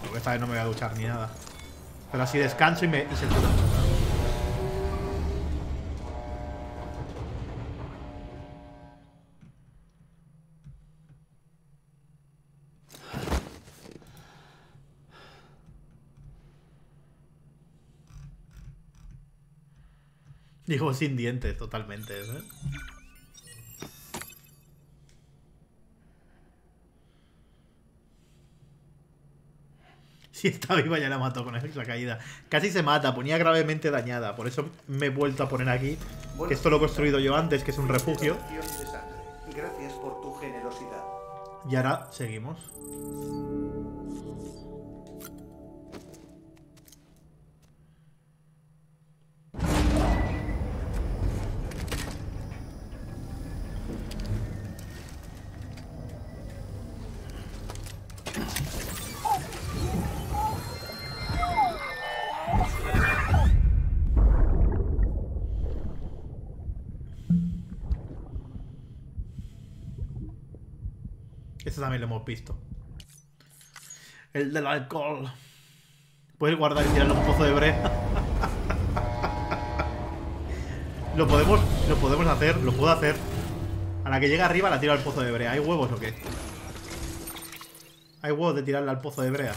Porque esta vez no me voy a duchar ni nada. Pero así descanso y, me, y se cura. Sin dientes, totalmente. ¿eh? Si está viva ya la mató con esa caída. Casi se mata, ponía gravemente dañada. Por eso me he vuelto a poner aquí. Que esto lo he construido yo antes, que es un refugio. Donación de sangre. Gracias por tu generosidad. Y ahora seguimos. Visto. El del alcohol. Puedes guardar y tirarle un pozo de brea. [laughs] lo podemos, lo podemos hacer, lo puedo hacer. A la que llega arriba la tiro al pozo de brea. ¿Hay huevos o qué? ¿Hay huevos de tirarle al pozo de brea?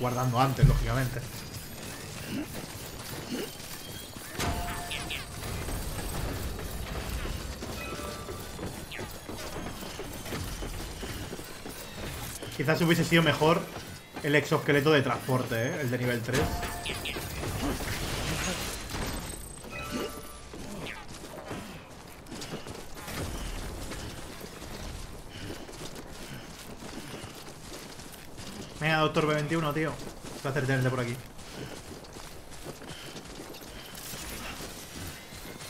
Guardando antes, lógicamente. Quizás hubiese sido mejor el exoesqueleto de transporte, ¿eh? el de nivel 3. Venga, doctor B21, tío. Un placer tenerte por aquí.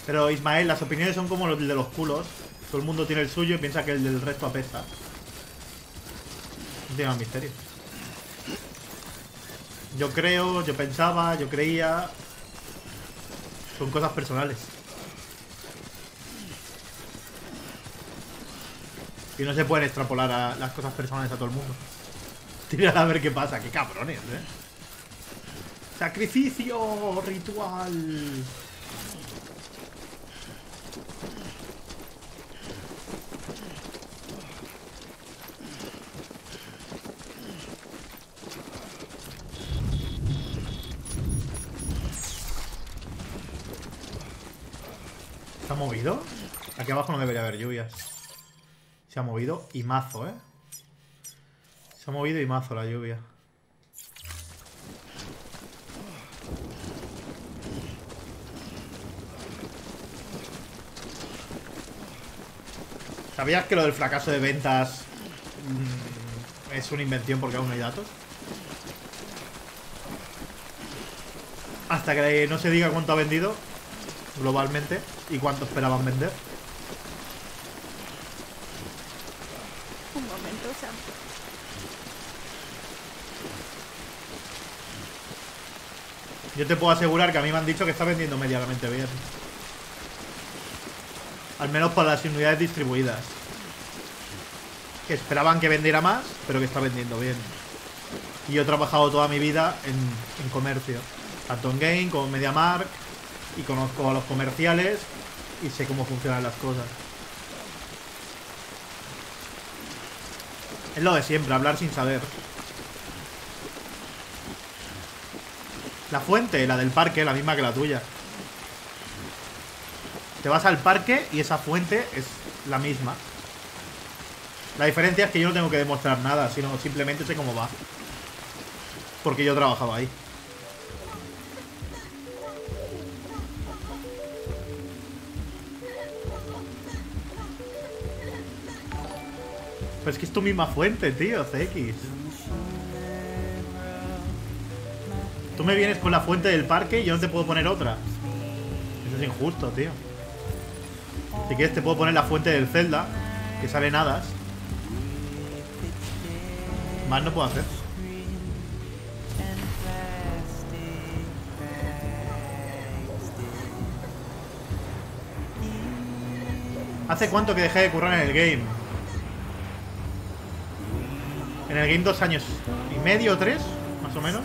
Pero Ismael, las opiniones son como los de los culos. Todo el mundo tiene el suyo y piensa que el del resto apesta. Tiene más. Yo creo, yo pensaba, yo creía. Son cosas personales. Y no se pueden extrapolar las cosas personales a todo el mundo. [laughs] Tirad a ver qué pasa, qué cabrones, eh. Sacrificio ritual. ¿Se ha movido? Aquí abajo no debería haber lluvias. Se ha movido y mazo, ¿eh? Se ha movido y mazo la lluvia. ¿Sabías que lo del fracaso de ventas mm, es una invención porque aún no hay datos? Hasta que no se diga cuánto ha vendido globalmente y cuánto esperaban vender. Yo te puedo asegurar que a mí me han dicho que está vendiendo medianamente bien. Al menos para las unidades distribuidas. Que esperaban que vendiera más, pero que está vendiendo bien. Y yo he trabajado toda mi vida en, en comercio. Tanto en Game como en MediaMark. Y conozco a los comerciales. Y sé cómo funcionan las cosas. Es lo de siempre, hablar sin saber. La fuente, la del parque, la misma que la tuya. Te vas al parque y esa fuente es la misma. La diferencia es que yo no tengo que demostrar nada, sino simplemente sé cómo va. Porque yo trabajaba ahí. Pero es que es tu misma fuente, tío, CX. Tú me vienes con la fuente del parque y yo no te puedo poner otra. Eso es injusto, tío. Si quieres te puedo poner la fuente del Zelda, que salen hadas. Más no puedo hacer. ¿Hace cuánto que dejé de currar en el game? En el game dos años y medio, tres, más o menos.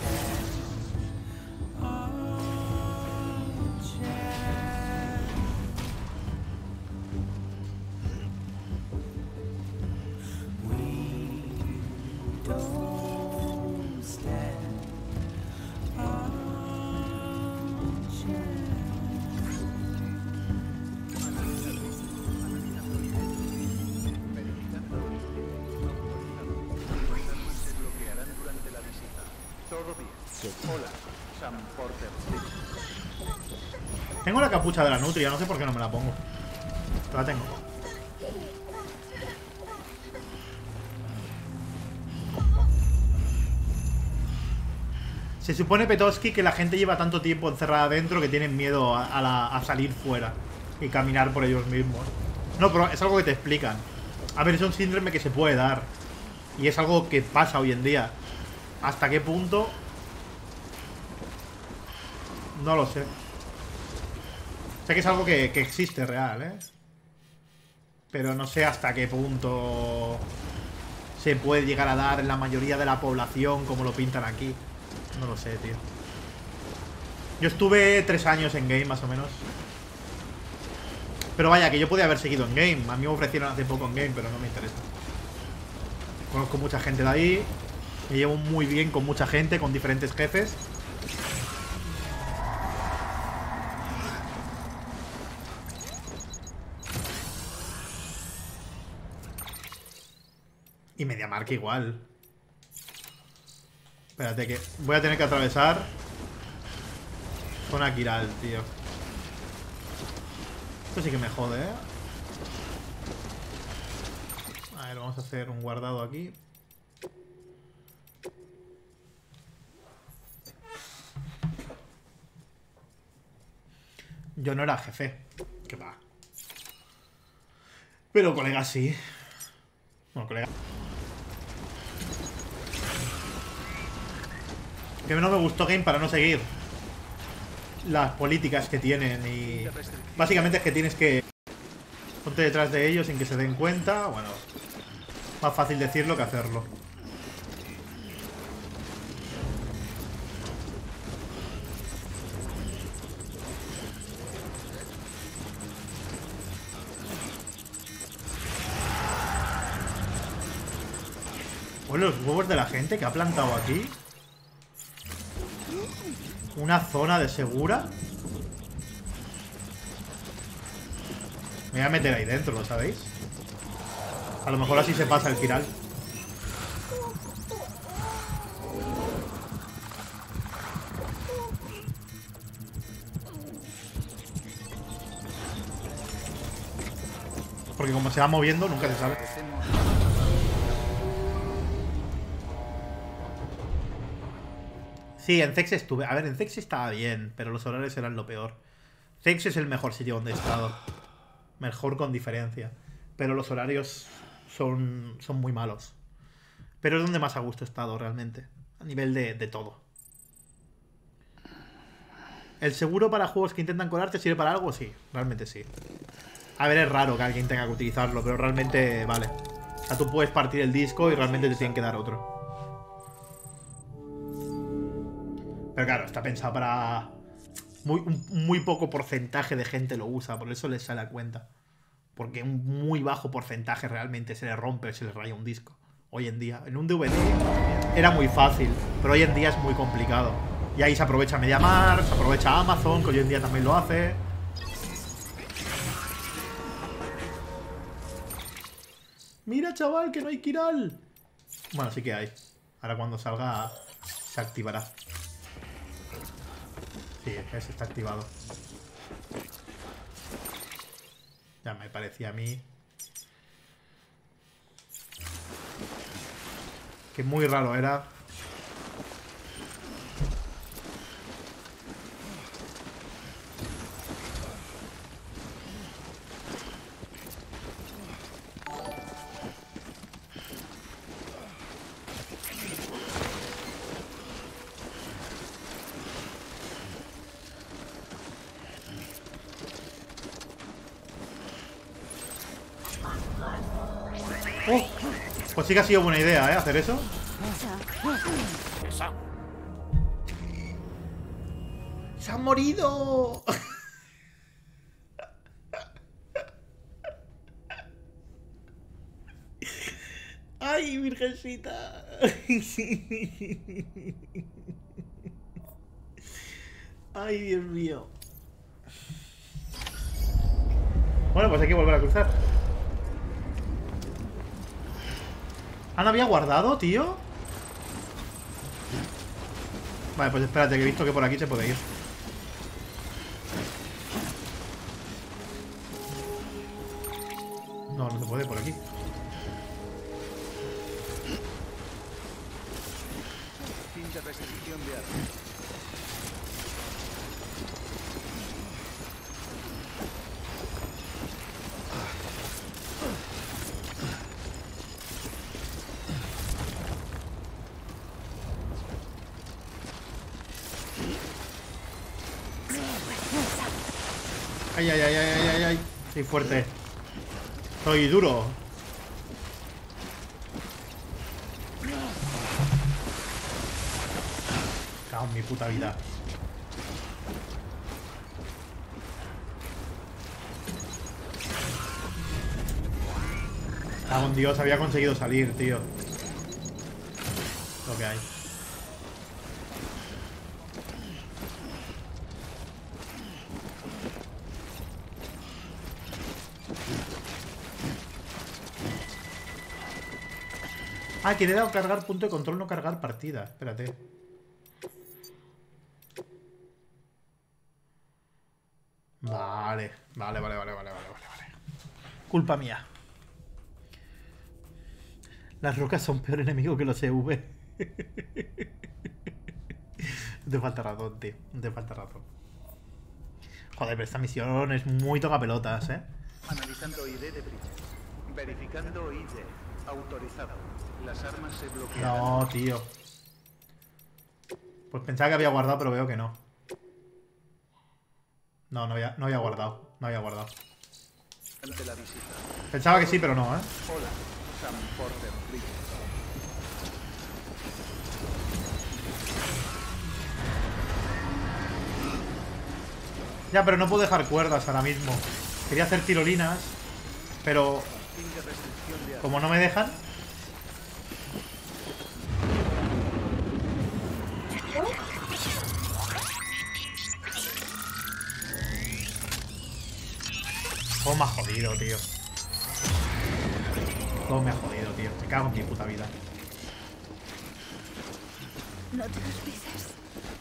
Capucha de la nutria, no sé por qué no me la pongo. La tengo. Se supone, Petoski, que la gente lleva tanto tiempo encerrada adentro que tienen miedo a, salir fuera y caminar por ellos mismos. No, pero es algo que te explican. A ver, es un síndrome que se puede dar. Y es algo que pasa hoy en día. ¿Hasta qué punto? No lo sé. Sé que es algo que, existe real, ¿eh? Pero no sé hasta qué punto se puede llegar a dar en la mayoría de la población como lo pintan aquí. No lo sé, tío. Yo estuve tres años en game, más o menos. Pero vaya, que yo podía haber seguido en game. A mí me ofrecieron hace poco en game, pero no me interesa. Conozco mucha gente de ahí. Me llevo muy bien con mucha gente, con diferentes jefes. Mediamark igual. Espérate que voy a tener que atravesar con Akiral, tío. Esto sí que me jode, ¿eh? A ver, vamos a hacer un guardado aquí. Yo no era jefe. Que va. Pero colega sí. Bueno, colega. Que no me gustó Game para no seguir las políticas que tienen y básicamente es que tienes que ponte detrás de ellos sin que se den cuenta. Bueno, más fácil decirlo que hacerlo. Los huevos de la gente que ha plantado aquí. Una zona de segura. Me voy a meter ahí dentro, ¿lo sabéis? A lo mejor así se pasa el giral. Porque como se va moviendo, nunca se sabe. Sí, en Zex estuve. A ver, en estaba bien, pero los horarios eran lo peor. Zex es el mejor sitio donde he estado. Mejor con diferencia. Pero los horarios son, son muy malos. Pero es donde más a gusto he estado realmente. A nivel de, de todo. ¿El seguro para juegos que intentan colarte sirve para algo? Sí, realmente sí. A ver, es raro que alguien tenga que utilizarlo, pero realmente vale. O sea, tú puedes partir el disco y realmente te tienen que dar otro. Pero claro, está pensado para... Muy, un muy poco porcentaje de gente lo usa, por eso les sale a cuenta. Porque un muy bajo porcentaje realmente se le rompe, se le raya un disco. Hoy en día. En un DVD era muy fácil, pero hoy en día es muy complicado. Y ahí se aprovecha MediaMarkt, se aprovecha Amazon, que hoy en día también lo hace. Mira, chaval, que no hay Kiral. Bueno, sí que hay. Ahora cuando salga se activará. Sí, ese está activado. Ya me parecía a mí. Que muy raro era. Sí que ha sido buena idea, ¿eh? Hacer eso. ¡Se ha morido! ¡Ay, virgencita! ¡Ay, Dios mío! Bueno, pues hay que volver a cruzar. ¿Ah, no había guardado, tío? Vale, pues espérate, que he visto que por aquí se puede ir. No, no se puede por aquí. De Ay, ay, ay, ay, ay, ay. Soy fuerte. Soy duro. Cago mi puta vida. Cago en Dios, había conseguido salir, tío. Lo que hay. Ah, que le he dado cargar punto de control, no cargar partida. Espérate. Vale, vale, vale, vale, vale, vale, vale. Culpa mía. Las rocas son peor enemigo que los EV. [laughs] Te falta razón, tío. Te falta razón. Joder, pero esta misión es muy toca pelotas, ¿eh? Analizando ID de Bridges. Verificando ID. Autorizado. Las armas se bloquearán. No, tío. Pues pensaba que había guardado, pero veo que no. No, no había, no había guardado. No había guardado. Ante la visita. Pensaba que sí, pero no, ¿eh? Hola, Sam Porter. Ya, pero no puedo dejar cuerdas ahora mismo. Quería hacer tirolinas, pero Fin de restricción de armas. Como no me dejan... ¿Cómo me ha jodido, tío? ¿Cómo me ha jodido, tío? Me cago en mi puta vida. No te olvides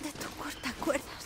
de tu cortacuerdas. Vamos.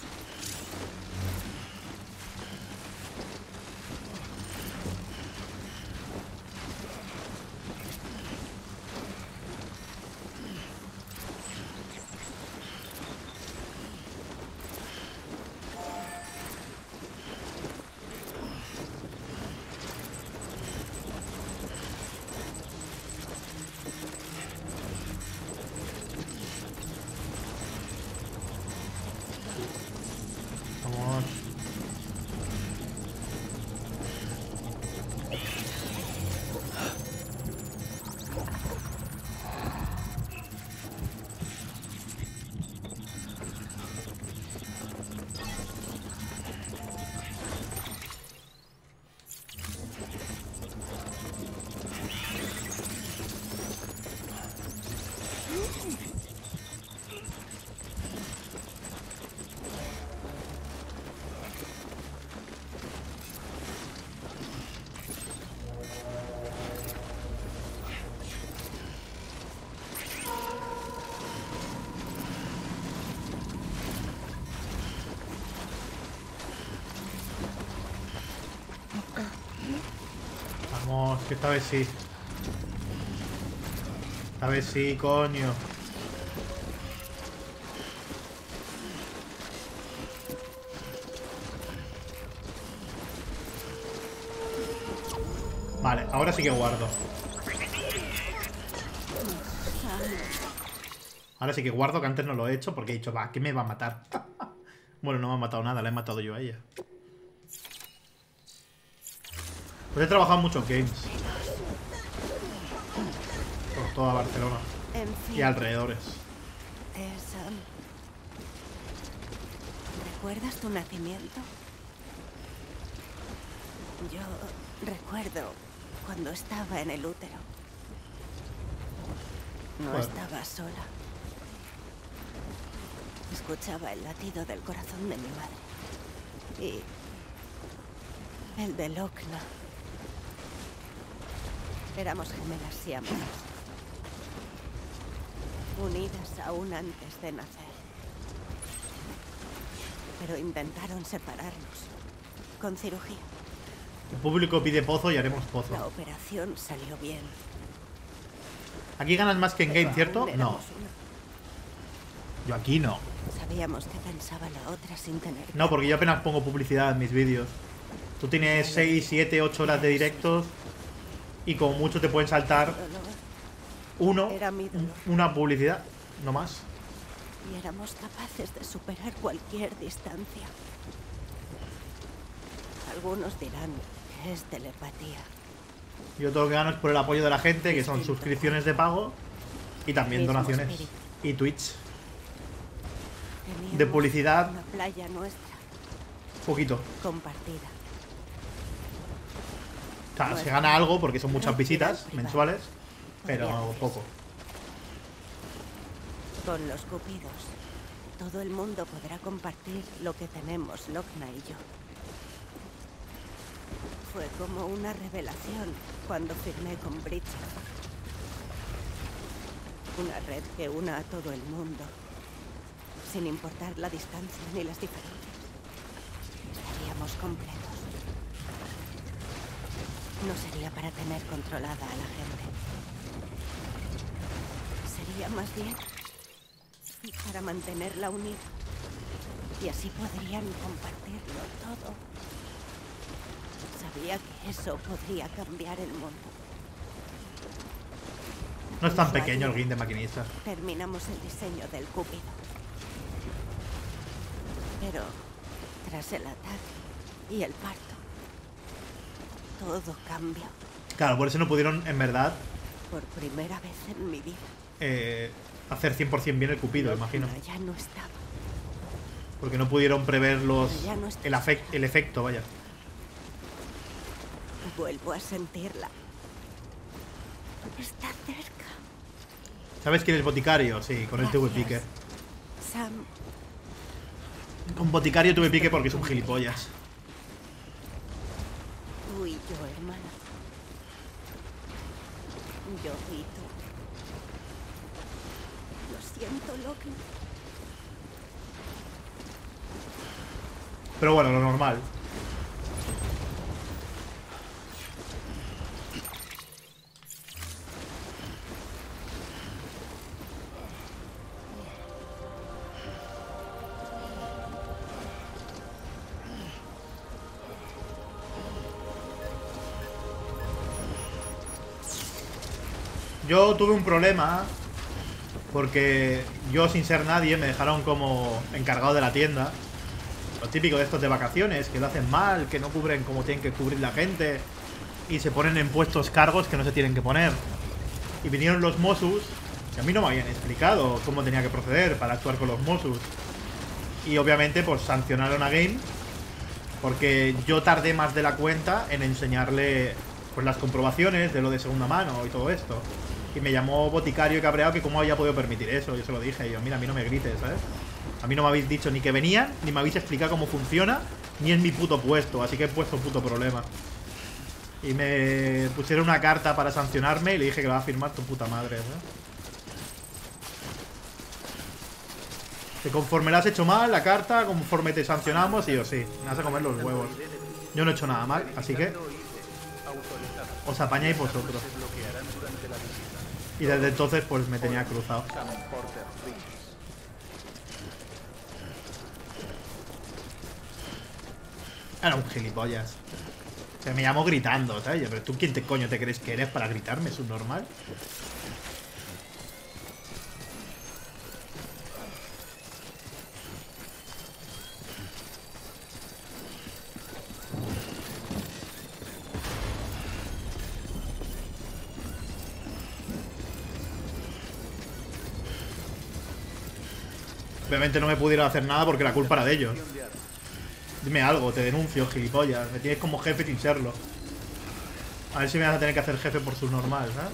Esta vez sí. Esta vez sí, coño. Vale, ahora sí que guardo. Ahora sí que guardo, que antes no lo he hecho porque he dicho, va, ¿qué me va a matar? [laughs] bueno, no me ha matado nada, la he matado yo a ella. Pues he trabajado mucho games. Toda Barcelona En fin. y alrededores. Es, um, ¿Recuerdas tu nacimiento? Yo recuerdo cuando estaba en el útero. No Bueno. estaba sola. Escuchaba el latido del corazón de mi madre. Y el de Lokna. Éramos gemelas siamasas. Unidas aún antes de nacer. Pero intentaron separarnos. Con cirugía. El público pide pozo y haremos La pozo. operación salió bien. Aquí ganas más que en game, ¿cierto? No. una. Yo aquí no. Sabíamos que pensaba la otra sin tener. No, porque yo apenas pongo publicidad en mis vídeos. Tú tienes 6, 7, 8 horas de directos y como mucho te pueden saltar uno, Era mi una publicidad, no más. Y éramos capaces de superar cualquier distancia. Algunos dirán que es telepatía. Yo todo lo que gano es por el apoyo de la gente, que son suscripciones de pago y también donaciones. Y Twitch. De publicidad, Una playa nuestra, poquito. compartida. O sea, se gana algo porque son muchas visitas mensuales, pero poco. Con los cupidos, todo el mundo podrá compartir lo que tenemos, Lokna y yo. Fue como una revelación cuando firmé con Bridget. Una red que una a todo el mundo, sin importar la distancia ni las diferencias. Estaríamos completos. No sería para tener controlada a la gente. Más bien para mantenerla unida. Y así podrían compartirlo todo. Sabía que eso podría cambiar el mundo. No es tan Usuario. pequeño el game de maquinistas. Terminamos el diseño del cúpido. Pero tras el ataque y el parto, todo cambió. Claro, por eso no pudieron, en verdad, Por primera vez en mi vida. Eh, hacer 100% bien el cupido, imagino. Lokna ya no estaba. Porque no pudieron prever los, no el, efecto, vaya. Vuelvo a sentirla. Está cerca. ¿Sabes quién es Boticario? Sí, con él tuve pique. Sam, Con Boticario tuve pique porque es un gilipollas. tú y yo, hermana. Yo y tú. Siento, Loki. Pero bueno, lo normal. Yo tuve un problema porque yo sin ser nadie me dejaron como encargado de la tienda. Lo típico de estos de vacaciones, que lo hacen mal, que no cubren como tienen que cubrir la gente y se ponen en puestos cargos que no se tienen que poner. Y vinieron los Mossus, que a mí no me habían explicado cómo tenía que proceder para actuar con los Mossus. Y obviamente pues sancionaron a Game porque yo tardé más de la cuenta en enseñarle pues las comprobaciones de lo de segunda mano y todo esto. Y me llamó boticario y cabreado que cómo había podido permitir eso. Yo se lo dije, y yo, mira, a mí no me grites, ¿sabes? A mí no me habéis dicho ni que venían, ni me habéis explicado cómo funciona, ni en mi puto puesto, así que he puesto puto problema. Y me pusieron una carta para sancionarme y le dije que la va a firmar tu puta madre, ¿sabes? Que conforme la has hecho mal, la carta, conforme te sancionamos, y yo sí, me vas a comer los huevos. Yo no he hecho nada mal, así que os apañáis vosotros. Desbloquearán durante la visita. Y desde entonces, pues me tenía cruzado. Era un gilipollas. Se me llamó gritando, ¿sabes? Pero tú, ¿quién te coño te crees que eres para gritarme? ¿Es un normal? Obviamente no me pudieron hacer nada porque la culpa era de ellos. Dime algo, te denuncio, gilipollas. Me tienes como jefe sin serlo. A ver si me vas a tener que hacer jefe por su normal, ¿sabes?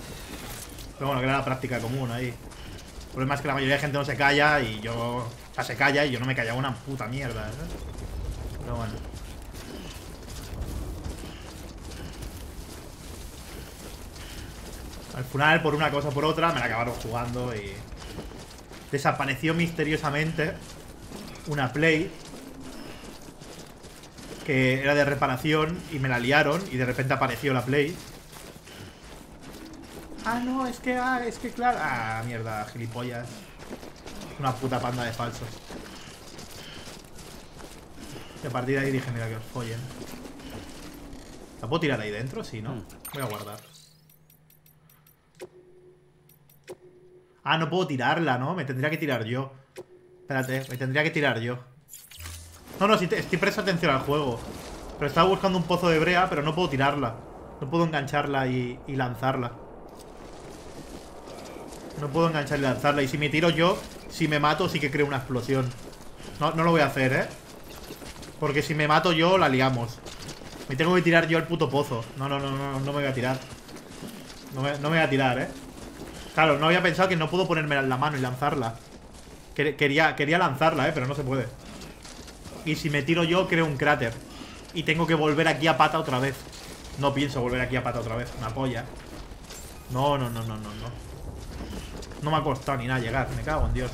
Pero bueno, que era la práctica común ahí. El problema es que la mayoría de gente no se calla y yo... O sea, se calla y yo no me callaba una puta mierda, ¿sabes? Pero bueno. Al final, por una cosa o por otra, me la acabaron jugando y... Desapareció misteriosamente una Play que era de reparación y me la liaron y de repente apareció la Play. Ah, no, es que, ah, es que claro... Ah, mierda, gilipollas. Una puta panda de falsos. Y a partir de ahí dije, mira, que os follen. ¿La puedo tirar ahí dentro? Sí, ¿no? Voy a guardar. Ah, no puedo tirarla, ¿no? Me tendría que tirar yo. Espérate, me tendría que tirar yo. No, no, sí, te- estoy presto atención al juego. Pero estaba buscando un pozo de brea, pero no puedo tirarla. No puedo engancharla y, lanzarla. No puedo enganchar y lanzarla. Y si me tiro yo, si me mato, sí que creo una explosión. No, no lo voy a hacer, ¿eh? Porque si me mato yo, la liamos. Me tengo que tirar yo al puto pozo. No, no, no, no, no me voy a tirar. No no me voy a tirar, ¿eh? Claro, no había pensado que no puedo ponerme en la mano y lanzarla. Quer- Quería, quería lanzarla, ¿eh? Pero no se puede. Y si me tiro yo, creo un cráter. Y tengo que volver aquí a pata otra vez. No pienso volver aquí a pata otra vez. Una polla. No, no, no, no, no, no. No me ha costado ni nada llegar. Me cago en Dios.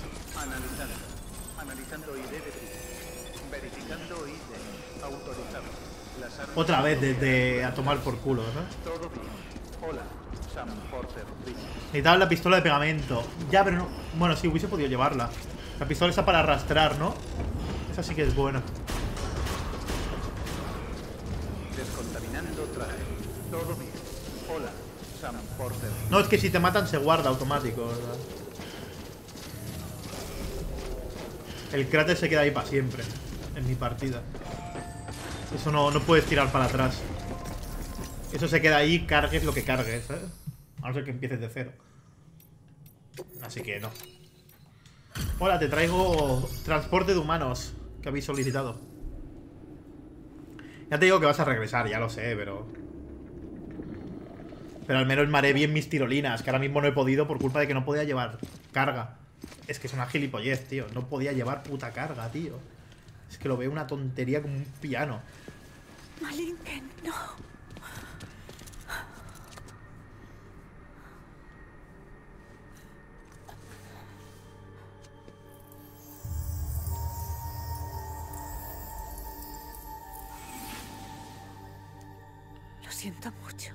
Otra vez desde a tomar por culo, ¿no? Todo bien. Hola. Necesitaba la pistola de pegamento. Ya, pero no. Bueno, sí, hubiese podido llevarla. La pistola esa para arrastrar, ¿no? Esa sí que es buena. Descontaminando traje. Todo bien. Hola, Sam Porter. No, es que si te matan se guarda automático, ¿verdad? El cráter se queda ahí para siempre. En mi partida. Eso no, no puedes tirar para atrás. Eso se queda ahí, cargues lo que cargues, ¿eh? A no ser que empieces de cero. Así que no. Hola, te traigo transporte de humanos que habéis solicitado. Ya te digo que vas a regresar, ya lo sé, pero... Pero al menos me haré bien mis tirolinas, que ahora mismo no he podido por culpa de que no podía llevar carga. Es que es una gilipollez, tío. No podía llevar puta carga, tío. Es que lo veo una tontería como un piano. Malinken, no. Siento mucho.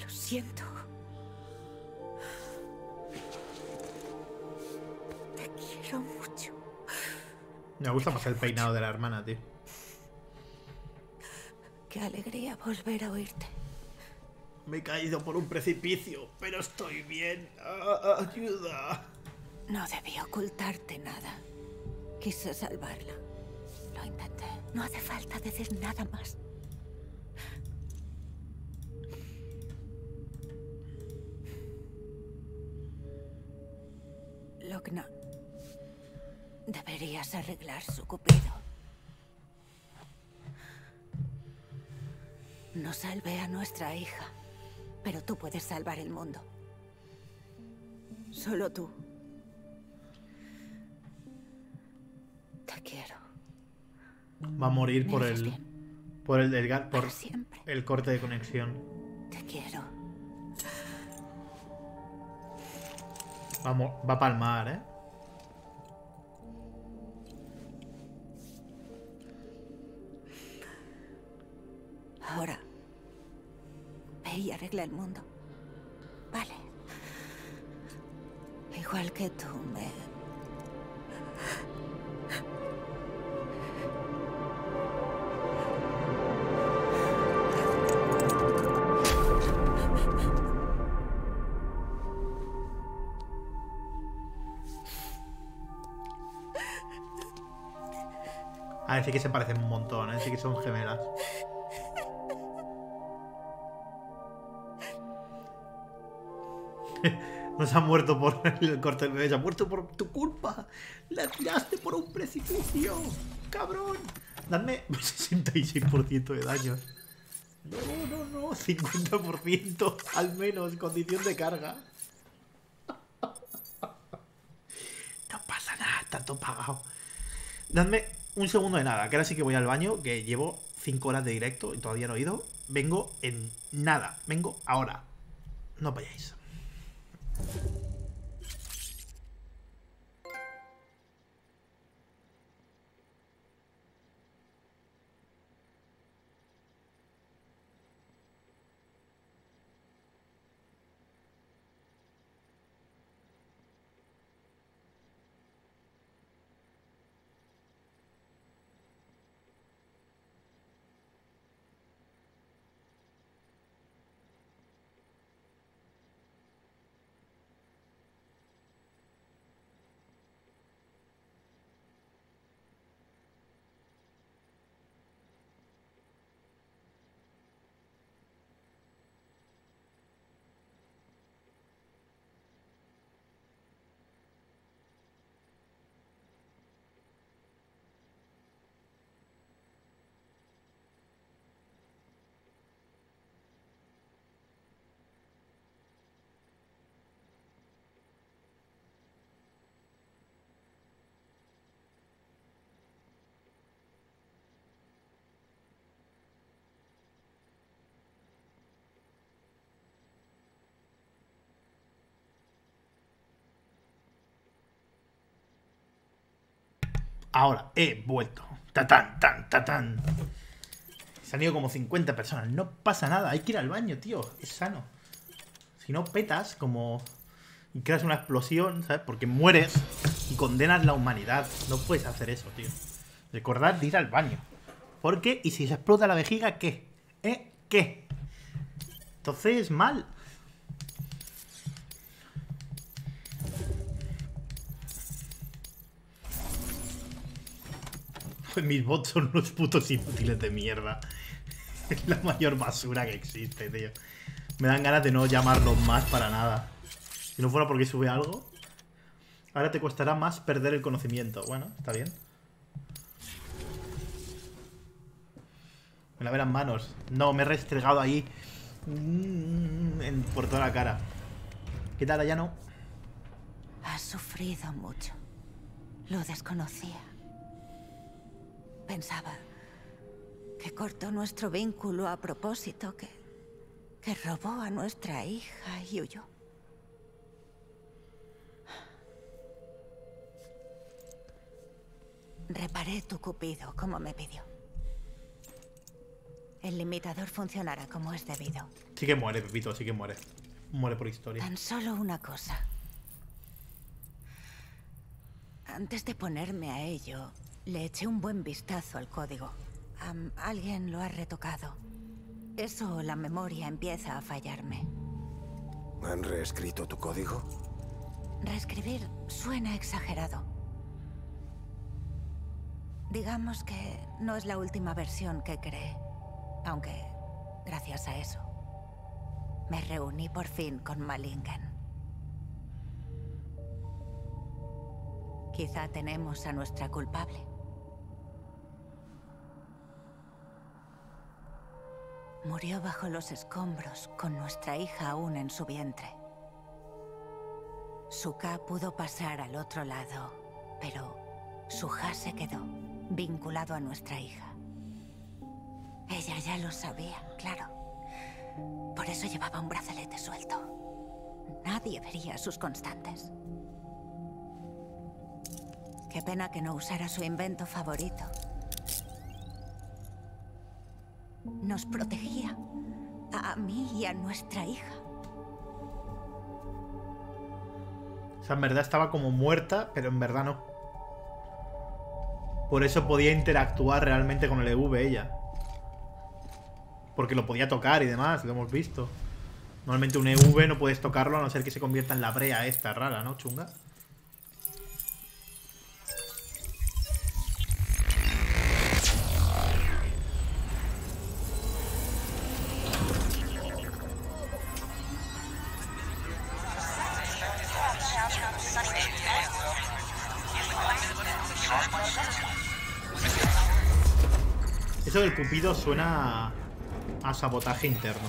Lo siento. Te quiero mucho. Me gusta más el peinado de la hermana, tío. Qué alegría volver a oírte. Me he caído por un precipicio, pero estoy bien. Ah, ayuda. No debí ocultarte nada. Quise salvarla. Lo intenté. No hace falta decir nada más. Deberías arreglar su cupido. No salvé a nuestra hija, pero tú puedes salvar el mundo. Solo tú. Te quiero. Va a morir por el. Por el del ga- por siempre. el corte de conexión. Te quiero. Va a, mo- va a palmar, eh. Ahora. Ve y arregla el mundo. Vale. Igual que tú me... A sí que se parecen un montón, eh. Sí que son gemelas. [laughs] No se ha muerto por el corte del bebé, se ha muerto por tu culpa. La tiraste por un precipicio, cabrón. Dadme [laughs] 66% de daño. No, no, no, 50% al menos, condición de carga. [laughs] No pasa nada, todo pagado. Dadme un segundo de nada, que ahora sí que voy al baño, que llevo 5 horas de directo y todavía no he ido. Vengo en nada, vengo ahora. No vayáis. Ahora, he vuelto. Tatán, tan, tatán. Se han ido como 50 personas. No pasa nada. Hay que ir al baño, tío. Es sano. Si no petas, como. Y creas una explosión, ¿sabes? Porque mueres y condenas la humanidad. No puedes hacer eso, tío. Recordad de ir al baño. Porque, ¿y si se explota la vejiga, qué? ¿Eh? ¿Qué? Entonces, mal. Mis bots son unos putos inútiles de mierda. Es la mayor basura que existe, tío. Me dan ganas de no llamarlos más para nada. Si no fuera porque sube algo. Ahora te costará más perder el conocimiento. Bueno, está bien. Me lavé las manos. No, me he restregado ahí. mm, por toda la cara. ¿Qué tal, ya no? Has sufrido mucho. Lo desconocía. Pensaba que cortó nuestro vínculo a propósito, que, que robó a nuestra hija y huyó. Reparé tu cupido como me pidió. El limitador funcionará como es debido. Sí que muere, Pepito, sí que muere. Muere por historia. Tan solo una cosa. Antes de ponerme a ello, le eché un buen vistazo al código. Alguien lo ha retocado. Eso la memoria empieza a fallarme. ¿Han reescrito tu código? Reescribir suena exagerado. Digamos que no es la última versión que creé. Aunque, gracias a eso, me reuní por fin con Malingen. Quizá tenemos a nuestra culpable. Murió bajo los escombros con nuestra hija aún en su vientre. Suka pudo pasar al otro lado, pero Suja se quedó vinculado a nuestra hija. Ella ya lo sabía, claro. Por eso llevaba un brazalete suelto. Nadie vería sus constantes. Qué pena que no usara su invento favorito. Nos protegía. A mí y a nuestra hija. O sea, en verdad estaba como muerta, pero en verdad no. Por eso podía interactuar realmente con el EV ella. Porque lo podía tocar y demás, lo hemos visto. Normalmente un EV no puedes tocarlo a no ser que se convierta en la brea esta rara, ¿no, chunga? Del Cupido suena a, sabotaje interno.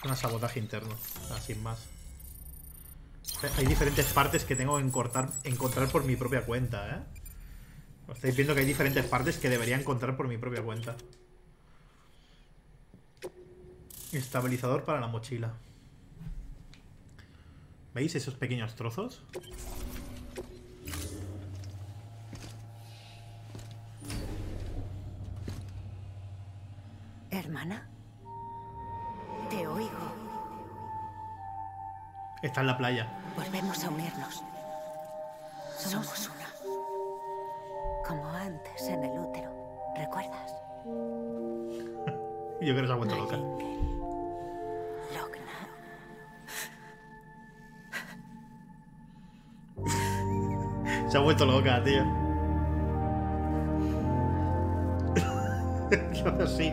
Suena a sabotaje interno, así más. Hay diferentes partes que tengo que encortar- encontrar por mi propia cuenta, ¿eh? Estáis viendo que hay diferentes partes que debería encontrar por mi propia cuenta. Estabilizador para la mochila. ¿Veis esos pequeños trozos? Hermana, te oigo. Está en la playa. Volvemos a unirnos. Somos una. Como antes en el útero. ¿Recuerdas? [laughs] Yo creo que se ha vuelto loca. [laughs] Se ha vuelto loca, tío. [laughs] Yo así.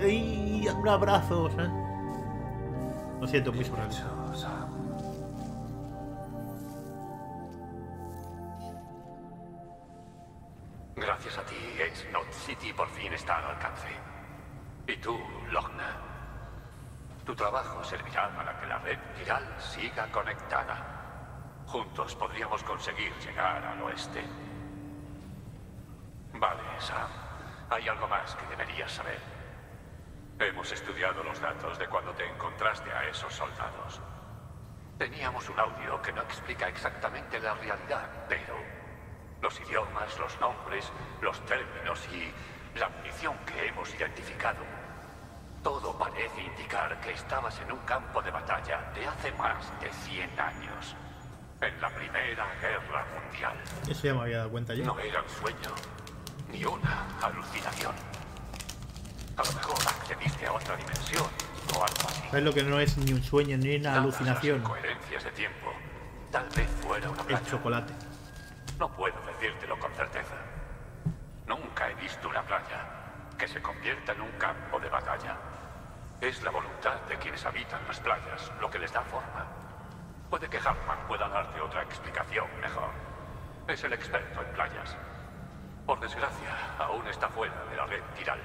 ¡Ay! Un abrazo, ¿sabes? Lo siento, muy surrealista. Gracias a ti, Edge Note City por fin está al alcance. Y tú, Logna. Tu trabajo servirá para que la red viral siga conectada. Juntos podríamos conseguir llegar al oeste. Vale, Sam. Hay algo más que deberías saber. Hemos estudiado los datos de cuando te encontraste a esos soldados. Teníamos un audio que no explica exactamente la realidad, pero los idiomas, los nombres, los términos y la munición que hemos identificado. Todo parece indicar que estabas en un campo de batalla de hace más de 100 años. En la Primera Guerra Mundial. Eso ya me había dado cuenta yo. No era un sueño, ni una alucinación. A lo mejor accediste a otra dimensión o algo así. ¿Sabes lo que no es ni un sueño ni una alucinación? Las incoherencias de tiempo. Tal vez fuera una El chocolate. No puedo decírtelo con certeza. Nunca he visto una playa que se convierta en un campo de batalla. Es la voluntad de quienes habitan las playas lo que les da forma. Puede que Hartman pueda darte otra explicación mejor. Es el experto en playas. Por desgracia, aún está fuera de la red Kiral.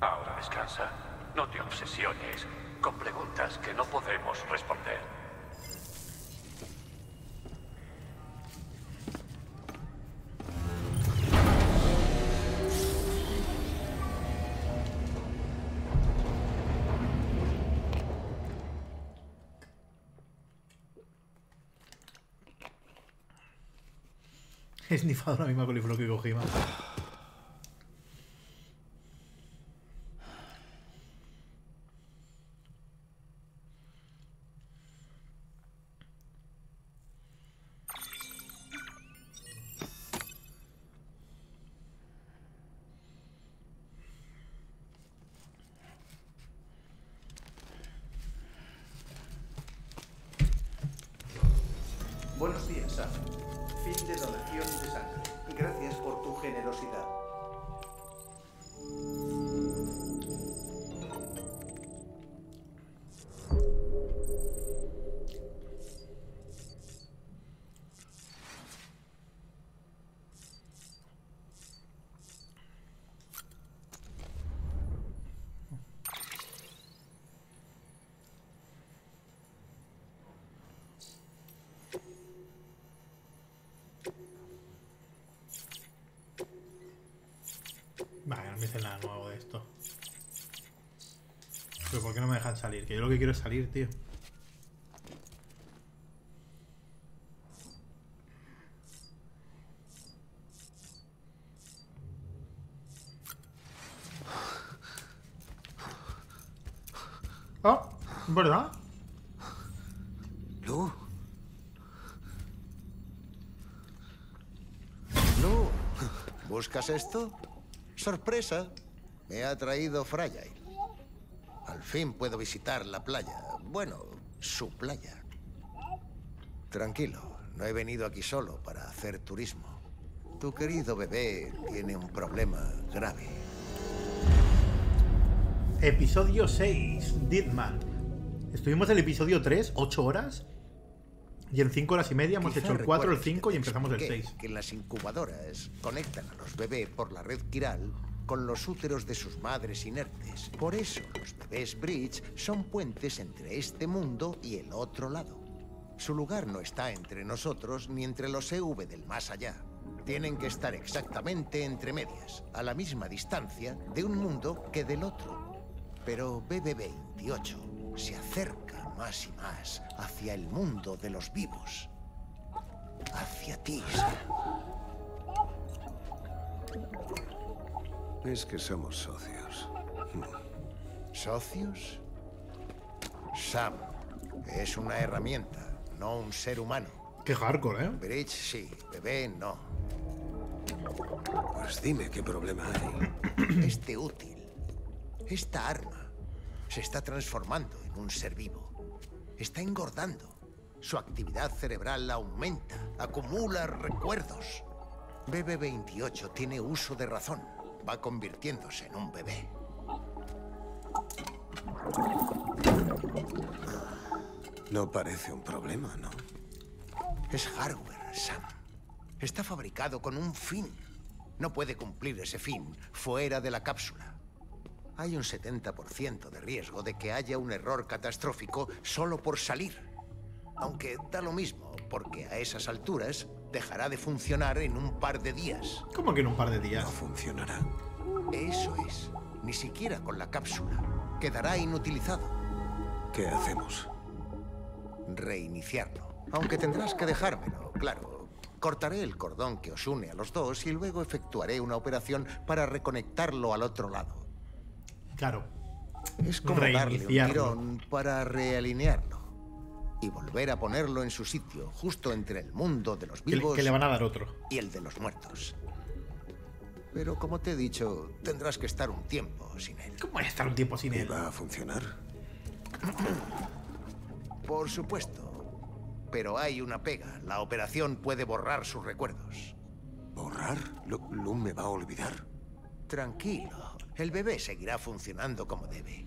Ahora descansa. No te obsesiones con preguntas que no podemos responder. He snifado la misma coliflor que Kojima. Buenos Que yo lo que quiero es salir, tío. Ah, ¿verdad? Lu. Lu, ¿buscas esto? Sorpresa. Me ha traído Fragile. Fin puedo visitar la playa. Bueno, su playa. Tranquilo, no he venido aquí solo para hacer turismo. Tu querido bebé tiene un problema grave. Episodio 6, Deadman. Estuvimos en el episodio 3, 8 horas. Y en 5 horas y media hemos Quizá hecho el 4, el recuerdes que 5 y empezamos el expliqué 6. Que las incubadoras conectan a los bebés por la red quiral con los úteros de sus madres inertes. Por eso los bebés Bridge son puentes entre este mundo y el otro lado. Su lugar no está entre nosotros ni entre los EV del más allá. Tienen que estar exactamente entre medias, a la misma distancia de un mundo que del otro. Pero BB-28 se acerca más y más hacia el mundo de los vivos. Hacia ti, Es que somos socios. ¿Socios? Sam es una herramienta, no un ser humano. Qué hardcore, ¿eh? Bridge sí, bebé no. Pues dime qué problema hay. [clears throat] Este útil, esta arma, se está transformando en un ser vivo. Está engordando. Su actividad cerebral aumenta, acumula recuerdos. BB-28 tiene uso de razón. Va convirtiéndose en un bebé. No parece un problema, ¿no? Es hardware, Sam. Está fabricado con un fin. No puede cumplir ese fin fuera de la cápsula. Hay un 70% de riesgo de que haya un error catastrófico solo por salir. Aunque da lo mismo, porque a esas alturas dejará de funcionar en un par de días. ¿Cómo que en un par de días? No funcionará. Eso es. Ni siquiera con la cápsula. Quedará inutilizado. ¿Qué hacemos? Reiniciarlo. Aunque tendrás que dejármelo, claro. Cortaré el cordón que os une a los dos y luego efectuaré una operación para reconectarlo al otro lado. Claro. Es como darle un tirón para realinearlo. Y volver a ponerlo en su sitio, justo entre el mundo de los vivos que le van a dar otro. y el de los muertos. Pero como te he dicho, tendrás que estar un tiempo sin él. ¿Cómo voy a estar un tiempo sin ¿Y él? va a funcionar? Por supuesto. Pero hay una pega. La operación puede borrar sus recuerdos. ¿Borrar? ¿Lu- ¿Lum me va a olvidar? Tranquilo. El bebé seguirá funcionando como debe.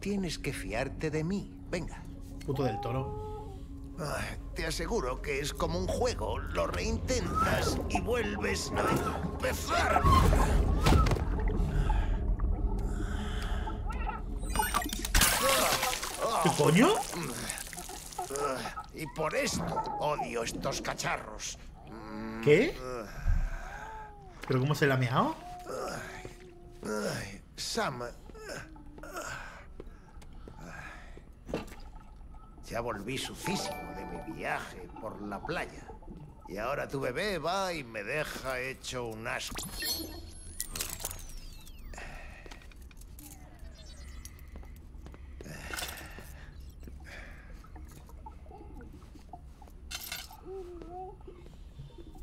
Tienes que fiarte de mí. Venga. Puto del toro. Ay, te aseguro que es como un juego. Lo reintentas y vuelves a empezar. ¿Qué coño? Y por esto odio estos cacharros. ¿Qué? ¿Pero cómo se la ha meado? Sam. Ya volví sucísimo de mi viaje por la playa. Y ahora tu bebé va y me deja hecho un asco. [sighs]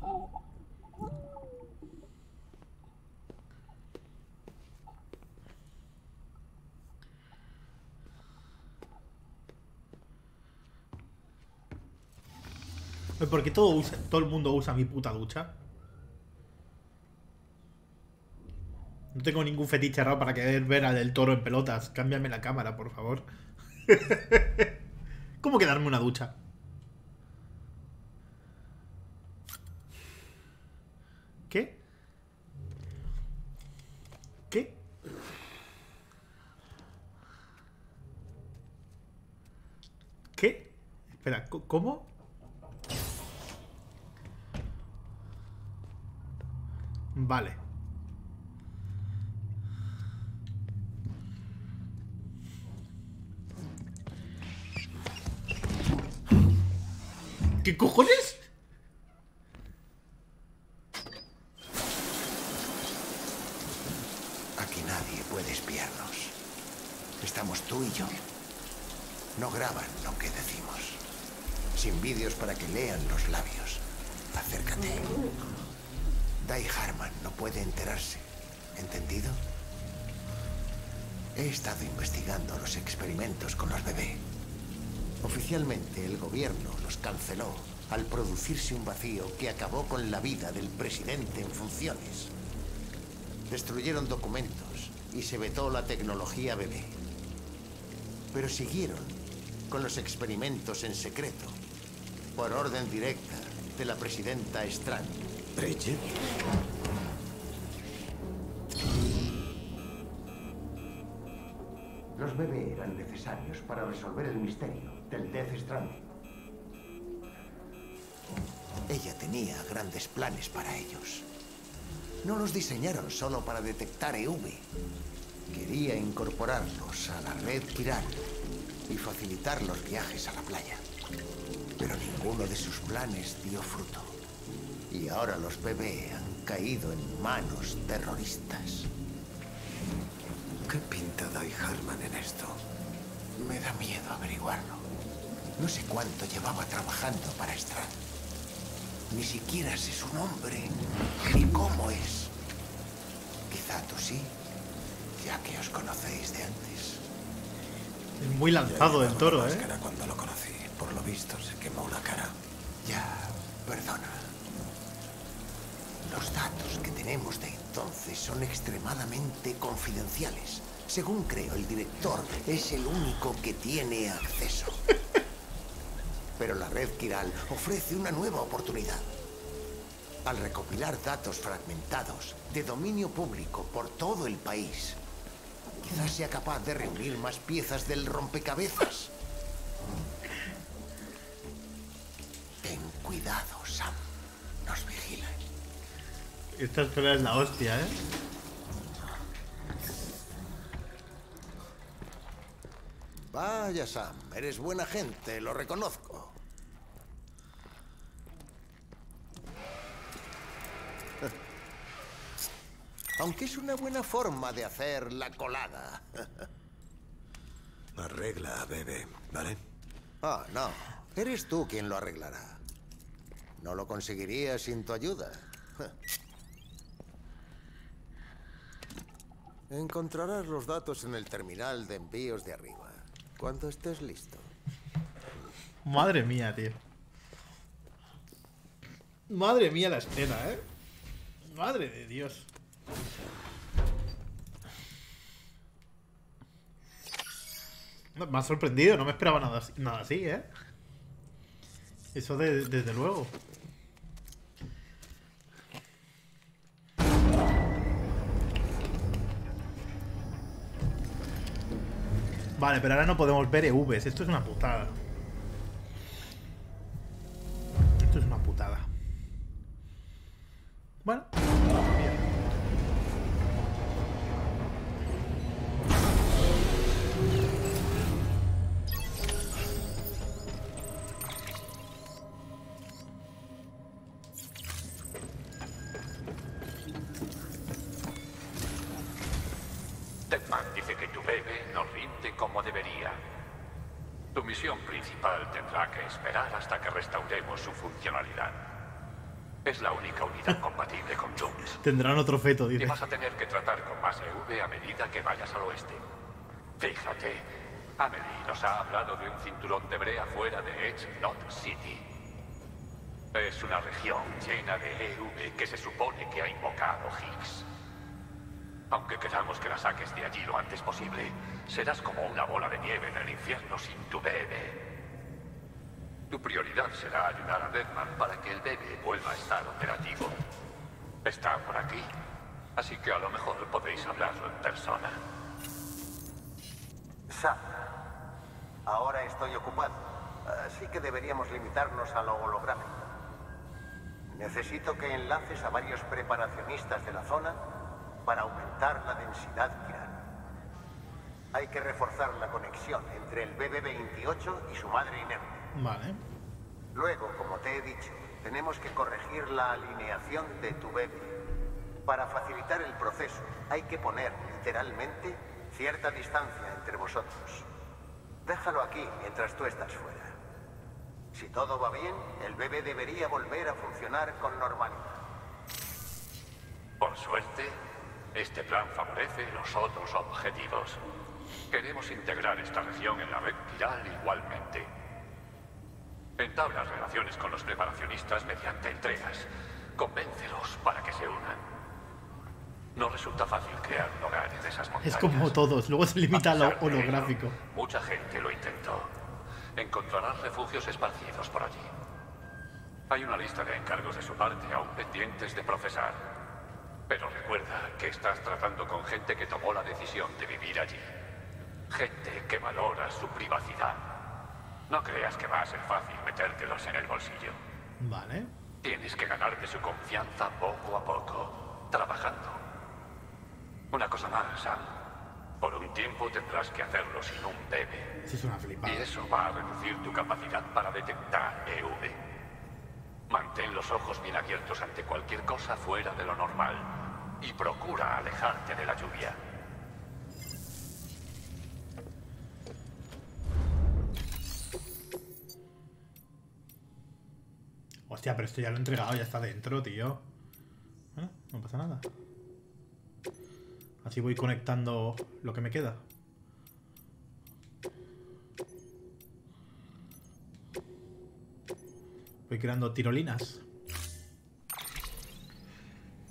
¿Por qué todo, usa- todo el mundo usa mi puta ducha? No tengo ningún fetiche raro para querer ver al del toro en pelotas. Cámbiame la cámara, por favor. [laughs] ¿Cómo que darme una ducha? ¿Qué? ¿Qué? ¿Qué? Espera, ¿co- ¿cómo? Vale. ¿Qué cojones? Aquí nadie puede espiarnos. Estamos tú y yo. No graban lo que decimos. Sin vídeos para que lean los labios. Acércate. Dai Harman no puede enterarse. ¿Entendido? He estado investigando los experimentos con los bebés. Oficialmente el gobierno los canceló al producirse un vacío que acabó con la vida del presidente en funciones. Destruyeron documentos y se vetó la tecnología bebé. Pero siguieron con los experimentos en secreto. Por orden directa de la presidenta Strand. ¿Bridget? Los bebés eran necesarios para resolver el misterio del Death Stranding. Ella tenía grandes planes para ellos. No los diseñaron solo para detectar EV. Quería incorporarlos a la red Kiral y facilitar los viajes a la playa. Pero ninguno de sus planes dio fruto. Y ahora los bebés han caído en manos terroristas. ¿Qué pinta Dai Harman en esto? Me da miedo averiguarlo. No sé cuánto llevaba trabajando para Strand. Ni siquiera sé su nombre, ni cómo es. Quizá tú sí, ya que os conocéis de antes. Es muy lanzado el toro, ¿eh? Cuando lo conocí. Por lo visto, se quemó la cara. Ya, perdona. Los datos que tenemos de entonces son extremadamente confidenciales. Según creo, el director es el único que tiene acceso. [laughs] Pero la red Kiral ofrece una nueva oportunidad. Al recopilar datos fragmentados de dominio público por todo el país, quizás sea capaz de reunir más piezas del rompecabezas. [laughs] Ten cuidado, Sam. Nos vigilan. Esta escuela es la hostia, ¿eh? Vaya, Sam. Eres buena gente, lo reconozco. [laughs] Aunque es una buena forma de hacer la colada. [laughs] Arregla, bebé, ¿vale? Ah, no. Eres tú quien lo arreglará. No lo conseguiría sin tu ayuda. [laughs] Encontrarás los datos en el terminal de envíos de arriba. Cuando estés listo. Madre mía, tío. Madre mía la escena, ¿eh? Madre de Dios. Me ha sorprendido, no me esperaba nada, así- ¿eh? Eso de- desde luego. Vale, pero ahora no podemos ver EVs. Esto es una putada. Esto es una putada. Bueno. Tendrán otro feto, dice. vas a tener que tratar con más EV a medida que vayas al oeste. Fíjate, Amelie nos ha hablado de un cinturón de brea fuera de Edge Knot City. Es una región llena de EV que se supone que ha invocado Higgs. Aunque queramos que la saques de allí lo antes posible, serás como una bola de nieve en el infierno sin tu bebé. Tu prioridad será ayudar a Deadman para que el bebé vuelva a estar operativo. Está por aquí, así que a lo mejor podéis hablarlo en persona. Sam, ahora estoy ocupado, así que deberíamos limitarnos a lo holográfico. Necesito que enlaces a varios preparacionistas de la zona para aumentar la densidad viral. Hay que reforzar la conexión entre el BB-28 y su madre inerte. Vale. Luego, como te he dicho, tenemos que corregir la alineación de tu bebé. Para facilitar el proceso, hay que poner, literalmente, cierta distancia entre vosotros. Déjalo aquí mientras tú estás fuera. Si todo va bien, el bebé debería volver a funcionar con normalidad. Por suerte, este plan favorece los otros objetivos. Queremos integrar esta región en la red viral igualmente. Entablas relaciones con los preparacionistas mediante entregas. Convéncelos para que se unan. No resulta fácil crear un hogar en esas montañas. Es como todos. Luego se limita a lo holográfico. Mucha gente lo intentó. Encontrarás refugios esparcidos por allí. Hay una lista de encargos de su parte aún pendientes de procesar. Pero recuerda que estás tratando con gente que tomó la decisión de vivir allí. Gente que valora su privacidad. No creas que va a ser fácil metértelos en el bolsillo. Vale. Tienes que ganarte su confianza poco a poco, trabajando. Una cosa más, Sam. Por un tiempo tendrás que hacerlo sin un bebé. Sí, es una flipada. Y eso va a reducir tu capacidad para detectar EV. Mantén los ojos bien abiertos ante cualquier cosa fuera de lo normal. Y procura alejarte de la lluvia. Hostia, pero esto ya lo he entregado, ya está dentro, tío. Bueno, no pasa nada. Así voy conectando lo que me queda. Voy creando tirolinas.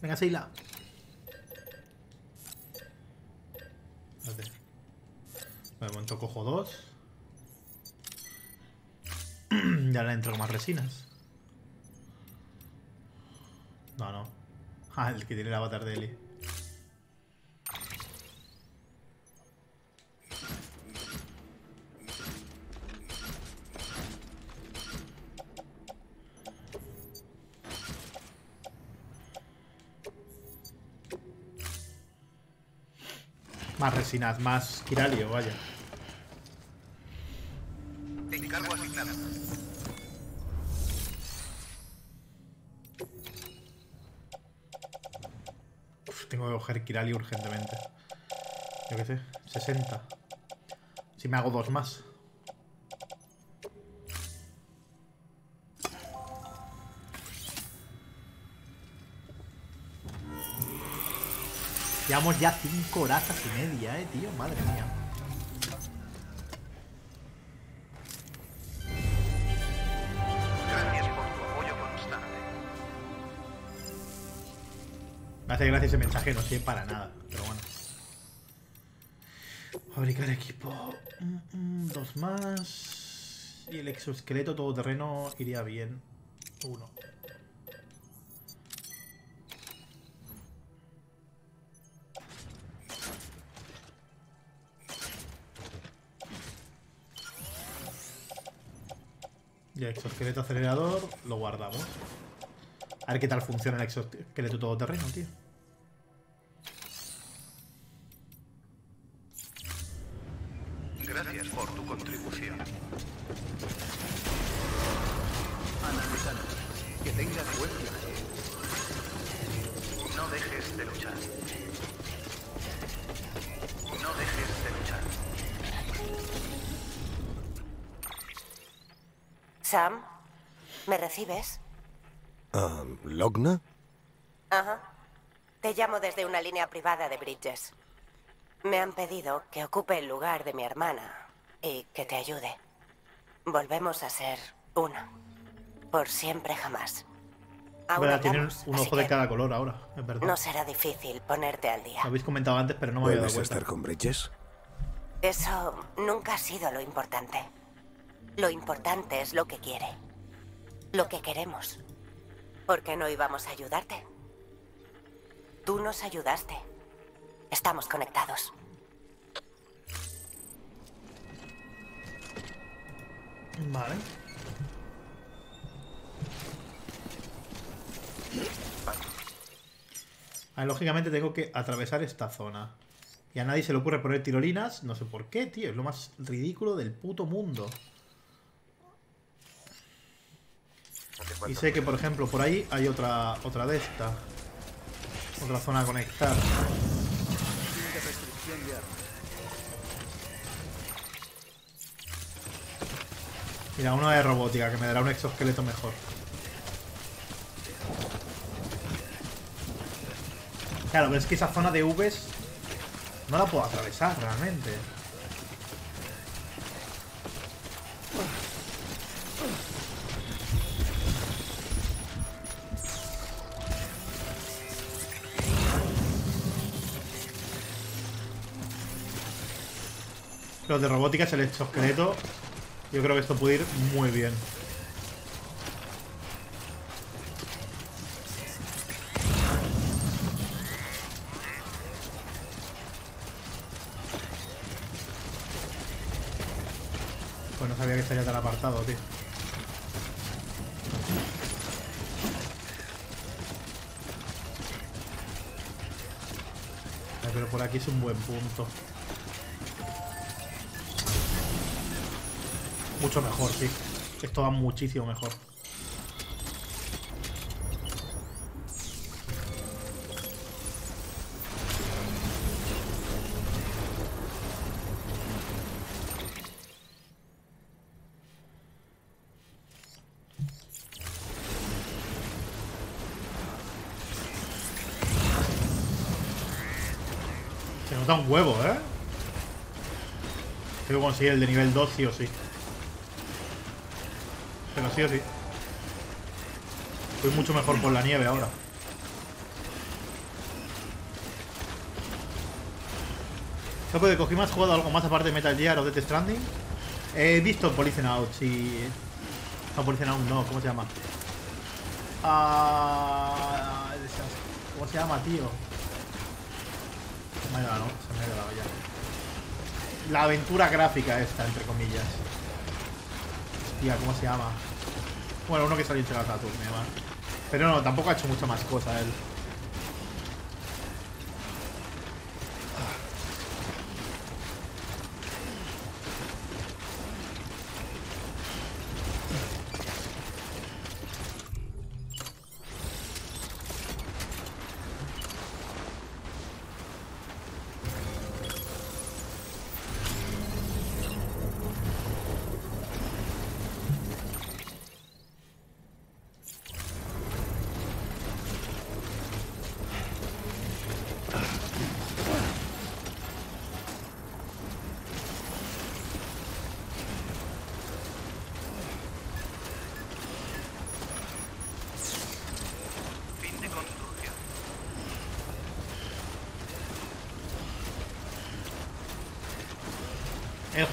Venga, Seila. De momento cojo dos. [clears throat] ya le entro más resinas. No, no. Ah, el que tiene el avatar de Eli. Más resinas, más Kiralio, vaya. Encargo asignado. Coger Kiralio urgentemente. Yo qué sé, 60. Si me hago dos más. Llevamos ya 5 horas y media, eh, tío. Madre mía. Hace gracia ese mensaje, no sirve para nada. Pero bueno. Fabricar equipo. Mm, mm, dos más. Y el exoesqueleto todoterreno iría bien. Uno. Y el exoesqueleto acelerador lo guardamos. A ver qué tal funciona el exoesqueleto todoterreno, tío. Línea privada de Bridges. Me han pedido que ocupe el lugar de mi hermana y que te ayude. Volvemos a ser uno. Por siempre jamás. Bueno, tienen un ojo de cada color ahora, es verdad. No será difícil ponerte al día. Lo habéis comentado antes, pero no me había dado ¿Puedes cuenta. estar con Bridges? Eso nunca ha sido lo importante. Lo importante es lo que quiere. Lo que queremos. ¿Por qué no íbamos a ayudarte? Tú nos ayudaste. Estamos conectados. Vale. Ah, lógicamente tengo que atravesar esta zona. Y a nadie se le ocurre poner tirolinas. No sé por qué, tío. Es lo más ridículo del puto mundo. Y sé que, por ejemplo, por ahí hay otra, otra de esta. Otra zona a conectar. Mira, una de robótica que me dará un exoesqueleto mejor. Claro, pero es que esa zona de Vs no la puedo atravesar realmente. De robótica es el exoesqueleto. Yo creo que esto puede ir muy bien. Pues no sabía que estaría tan apartado, tío. Pero por aquí es un buen punto. Mucho mejor, sí. Esto va muchísimo mejor. Se nota un huevo, ¿eh? Tengo que conseguir el de nivel 2 sí o sí. Pero sí o sí. Estoy mucho mejor con la nieve ahora. Creo que Kojima has jugado algo más aparte de Metal Gear o Death Stranding. He visto Policen Out, sí. No, Policen Out no, ¿cómo se llama? Ah, ¿Cómo se llama, tío? Se me ha ido, ¿no? Se me ha ido la olla. La aventura gráfica esta, entre comillas. ¿Cómo se llama? Bueno, uno que salió en Sega Saturn, me llama. Pero no, tampoco ha hecho mucho más cosas él.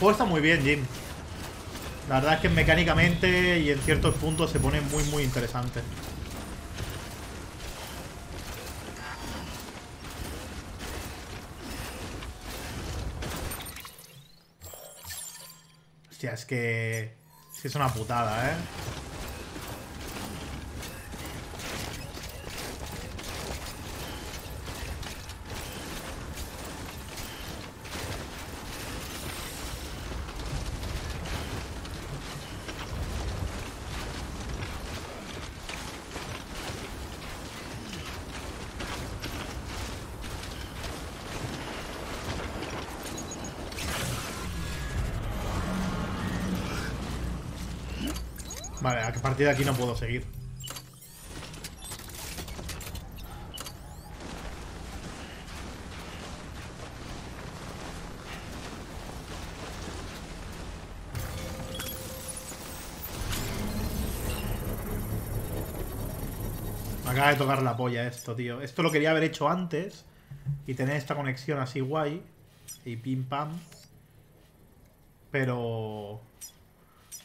Juego está muy bien, Jim. La verdad es que mecánicamente y en ciertos puntos se pone muy, muy interesante. Hostia, es que... Es que es una putada, ¿eh? Vale, a que de aquí no puedo seguir. Me acaba de tocar la polla esto, tío. Esto lo quería haber hecho antes. Y tener esta conexión así guay. Y pim pam. Pero...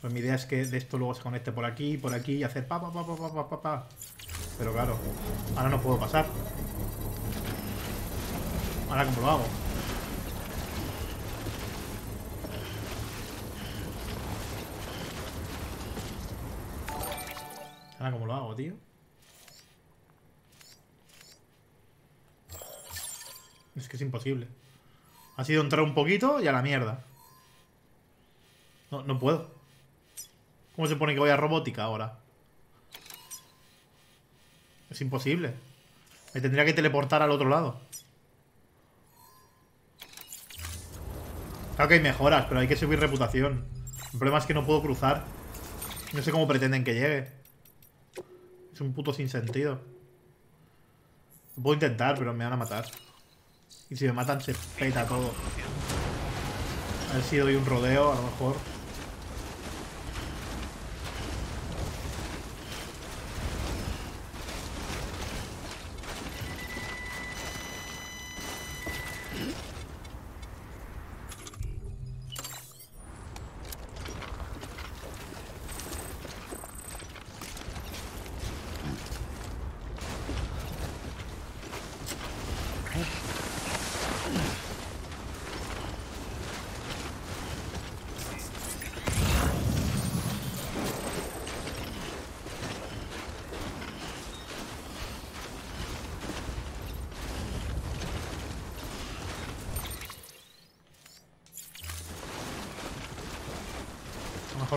Pues mi idea es que de esto luego se conecte por aquí, por aquí y hacer pa pa pa pa pa pa pa. Pero claro, ahora no puedo pasar. Ahora cómo lo hago. Ahora cómo lo hago, tío. Es que es imposible. Ha sido entrar un poquito y a la mierda. No, no puedo. ¿Cómo se pone que voy a robótica ahora? Es imposible. Me tendría que teleportar al otro lado. Claro que hay mejoras, pero hay que subir reputación. El problema es que no puedo cruzar. No sé cómo pretenden que llegue. Es un puto sinsentido. Lo puedo intentar, pero me van a matar. Y si me matan se peta todo. A ver si doy un rodeo, a lo mejor.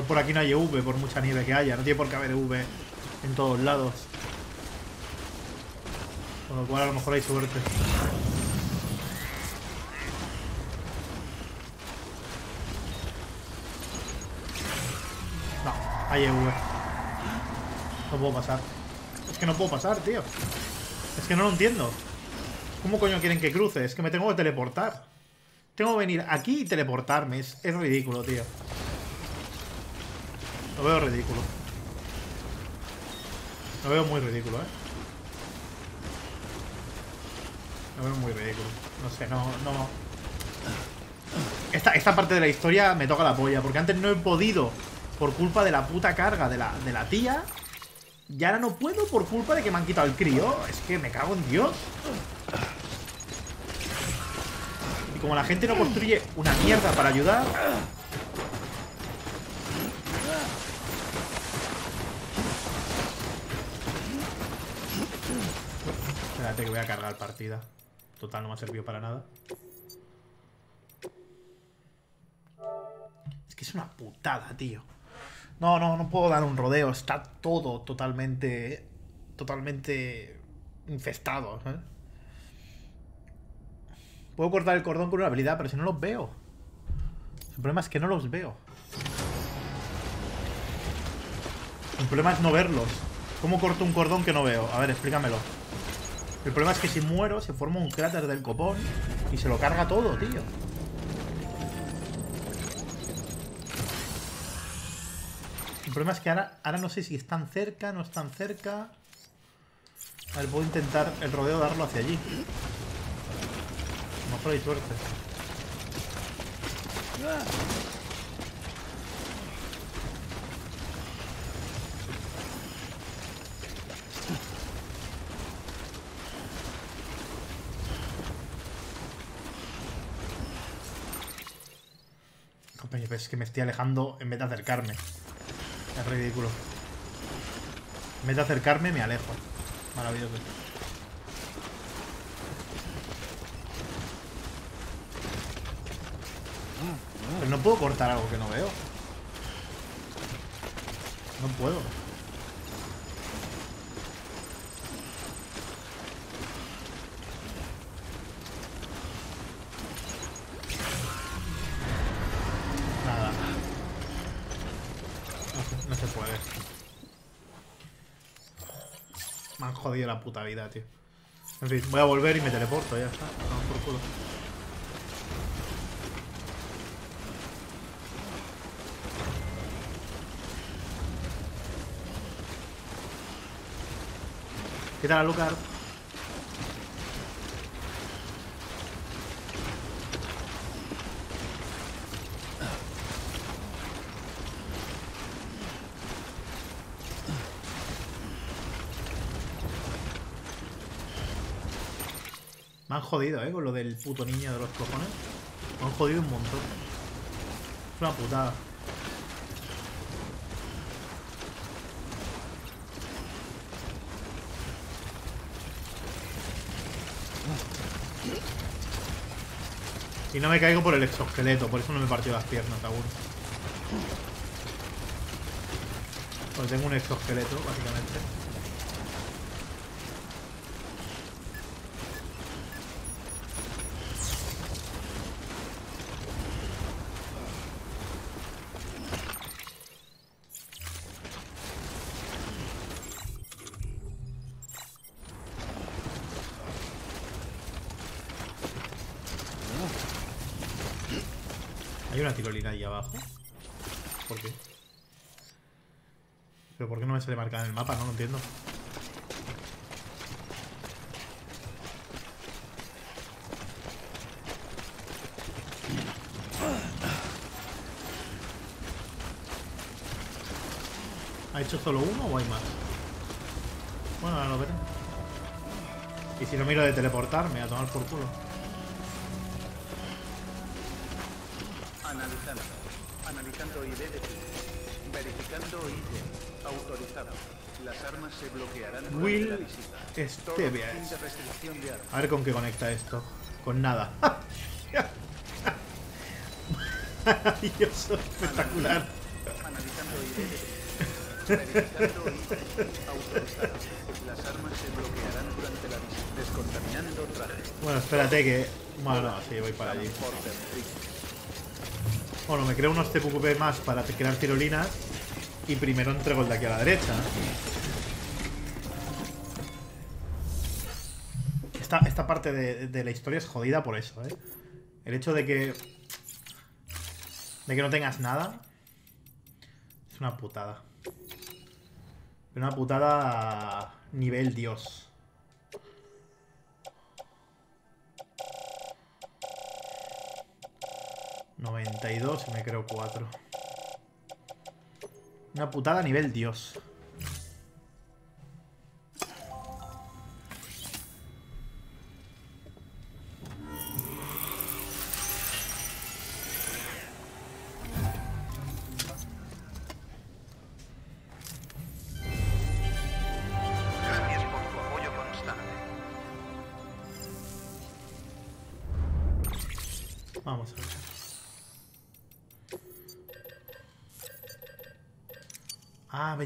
Por aquí no hay EV, por mucha nieve que haya. No tiene por qué haber EV en todos lados. Con lo cual a lo mejor hay suerte. No, hay EV. No puedo pasar. Es que no puedo pasar, tío. Es que no lo entiendo. ¿Cómo coño quieren que cruce? Es que me tengo que teleportar. Tengo que venir aquí y teleportarme. Es, es ridículo, tío. Lo veo ridículo. Lo veo muy ridículo, ¿eh? Lo veo muy ridículo. No sé, no... no... Esta, esta parte de la historia me toca la polla. Porque antes no he podido por culpa de la puta carga de la, de la tía. Y ahora no puedo por culpa de que me han quitado el crío. Es que me cago en Dios. Y como la gente no construye una mierda para ayudar... Espérate que voy a cargar partida. Total, no me ha servido para nada. Es que es una putada, tío. No, no, no puedo dar un rodeo. Está todo totalmente... Totalmente infestado. ¿eh? Puedo cortar el cordón con una habilidad, pero si no los veo. El problema es que no los veo. El problema es no verlos. ¿Cómo corto un cordón que no veo? A ver, explícamelo. El problema es que si muero se forma un cráter del copón y se lo carga todo, tío. El problema es que ahora, ahora no sé si están cerca, no están cerca. A ver, a intentar el rodeo darlo hacia allí. A lo mejor hay suerte. Es que me estoy alejando en vez de acercarme. Es ridículo. En vez de acercarme, me alejo. Maravilloso. Pero no puedo cortar algo que no veo. No puedo. Nada. No se, no se puede. Me han jodido la puta vida, tío. En fin, voy a volver y me teleporto, ya está. Vamos por culo. ¿Qué tal, Lucas? Han jodido, eh, con lo del puto niño de los cojones. Me han jodido un montón. Es una putada. Y no me caigo por el exoesqueleto, por eso no me partió las piernas, aún. Porque tengo un exoesqueleto, básicamente. Sale marcada en el mapa? No lo entiendo. ¿Ha hecho solo uno o hay más? Bueno, ahora lo veré. Y si no miro de teleportarme, a tomar por culo. Analizando. Analizando ID de Verificando ID. Autorizado. Las armas se bloquearán Will la armas. A ver con qué conecta esto. Con nada. [laughs] Maravilloso, espectacular. Analizando. Las armas se bloquearán durante la visita. Descontaminando traje. Bueno, espérate que... Bueno, no, sí, voy para allí. Bueno, me creo unos TPQP más para crear tirolinas y primero entrego el de aquí a la derecha. Esta, esta parte de, la historia es jodida por eso, ¿eh? El hecho de que... De que no tengas nada es una putada. Una putada nivel dios. ...92 y me creo 4. Una putada a nivel dios.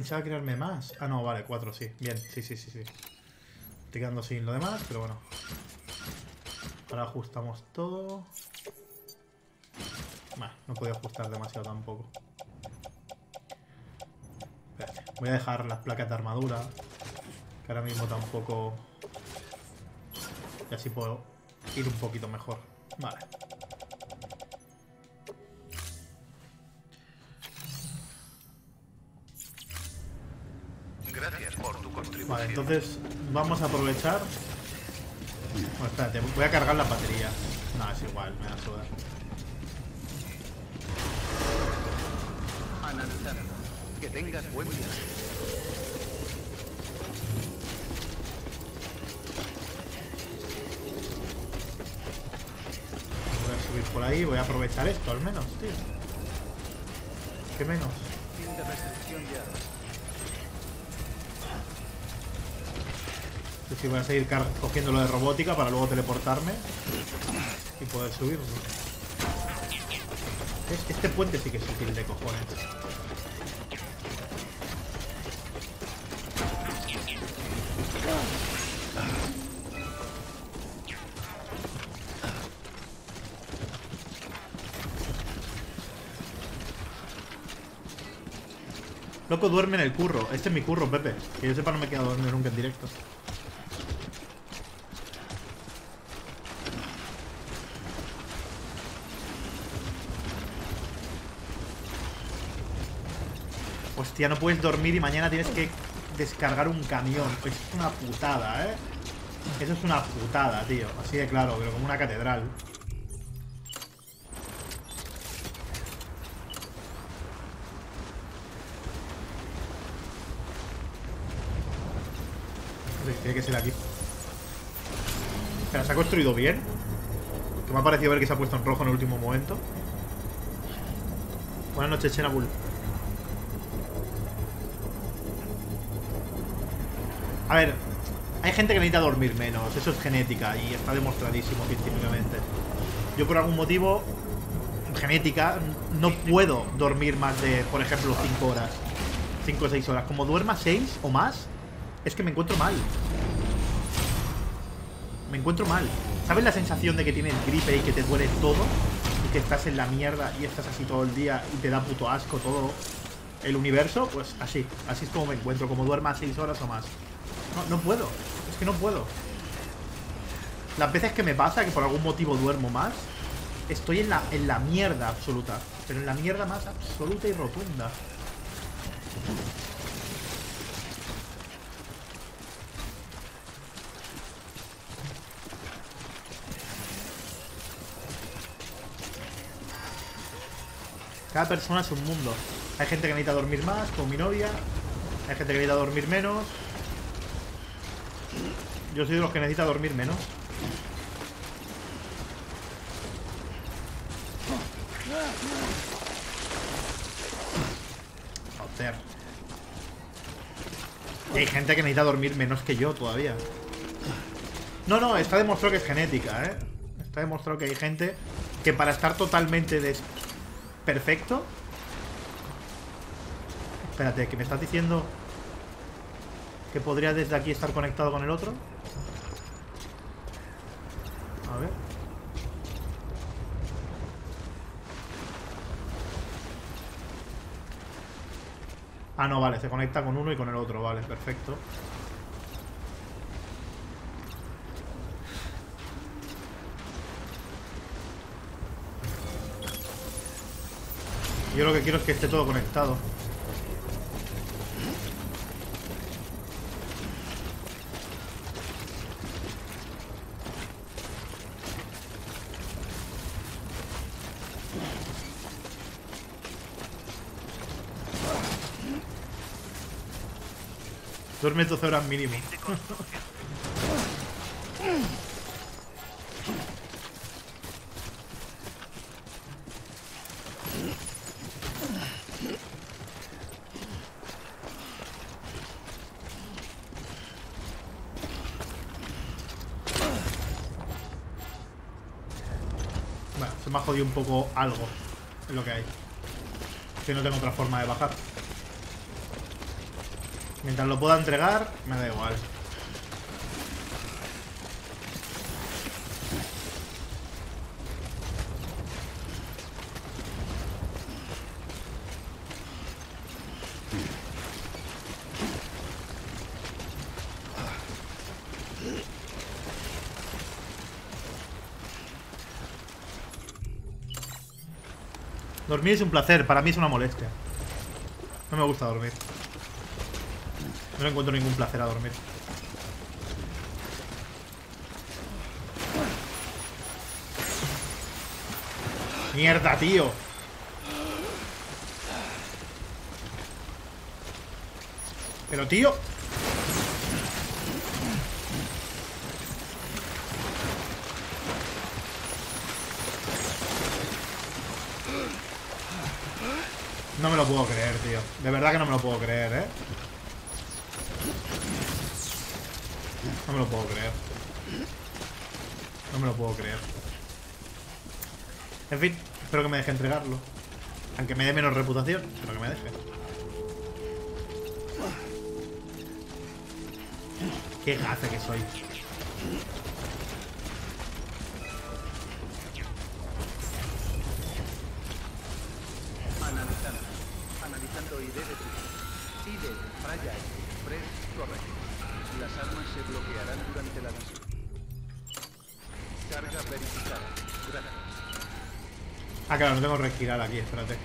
Pensaba crearme más. Ah, no, vale, cuatro, sí. Bien, sí, sí, sí, sí. Estoy quedando sin lo demás, pero bueno. Ahora ajustamos todo. Bueno, no puedo ajustar demasiado tampoco. Voy a dejar las placas de armadura. Que ahora mismo tampoco... Y así puedo ir un poquito mejor. Vale. Vale, entonces vamos a aprovechar. Bueno, espérate, voy a cargar la batería. No, es igual, me da. Analizando. Que tengas buen día. Voy a subir por ahí, voy a aprovechar esto al menos, tío. ¿Qué menos? Fin de restricción ya. Sí voy a seguir cogiendo lo de robótica para luego teleportarme y poder subirlo. Es- Este puente sí que es útil de cojones. Loco duerme en el curro. Este es mi curro, Pepe. Que yo sepa no me he quedado dormido nunca en directo. Hostia, no puedes dormir y mañana tienes que descargar un camión. Es una putada, ¿eh? Eso es una putada, tío. Así de claro, pero como una catedral. Tiene que ser aquí. ¿se ha construido bien? Que me ha parecido ver que se ha puesto en rojo en el último momento. Buenas noches, Chenabul. A ver, hay gente que necesita dormir menos, eso es genética y está demostradísimo científicamente. Yo por algún motivo, genética, no puedo dormir más de, por ejemplo, 5 horas. 5 o 6 horas. Como duerma 6 o más, es que me encuentro mal. Me encuentro mal. ¿Sabes la sensación de que tienes gripe y que te duele todo? Y que estás en la mierda y estás así todo el día y te da puto asco todo el universo? Pues así, así es como me encuentro, como duerma 6 horas o más. No, no puedo. Es que no puedo. Las veces que me pasa que por algún motivo duermo más, estoy en la, en la mierda absoluta. Pero en la mierda más absoluta y rotunda. Cada persona es un mundo. Hay gente que necesita dormir más, como mi novia. Hay gente que necesita dormir menos. Yo soy de los que necesita dormir menos. Joder. Y hay gente que necesita dormir menos que yo todavía. No, no, está demostrado que es genética, ¿eh? Está demostrado que hay gente que para estar totalmente des perfecto Espérate, que me estás diciendo que podría desde aquí estar conectado con el otro. A ver. Ah, no, vale, se conecta con uno y con el otro, vale, perfecto. Yo lo que quiero es que esté todo conectado. Duerme 12 horas mínimo. Bueno, se me ha jodido un poco algo. Es lo que hay. Que no tengo otra forma de bajar. Mientras lo pueda entregar, me da igual. Dormir es un placer, para mí es una molestia. No me gusta dormir. No encuentro ningún placer a dormir. Mierda, tío. Pero, tío. No me lo puedo creer, tío. De verdad que no me lo puedo creer, ¿eh? No me lo puedo creer. No me lo puedo creer. En fin, espero que me deje entregarlo. Aunque me dé menos reputación, pero que me deje. Qué gafe que soy. Tengo respirar aquí, espérate.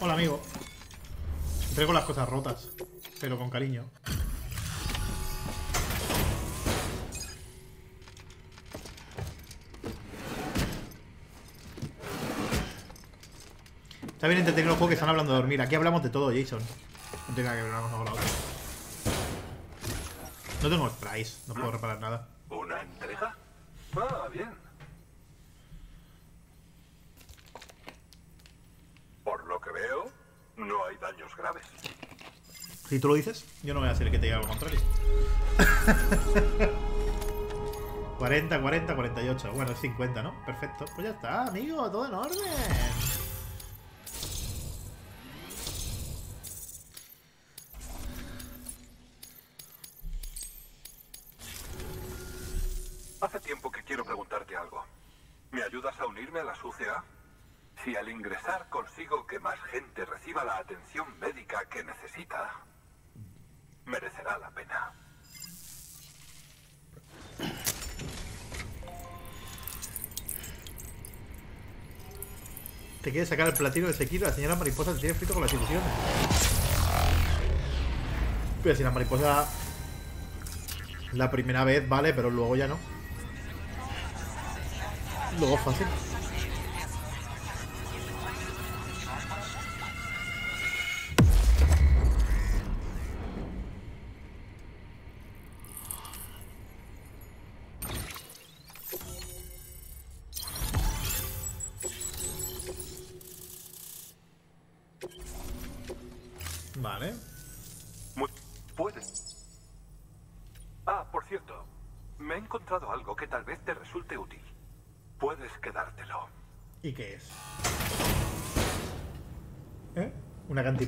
Hola, amigo. Traigo las cosas rotas, pero con cariño. Está bien entretenido el juego que están hablando de dormir. Aquí hablamos de todo, Jason. No tiene que ver. No tengo sprays, no puedo reparar nada. ¿Una entrega? Ah, bien. Por lo que veo, no hay daños graves. Si tú lo dices, yo no voy a ser el que te diga lo contrario. 40, 40, 48. Bueno, es 50, ¿no? Perfecto. Pues ya está, amigo, todo en orden. Sacar el platino de Sekiro, la señora mariposa te tiene frito con las ilusiones. Pero si la mariposa la primera vez vale, pero luego ya no. Luego fácil.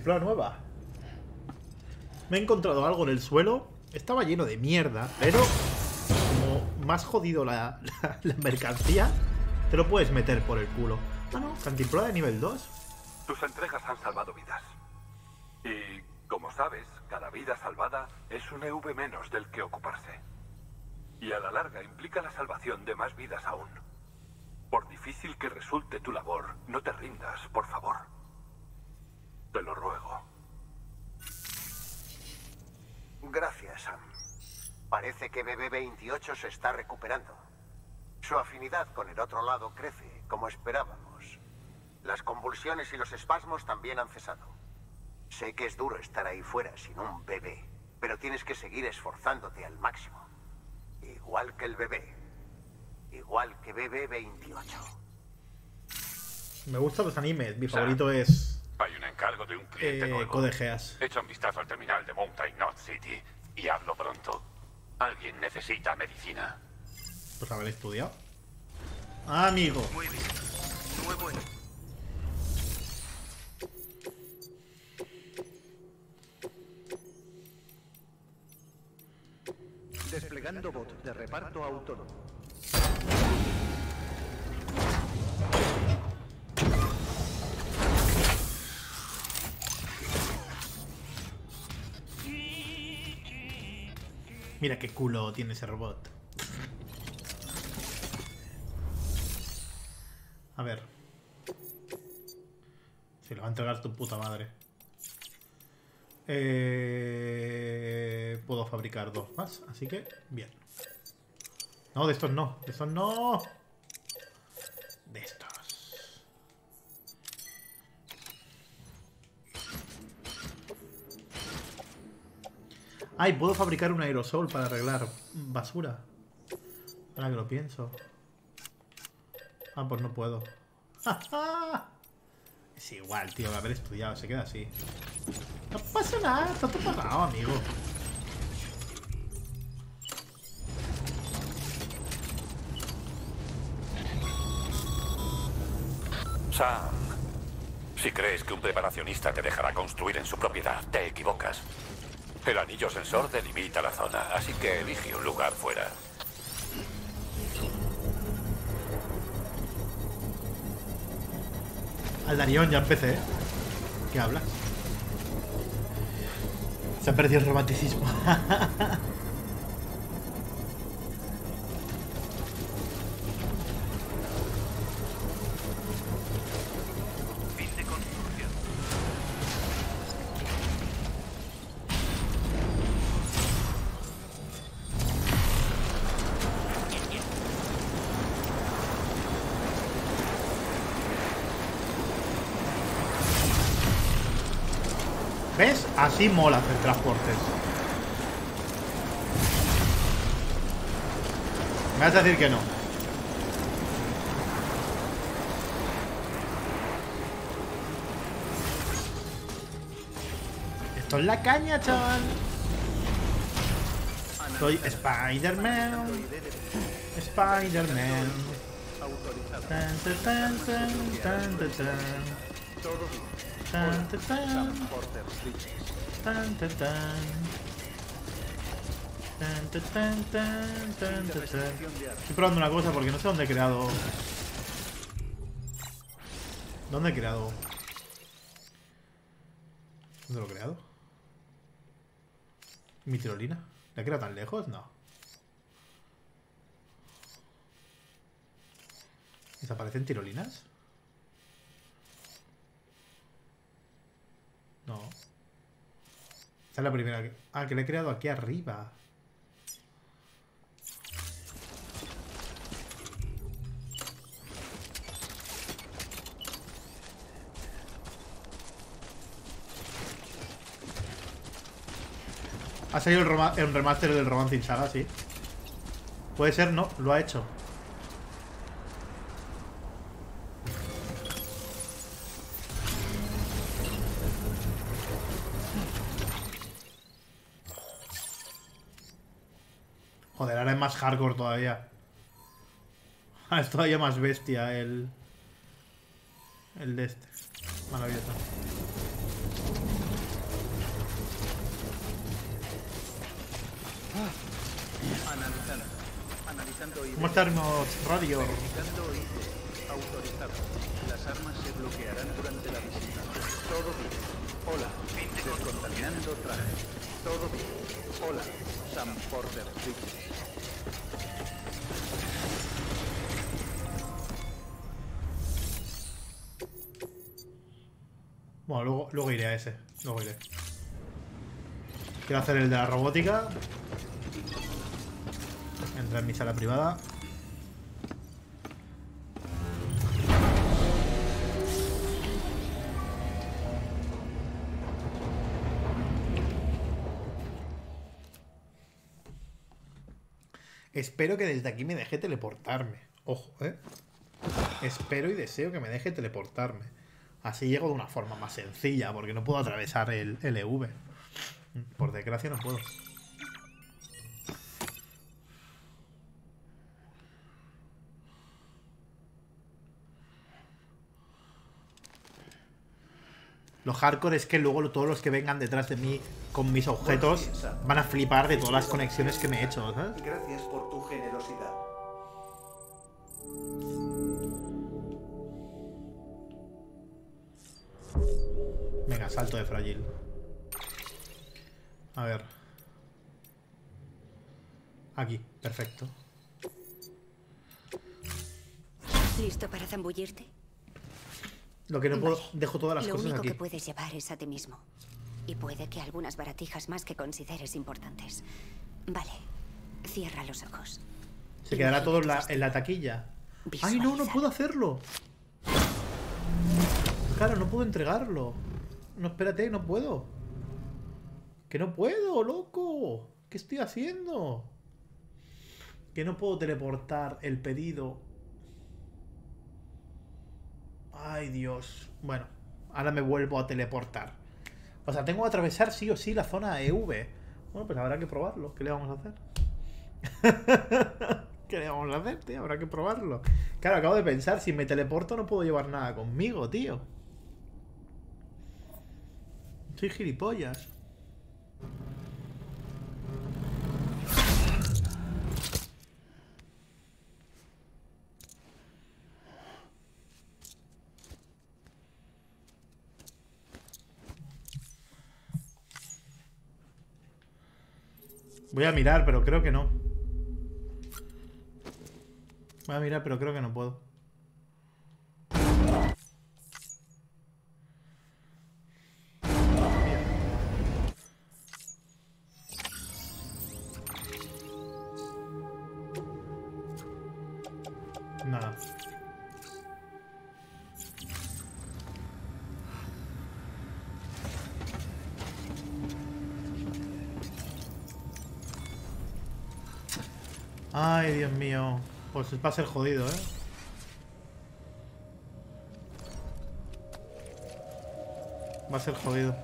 Cantimplora nueva. Me he encontrado algo en el suelo. Estaba lleno de mierda, pero como más jodido la mercancía, te lo puedes meter por el culo. Ah, no, cantimplora de nivel 2. Tus entregas han salvado vidas. Y, como sabes, cada vida salvada es un EV menos del que ocuparse. Y a la larga implica la salvación de más vidas aún. Por difícil que resulte tu labor, no te rindas, 28 se está recuperando. Su afinidad con el otro lado crece, como esperábamos. Las convulsiones y los espasmos también han cesado. Sé que es duro estar ahí fuera sin un bebé, pero tienes que seguir esforzándote al máximo. Igual que el bebé. Igual que BB-28. Me gustan los animes. Mi favorito es. Hay un encargo de un cliente eh, nuevo. Codegeas. Echa un vistazo al terminal de Mountain North City y hablo pronto. Alguien necesita medicina. Pues haber estudiado. Ah, amigo. Muy bien. Nuevo en... Desplegando bot de reparto autónomo. Mira qué culo tiene ese robot. A ver. Se lo va a entregar tu puta madre. Eh, puedo fabricar dos más, así que bien. No, de estos no. De estos no. Ay, puedo fabricar un aerosol para arreglar basura. Ahora que lo pienso. Ah, pues no puedo. [laughs] Es igual, tío, de haber estudiado, se queda así. No pasa nada, está todo pagado, amigo. Sam, si crees que un preparacionista te dejará construir en su propiedad, te equivocas. El anillo sensor delimita la zona, así que elige un lugar fuera. Al Darión ya empecé, ¿eh? ¿Qué hablas? Se ha perdido el romanticismo. [laughs] Así mola hacer transportes. Me vas a decir que no. Esto es la caña, chaval. Soy Spider-Man. Spider-Man. Tan, tan, tan, Estoy probando una cosa porque no sé dónde he creado. ¿Dónde he creado? ¿Dónde lo he creado? ¿Mi tirolina? ¿La he creado tan lejos? No. ¿Desaparecen tirolinas? No. Esta es la primera que... Ah, que la he creado aquí arriba. Ha salido el, remaster del Romancing Saga, sí. Puede ser, no, lo ha hecho. Es más hardcore todavía. Ahora es todavía más bestia el, El de este. Maravilloso. Analizando. Analizando ID. ¿Cómo estamos, radio? Autorizado. Las armas se bloquearán durante la visita. Todo bien. Hola. Descontaminando traje. Todo bien. Hola. Sam Porter. Bueno, luego, luego iré a ese. Luego iré. Quiero hacer el de la robótica. Entra en mi sala privada. Espero que desde aquí me deje teleportarme. Ojo, ¿eh? Espero y deseo que me deje teleportarme. Así llego de una forma más sencilla, porque no puedo atravesar el LV. Por desgracia no puedo. Lo hardcore es que luego todos los que vengan detrás de mí con mis objetos van a flipar de todas las conexiones que me he hecho, ¿sabes? Gracias por generosidad. Venga, salto de frágil. A ver. Aquí, perfecto. ¿Listo para zambullirte? Lo que no puedo, Vale. dejo todas las Lo cosas único aquí. que puedes llevar es a ti mismo. Y puede que algunas baratijas más que consideres importantes. Vale. Cierra los ojos. Se quedará todo en la, en la taquilla. ¡Ay, no, no puedo hacerlo! Claro, no puedo entregarlo. No, espérate, no puedo. Que no puedo, loco. ¿Qué estoy haciendo? Que no puedo teleportar el pedido. Ay, Dios. Bueno, ahora me vuelvo a teleportar. O sea, tengo que atravesar sí o sí la zona EV. Bueno, pues habrá que probarlo. ¿Qué le vamos a hacer? [laughs] ¿Qué vamos a hacer, tío? Habrá que probarlo. Claro, acabo de pensar, si me teleporto no puedo llevar nada conmigo, tío. Soy gilipollas. Voy a mirar, pero creo que no. Voy a mirar, pero creo que no puedo. Va a ser jodido, ¿eh? Va a ser jodido.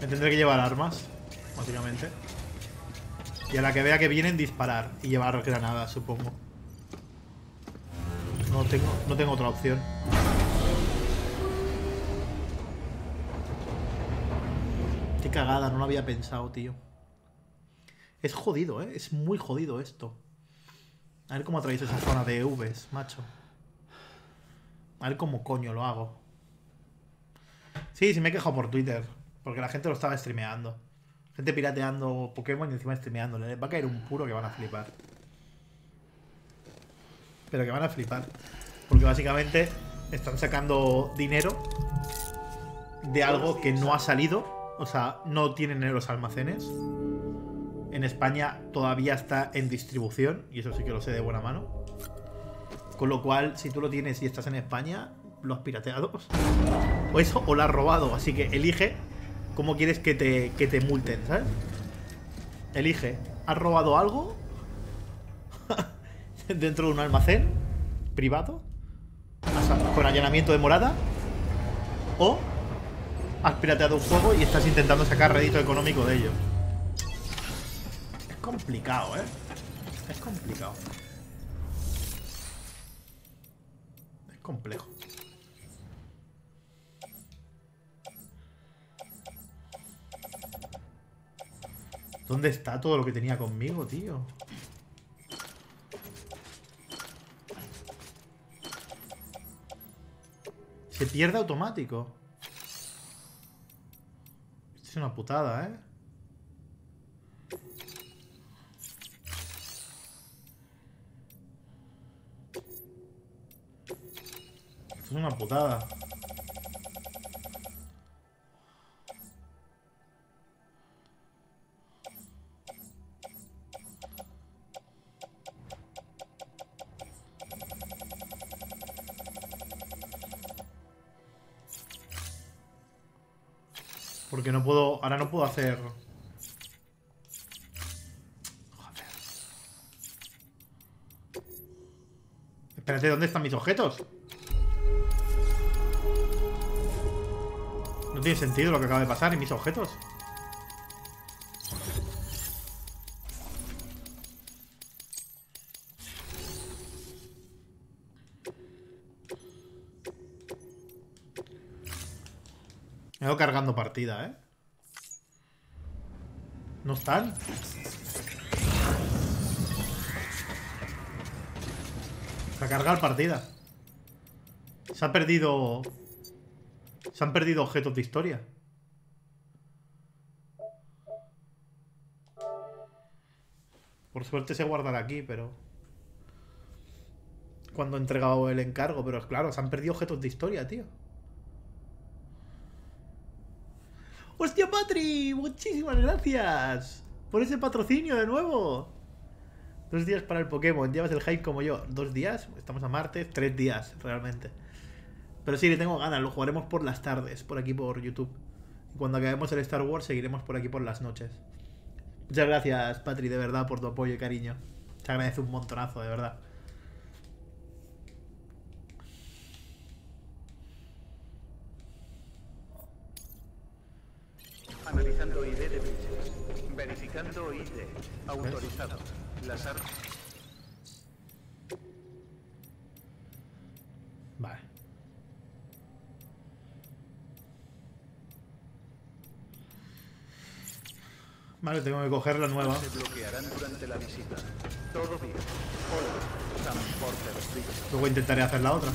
Me tendré que llevar armas, básicamente. Y a la que vea que vienen, disparar. Y llevar granadas, supongo. No tengo, no tengo otra opción. Qué cagada, no lo había pensado, tío. Es jodido, ¿eh? Es muy jodido esto. A ver cómo atravieso esa zona de Vs, macho. A ver cómo coño lo hago. Sí, sí me he quejado por Twitter. Porque la gente lo estaba streameando. Gente pirateando Pokémon y encima streameando. Les va a caer un puro que van a flipar. Pero que van a flipar. Porque básicamente están sacando dinero de algo que no ha salido. O sea, no tienen en los almacenes. En España todavía está en distribución, y eso sí que lo sé de buena mano. Con lo cual, si tú lo tienes y estás en España, lo has pirateado. O eso, o lo has robado. Así que elige cómo quieres que te, que te multen, ¿sabes? Elige, ¿has robado algo? [laughs] Dentro de un almacén privado, con allanamiento de morada, o has pirateado un juego y estás intentando sacar rédito económico de ello. Complicado, ¿eh? Es complicado. Es Complejo. ¿Dónde está todo lo que tenía conmigo, tío? Se pierde automático. Esto es una putada, ¿eh? Es una putada. Porque no puedo... Ahora no puedo hacer... Espérate, ¿dónde están mis objetos? No tiene sentido lo que acaba de pasar y mis objetos. Me voy cargando partida, ¿eh? ¿No están? A cargar partida. Se ha perdido... Se han perdido objetos de historia. Por suerte se guardará aquí, pero... Cuando he entregado el encargo, pero claro, se han perdido objetos de historia, tío. ¡Hostia, Patri! Muchísimas gracias por ese patrocinio de nuevo. Dos días para el Pokémon. Llevas el hype como yo. ¿Dos días? Estamos a martes. Tres días, realmente. Pero sí, le tengo ganas. Lo jugaremos por las tardes, por aquí por YouTube. Y cuando acabemos el Star Wars, seguiremos por aquí por las noches. Muchas gracias, Patri, de verdad, por tu apoyo y cariño. Te agradece un montonazo, de verdad. Analizando ID de Bridges. Verificando ID. Autorizado. Las armas. Vale. Vale, tengo que coger la nueva. Se bloquearán durante la visita. Todo bien. Hola, Sam Porter Bridges. Luego intentaré hacer la otra.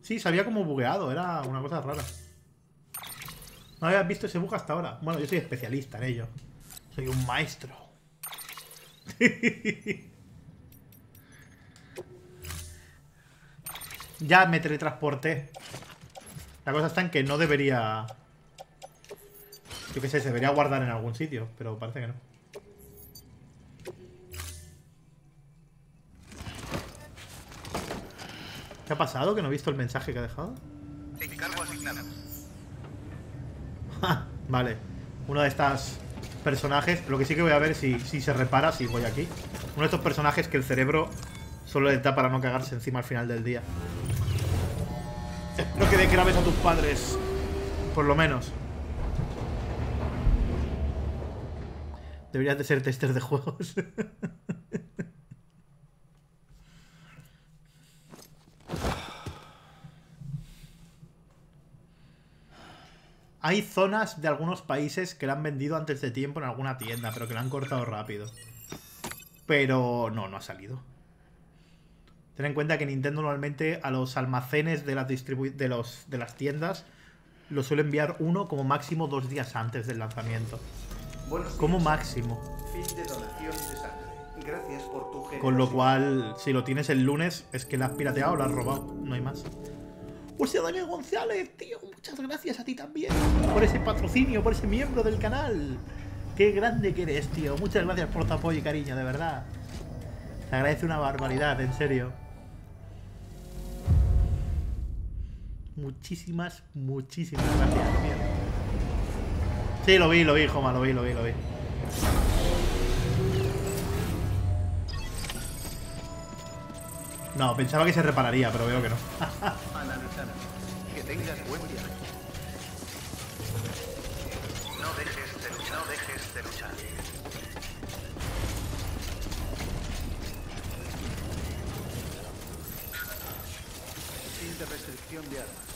Sí, se había como bugueado, era una cosa rara. No había visto ese bug hasta ahora. Bueno, yo soy especialista en ello. Soy un maestro. [laughs] ya me teletransporté. La cosa está en que no debería... Yo qué sé, se debería guardar en algún sitio, pero parece que no. ¿Qué ha pasado? ¿Que no he visto el mensaje que ha dejado? Encargo asignado. vale. Uno de estas personajes. Lo que sí que voy a ver si, si se repara, si voy aquí. Uno de estos personajes que el cerebro solo le da para no cagarse encima al final del día. Espero que de graves a tus padres. Por lo menos. Deberías de ser tester de juegos. Hay zonas de algunos países que la han vendido antes de tiempo en alguna tienda, pero que la han cortado rápido. Pero no, no ha salido. Ten en cuenta que Nintendo normalmente a los almacenes de las, de, los, de las tiendas lo suele enviar uno como máximo dos días antes del lanzamiento. como máximo. Fin de donación de sangre. Gracias por tu Con lo cual, si lo tienes el lunes, es que la has pirateado o la has robado. No hay más. Hostia, Daniel González, tío, muchas gracias a ti también por ese patrocinio, por ese miembro del canal. Qué grande que eres, tío. Muchas gracias por tu apoyo y cariño, de verdad. Te agradece una barbaridad, en serio. Muchísimas, muchísimas gracias. Mierda. Sí, lo vi, lo vi, Joma, lo vi, lo vi, lo vi. No, pensaba que se repararía, pero veo que no. [laughs] Que tengas buen día. No dejes de luchar, no dejes de luchar. Sin de restricción de armas.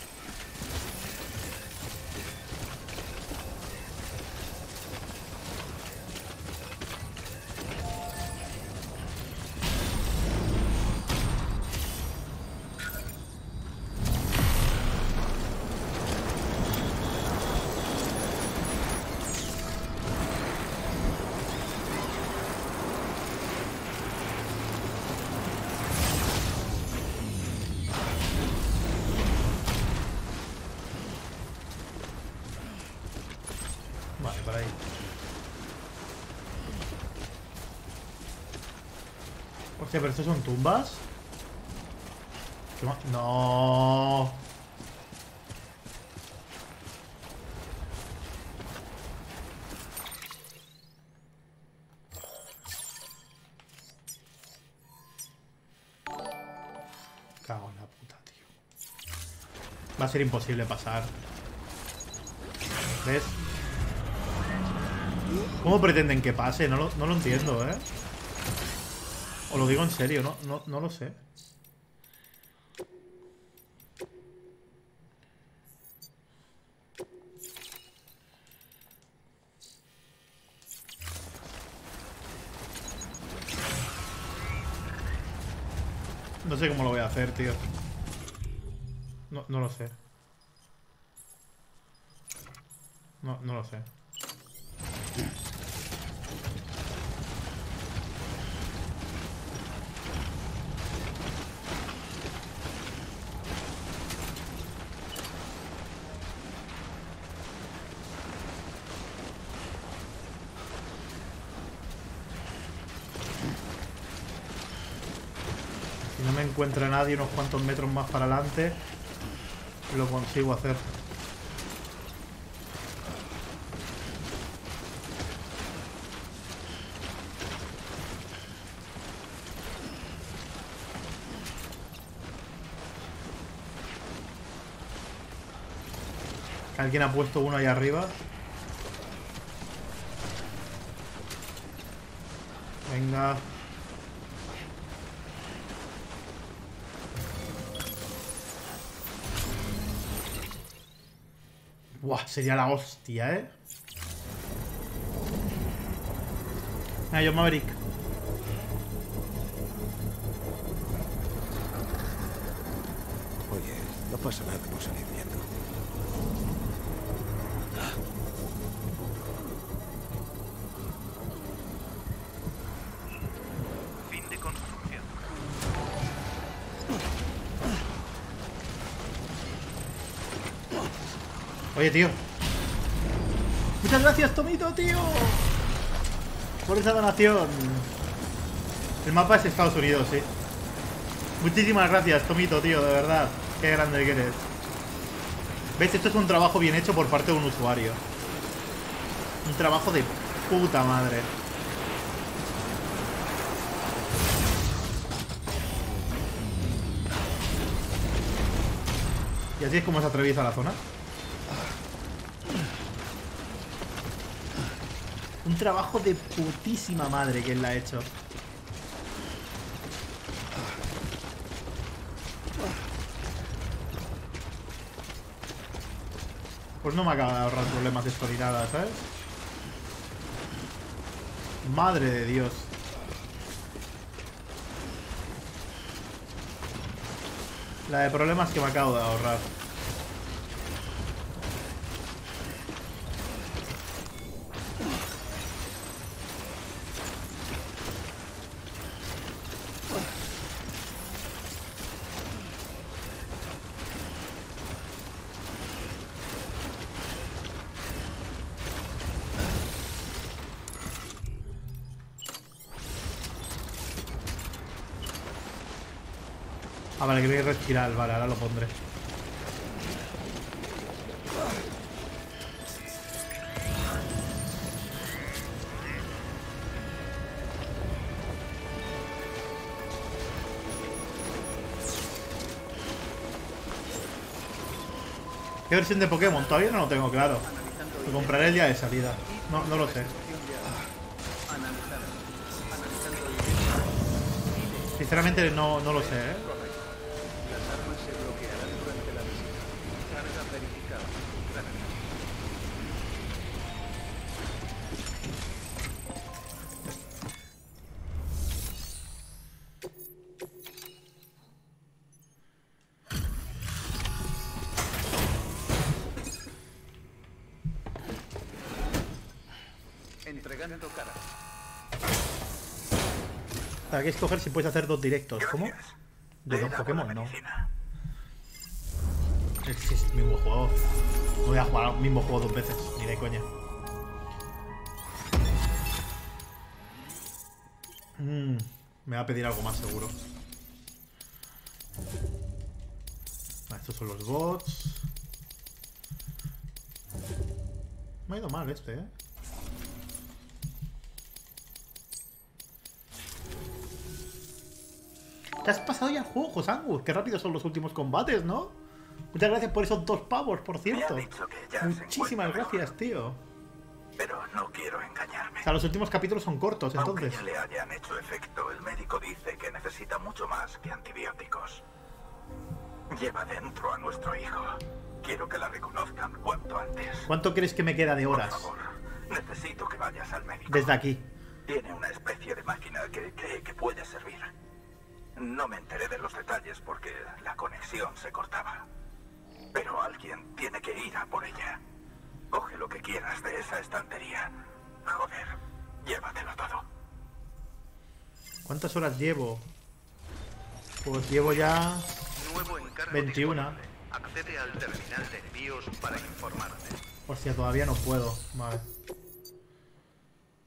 Hostia, pero estos son tumbas. ¿Qué ma- No. Cago en la puta, tío. Va a ser imposible pasar. ¿Ves? ¿Cómo pretenden que pase? No lo, no lo entiendo, ¿eh? O lo digo en serio, no, no, no lo sé. No sé cómo lo voy a hacer, tío. No, no lo sé. No, no lo sé. Encuentra nadie unos cuantos metros más para adelante, lo consigo hacer. ¿Alguien ha puesto uno ahí arriba? Venga. Sería la hostia, ¿eh? Ah, yo Maverick. Oye, no pasa nada por salir viendo. Oye, tío. Muchas gracias, Tomito, tío. Por esa donación. El mapa es Estados Unidos, sí. Muchísimas gracias, Tomito, tío, de verdad. Qué grande que eres. ¿Ves? Esto es un trabajo bien hecho por parte de un usuario. Un trabajo de puta madre. Y así es como se atraviesa la zona. Trabajo de putísima madre que él la ha hecho. Pues no me acaba de ahorrar problemas esto ni nada, ¿sabes? Madre de Dios. La de problemas que me acabo de ahorrar. Respirar. Vale, ahora lo pondré. ¿Qué versión de Pokémon? Todavía no lo tengo claro. Lo compraré el día de salida. No, no lo sé. Sinceramente no, no lo sé, ¿eh? Hay que escoger si puedes hacer dos directos. ¿Cómo? De dos Pokémon, no. Es el mismo juego. No voy a jugar al mismo juego dos veces, ni de coña. Mm, me va a pedir algo más seguro. Ah, estos son los bots. Me ha ido mal este, ¿eh? Te has pasado ya el juego, Josangus. Qué rápido son los últimos combates, ¿no? Muchas gracias por esos dos pavos, por cierto. Muchísimas gracias, tío. Pero no quiero engañarme. O sea, los últimos capítulos son cortos, Aunque entonces. ya le hayan hecho efecto, el médico dice que necesita mucho más que antibióticos. Lleva dentro a nuestro hijo. Quiero que la reconozcan cuanto antes. ¿Cuánto crees que me queda de horas? Necesito que vayas al médico. Desde aquí. Tiene una especie de máquina que, que, que puede servir. No me enteré de los detalles porque la conexión se cortaba. Pero alguien tiene que ir a por ella. Coge lo que quieras de esa estantería. Joder, llévatelo todo. ¿Cuántas horas llevo? Pues llevo ya Nuevo encargo 21. disponible. Accede al terminal de envíos para informarte. Hostia, todavía no puedo. Vale.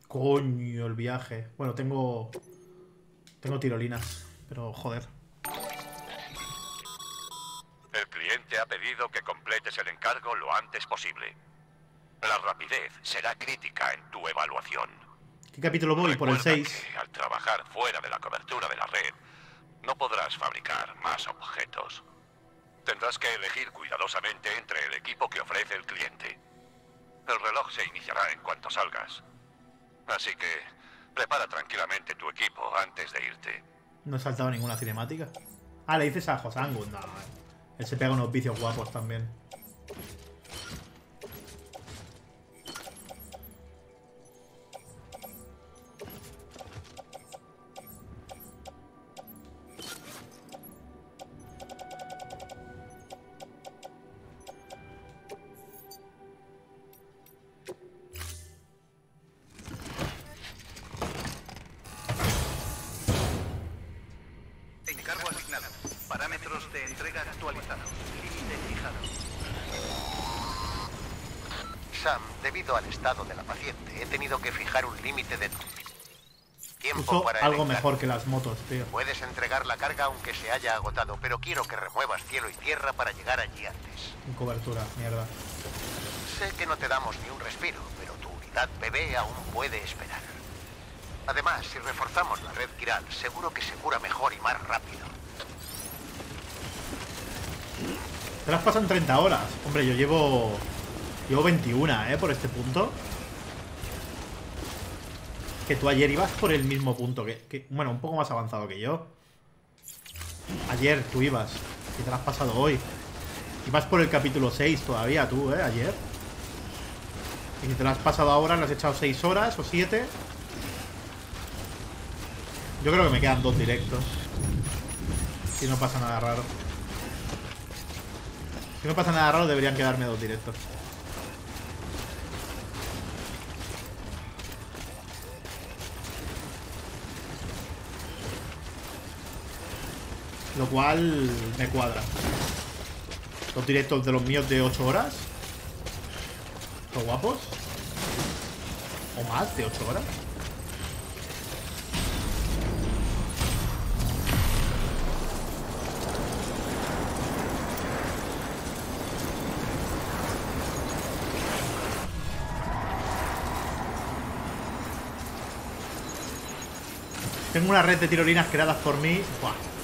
Coño, el viaje. Bueno, tengo... Tengo tirolinas. Pero, joder. El cliente ha pedido que completes el encargo lo antes posible. La rapidez será crítica en tu evaluación. ¿Qué capítulo voy? Por el 6. Que al trabajar fuera de la cobertura de la red, no podrás fabricar más objetos. Tendrás que elegir cuidadosamente entre el equipo que ofrece el cliente. El reloj se iniciará en cuanto salgas. Así que prepara tranquilamente tu equipo antes de irte. No he saltado ninguna cinemática. Ah, le dices a Josangus. No, él se pega unos vicios guapos también. Mejor que las motos, tío. Puedes entregar la carga aunque se haya agotado, pero quiero que remuevas cielo y tierra para llegar allí antes. En cobertura, mierda. Sé que no te damos ni un respiro, pero tu unidad bebé aún puede esperar. Además, si reforzamos la red Kiral, seguro que se cura mejor y más rápido. Te las pasan 30 horas. Hombre, yo llevo... Llevo 21, ¿eh? Por este punto. Que tú ayer ibas por el mismo punto que, Bueno, un poco más avanzado que yo. Ayer tú ibas. Y te lo has pasado hoy. Ibas por el capítulo 6 todavía tú, ¿eh? Ayer. Y si te lo has pasado ahora, le has echado 6 horas o 7. Yo creo que me quedan dos directos. Si no pasa nada raro. Si no pasa nada raro, deberían quedarme dos directos. Lo cual me cuadra. Dos directos de los míos de 8 horas. ¿Son guapos? ¿O más de 8 horas? Tengo una red de tirolinas creadas por mí. Buah.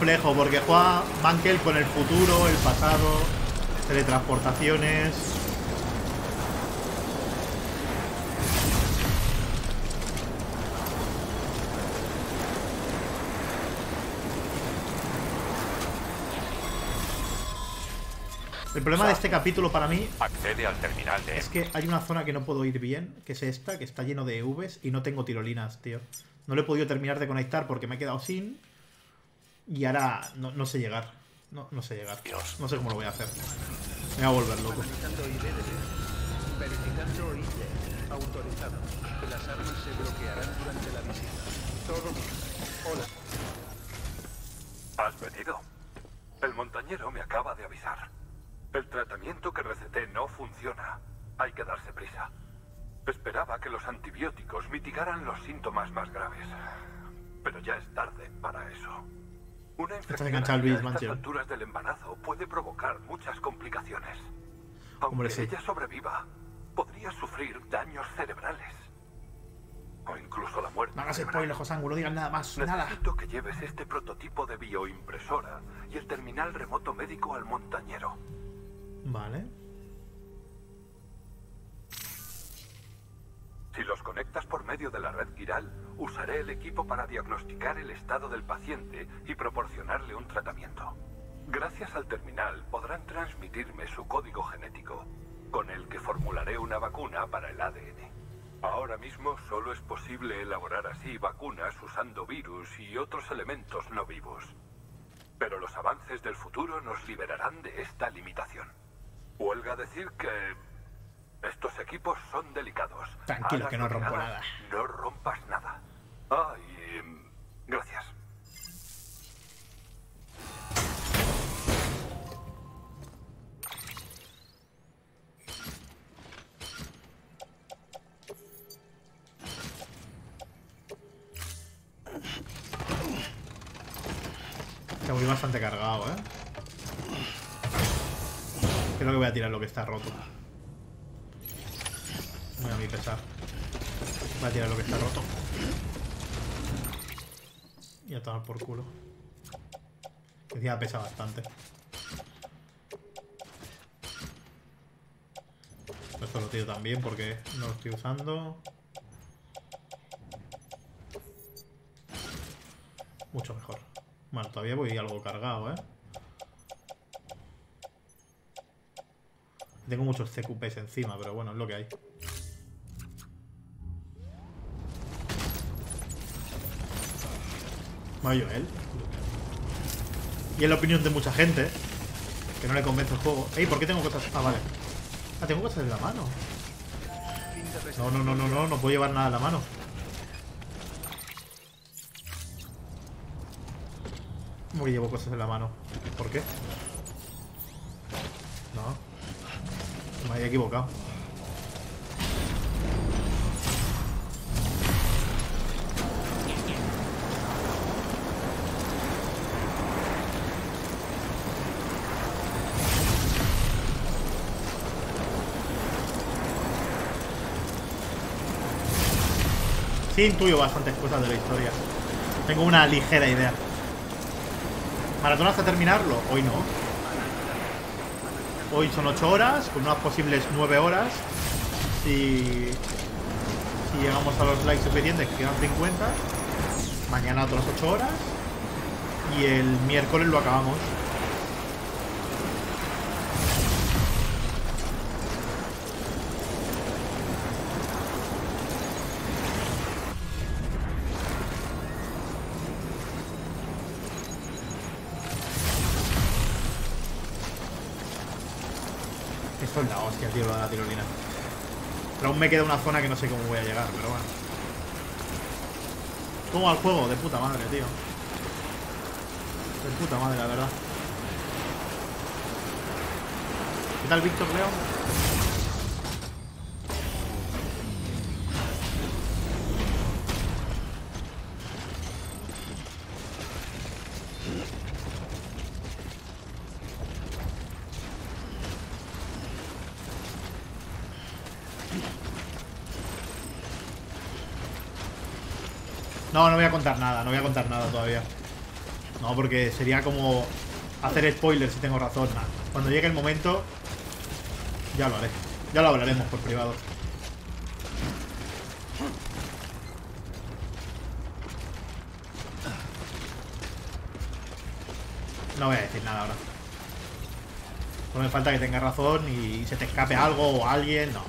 Complejo porque juega Mankel con el futuro, el pasado, teletransportaciones. El problema de este capítulo para mí Accede al terminal de... es que hay una zona que no puedo ir bien, que es esta, que está lleno de EVs y no tengo tirolinas, tío. No le he podido terminar de conectar porque me he quedado sin. Y ahora no, no sé llegar. No, no sé llegar. No sé cómo lo voy a hacer. Me voy a volver loco. Verificando ID. Autorizado. Las armas se bloquearán durante la visita. Todo bien. Hola. ¿Has venido? El montañero me acaba de avisar. El tratamiento que receté no funciona. Hay que darse prisa. Esperaba que los antibióticos mitigaran los síntomas más graves. Pero ya es tarde para eso. Una infección a estas alturas del embarazo puede provocar muchas complicaciones. Aunque Hombre, sí. ella sobreviva, podría sufrir daños cerebrales. O incluso la muerte. No hagas spoiler, José no digas nada más. Nada. Necesito que lleves este prototipo de bioimpresora y el terminal remoto médico al montañero. Vale. Si los conectas por medio de la red Giral, usaré el equipo para diagnosticar el estado del paciente y proporcionarle un tratamiento. Gracias al terminal podrán transmitirme su código genético, con el que formularé una vacuna para el ADN. Ahora mismo solo es posible elaborar así vacunas usando virus y otros elementos no vivos. Pero los avances del futuro nos liberarán de esta limitación. Huelga decir que estos equipos son delicados. Tranquilo, Hagas que no rompo nada. No rompas nada. Ah, y... em, gracias. Está muy bastante cargado, ¿eh? Creo que voy a tirar lo que está roto. Muy a mi pesar. Voy a tirar lo que está roto. Y a tomar por culo. Que encima pesa bastante. Esto lo tiro también porque no lo estoy usando. Mucho mejor. Bueno, todavía voy algo cargado, ¿eh? Tengo muchos CQPs encima, pero bueno, es lo que hay. Vaya él. Y es la opinión de mucha gente, que no le convence el juego. Ey, ¿por qué tengo cosas...? Ah, vale. Ah, tengo cosas en la mano. No, no, no, no, no, no puedo llevar nada en la mano. ¿Cómo que llevo cosas en la mano? ¿Por qué? No. Me había equivocado. Intuyo bastantes cosas de la historia. Tengo una ligera idea. ¿Maratón hasta terminarlo? Hoy no. Hoy son 8 horas, con unas posibles 9 horas. Si, si llegamos a los likes suficientes, que quedan 50. Mañana otras 8 horas. Y el miércoles lo acabamos. Me queda una zona que no sé cómo voy a llegar, pero bueno. ¿Cómo va el juego? De puta madre, tío. De puta madre, la verdad. ¿Qué tal, Víctor León? No, no voy a contar nada, no voy a contar nada todavía. No, porque sería como hacer spoilers si tengo razón. Cuando llegue el momento, ya lo haré. Ya lo hablaremos por privado. No voy a decir nada ahora. No me falta que tenga razón y se te escape algo o alguien. No.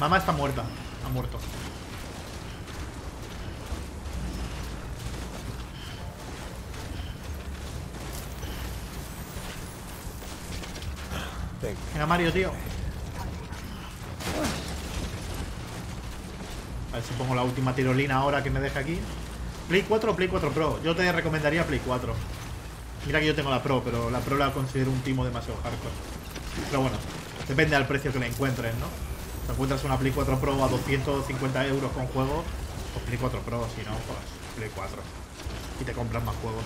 Mamá está muerta. Ha muerto. Venga, Mario, tío. A ver si pongo la última tirolina ahora que me deja aquí. Play 4 o Play 4 Pro. Yo te recomendaría Play 4. Mira que yo tengo la Pro, pero la Pro la considero un timo demasiado hardcore. Pero bueno, depende del precio que la encuentres, ¿no? Si encuentras una Play 4 Pro a 250 euros con juego, pues Play 4 Pro, si no, pues Play 4. Y te compras más juegos.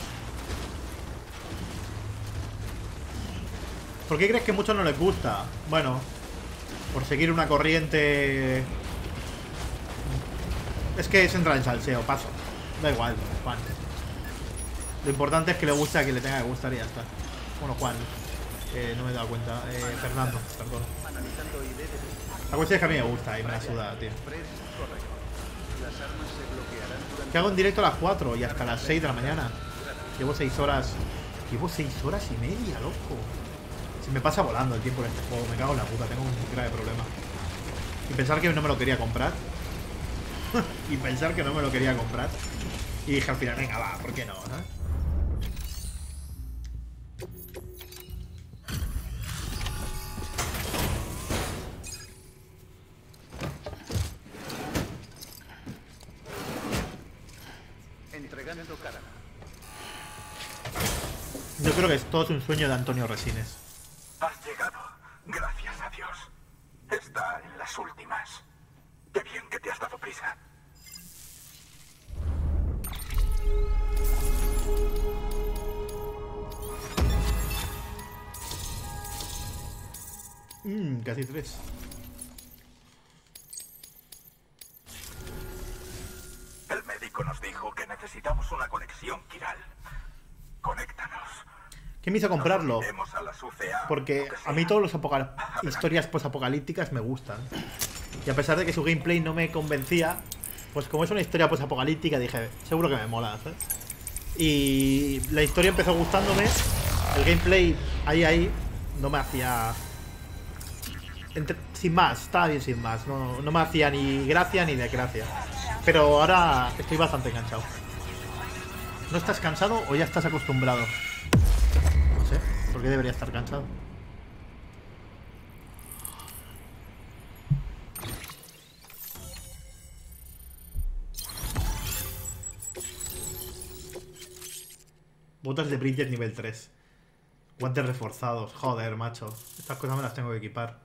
¿Por qué crees que a muchos no les gusta? Bueno, por seguir una corriente... Es que es entrar en salseo, paso. Da igual, Juan. Lo importante es que le guste a quien le tenga que gustar y ya está. Bueno, Juan. Eh, no me he dado cuenta. Eh, Fernando, perdón. La cuestión es que a mí me gusta y me la suda, tío. Que hago en directo a las 4 y hasta las 6 de la mañana. Llevo 6 horas. Llevo 6 horas y media, loco. Me pasa volando el tiempo en este juego. Me cago en la puta, tengo un grave problema. Y pensar que no me lo quería comprar. [laughs] y pensar que no me lo quería comprar. Y dije al final, venga, va, ¿por qué no? cara. Yo creo que es todo un sueño de Antonio Resines. Has llegado. Gracias a Dios. Está en las últimas. Qué bien que te has dado prisa. Mmm, casi tres. El médico nos dijo que necesitamos una conexión, Kiral. Conéctanos. ¿Qué me hizo comprarlo? Porque a mí todas las historias posapocalípticas me gustan. Y a pesar de que su gameplay no me convencía, pues como es una historia posapocalíptica dije, seguro que me mola, ¿sabes? Y la historia empezó gustándome. El gameplay ahí ahí no me hacía entre- sin más, estaba bien sin más. No, no me hacía ni gracia ni desgracia. Pero ahora estoy bastante enganchado. ¿No estás cansado o ya estás acostumbrado? ¿Por qué debería estar cansado? Botas de Bridget nivel 3. Guantes reforzados. Joder, macho. Estas cosas me las tengo que equipar.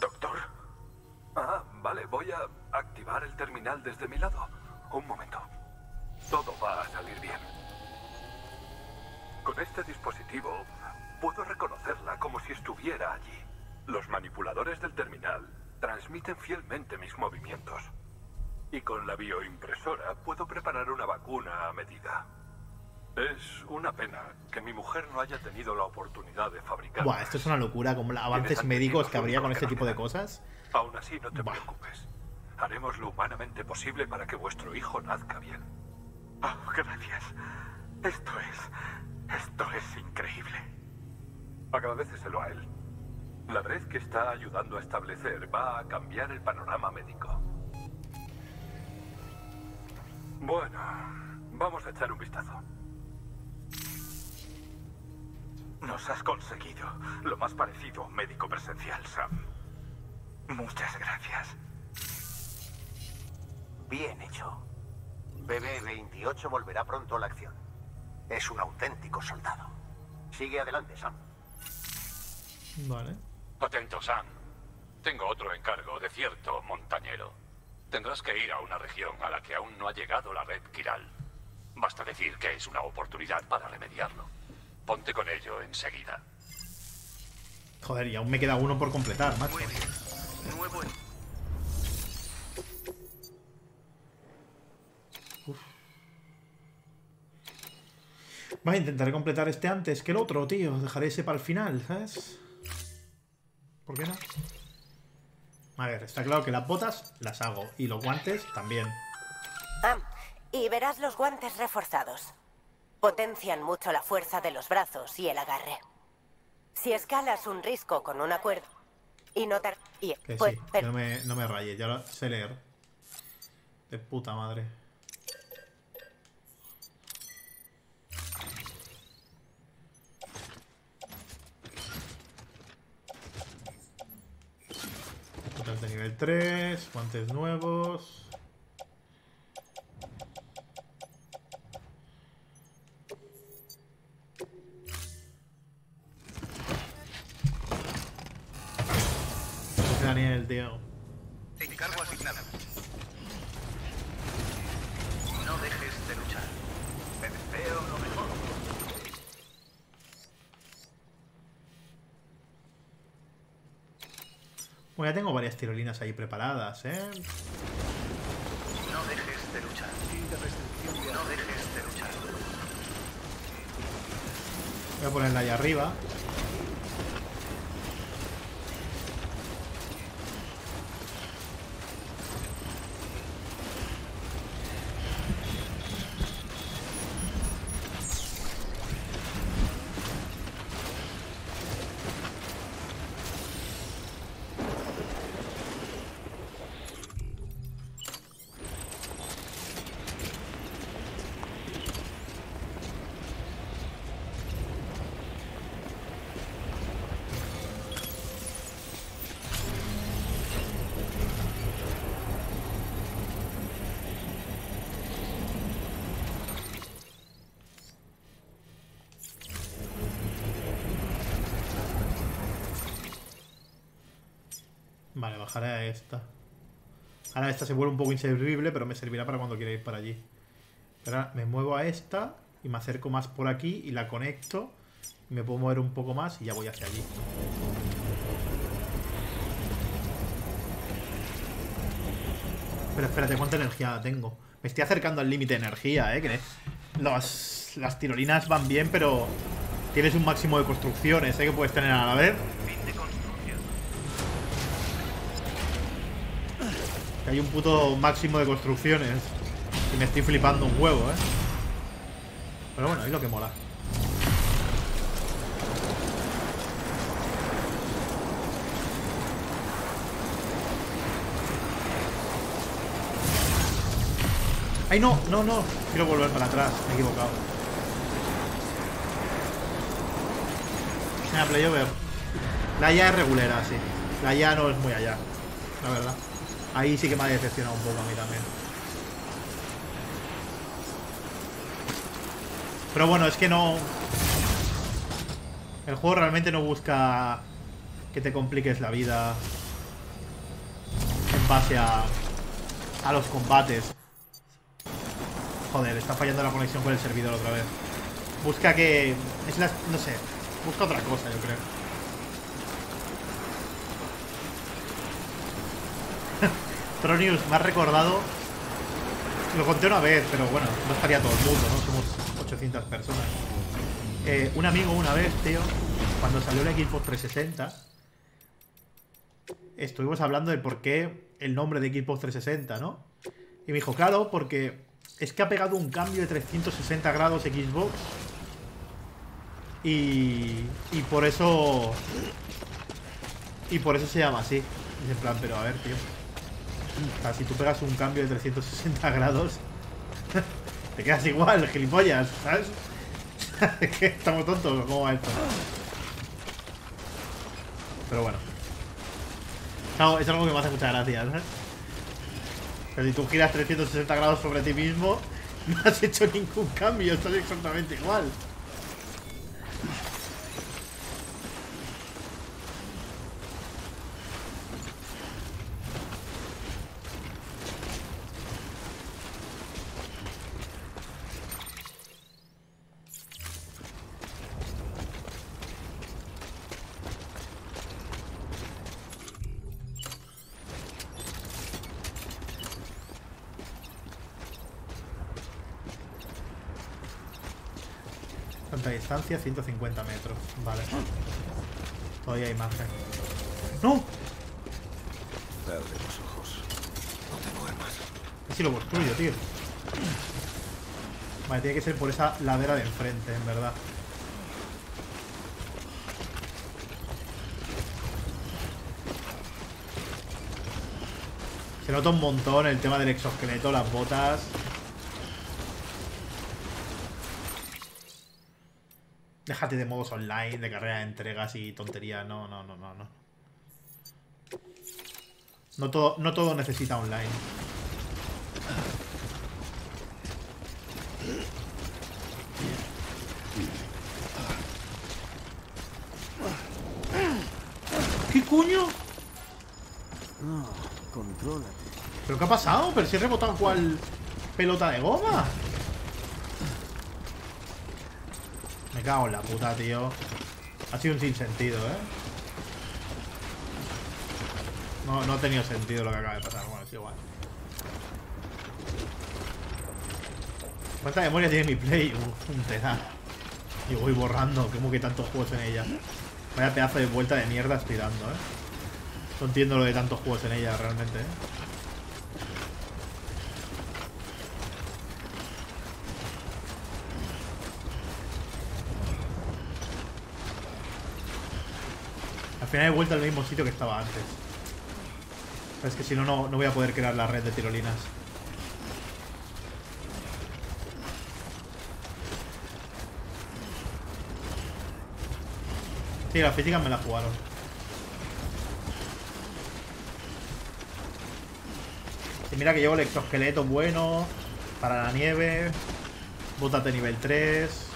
Doctor. Ah, vale, voy a activar el terminal desde mi lado. Un momento. Todo va a salir bien. Con este dispositivo puedo reconocerla como si estuviera allí. Los manipuladores del terminal transmiten fielmente mis movimientos. Y con la bioimpresora puedo preparar una vacuna a medida. Es una pena que mi mujer no haya tenido la oportunidad de fabricar. Buah, esto es una locura. Como los avances médicos que habría con este tipo de cosas. Aún así, no te preocupes. Haremos lo humanamente posible para que vuestro hijo nazca bien. Oh, gracias. Esto es... Esto es increíble. Agradeceselo a él. La red que está ayudando a establecer va a cambiar el panorama médico. Bueno, vamos a echar un vistazo. Nos has conseguido lo más parecido a un médico presencial, Sam. Muchas gracias. Bien hecho. BB-28 volverá pronto a la acción. Es un auténtico soldado. Sigue adelante, Sam. Vale. Atento, Sam. Tengo otro encargo de cierto montañero. Tendrás que ir a una región a la que aún no ha llegado la red Kiral. Basta decir que es una oportunidad para remediarlo. Ponte con ello enseguida. Joder, y aún me queda uno por completar, macho. Nuevo en... Va, intentaré completar este antes que el otro, tío. Dejaré ese para el final, ¿sabes? ¿Por qué no? A ver, está claro que las botas las hago. Y los guantes también. Ah, y verás los guantes reforzados. Potencian mucho la fuerza de los brazos y el agarre. Si escalas un risco con una cuerda y no te... y- Que pues, sí, que no me, no me raye. Ya lo sé leer. De puta madre. De nivel 3, guantes nuevos. Daniel, tío. Encargo asignado. No dejes de luchar. Te deseo lo mejor. Bueno, ya tengo varias tirolinas ahí preparadas, ¿eh? No dejes de luchar. No dejes de luchar. Voy a ponerla ahí arriba. Vale, bajaré esta. Ahora esta se vuelve un poco inservible, pero me servirá para cuando quiera ir para allí. Pero ahora me muevo a esta y me acerco más por aquí y la conecto. Me puedo mover un poco más y ya voy hacia allí. Pero espérate, ¿cuánta energía tengo? Me estoy acercando al límite de energía, ¿eh? Que los- las tirolinas van bien, pero tienes un máximo de construcciones, ¿eh? Que puedes tener a la vez. Hay un puto máximo de construcciones. Y me estoy flipando un huevo, ¿eh? Pero bueno, es lo que mola. ¡Ay, no! No, no. Quiero volver para atrás. Me he equivocado. Mira, Playover. La ya es regulera, sí. La ya no es muy allá. La verdad. Ahí sí que me ha decepcionado un poco a mí también. Pero bueno, es que no... El juego realmente no busca que te compliques la vida en base a, a los combates. Joder, está fallando la conexión con el servidor otra vez. Busca que... Es la... No sé. Busca otra cosa, yo creo. Tronius, me ha recordado... Lo conté una vez, pero bueno, no estaría todo el mundo, ¿no? Somos 800 personas. Eh, un amigo una vez, tío, cuando salió el Xbox 360, estuvimos hablando de por qué el nombre de Xbox 360, ¿no? Y me dijo, claro, porque es que ha pegado un cambio de 360 grados Xbox. Y, y por eso... Y por eso se llama así. Y en plan, pero a ver, tío. Si tú pegas un cambio de 360 grados, [laughs] te quedas igual, gilipollas, ¿sabes? Es [laughs] que estamos tontos, ¿cómo va esto? Pero bueno. Es algo que me hace mucha gracia, ¿sabes? Pero si tú giras 360 grados sobre ti mismo, [laughs] no has hecho ningún cambio, estás exactamente igual. Distancia? 150 metros. Vale. Todavía hay margen. ¡No! Abre los ojos. No te duermas. Así lo construyo, tío. Vale, tiene que ser por esa ladera de enfrente, en verdad. Se nota un montón el tema del exoesqueleto, las botas. Déjate de modos online, de carrera de entregas y tonterías. No, no, no, no, no. No todo, no todo necesita online. ¿Qué coño? No, contrólate. ¿Pero qué ha pasado? ¿Pero si he rebotado cual pelota de goma? Me cago en la puta, tío. Ha sido un sinsentido, ¿eh? No, no ha tenido sentido lo que acaba de pasar. Bueno, es igual. ¿Cuánta memoria tiene mi Play? Uf, un tera. Y voy borrando. Como que tantos juegos en ella. Vaya pedazo de vuelta de mierda estoy ¿eh? No entiendo lo de tantos juegos en ella realmente, ¿eh? Final he vuelto al mismo sitio que estaba antes. Es que si no, no voy a poder crear la red de tirolinas. Sí, las físicas me la jugaron. Mira que llevo el exoesqueleto bueno para la nieve. Botas de nivel 3.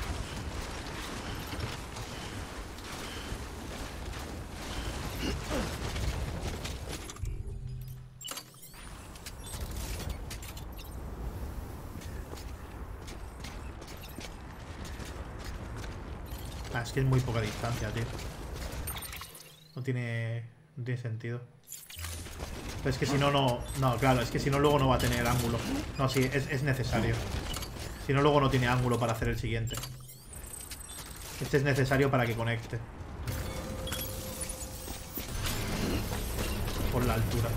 Que es muy poca distancia, tío. No tiene, no tiene sentido. Pero es que si no, no... No, claro, es que si no luego no va a tener ángulo. No, sí, es, es necesario. Si no, luego no tiene ángulo para hacer el siguiente. Este es necesario para que conecte. Por la altura.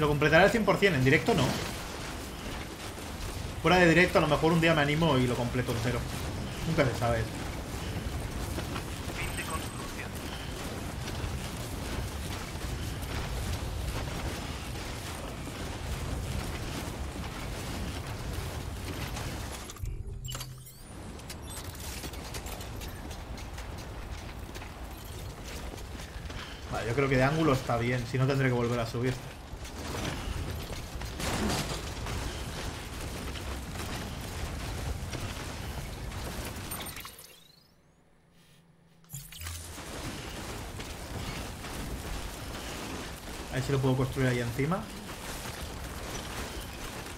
Lo completaré al 100%, en directo no. Fuera de directo a lo mejor un día me animo y lo completo entero. Nunca se sabe. Vale, yo creo que de ángulo está bien, si no tendré que volver a subir. Lo puedo construir ahí encima.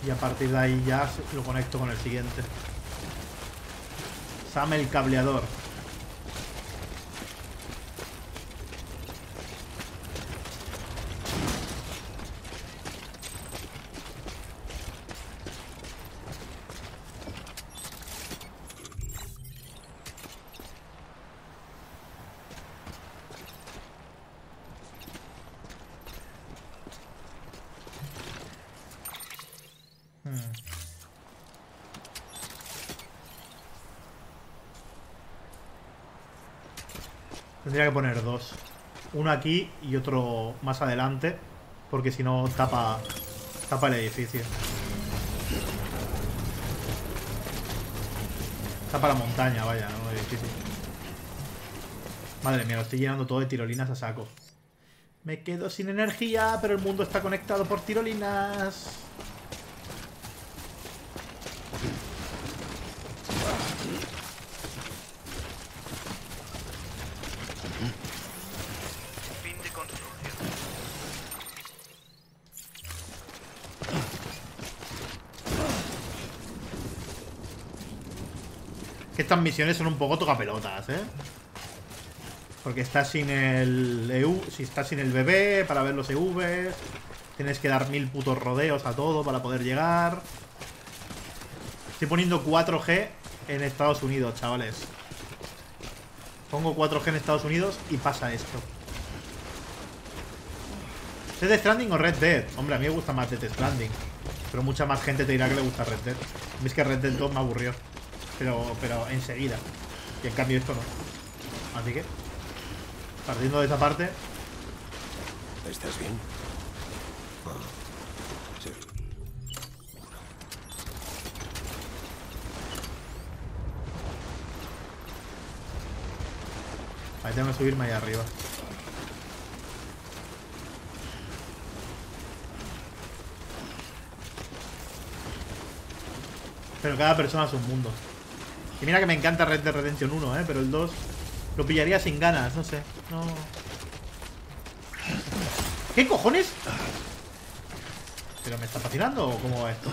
Y a partir de ahí ya lo conecto con el siguiente. Sam el cableador. Tendría que poner dos. Uno aquí y otro más adelante. Porque si no tapa, tapa el edificio. Tapa la montaña, vaya, no el edificio. Madre mía, lo estoy llenando todo de tirolinas a saco. Me quedo sin energía, pero el mundo está conectado por tirolinas. Estas misiones son un poco tocapelotas, ¿eh? Porque está sin el EU, si está sin el bebé para ver los EVs. Tienes que dar mil putos rodeos a todo para poder llegar. Estoy poniendo 4G en Estados Unidos, chavales. Pongo 4G en Estados Unidos y pasa esto. ¿Death Stranding o Red Dead? Hombre, a mí me gusta más Death Stranding. Pero mucha más gente te dirá que le gusta Red Dead. A mí es que Red Dead 2 me aburrió. Pero, pero enseguida. Y en cambio esto no. Así que, partiendo de esa parte, ¿Estás bien? Sí. ahí tengo que subirme ahí arriba. Pero cada persona es un mundo. Y mira que me encanta Red Dead Redemption 1, ¿eh? Pero el 2 lo pillaría sin ganas, no sé. No... ¿Qué cojones? ¿Pero me está fascinando o cómo va esto?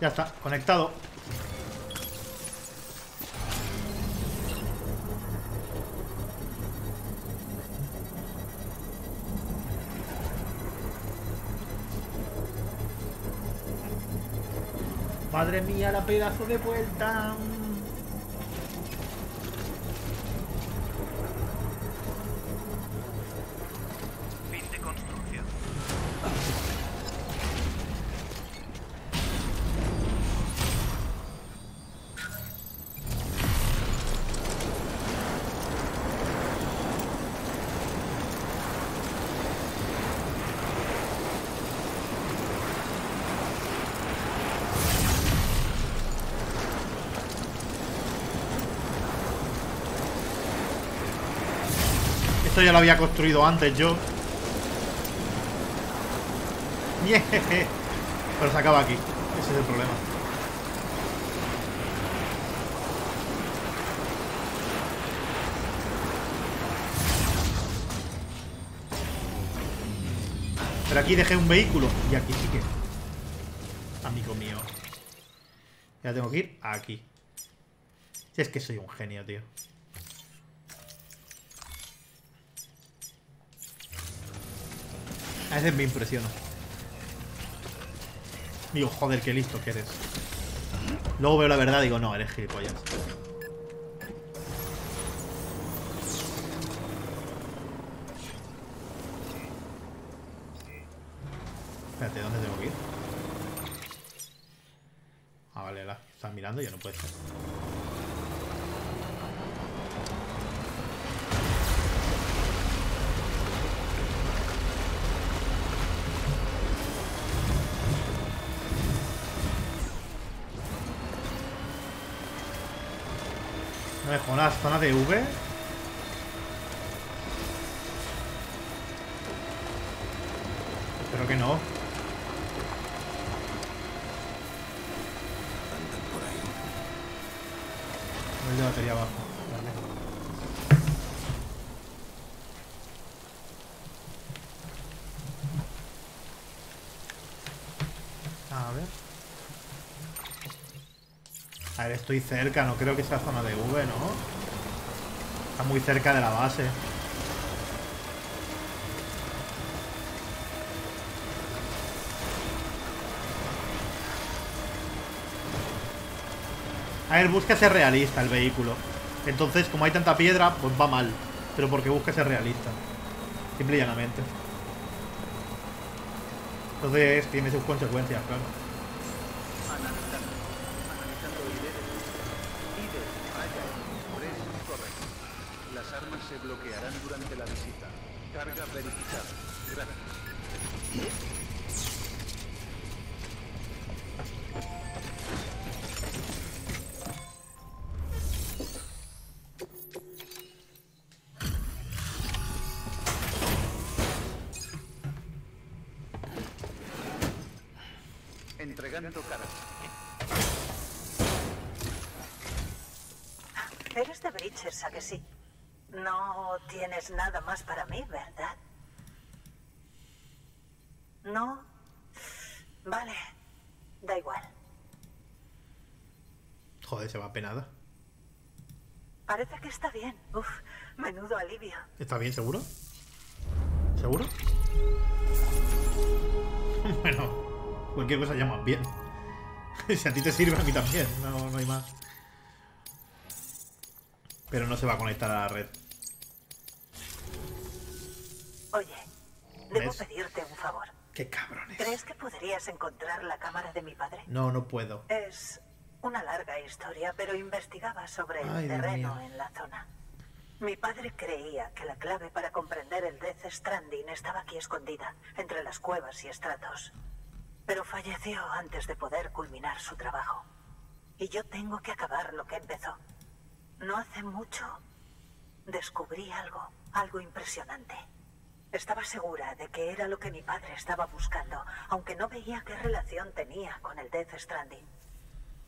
Ya está, conectado. Madre mía, la pedazo de vuelta. Esto ya lo había construido antes yo. [laughs] Pero se acaba aquí. Ese es el problema. Pero aquí dejé un vehículo. Y aquí sí que. Amigo mío. Ya tengo que ir aquí. Es que soy un genio, tío. Veces me impresiona. Digo, joder, qué listo que eres. Luego veo la verdad y digo, no, eres gilipollas. Espérate, ¿dónde tengo que ir? Ah, vale, la estás mirando y ya no puede ser. De V. Espero que no. Nivel de batería abajo. Vale. A ver. A ver, estoy cerca, no creo que sea zona de V, ¿no? Está muy cerca de la base. A ver, busca ser realista el vehículo. Entonces, como hay tanta piedra, pues va mal. Pero porque busca ser realista. Simple y llanamente. Entonces, tiene sus consecuencias, claro. Bloquearán durante la visita. Carga verificada. Gracias. Parece que está bien. Uf, menudo alivio. ¿Está bien, seguro? ¿Seguro? [laughs] bueno, cualquier cosa llama bien. [laughs] si a ti te sirve, a mí también. No, no hay más. Pero no se va a conectar a la red. Oye, debo ¿Ves? pedirte un favor. Qué cabrones. ¿Crees que podrías encontrar la cámara de mi padre? No, no puedo. Es una larga historia, pero investigaba sobre el Ay, terreno en la zona. Mi padre creía que la clave para comprender el Death Stranding estaba aquí escondida, entre las cuevas y estratos. Pero falleció antes de poder culminar su trabajo. Y yo tengo que acabar lo que empezó. No hace mucho descubrí algo, algo impresionante. Estaba segura de que era lo que mi padre estaba buscando, aunque no veía qué relación tenía con el Death Stranding.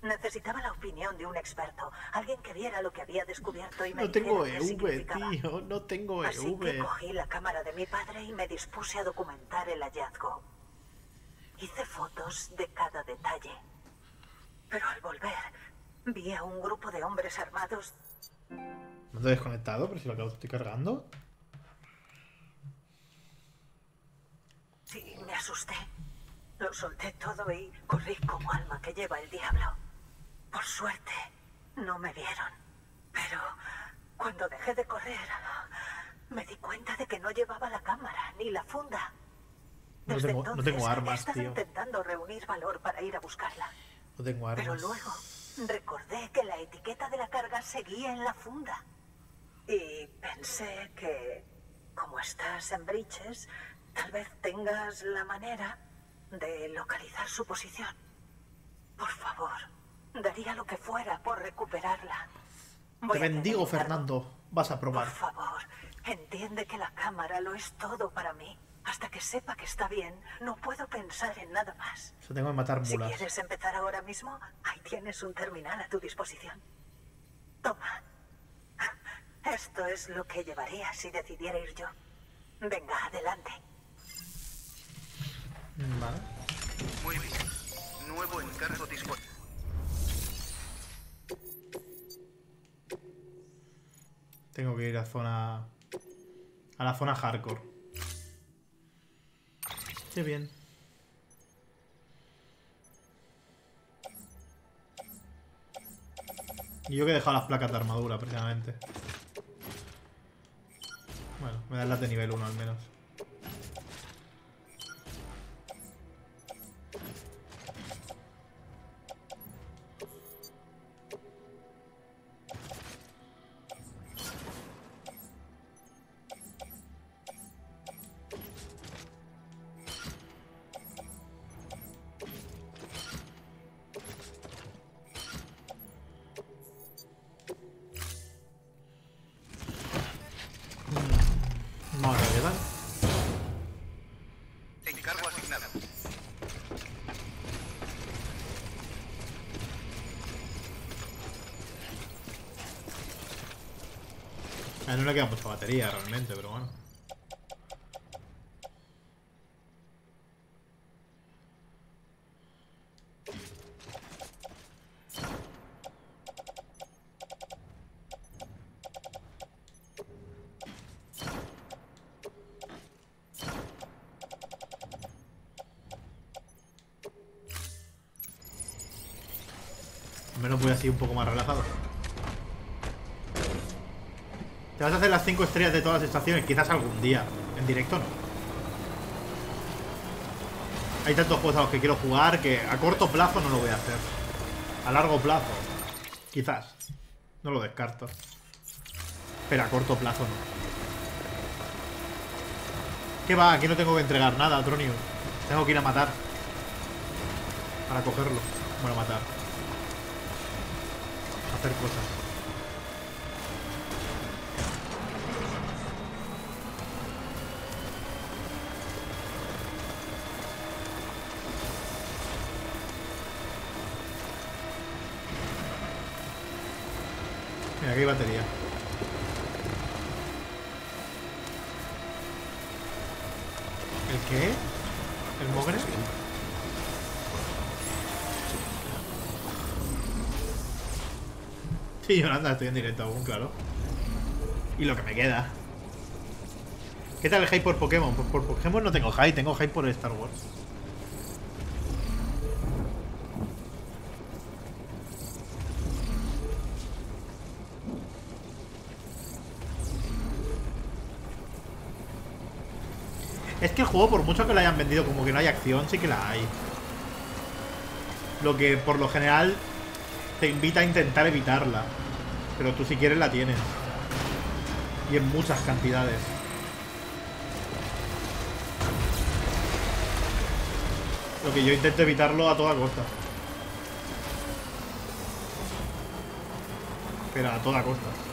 Necesitaba la opinión de un experto, alguien que viera lo que había descubierto y me No tengo EV, significaba. tío. No tengo Así que EV. cogí la cámara de mi padre y me dispuse a documentar el hallazgo. Hice fotos de cada detalle. Pero al volver, vi a un grupo de hombres armados ¿No te he desconectado? Pero si lo acabo estoy cargando. Sí, me asusté. Lo solté todo y corrí como alma que lleva el diablo. Por suerte, no me vieron. Pero cuando dejé de correr, me di cuenta de que no llevaba la cámara ni la funda. No Desde tengo, entonces no tengo he armas, estado tío. intentando reunir valor para ir a buscarla. No tengo Pero armas. luego recordé que la etiqueta de la carga seguía en la funda. Y pensé que, como estás en Bridges, tal vez tengas la manera de localizar su posición. Por favor, daría lo que fuera por recuperarla. Voy Te bendigo. Fernando. Vas a probar. Por favor, entiende que la cámara lo es todo para mí. Hasta que sepa que está bien, no puedo pensar en nada más. Se tengo que matar Si mulas. quieres empezar ahora mismo, ahí tienes un terminal a tu disposición. Toma. Esto es lo que llevaría si decidiera ir yo. Venga, adelante. Vale. Muy bien. Nuevo encargo disponible. Tengo que ir a zona. A la zona hardcore. Qué bien. Y yo que he dejado las placas de armadura, precisamente. Bueno, me dan las de nivel 1 al menos. No le queda mucha batería realmente, pero bueno. Al menos voy así un poco más relajado. Te vas a hacer las 5 estrellas de todas las estaciones, quizás algún día. En directo no. Hay tantos juegos a los que quiero jugar que a corto plazo no lo voy a hacer. A largo plazo, quizás. No lo descarto. Pero a corto plazo no. ¿Qué va? Aquí no tengo que entregar nada, Tronius. Tengo que ir a matar. Para cogerlo. Bueno, matar. Hacer cosas. Batería. ¿El qué? ¿El mogre? Sí, Yolanda, estoy en directo aún, claro. Y lo que me queda. ¿Qué tal el hype por Pokémon? Pues por Pokémon no tengo hype, tengo hype por Star Wars. Juego, por mucho que lo hayan vendido como que no hay acción, sí que la hay. Lo que por lo general te invita a intentar evitarla. Pero tú si quieres la tienes. Y en muchas cantidades. Lo que yo intento evitarlo a toda costa. Pero a toda costa.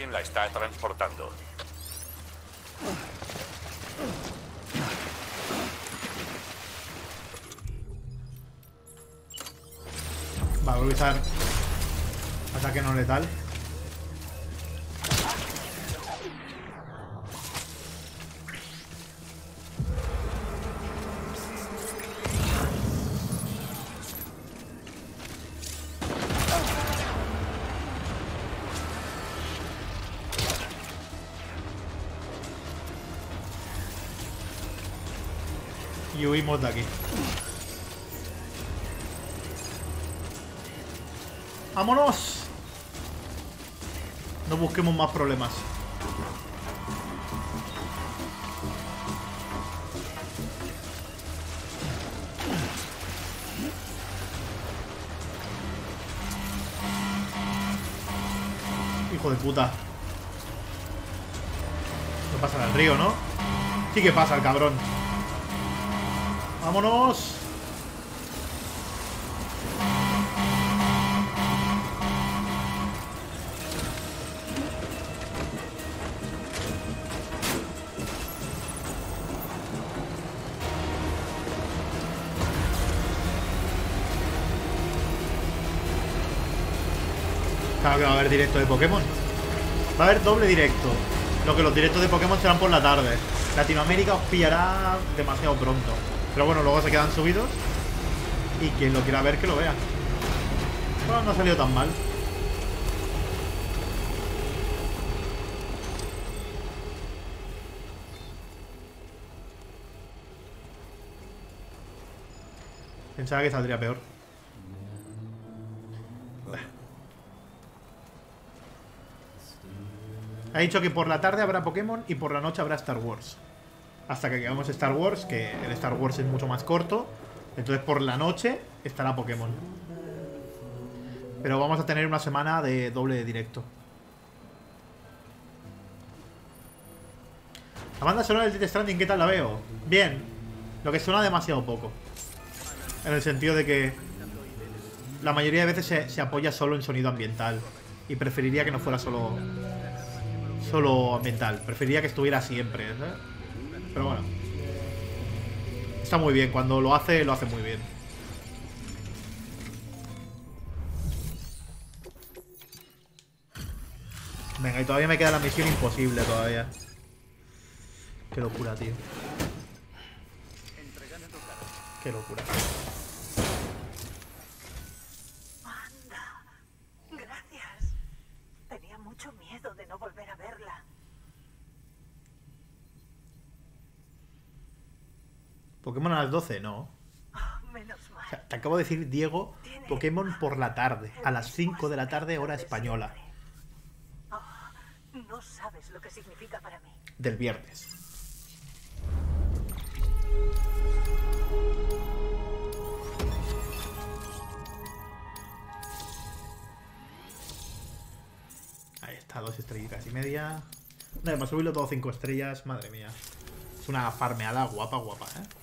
Alguien la está transportando. Más problemas. Hijo de puta. No pasa el río, ¿no? Sí que pasa el cabrón. ¡Vámonos! Va a haber directo de Pokémon. Va a haber doble directo. Lo que los directos de Pokémon serán por la tarde. Latinoamérica os pillará demasiado pronto. Pero bueno, luego se quedan subidos. Y quien lo quiera ver, que lo vea. Bueno, no ha salido tan mal. Pensaba que saldría peor. Ha dicho que por la tarde habrá Pokémon y por la noche habrá Star Wars. Hasta que llegamos Star Wars, que el Star Wars es mucho más corto. Entonces por la noche estará Pokémon. Pero vamos a tener una semana de doble directo. La banda sonora del Death Stranding, ¿qué tal la veo? Bien. Lo que suena demasiado poco. En el sentido de que la mayoría de veces se apoya solo en sonido ambiental. Y preferiría que no fuera solo solo ambiental. Preferiría que estuviera siempre, ¿sabes? Pero bueno. Está muy bien. Cuando lo hace, lo hace muy bien. Venga, y todavía me queda la misión imposible todavía. Qué locura, tío. Qué locura. Anda. Gracias. Tenía mucho miedo de no volver a verla. Pokémon a las 12, no. [laughs] Menos mal. O sea, te acabo de decir, Diego, Pokémon por la tarde. A las 5 de la tarde, hora española. No sabes lo que significa para mí. Del viernes. Ahí está. dos estrellitas y media. No, hemos subido todo cinco estrellas, madre mía. Es una farmeada guapa, guapa, ¿eh?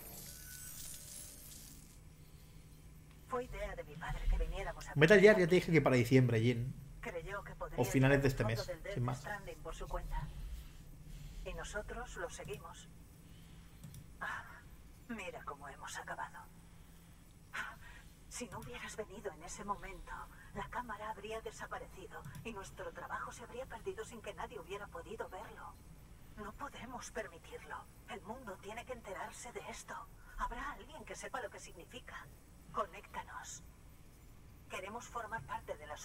Fue idea de mi padre que viniéramos a Metal Gear ya te dije que para diciembre, Jin. O finales de este mes, sin más. Por su cuenta. Y nosotros lo seguimos. Ah, mira cómo hemos acabado. Ah, Si no hubieras venido en ese momento, la cámara habría desaparecido y nuestro trabajo se habría perdido sin que nadie hubiera podido verlo. No podemos permitirlo. El mundo tiene que enterarse de esto. Habrá alguien que sepa lo que significa. Conéctanos. Queremos formar parte de la.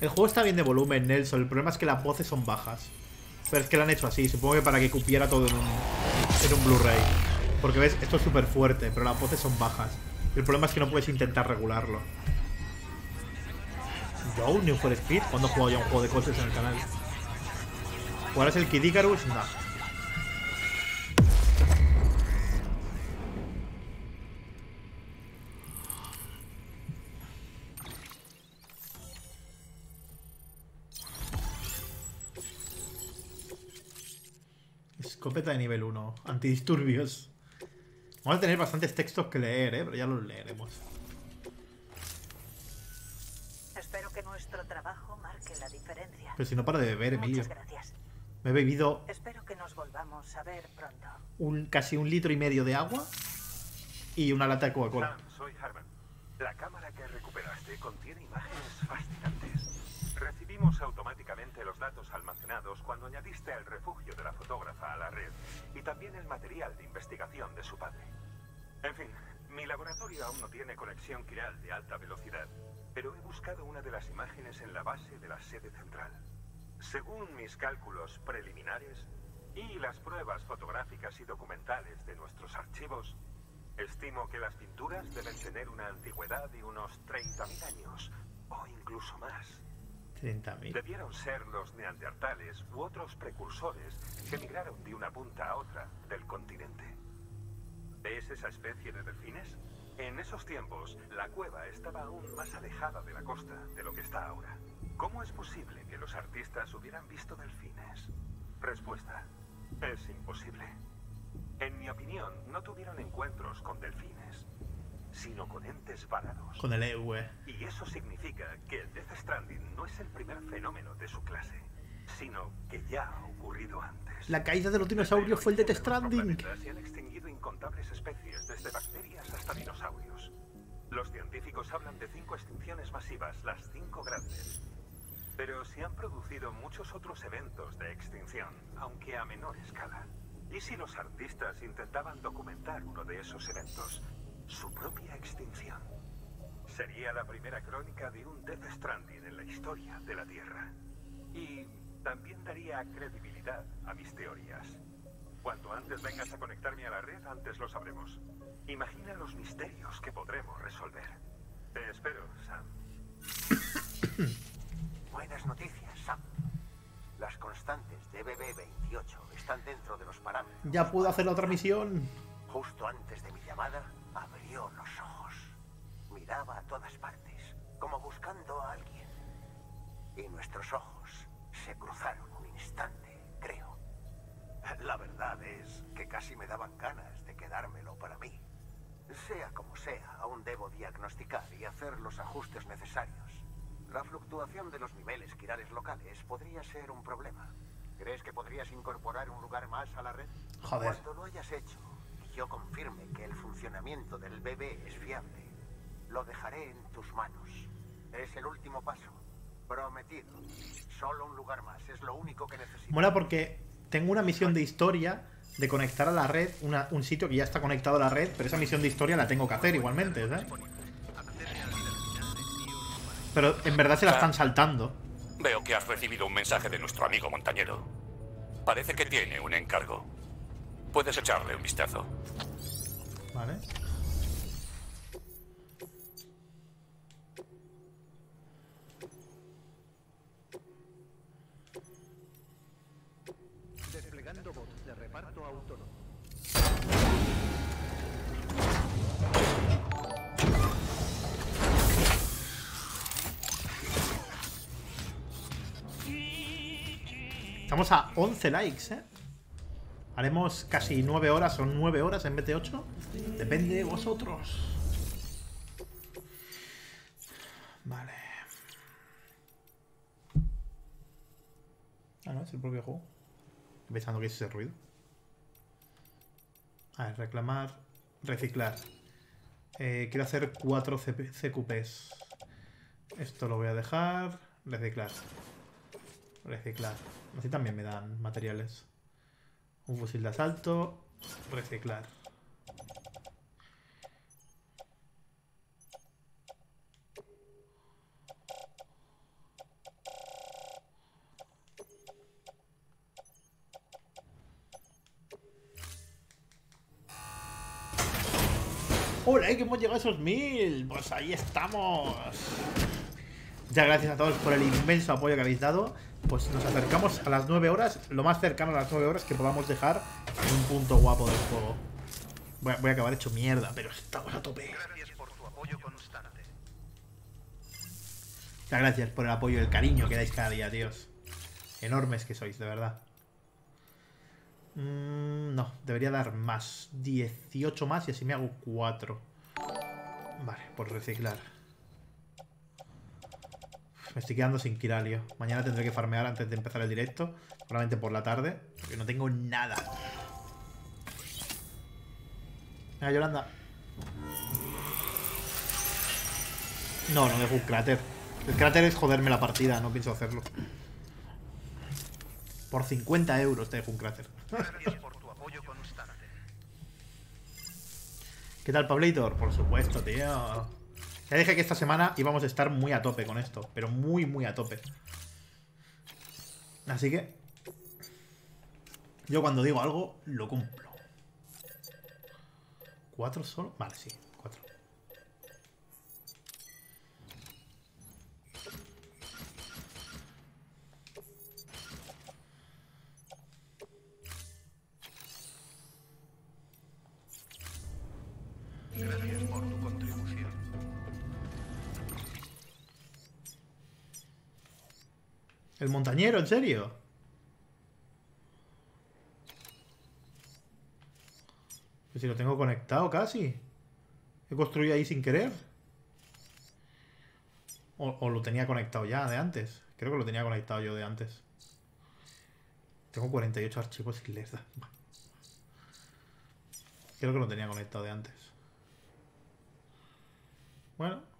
El juego está bien de volumen, Nelson. El problema es que las voces son bajas. Pero es que lo han hecho así. Supongo que para que cupiera todo en un, en un Blu-ray. Porque ves, esto es súper fuerte, pero las voces son bajas. El problema es que no puedes intentar regularlo. Yo, New for Speed, ¿cuándo he jugado ya un juego de coches en el canal? ¿Cuál es el Kid Icarus? No. Escopeta de nivel 1. Antidisturbios. Vamos a tener bastantes textos que leer, ¿eh? Pero ya los leeremos. Espero que nuestro trabajo marque la diferencia. Pero si no para de beber, Emilio. Muchas gracias. Me he bebido Espero que nos volvamos a ver pronto. un, casi un litro y medio de agua y una lata de Coca-Cola. Sam, soy Herman. La cámara que recuperaste contiene imágenes fascinantes. Recibimos cuando añadiste el refugio de la fotógrafa a la red y también el material de investigación de su padre. En fin, mi laboratorio aún no tiene conexión quiral de alta velocidad, pero he buscado una de las imágenes en la base de la sede central. Según mis cálculos preliminares y las pruebas fotográficas y documentales de nuestros archivos, estimo que las pinturas deben tener una antigüedad de unos 30.000 años o incluso más. 30.000. Debieron ser los neandertales u otros precursores que migraron de una punta a otra del continente. ¿Ves esa especie de delfines? En esos tiempos, la cueva estaba aún más alejada de la costa de lo que está ahora. ¿Cómo es posible que los artistas hubieran visto delfines? Respuesta. Es imposible. En mi opinión, no tuvieron encuentros con delfines, sino con entes varados. Con el EV. Y eso significa que el Death Stranding no es el primer fenómeno de su clase, sino que ya ha ocurrido antes. La caída de los dinosaurios fue el Death Stranding. Se han extinguido incontables especies, desde bacterias hasta dinosaurios. Los científicos hablan de cinco extinciones masivas, las cinco grandes. Pero se han producido muchos otros eventos de extinción, aunque a menor escala. ¿Y si los artistas intentaban documentar uno de esos eventos? Su propia extinción. Sería la primera crónica de un Death Stranding en la historia de la Tierra. Y también daría credibilidad a mis teorías. Cuanto antes vengas a conectarme a la red, antes lo sabremos. Imagina los misterios que podremos resolver. Te espero, Sam. [coughs] Buenas noticias, Sam. Las constantes de BB28 están dentro de los parámetros. Ya puedo hacer la otra misión. Justo antes de mi llamada, abrió los ojos. Miraba a todas partes, como buscando a alguien. Y nuestros ojos se cruzaron un instante, creo. La verdad es que casi me daban ganas de quedármelo para mí. Sea como sea, aún debo diagnosticar y hacer los ajustes necesarios. La fluctuación de los niveles quirales locales podría ser un problema. ¿Crees que podrías incorporar un lugar más a la red? Joder. Cuando lo hayas hecho yo confirme que el funcionamiento del bebé es fiable, lo dejaré en tus manos. Es el último paso. Prometido. Solo un lugar más. Es lo único que necesito. Mola porque tengo una misión de historia de conectar a la red, una- un sitio que ya está conectado a la red, pero esa misión de historia la tengo que hacer igualmente, ¿sabes? Pero en verdad se la están saltando. Veo que has recibido un mensaje de nuestro amigo montañero. Parece que tiene un encargo. Puedes echarle un vistazo. Vale. Desplegando bots de reparto autónomo. Estamos a 11 likes, ¿eh? Haremos casi 9 horas o 9 horas en vez de 8. Depende de vosotros. Vale. Ah, no, es el propio juego. Pensando que es ese ruido. A ver, reclamar, reciclar. Eh, quiero hacer 4 CQPs. Esto lo voy a dejar. Reciclar. Reciclar. Así también me dan materiales. Un fusil de asalto. Reciclar. ¡Hola! ¡Que hemos llegado a esos mil! Pues ahí estamos. Muchas gracias a todos por el inmenso apoyo que habéis dado. Pues nos acercamos a las 9 horas, lo más cercano a las 9 horas que podamos dejar en un punto guapo del juego. Voy a, voy a acabar hecho mierda, pero estamos a tope. Muchas gracias por el apoyo y el cariño que dais cada día, tíos. Enormes que sois, de verdad. Mm, no, debería dar más. 18 más y así me hago 4. Vale, por reciclar. Me estoy quedando sin Kiralio. Mañana tendré que farmear antes de empezar el directo. Probablemente por la tarde. Porque no tengo nada. Venga, Yolanda. No, no dejo un cráter. El cráter es joderme la partida. No pienso hacerlo. Por 50 euros te dejo un cráter. ¿Qué tal, Pablator? Por supuesto, tío. Ya dije que esta semana íbamos a estar muy a tope con esto. Pero muy, muy a tope. Así que... Yo cuando digo algo, lo cumplo. ¿Cuatro solo? Vale, sí, cuatro. Gracias por tu contribución. El montañero, ¿en serio? Pues si lo tengo conectado casi. He construido ahí sin querer. O, lo tenía conectado ya de antes. Creo que lo tenía conectado yo de antes. Tengo 48 archivos sin leer. Creo que lo tenía conectado de antes. Bueno.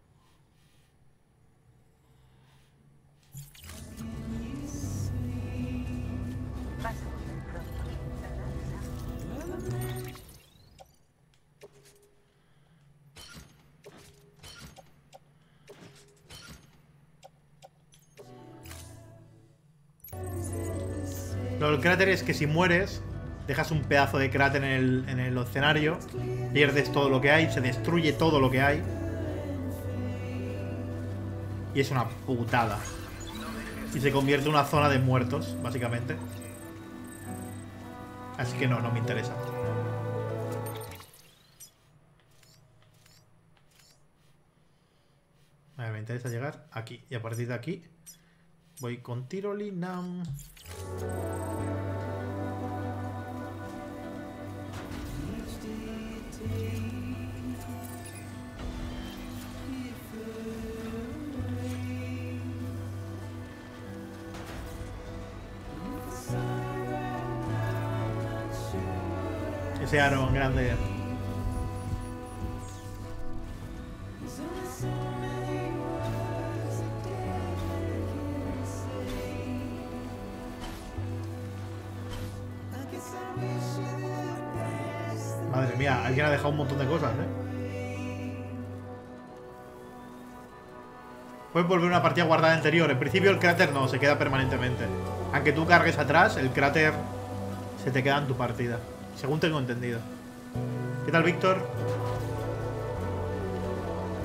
Lo del cráter es que si mueres, dejas un pedazo de cráter en el, en el escenario, pierdes todo lo que hay, se destruye todo lo que hay. Y es una putada. Y se convierte en una zona de muertos, básicamente. Así que no, no me interesa. Interesa llegar aquí. Y a partir de aquí voy con tirolina. Ese Aaron grande. Dejado un montón de cosas, ¿eh? Puedes volver una partida guardada anterior. En principio el cráter no, se queda permanentemente. Aunque tú cargues atrás, el cráter se te queda en tu partida. Según tengo entendido. ¿Qué tal, Víctor?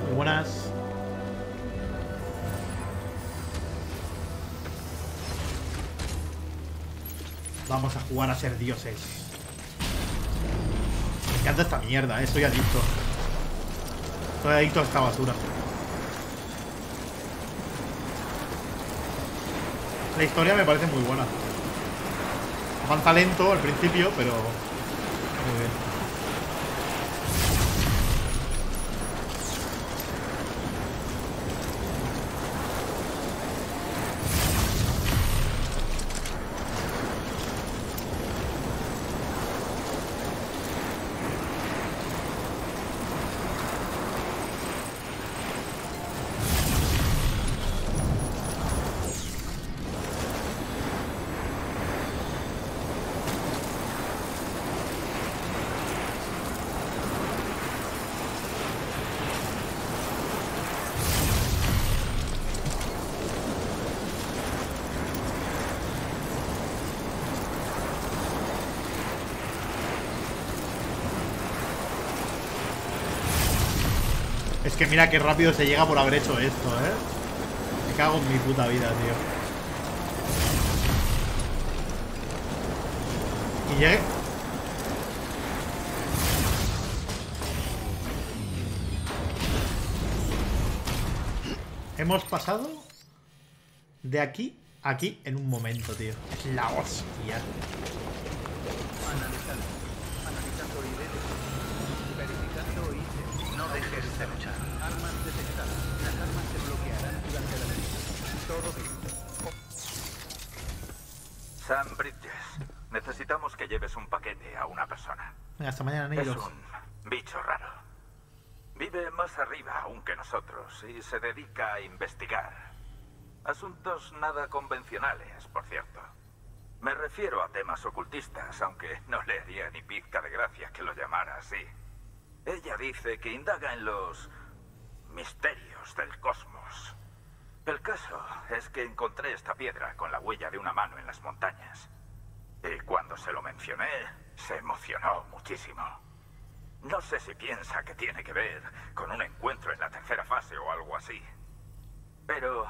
Muy buenas. Vamos a jugar a ser dioses. Encanta esta mierda, eh. Soy adicto. Soy adicto a esta basura. La historia me parece muy buena. Avanza lento al principio, pero... Muy bien. Que mira qué rápido se llega por haber hecho esto, ¿eh? Me cago en mi puta vida, tío. Y llegué... Hemos pasado de aquí a aquí en un momento, tío. Es la hostia. Analizando. Analizando de Verificando ID. No dejes de luchar. Hasta mañana, Es negros. un bicho raro. Vive más arriba aún que nosotros y se dedica a investigar. Asuntos nada convencionales, por cierto. Me refiero a temas ocultistas, aunque no le haría ni pizca de gracia que lo llamara así. Ella dice que indaga en los misterios del cosmos. El caso es que encontré esta piedra con la huella de una mano en las montañas. Y cuando se lo mencioné, se emocionó muchísimo. No sé si piensa que tiene que ver con un encuentro en la tercera fase o algo así. Pero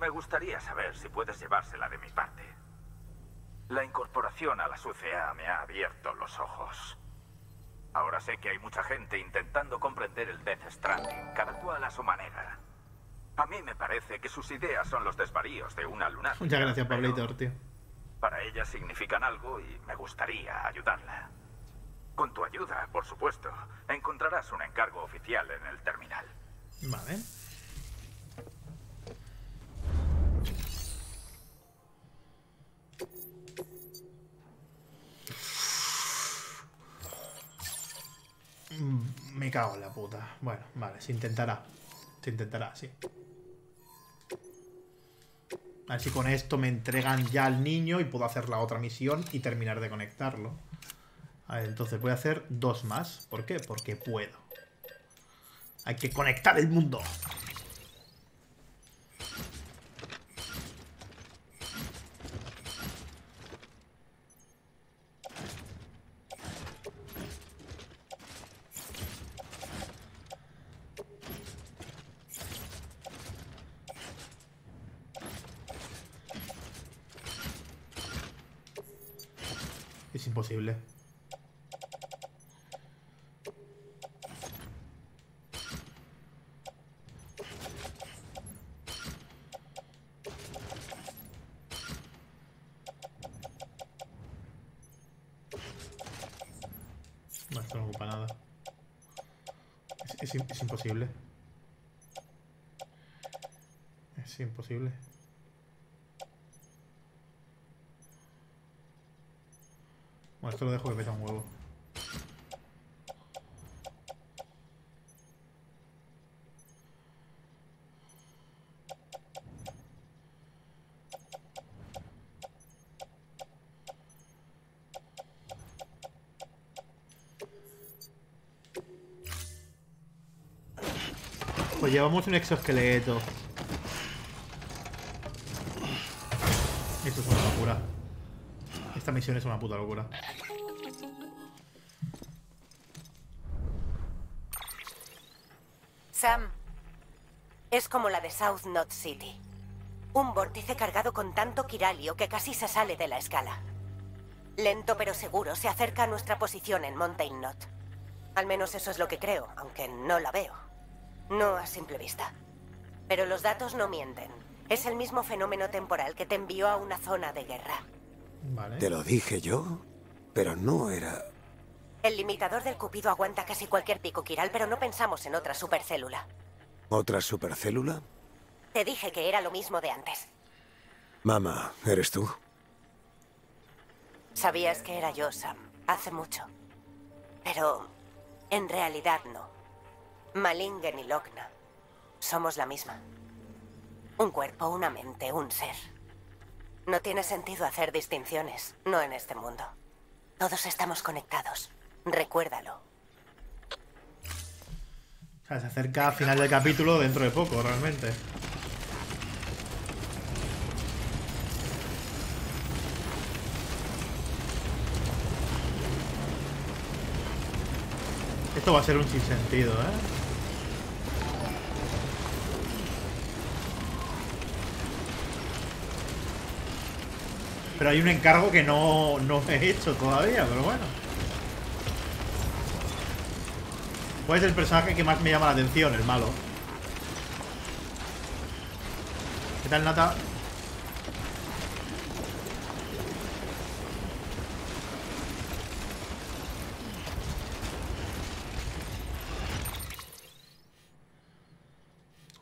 me gustaría saber si puedes llevársela de mi parte. La incorporación a la UCA me ha abierto los ojos. Ahora sé que hay mucha gente intentando comprender el Death Stranding, cada cual a su manera. A mí me parece que sus ideas son los desvaríos de una lunática. Muchas gracias, Pablito, tío. Para ella significan algo y me gustaría ayudarla. Con tu ayuda, por supuesto, encontrarás un encargo oficial en el terminal. Vale. Mm, Me cago en la puta. Bueno, vale, se intentará. Se intentará, sí. A ver si con esto me entregan ya al niño y puedo hacer la otra misión y terminar de conectarlo. A ver, entonces voy a hacer dos más. ¿Por qué? Porque puedo. Hay que conectar el mundo. Es imposible. No, esto no ocupa nada. Es, es im- es imposible. Es imposible. Bueno, esto lo dejo que pesa un huevo. Pues llevamos un exoesqueleto. Esto es una locura. Esta misión es una puta locura. Sam, es como la de South Knot City. Un vórtice cargado con tanto quiralio que casi se sale de la escala. Lento pero seguro se acerca a nuestra posición en Mountain Knot. Al menos eso es lo que creo, aunque no la veo. No a simple vista. Pero los datos no mienten. Es el mismo fenómeno temporal que te envió a una zona de guerra. Vale. Te lo dije yo, pero no era... El limitador del cupido aguanta casi cualquier pico quiral, pero no pensamos en otra supercélula. ¿Otra supercélula? Te dije que era lo mismo de antes. Mamá, ¿eres tú? Sabías que era yo, Sam, hace mucho. Pero en realidad no. Malingen y Lokna somos la misma. Un cuerpo, una mente, un ser. No tiene sentido hacer distinciones, no en este mundo. Todos estamos conectados. Recuérdalo. Se acerca a final del capítulo dentro de poco, realmente. Esto va a ser un sinsentido, ¿eh? Pero hay un encargo que no, no he hecho todavía, pero bueno. ¿Cuál es el personaje que más me llama la atención? El malo. ¿Qué tal, Nata?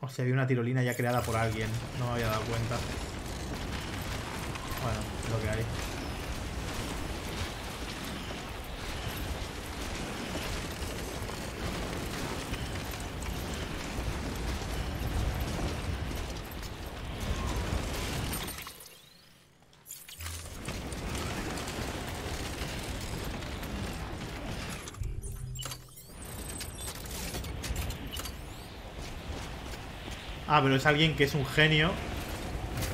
Hostia, había una tirolina ya creada por alguien. No me había dado cuenta. Bueno, lo que hay. Ah, pero es alguien que es un genio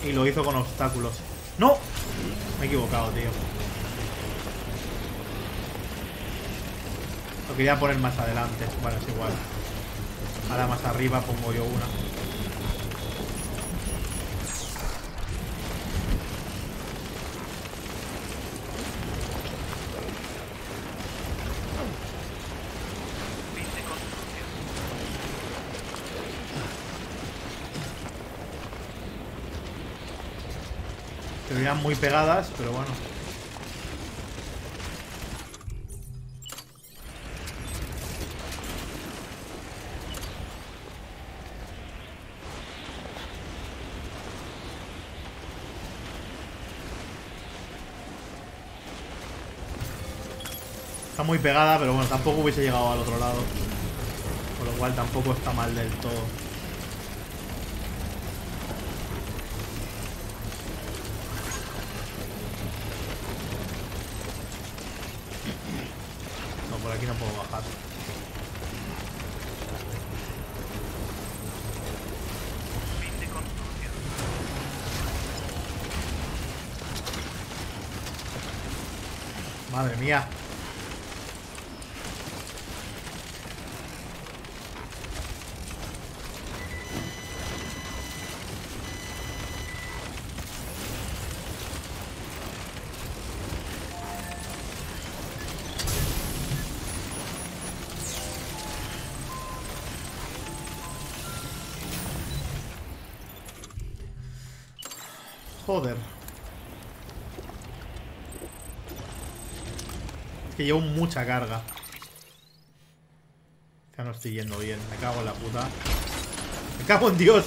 y lo hizo con obstáculos. ¡No! Me he equivocado, tío. Lo quería poner más adelante. Bueno, es igual. Ahora más arriba pongo yo una. Muy pegadas, pero bueno. Está muy pegada, pero bueno, tampoco hubiese llegado al otro lado. Con lo cual tampoco está mal del todo. Joder. Es que llevo mucha carga. Ya no estoy yendo bien. Me cago en la puta. Me cago en Dios.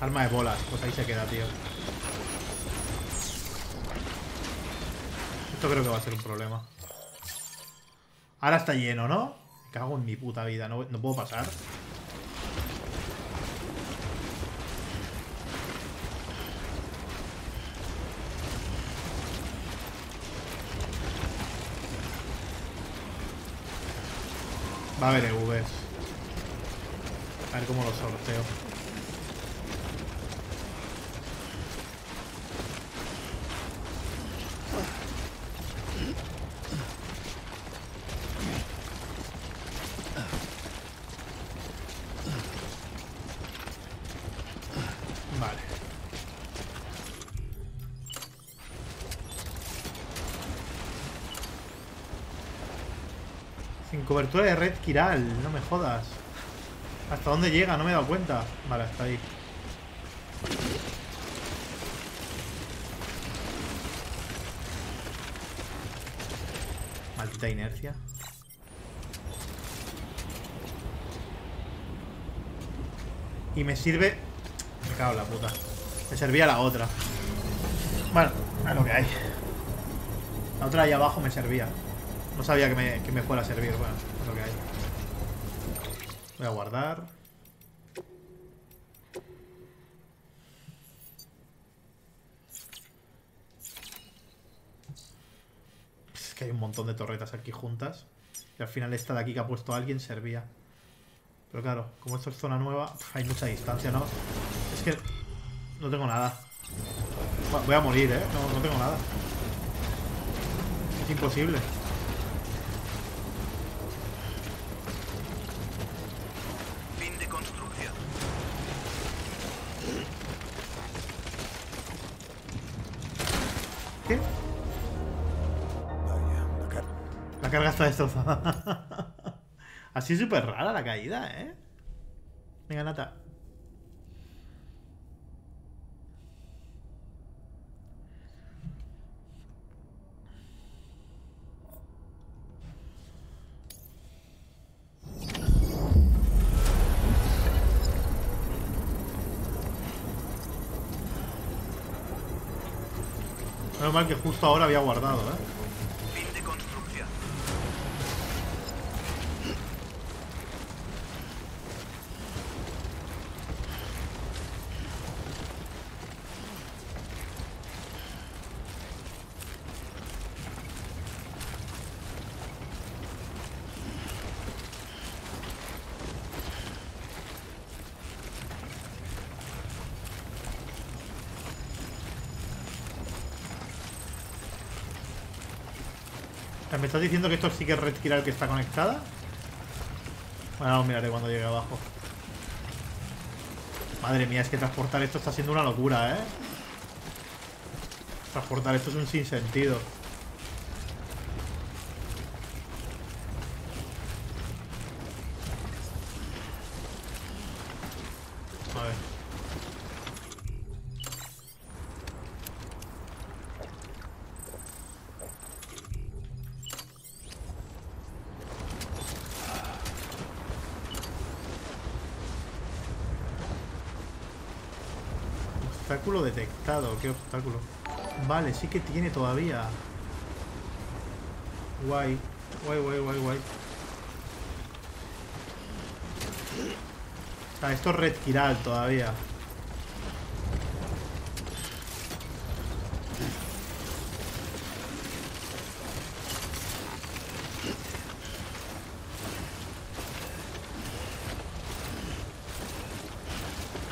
Arma de bolas. Pues ahí se queda, tío. Esto creo que va a ser un problema. Ahora está lleno, ¿no? Cago en mi puta vida. No, no puedo pasar. Va a haber EVs. A ver cómo lo sorteo. Vale. En cobertura de red Kiral, no me jodas. ¿Hasta dónde llega? No me he dado cuenta. Vale, hasta ahí. Maldita inercia. Y me sirve... Me cago en la puta. Me servía la otra. Bueno, es lo que hay. La otra ahí abajo me servía. No sabía que me, que me fuera a servir. Bueno, es lo que hay. A guardar. Es que hay un montón de torretas aquí juntas. Y al final esta de aquí que ha puesto alguien servía. Pero claro, como esto es zona nueva, hay mucha distancia, ¿no? Es que no tengo nada. Voy a morir, ¿eh? No, no tengo nada. Es imposible. La carga está destrozada. Así súper rara la caída, ¿eh? Venga, Nata. Menos mal que justo ahora había guardado, ¿eh? Fin de construcción. ¿Me estás diciendo que esto sí que es red Kiral que está conectada? Bueno, miraré cuando llegue abajo. Madre mía, es que transportar esto está siendo una locura, ¿eh? Transportar esto es un sinsentido. Vale, sí que tiene todavía. Guay. Guay, guay, guay, guay. O sea, esto es Red Kiral todavía.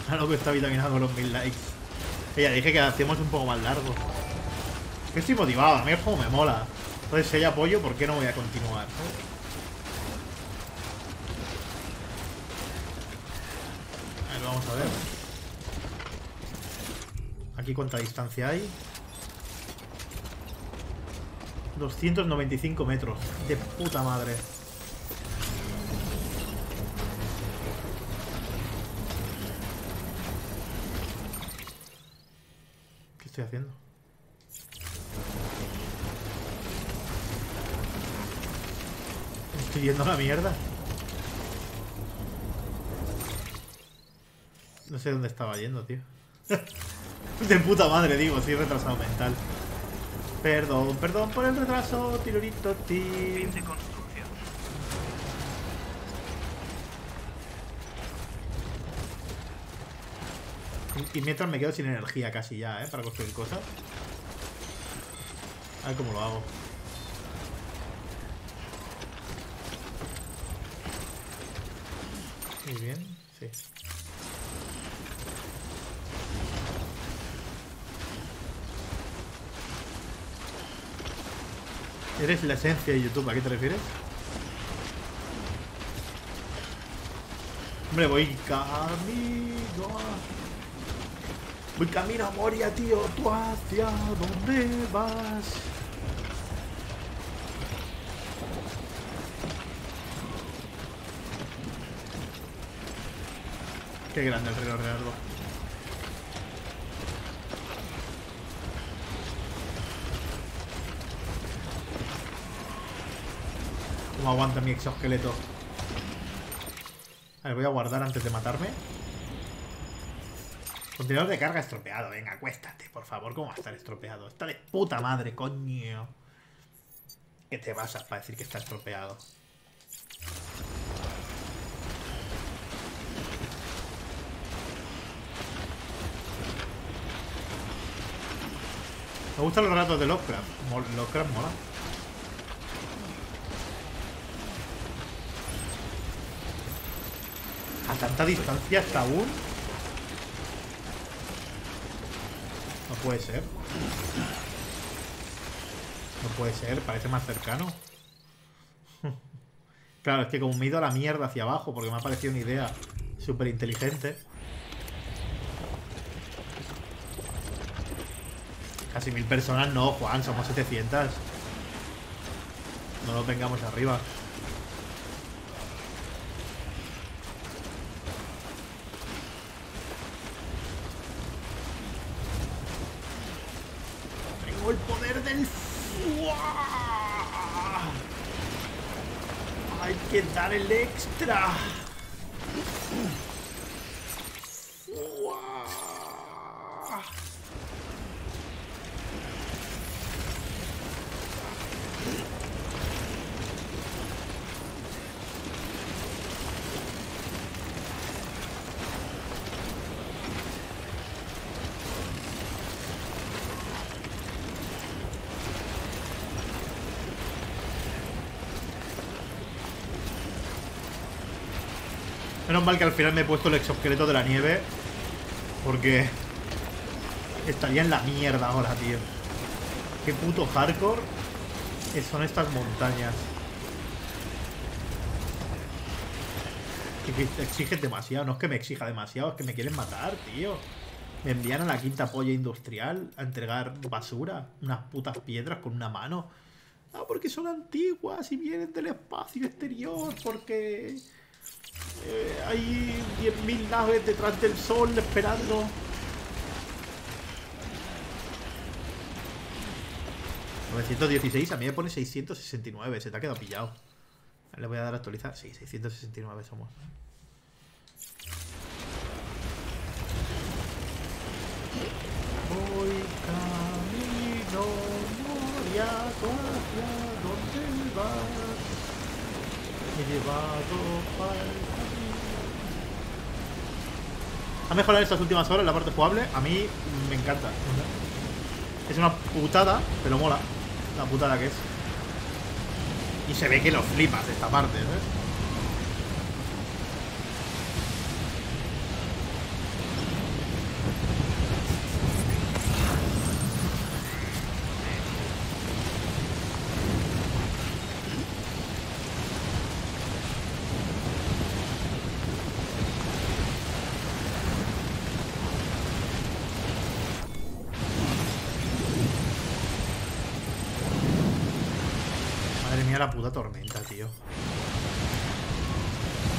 Claro que está vitaminado con los mil likes. Ya dije que hacemos un poco más largo. Que estoy motivado, a mí el juego me mola. Entonces si hay apoyo, ¿por qué no voy a continuar? A ver, vamos a ver. Aquí cuánta distancia hay. 295 metros. De puta madre. ¿Qué estoy haciendo? Me Estoy yendo la mierda. No sé dónde estaba yendo, tío. [laughs] De puta madre, digo, soy retrasado mental. Perdón, perdón por el retraso, tirurito, ti. Y mientras me quedo sin energía casi ya, ¿eh? Para construir cosas. A ver cómo lo hago. Eres la esencia de YouTube, ¿a qué te refieres? Hombre, voy camino. Voy camino a Moria, oh, tío. ¿Tú hacia dónde vas? Qué grande el reloj de árbol. ¿Cómo aguanta mi exoesqueleto? A ver, voy a guardar antes de matarme. Contenedor de carga estropeado. Venga, acuéstate, por favor. ¿Cómo va a estar estropeado? Está de puta madre, coño. ¿Qué te basas para decir que está estropeado? Me gustan los ratos de Lovecraft. Lovecraft mola. Tanta distancia hasta aún. No puede ser. No puede ser, parece más cercano. [laughs] claro, es que como me he ido a la mierda hacia abajo porque me ha parecido una idea súper inteligente. Casi mil personas, no, Juan, somos 700. No lo tengamos arriba. Tengo el poder del fuá. Hay que dar el extra. Fuá. Mal que al final me he puesto el exoesqueleto de la nieve. Porque estaría en la mierda ahora, tío. Qué puto hardcore son estas montañas. Que, que te exiges demasiado. No es que me exija demasiado, es que me quieren matar, tío. Me envían a la quinta polla industrial a entregar basura. Unas putas piedras con una mano. Ah, porque son antiguas y vienen del espacio exterior. Porque eh, hay 10.000 naves detrás del sol esperando. ¿916? A mí me pone 669. Se te ha quedado pillado. Le voy a dar a actualizar. Sí, 669 somos. Voy camino moriato hacia donde vas. He llevado al Ha mejorado estas últimas horas la parte jugable. A mí me encanta. Es una putada, pero mola. La putada que es. Y se ve que lo flipas esta parte, ¿eh? Madre mía, la puta tormenta, tío.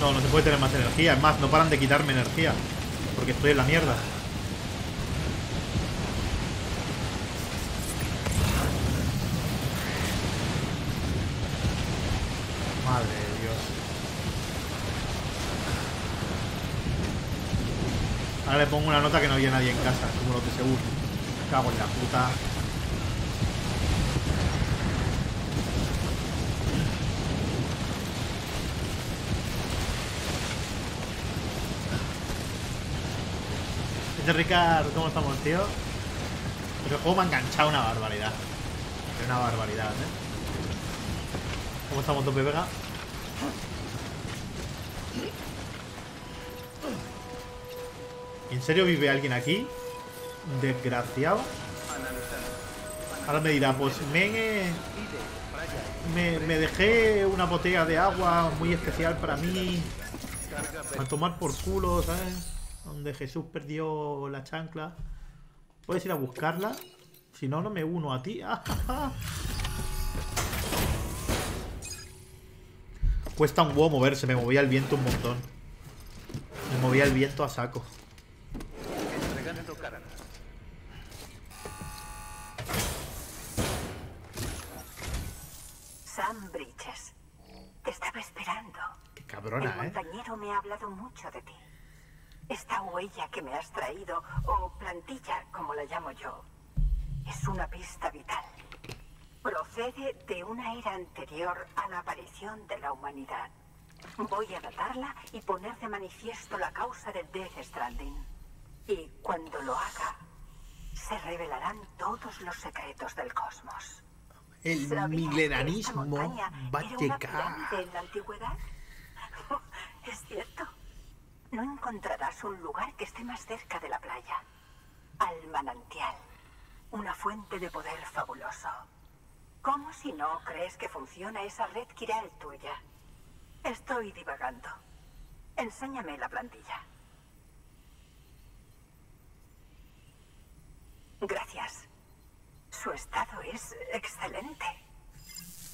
No, no se puede tener más energía. Es más, no paran de quitarme energía. Porque estoy en la mierda. Madre de Dios. Ahora le pongo una nota que no había nadie en casa, como los de seguro. Cago en la puta. Este Ricard, ¿cómo estamos, tío? Pero el juego me ha enganchado una barbaridad. Una barbaridad, ¿eh? ¿Cómo estamos, Tope Vega? ¿En serio vive alguien aquí? Desgraciado. Ahora me dirá, pues me, me, dejé una botella de agua muy especial para mí. A tomar por culo, ¿sabes? Donde Jesús perdió la chancla. ¿Puedes ir a buscarla? Si no, no me uno a ti. [laughs] Cuesta un huevo moverse, me movía el viento un montón. Me movía el viento a saco. Sam Bridges. Te estaba esperando. Qué cabrona, El ¿eh? montañero me ha hablado mucho de ti. Esta huella que me has traído, o plantilla, como la llamo yo, es una pista vital. Procede de una era anterior a la aparición de la humanidad. Voy a datarla y poner de manifiesto la causa del Death Stranding. Y cuando lo haga, se revelarán todos los secretos del cosmos. El ¿Sabías que esta milenarismo va a llegar. en la antigüedad? [laughs] Es cierto. No encontrarás un lugar que esté más cerca de la playa. Al manantial. Una fuente de poder fabuloso. ¿Cómo si no crees que funciona esa red Kiral tuya? Estoy divagando. Enséñame la plantilla. Gracias. Su estado es excelente.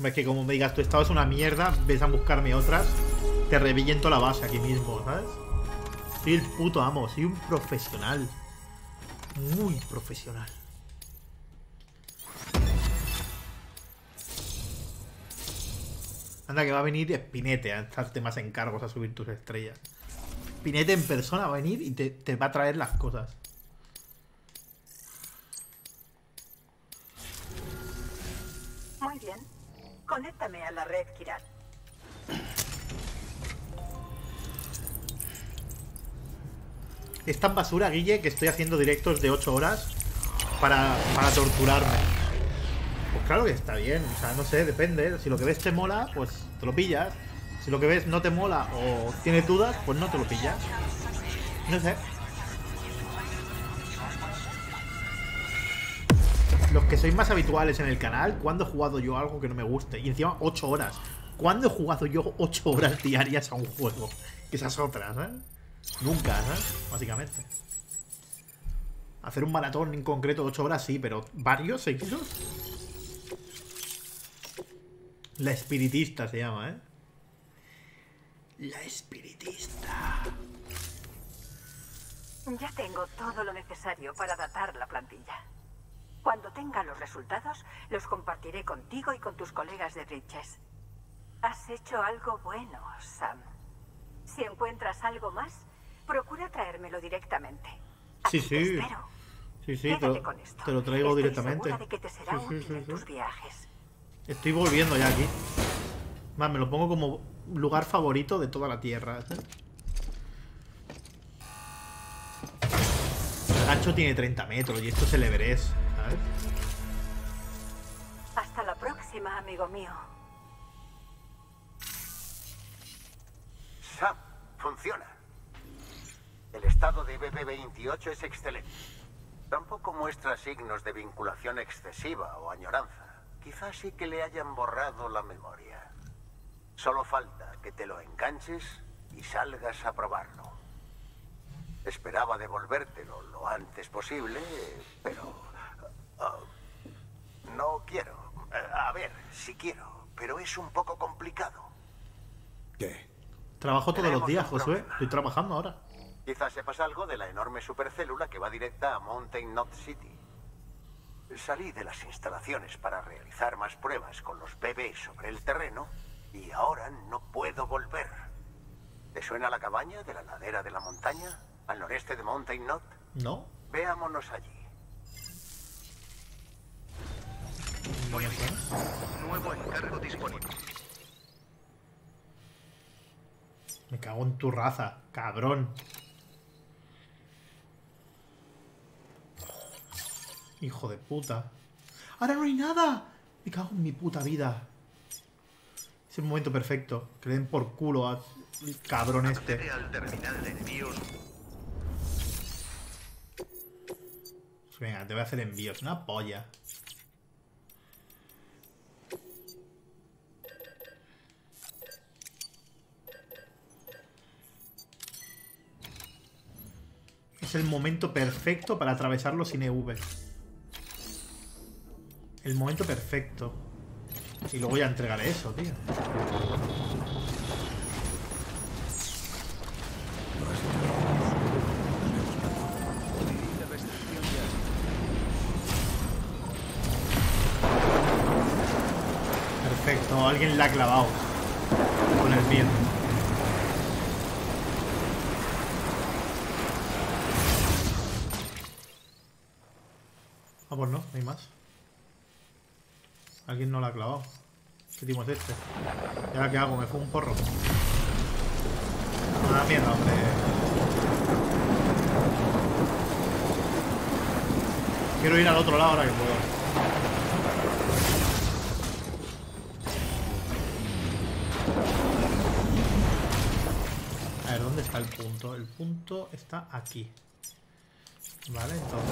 Es que como me digas, tu estado es una mierda, ves a buscarme otras, te reviento la base aquí mismo, ¿sabes? Soy el puto amo, soy un profesional. Muy profesional. Anda, que va a venir Spinete a echarte más encargos a subir tus estrellas. Spinete en persona va a venir y te, te va a traer las cosas. Muy bien. Conéctame a la red Kiral. Es tan basura, Guille, que estoy haciendo directos de 8 horas para, para torturarme. Pues claro que está bien, o sea, no sé, depende. Si lo que ves te mola, pues te lo pillas. Si lo que ves no te mola o tienes dudas, pues no te lo pillas. No sé. Los que sois más habituales en el canal, ¿cuándo he jugado yo algo que no me guste? Y encima 8 horas. ¿Cuándo he jugado yo 8 horas diarias a un juego? Que esas otras, ¿eh? Nunca, ¿sabes? Básicamente. Hacer un maratón en concreto de 8 horas sí, pero ¿varios seguidos? La espiritista se llama, ¿eh? La espiritista. Ya tengo todo lo necesario para datar la plantilla. Cuando tenga los resultados, los compartiré contigo y con tus colegas de Bridges. Has hecho algo bueno, Sam. Si encuentras algo más, procura traérmelo directamente. Sí, sí. espero. Sí, sí, te lo, con esto. te lo traigo Estoy directamente. de que te será Sí, útil sí, en sí. tus viajes. Estoy volviendo ya aquí. Más, me lo pongo como lugar favorito de toda la tierra. El gancho tiene 30 metros y esto es el Everest, ¿sabes? Hasta la próxima, amigo mío. Sam, funciona. El estado de BB-28 es excelente. Tampoco muestra signos de vinculación excesiva o añoranza. Quizás sí que le hayan borrado la memoria. Solo falta que te lo enganches y salgas a probarlo. Esperaba devolvértelo lo antes posible, pero... ah, no quiero. A ver, si quiero, pero es un poco complicado. ¿Qué? Trabajo todos los días, Josué. Estoy trabajando ahora. Quizás sepas algo de la enorme supercélula que va directa a Mountain Knot City. Salí de las instalaciones para realizar más pruebas con los bebés sobre el terreno y ahora no puedo volver. ¿Te suena la cabaña de la ladera de la montaña al noreste de Mountain Knot? ¿No? Veámonos allí. Me suena. Nuevo encargo disponible. Me cago en tu raza, cabrón. Hijo de puta. ¡Ahora no hay nada! Me cago en mi puta vida. Es el momento perfecto. Que le den por culo al cabrón este. Al terminal de envíos. Venga, te voy a hacer envíos. Una polla. Es el momento perfecto para atravesarlo sin EV. El momento perfecto. Y luego ya entregaré eso, tío. Perfecto, alguien la ha clavado con el viento. Ah, pues no, no hay más. Alguien no la ha clavado. ¿Qué tipo es este? ¿Y ahora qué hago? ¿Me fue un porro? Da mierda, hombre. Quiero ir al otro lado ahora que puedo. A ver, ¿dónde está el punto? El punto está aquí. Vale, entonces...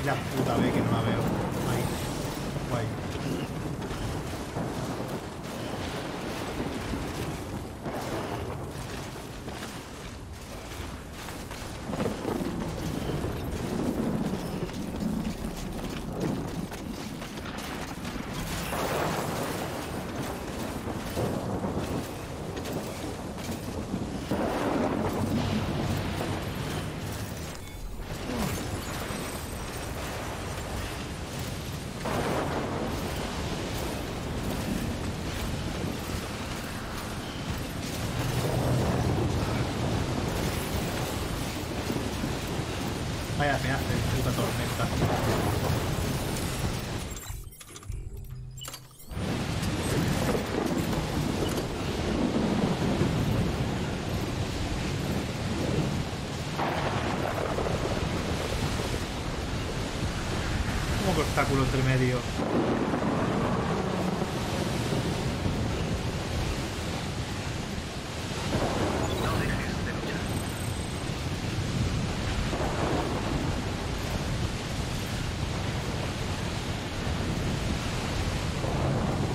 Y la puta ve que no la veo. Ahí. Guay. Vaya pedazo de puta tormenta. ¿Cómo medio?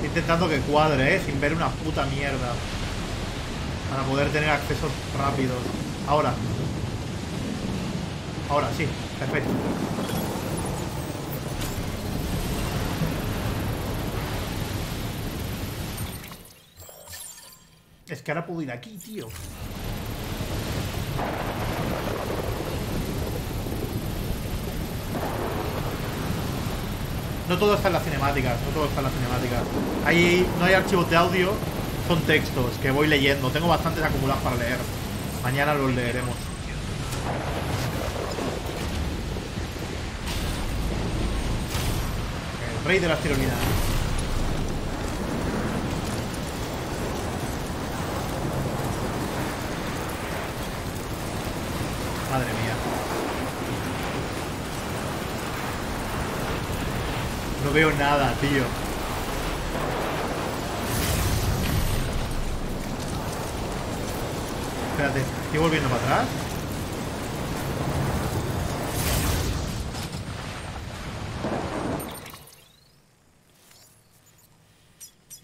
Intentando que cuadre, ¿eh? Sin ver una puta mierda. Para poder tener accesos rápidos. Ahora. Ahora, sí. Perfecto. Es que ahora puedo ir aquí, tío. No todo está en las cinemáticas, no todo está en las cinemáticas. Ahí no hay archivos de audio, son textos que voy leyendo. Tengo bastantes acumulados para leer. Mañana los leeremos. El rey de las tirolinas. Madre mía. No veo nada, tío. Espérate, estoy volviendo para atrás.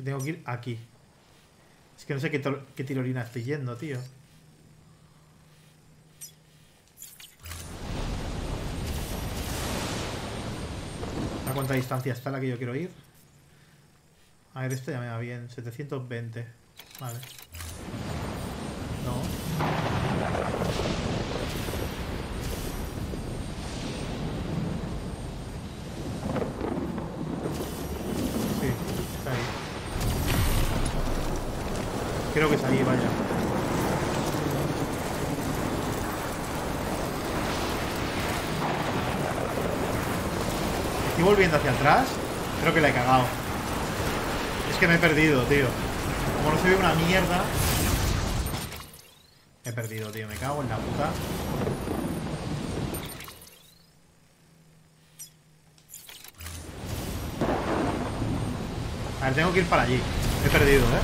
Tengo que ir aquí. Es que no sé qué, qué tirolina estoy yendo, tío. Distancia está la que yo quiero ir? A ver, este ya me va bien. 720. Vale. No. Sí, está ahí. Creo que es ahí, vaya. Estoy volviendo hacia atrás. Creo que la he cagado. Es que me he perdido, tío. Como no se ve una mierda. He perdido, tío. Me cago en la puta. A ver, tengo que ir para allí. Me he perdido, ¿eh?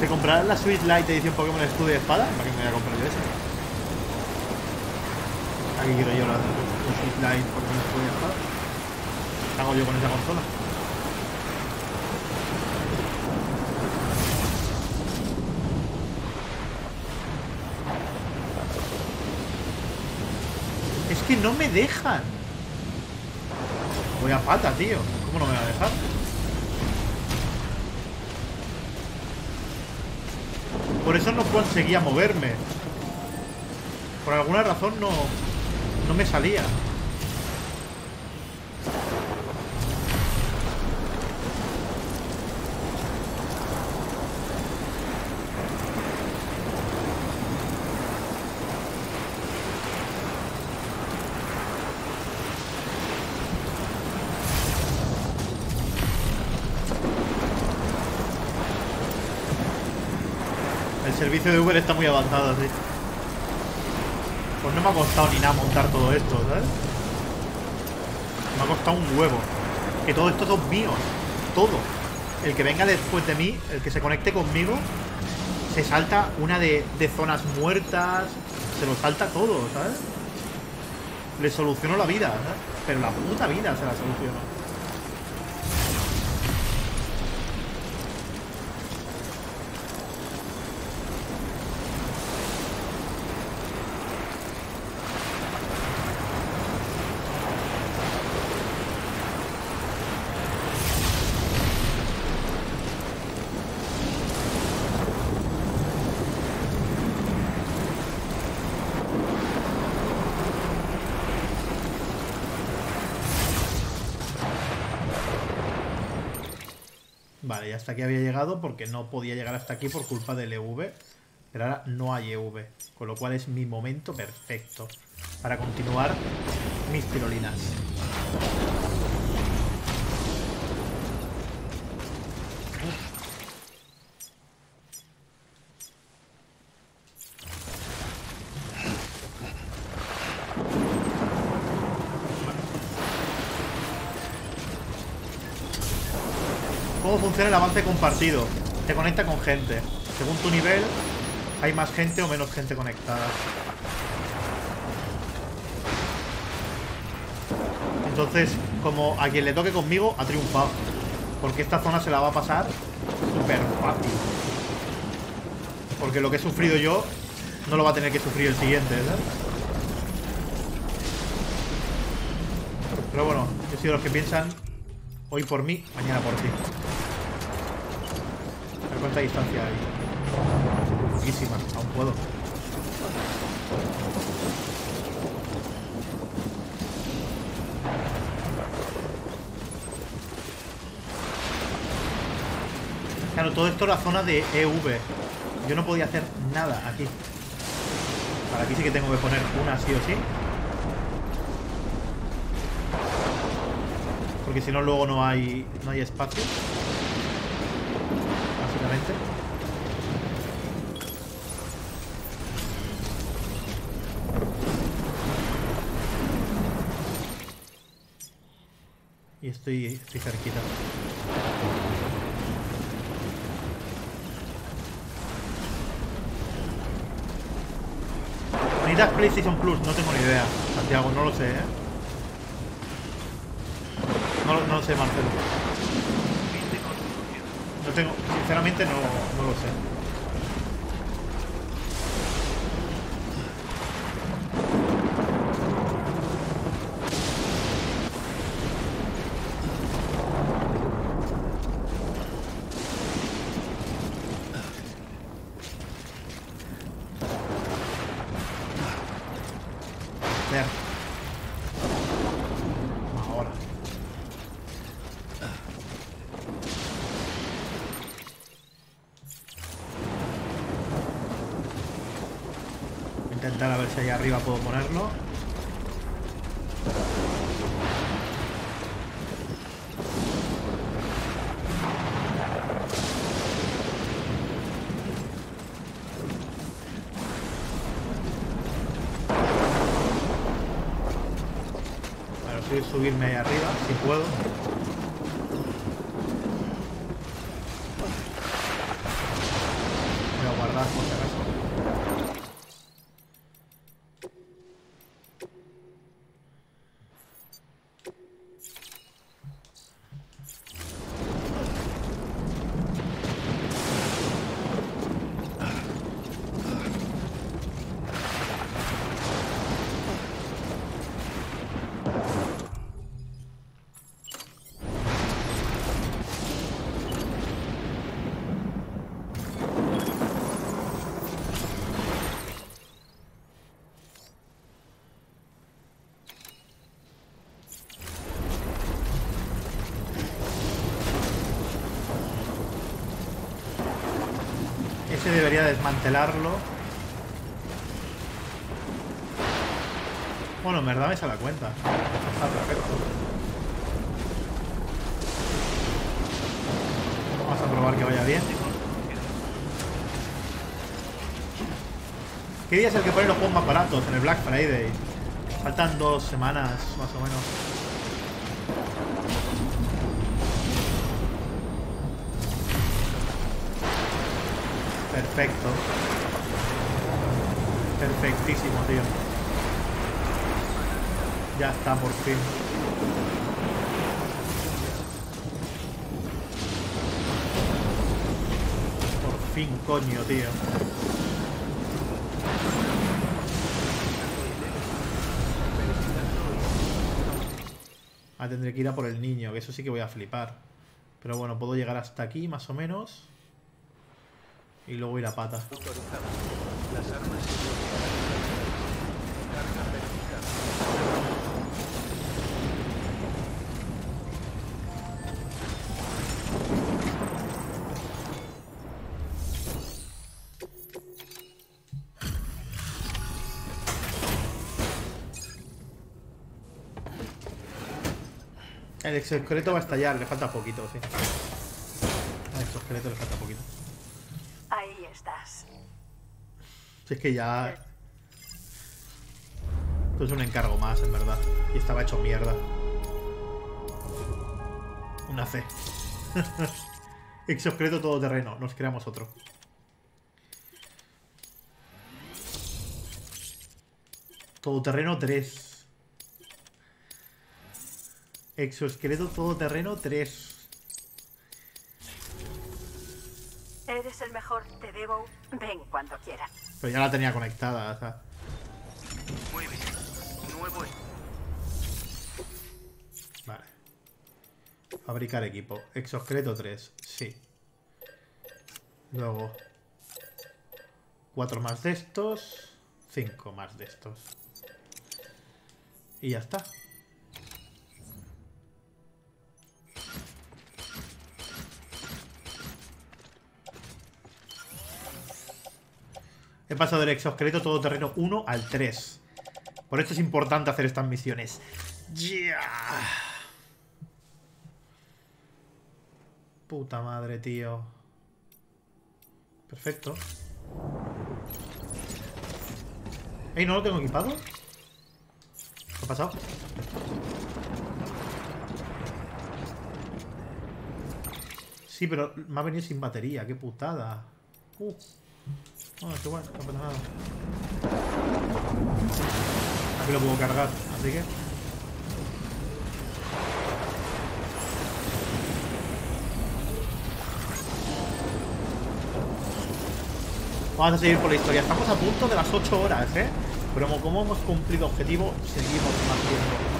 ¿Te comprarás la Switch Lite edición Pokémon Escudo y Espada? ¿Para qué me voy a comprar yo ese? Aquí quiero yo la, Lite Pokémon Escudo y Espada. ¿Qué hago yo con esa consola? Es que no me dejan. Voy a pata, tío. ¿Cómo no me va a dejar? Por eso no conseguía moverme. Por alguna razón no, no me salía. El de Uber está muy avanzado, sí. Pues no me ha costado ni nada montar todo esto. Me ha costado un huevo. Que todo esto son míos. Todo. El que venga después de mí, el que se conecte conmigo, se salta una de, de zonas muertas. Se lo salta todo, ¿sabes? Le soluciono la vida. Pero la puta vida se la soluciono. Hasta aquí había llegado porque no podía llegar hasta aquí por culpa del EV. Pero ahora no hay EV. Con lo cual es mi momento perfecto para continuar mis tirolinas. ¿Cómo funciona el avance compartido? Te conecta con gente. Según tu nivel, hay más gente o menos gente conectada. Entonces, como a quien le toque conmigo, ha triunfado. Porque esta zona se la va a pasar súper fácil. Porque lo que he sufrido yo, no lo va a tener que sufrir el siguiente, ¿sabes? Pero bueno, yo soy de los que piensan hoy por mí, mañana por ti. Cuánta distancia hay. Poquísima, aún puedo. Claro, todo esto era zona de EV. Yo no podía hacer nada aquí. Para aquí sí que tengo que poner una sí o sí. Porque si no luego no hay no hay espacio. Básicamente. Y estoy, estoy cerquita. ¿Necesitas PlayStation Plus? No tengo ni idea, Santiago, no lo sé, ¿eh? No, no lo sé, Marcelo. No tengo, sinceramente no, no lo sé. Ver. Ahora. Voy a Intentar a ver si ahí arriba puedo ponerlo. Subirme desmantelarlo. Bueno, en verdad me sale la cuenta. Está perfecto. Vamos a probar que vaya bien. ¿Qué día es el que pone los juegos más baratos? En el Black Friday. Faltan dos semanas, más o menos. Perfecto. Ya está, por fin. Por fin, coño, tío. Ah, tendré que ir a por el niño, que eso sí que voy a flipar. Pero bueno, puedo llegar hasta aquí, más o menos. Y luego ir a pata. El exoesqueleto va a estallar, le falta poquito, sí. Al exoesqueleto le falta poquito. Si es que ya... Esto es un encargo más, en verdad. Y estaba hecho mierda. Una C. [laughs] Exoesqueleto todoterreno. Nos creamos otro. Todoterreno 3. Exoesqueleto todoterreno 3. Eres el mejor, te debo. Ven cuando quieras. Pero ya la tenía conectada, o sea. Muy bien. Nuevo Vale. Fabricar equipo. Exoesqueleto 3. Sí. Luego. 4 más de estos. 5 más de estos. Y ya está. He pasado del exoesqueleto todoterreno 1 al 3. Por esto es importante hacer estas misiones. ¡Ya! Puta madre, tío. Perfecto. Ey, ¿no lo tengo equipado? ¿Qué ha pasado? Sí, pero me ha venido sin batería. Qué putada. Uh. Ah, qué bueno, no pasa nada. Aquí lo puedo cargar, así que... Vamos a seguir por la historia. Estamos a punto de las 8 horas, ¿eh? Pero como hemos cumplido objetivo, seguimos haciendo.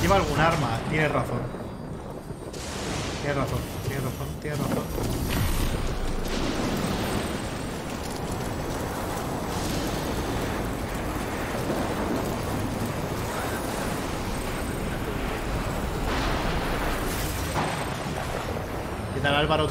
Lleva algún arma, tienes razón. Tienes razón, tienes razón, tienes razón. ¿Qué tal Álvaro, tío? Analizando ID de Las armas se bloquearán durante la misión. Todo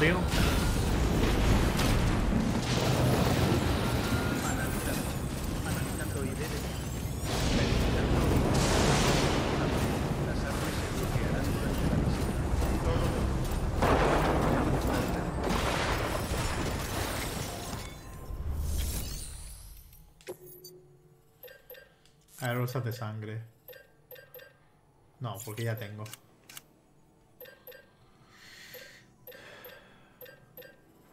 A ver, bolsas de sangre. No, porque ya tengo.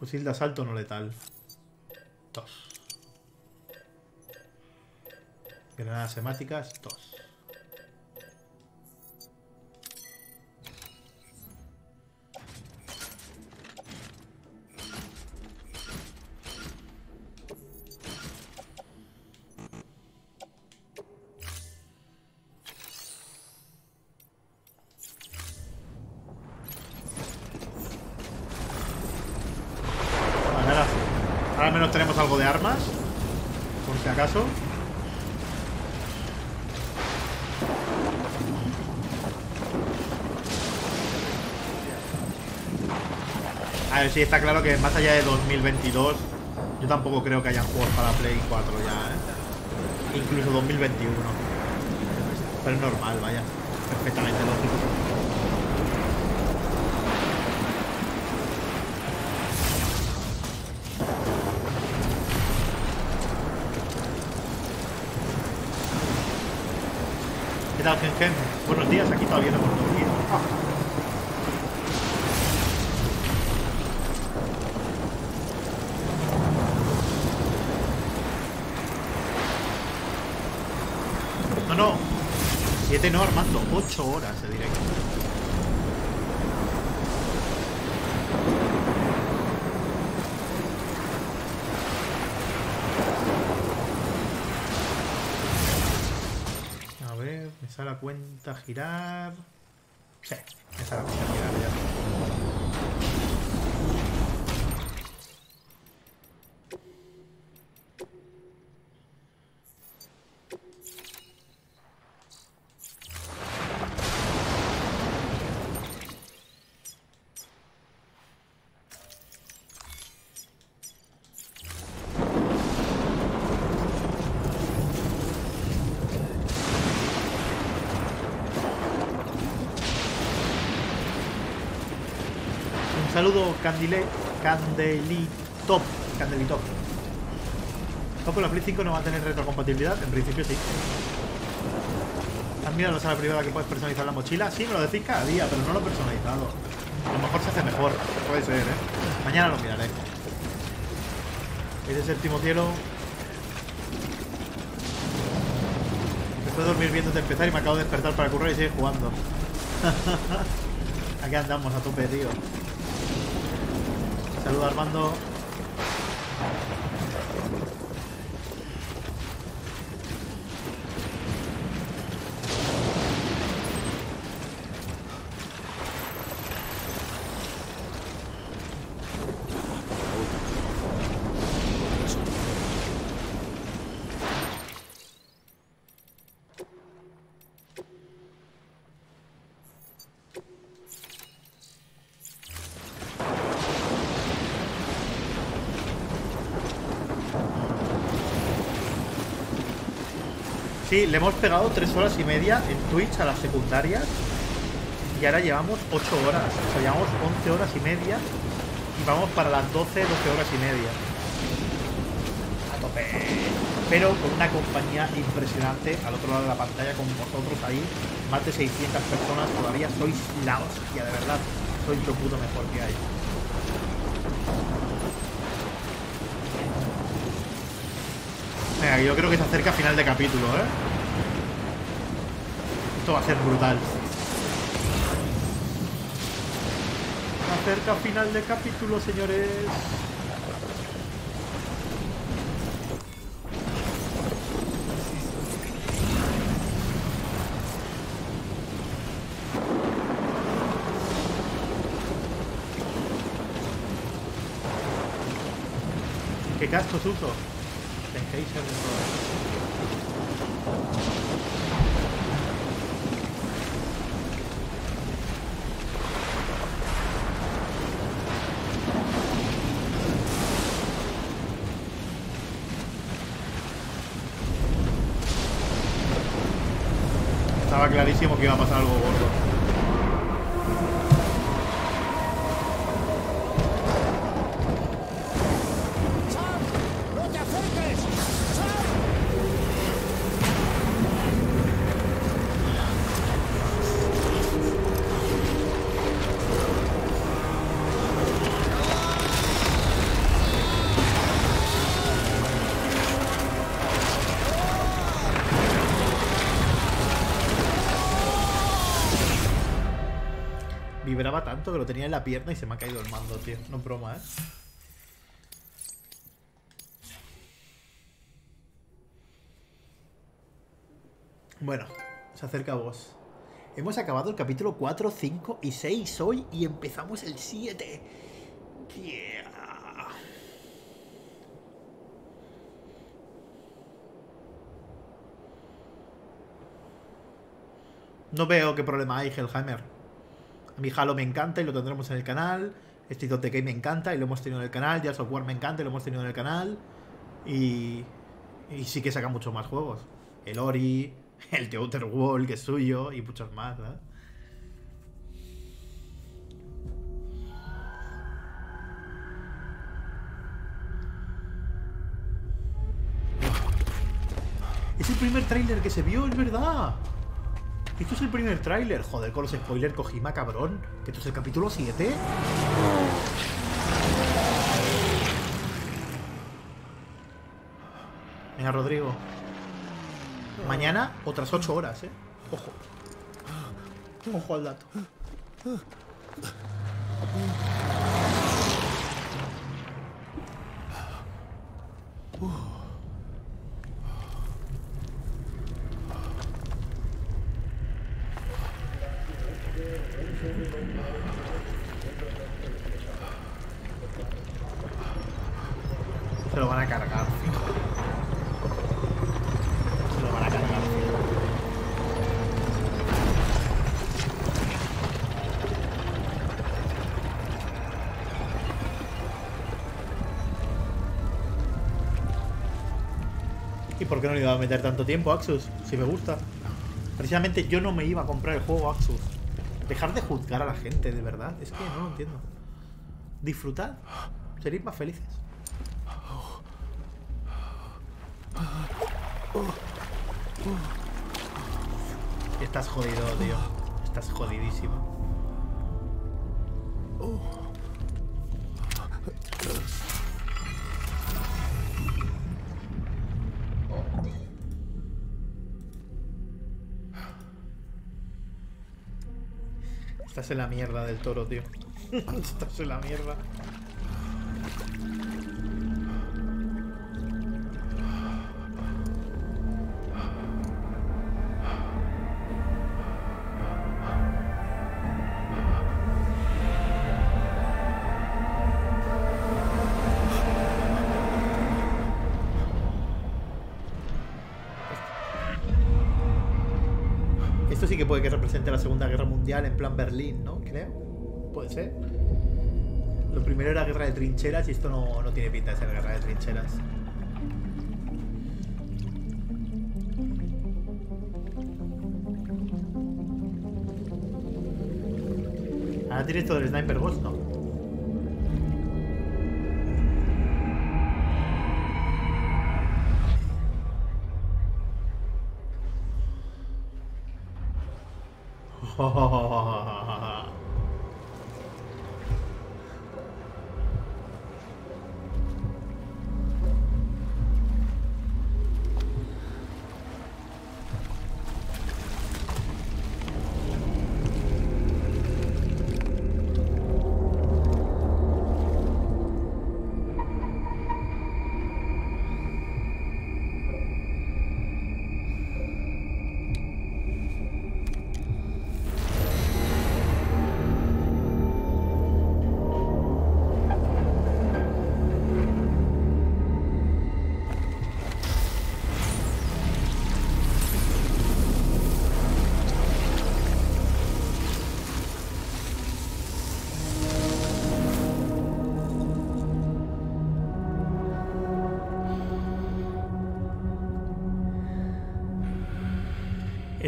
Fusil de asalto no letal. Dos. Granadas semáticas, dos. Sí, está claro que más allá de 2022, yo tampoco creo que haya juegos para Play 4 ya, ¿eh? Incluso 2021. Pero es normal, vaya. Perfectamente lógico. Este no, Armando, 8 horas de directo. A ver, me sale la cuenta a girar. Sí, me sale la cuenta a girar ya. Saludo, Candile, Candelitop. Candelitop. ¿Cómo la Play 5 no va a tener retrocompatibilidad? En principio sí. ¿Has mirado la sala privada que puedes personalizar la mochila? Sí, me lo decís cada día, pero no lo he personalizado. A lo mejor se hace mejor. Puede ser, ¿eh? Mañana lo miraré. Es el séptimo cielo. Después de dormir viéndote empezar y me acabo de despertar para currar y seguir jugando. [laughs] Aquí andamos a tope, tío. Saluda Armando. Sí, le hemos pegado tres horas y media en Twitch a las secundarias y ahora llevamos 8 horas. O sea, llevamos 11 horas y media y vamos para las 12, 12 horas y media. A tope. Pero con una compañía impresionante al otro lado de la pantalla con vosotros ahí. Más de 600 personas. Todavía sois la hostia, de verdad. Sois lo puto mejor que hay. Yo creo que se acerca final de capítulo, ¿eh? Esto va a ser brutal. Se acerca final de capítulo, señores. ¿Qué cascos uso? Sennheiser de todo. tanto que lo tenía en la pierna y se me ha caído el mando, tío. No es broma, ¿eh? Bueno, se acerca a vos. Hemos acabado el capítulo 4, 5 y 6 hoy y empezamos el 7. Yeah. No veo qué problema hay, Hellhammer. A mi Halo me encanta y lo tendremos en el canal. Of Decay me encanta y lo hemos tenido en el canal. Jazz of War me encanta y lo hemos tenido en el canal. Y, y sí que saca muchos más juegos. El Ori, [laughs] el The Outer Wall, que es suyo, y muchos más, ¿verdad? Es el primer tráiler que se vio, es verdad. Esto es el primer tráiler. Joder, con los spoilers Kojima, cabrón. Que esto es el capítulo 7. Venga, Rodrigo. Mañana otras 8 horas, eh. Ojo. Ojo al dato. Van a cargar. Se lo van a cargar. ¿Y por qué no le iba a meter tanto tiempo, Axus? Si me gusta. Precisamente yo no me iba a comprar el juego, Axus. Dejar de juzgar a la gente, de verdad. Es que no lo entiendo. Disfrutad. Seréis más felices. Estás jodido, tío. Estás jodidísimo. Estás en la mierda del toro, tío. [laughs] Estás en la mierda. Que represente la Segunda Guerra Mundial en plan Berlín, ¿no? Creo. Puede ser. Lo primero era guerra de trincheras y esto no, no tiene pinta de ser guerra de trincheras. Ahora tienes todo el Sniper Ghost, ¿no? 好好好好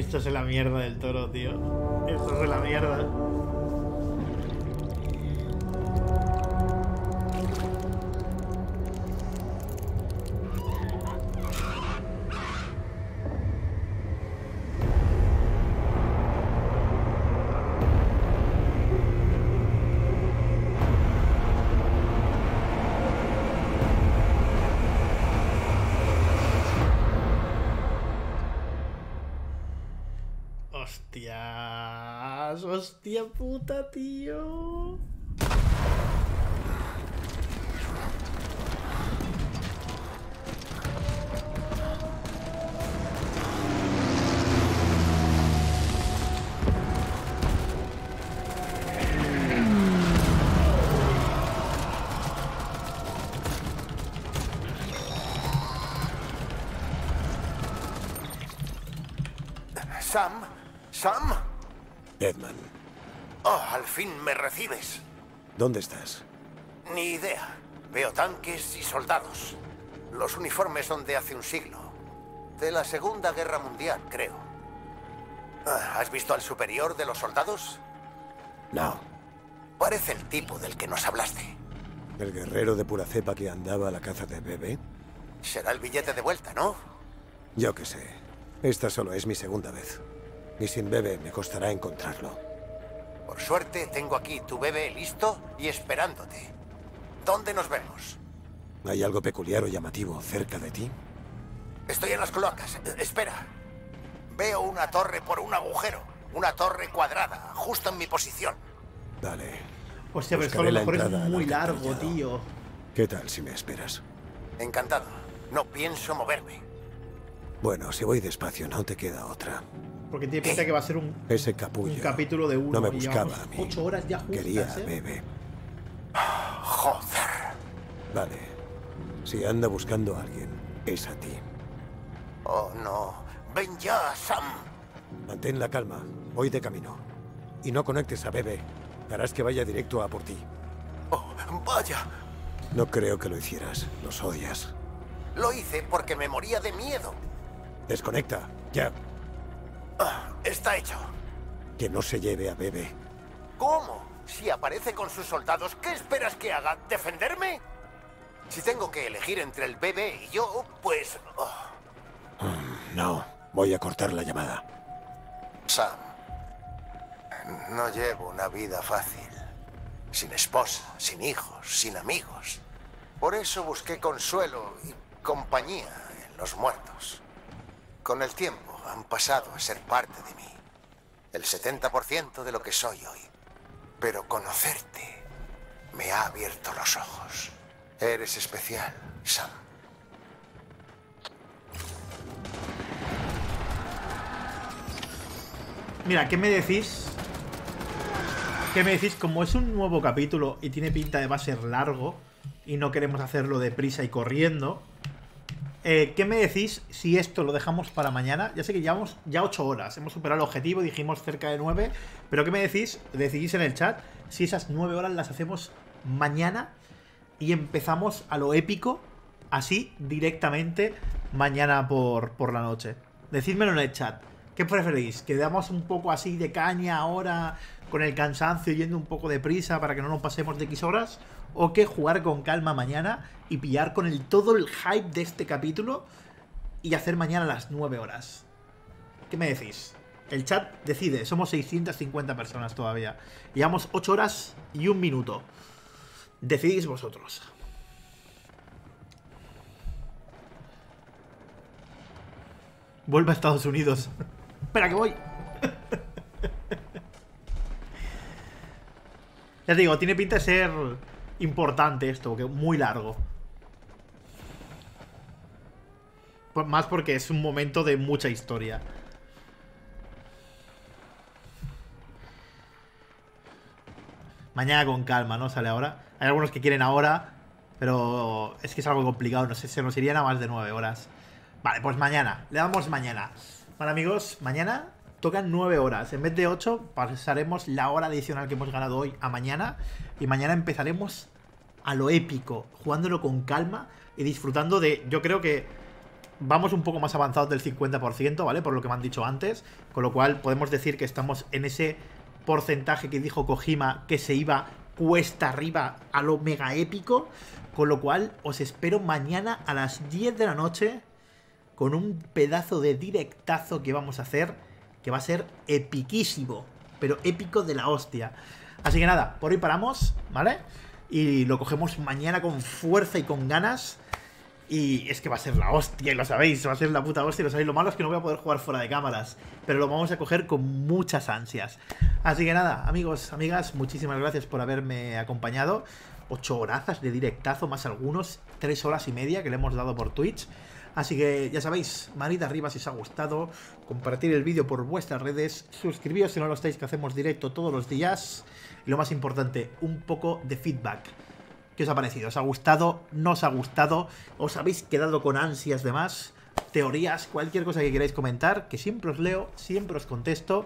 Esto es la mierda del toro, tío. Esto es la mierda. Hostia puta, tío. Recibes. ¿dónde estás? Ni idea. Veo tanques y soldados. Los uniformes son de hace un siglo. De la Segunda Guerra Mundial, creo. Ah, ¿Has visto al superior de los soldados? No. Parece el tipo del que nos hablaste. ¿El guerrero de pura cepa que andaba a la caza de bebé? Será el billete de vuelta, ¿no? Yo qué sé. Esta solo es mi segunda vez. Y sin bebé me costará encontrarlo. Por suerte, tengo aquí tu bebé listo y esperándote. ¿Dónde nos vemos? ¿Hay algo peculiar o llamativo cerca de ti? Estoy en las cloacas. Espera. Veo una torre por un agujero. Una torre cuadrada, justo en mi posición. Dale. Hostia, pero esto a lo mejor es muy largo, tío. ¿Qué tal si me esperas? Encantado. No pienso moverme. Bueno, si voy despacio no te queda otra. Porque tiene pinta que va a ser un, Ese capullo. un capítulo de uno. No me buscaba a mí. Ocho horas ya Quería a ¿eh? bebé. Joder. Vale. Si anda buscando a alguien, es a ti. Oh, no. Ven ya, Sam. Mantén la calma. Voy de camino. Y no conectes a bebé. Harás que vaya directo a por ti. Oh, vaya. No creo que lo hicieras. Los odias. Lo hice porque me moría de miedo. Desconecta. Ya. Ah, está hecho. Que no se lleve a bebé. ¿Cómo? Si aparece con sus soldados, ¿qué esperas que haga? ¿Defenderme? Si tengo que elegir entre el bebé y yo, pues... oh, No. Voy a cortar la llamada. Sam, no llevo una vida fácil. Sin esposa, sin hijos, sin amigos. Por eso busqué consuelo y compañía en los muertos. Con el tiempo han pasado a ser parte de mí. El 70% de lo que soy hoy. Pero conocerte me ha abierto los ojos. Eres especial, Sam. Mira, ¿qué me decís? ¿Qué me decís? Como es un nuevo capítulo y tiene pinta de va a ser largo y no queremos hacerlo deprisa y corriendo, eh, ¿qué me decís si esto lo dejamos para mañana? Ya sé que llevamos ya 8 horas, hemos superado el objetivo, dijimos cerca de 9, pero ¿qué me decís? Decidís en el chat si esas 9 horas las hacemos mañana y empezamos a lo épico, así directamente mañana por, por la noche. Decídmelo en el chat. ¿Qué preferís? ¿Que damos un poco así de caña ahora con el cansancio yendo un poco de prisa para que no nos pasemos de X horas? ¿O que jugar con calma mañana y pillar con el todo el hype de este capítulo y hacer mañana las 9 horas? ¿Qué me decís? El chat decide, somos 650 personas todavía. Llevamos 8 horas y un minuto. Decidís vosotros. Vuelve a Estados Unidos. [laughs] Espera que voy. [laughs] ya te digo, tiene pinta de ser importante esto, que muy largo. Más porque es un momento de mucha historia. Mañana con calma, ¿no? Sale ahora. Hay algunos que quieren ahora, pero es que es algo complicado. No sé, se nos irían a más de 9 horas. Vale, pues mañana. Le damos mañana. Vale, amigos, mañana tocan 9 horas. En vez de 8, pasaremos la hora adicional que hemos ganado hoy a mañana. Y mañana empezaremos a lo épico, jugándolo con calma y disfrutando de. Yo creo que vamos un poco más avanzados del 50%, ¿vale? Por lo que me han dicho antes. Con lo cual podemos decir que estamos en ese porcentaje que dijo Kojima que se iba cuesta arriba a lo mega épico. Con lo cual os espero mañana a las 10 de la noche con un pedazo de directazo que vamos a hacer que va a ser epiquísimo, pero épico de la hostia. Así que nada, por hoy paramos, ¿vale? Y lo cogemos mañana con fuerza y con ganas. Y es que va a ser la hostia, y lo sabéis, va a ser la puta hostia, lo sabéis. Lo malo es que no voy a poder jugar fuera de cámaras, pero lo vamos a coger con muchas ansias. Así que nada, amigos, amigas, muchísimas gracias por haberme acompañado. Ocho horazas de directazo, más algunos, tres horas y media que le hemos dado por Twitch. Así que ya sabéis, manita arriba si os ha gustado, compartir el vídeo por vuestras redes, suscribíos si no lo estáis, que hacemos directo todos los días. Y lo más importante, un poco de feedback. ¿Qué os ha parecido? ¿Os ha gustado? ¿No os ha gustado? ¿Os habéis quedado con ansias de más? teorías, cualquier cosa que queráis comentar, que siempre os leo, siempre os contesto.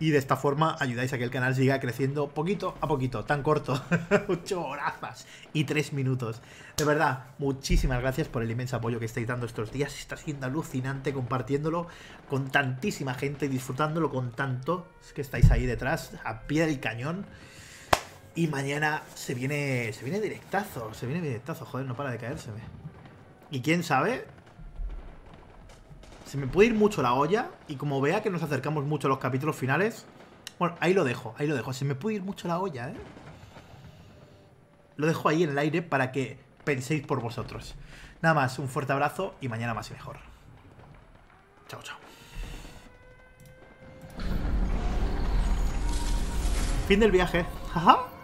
Y de esta forma ayudáis a que el canal siga creciendo poquito a poquito, tan corto. [laughs] 8 horas y 3 minutos. De verdad, muchísimas gracias por el inmenso apoyo que estáis dando estos días. Está siendo alucinante compartiéndolo con tantísima gente y disfrutándolo con tanto. Es que estáis ahí detrás, a pie del cañón. Y mañana se viene. Se viene directazo. Se viene directazo. Joder, no para de caérseme. Y quién sabe. Se me puede ir mucho la olla. Y como vea que nos acercamos mucho a los capítulos finales. Bueno, ahí lo dejo, ahí lo dejo. Se me puede ir mucho la olla, ¿eh? Lo dejo ahí en el aire para que penséis por vosotros. Nada más, un fuerte abrazo y mañana más y mejor. Chao, chao. Fin del viaje. Jaja.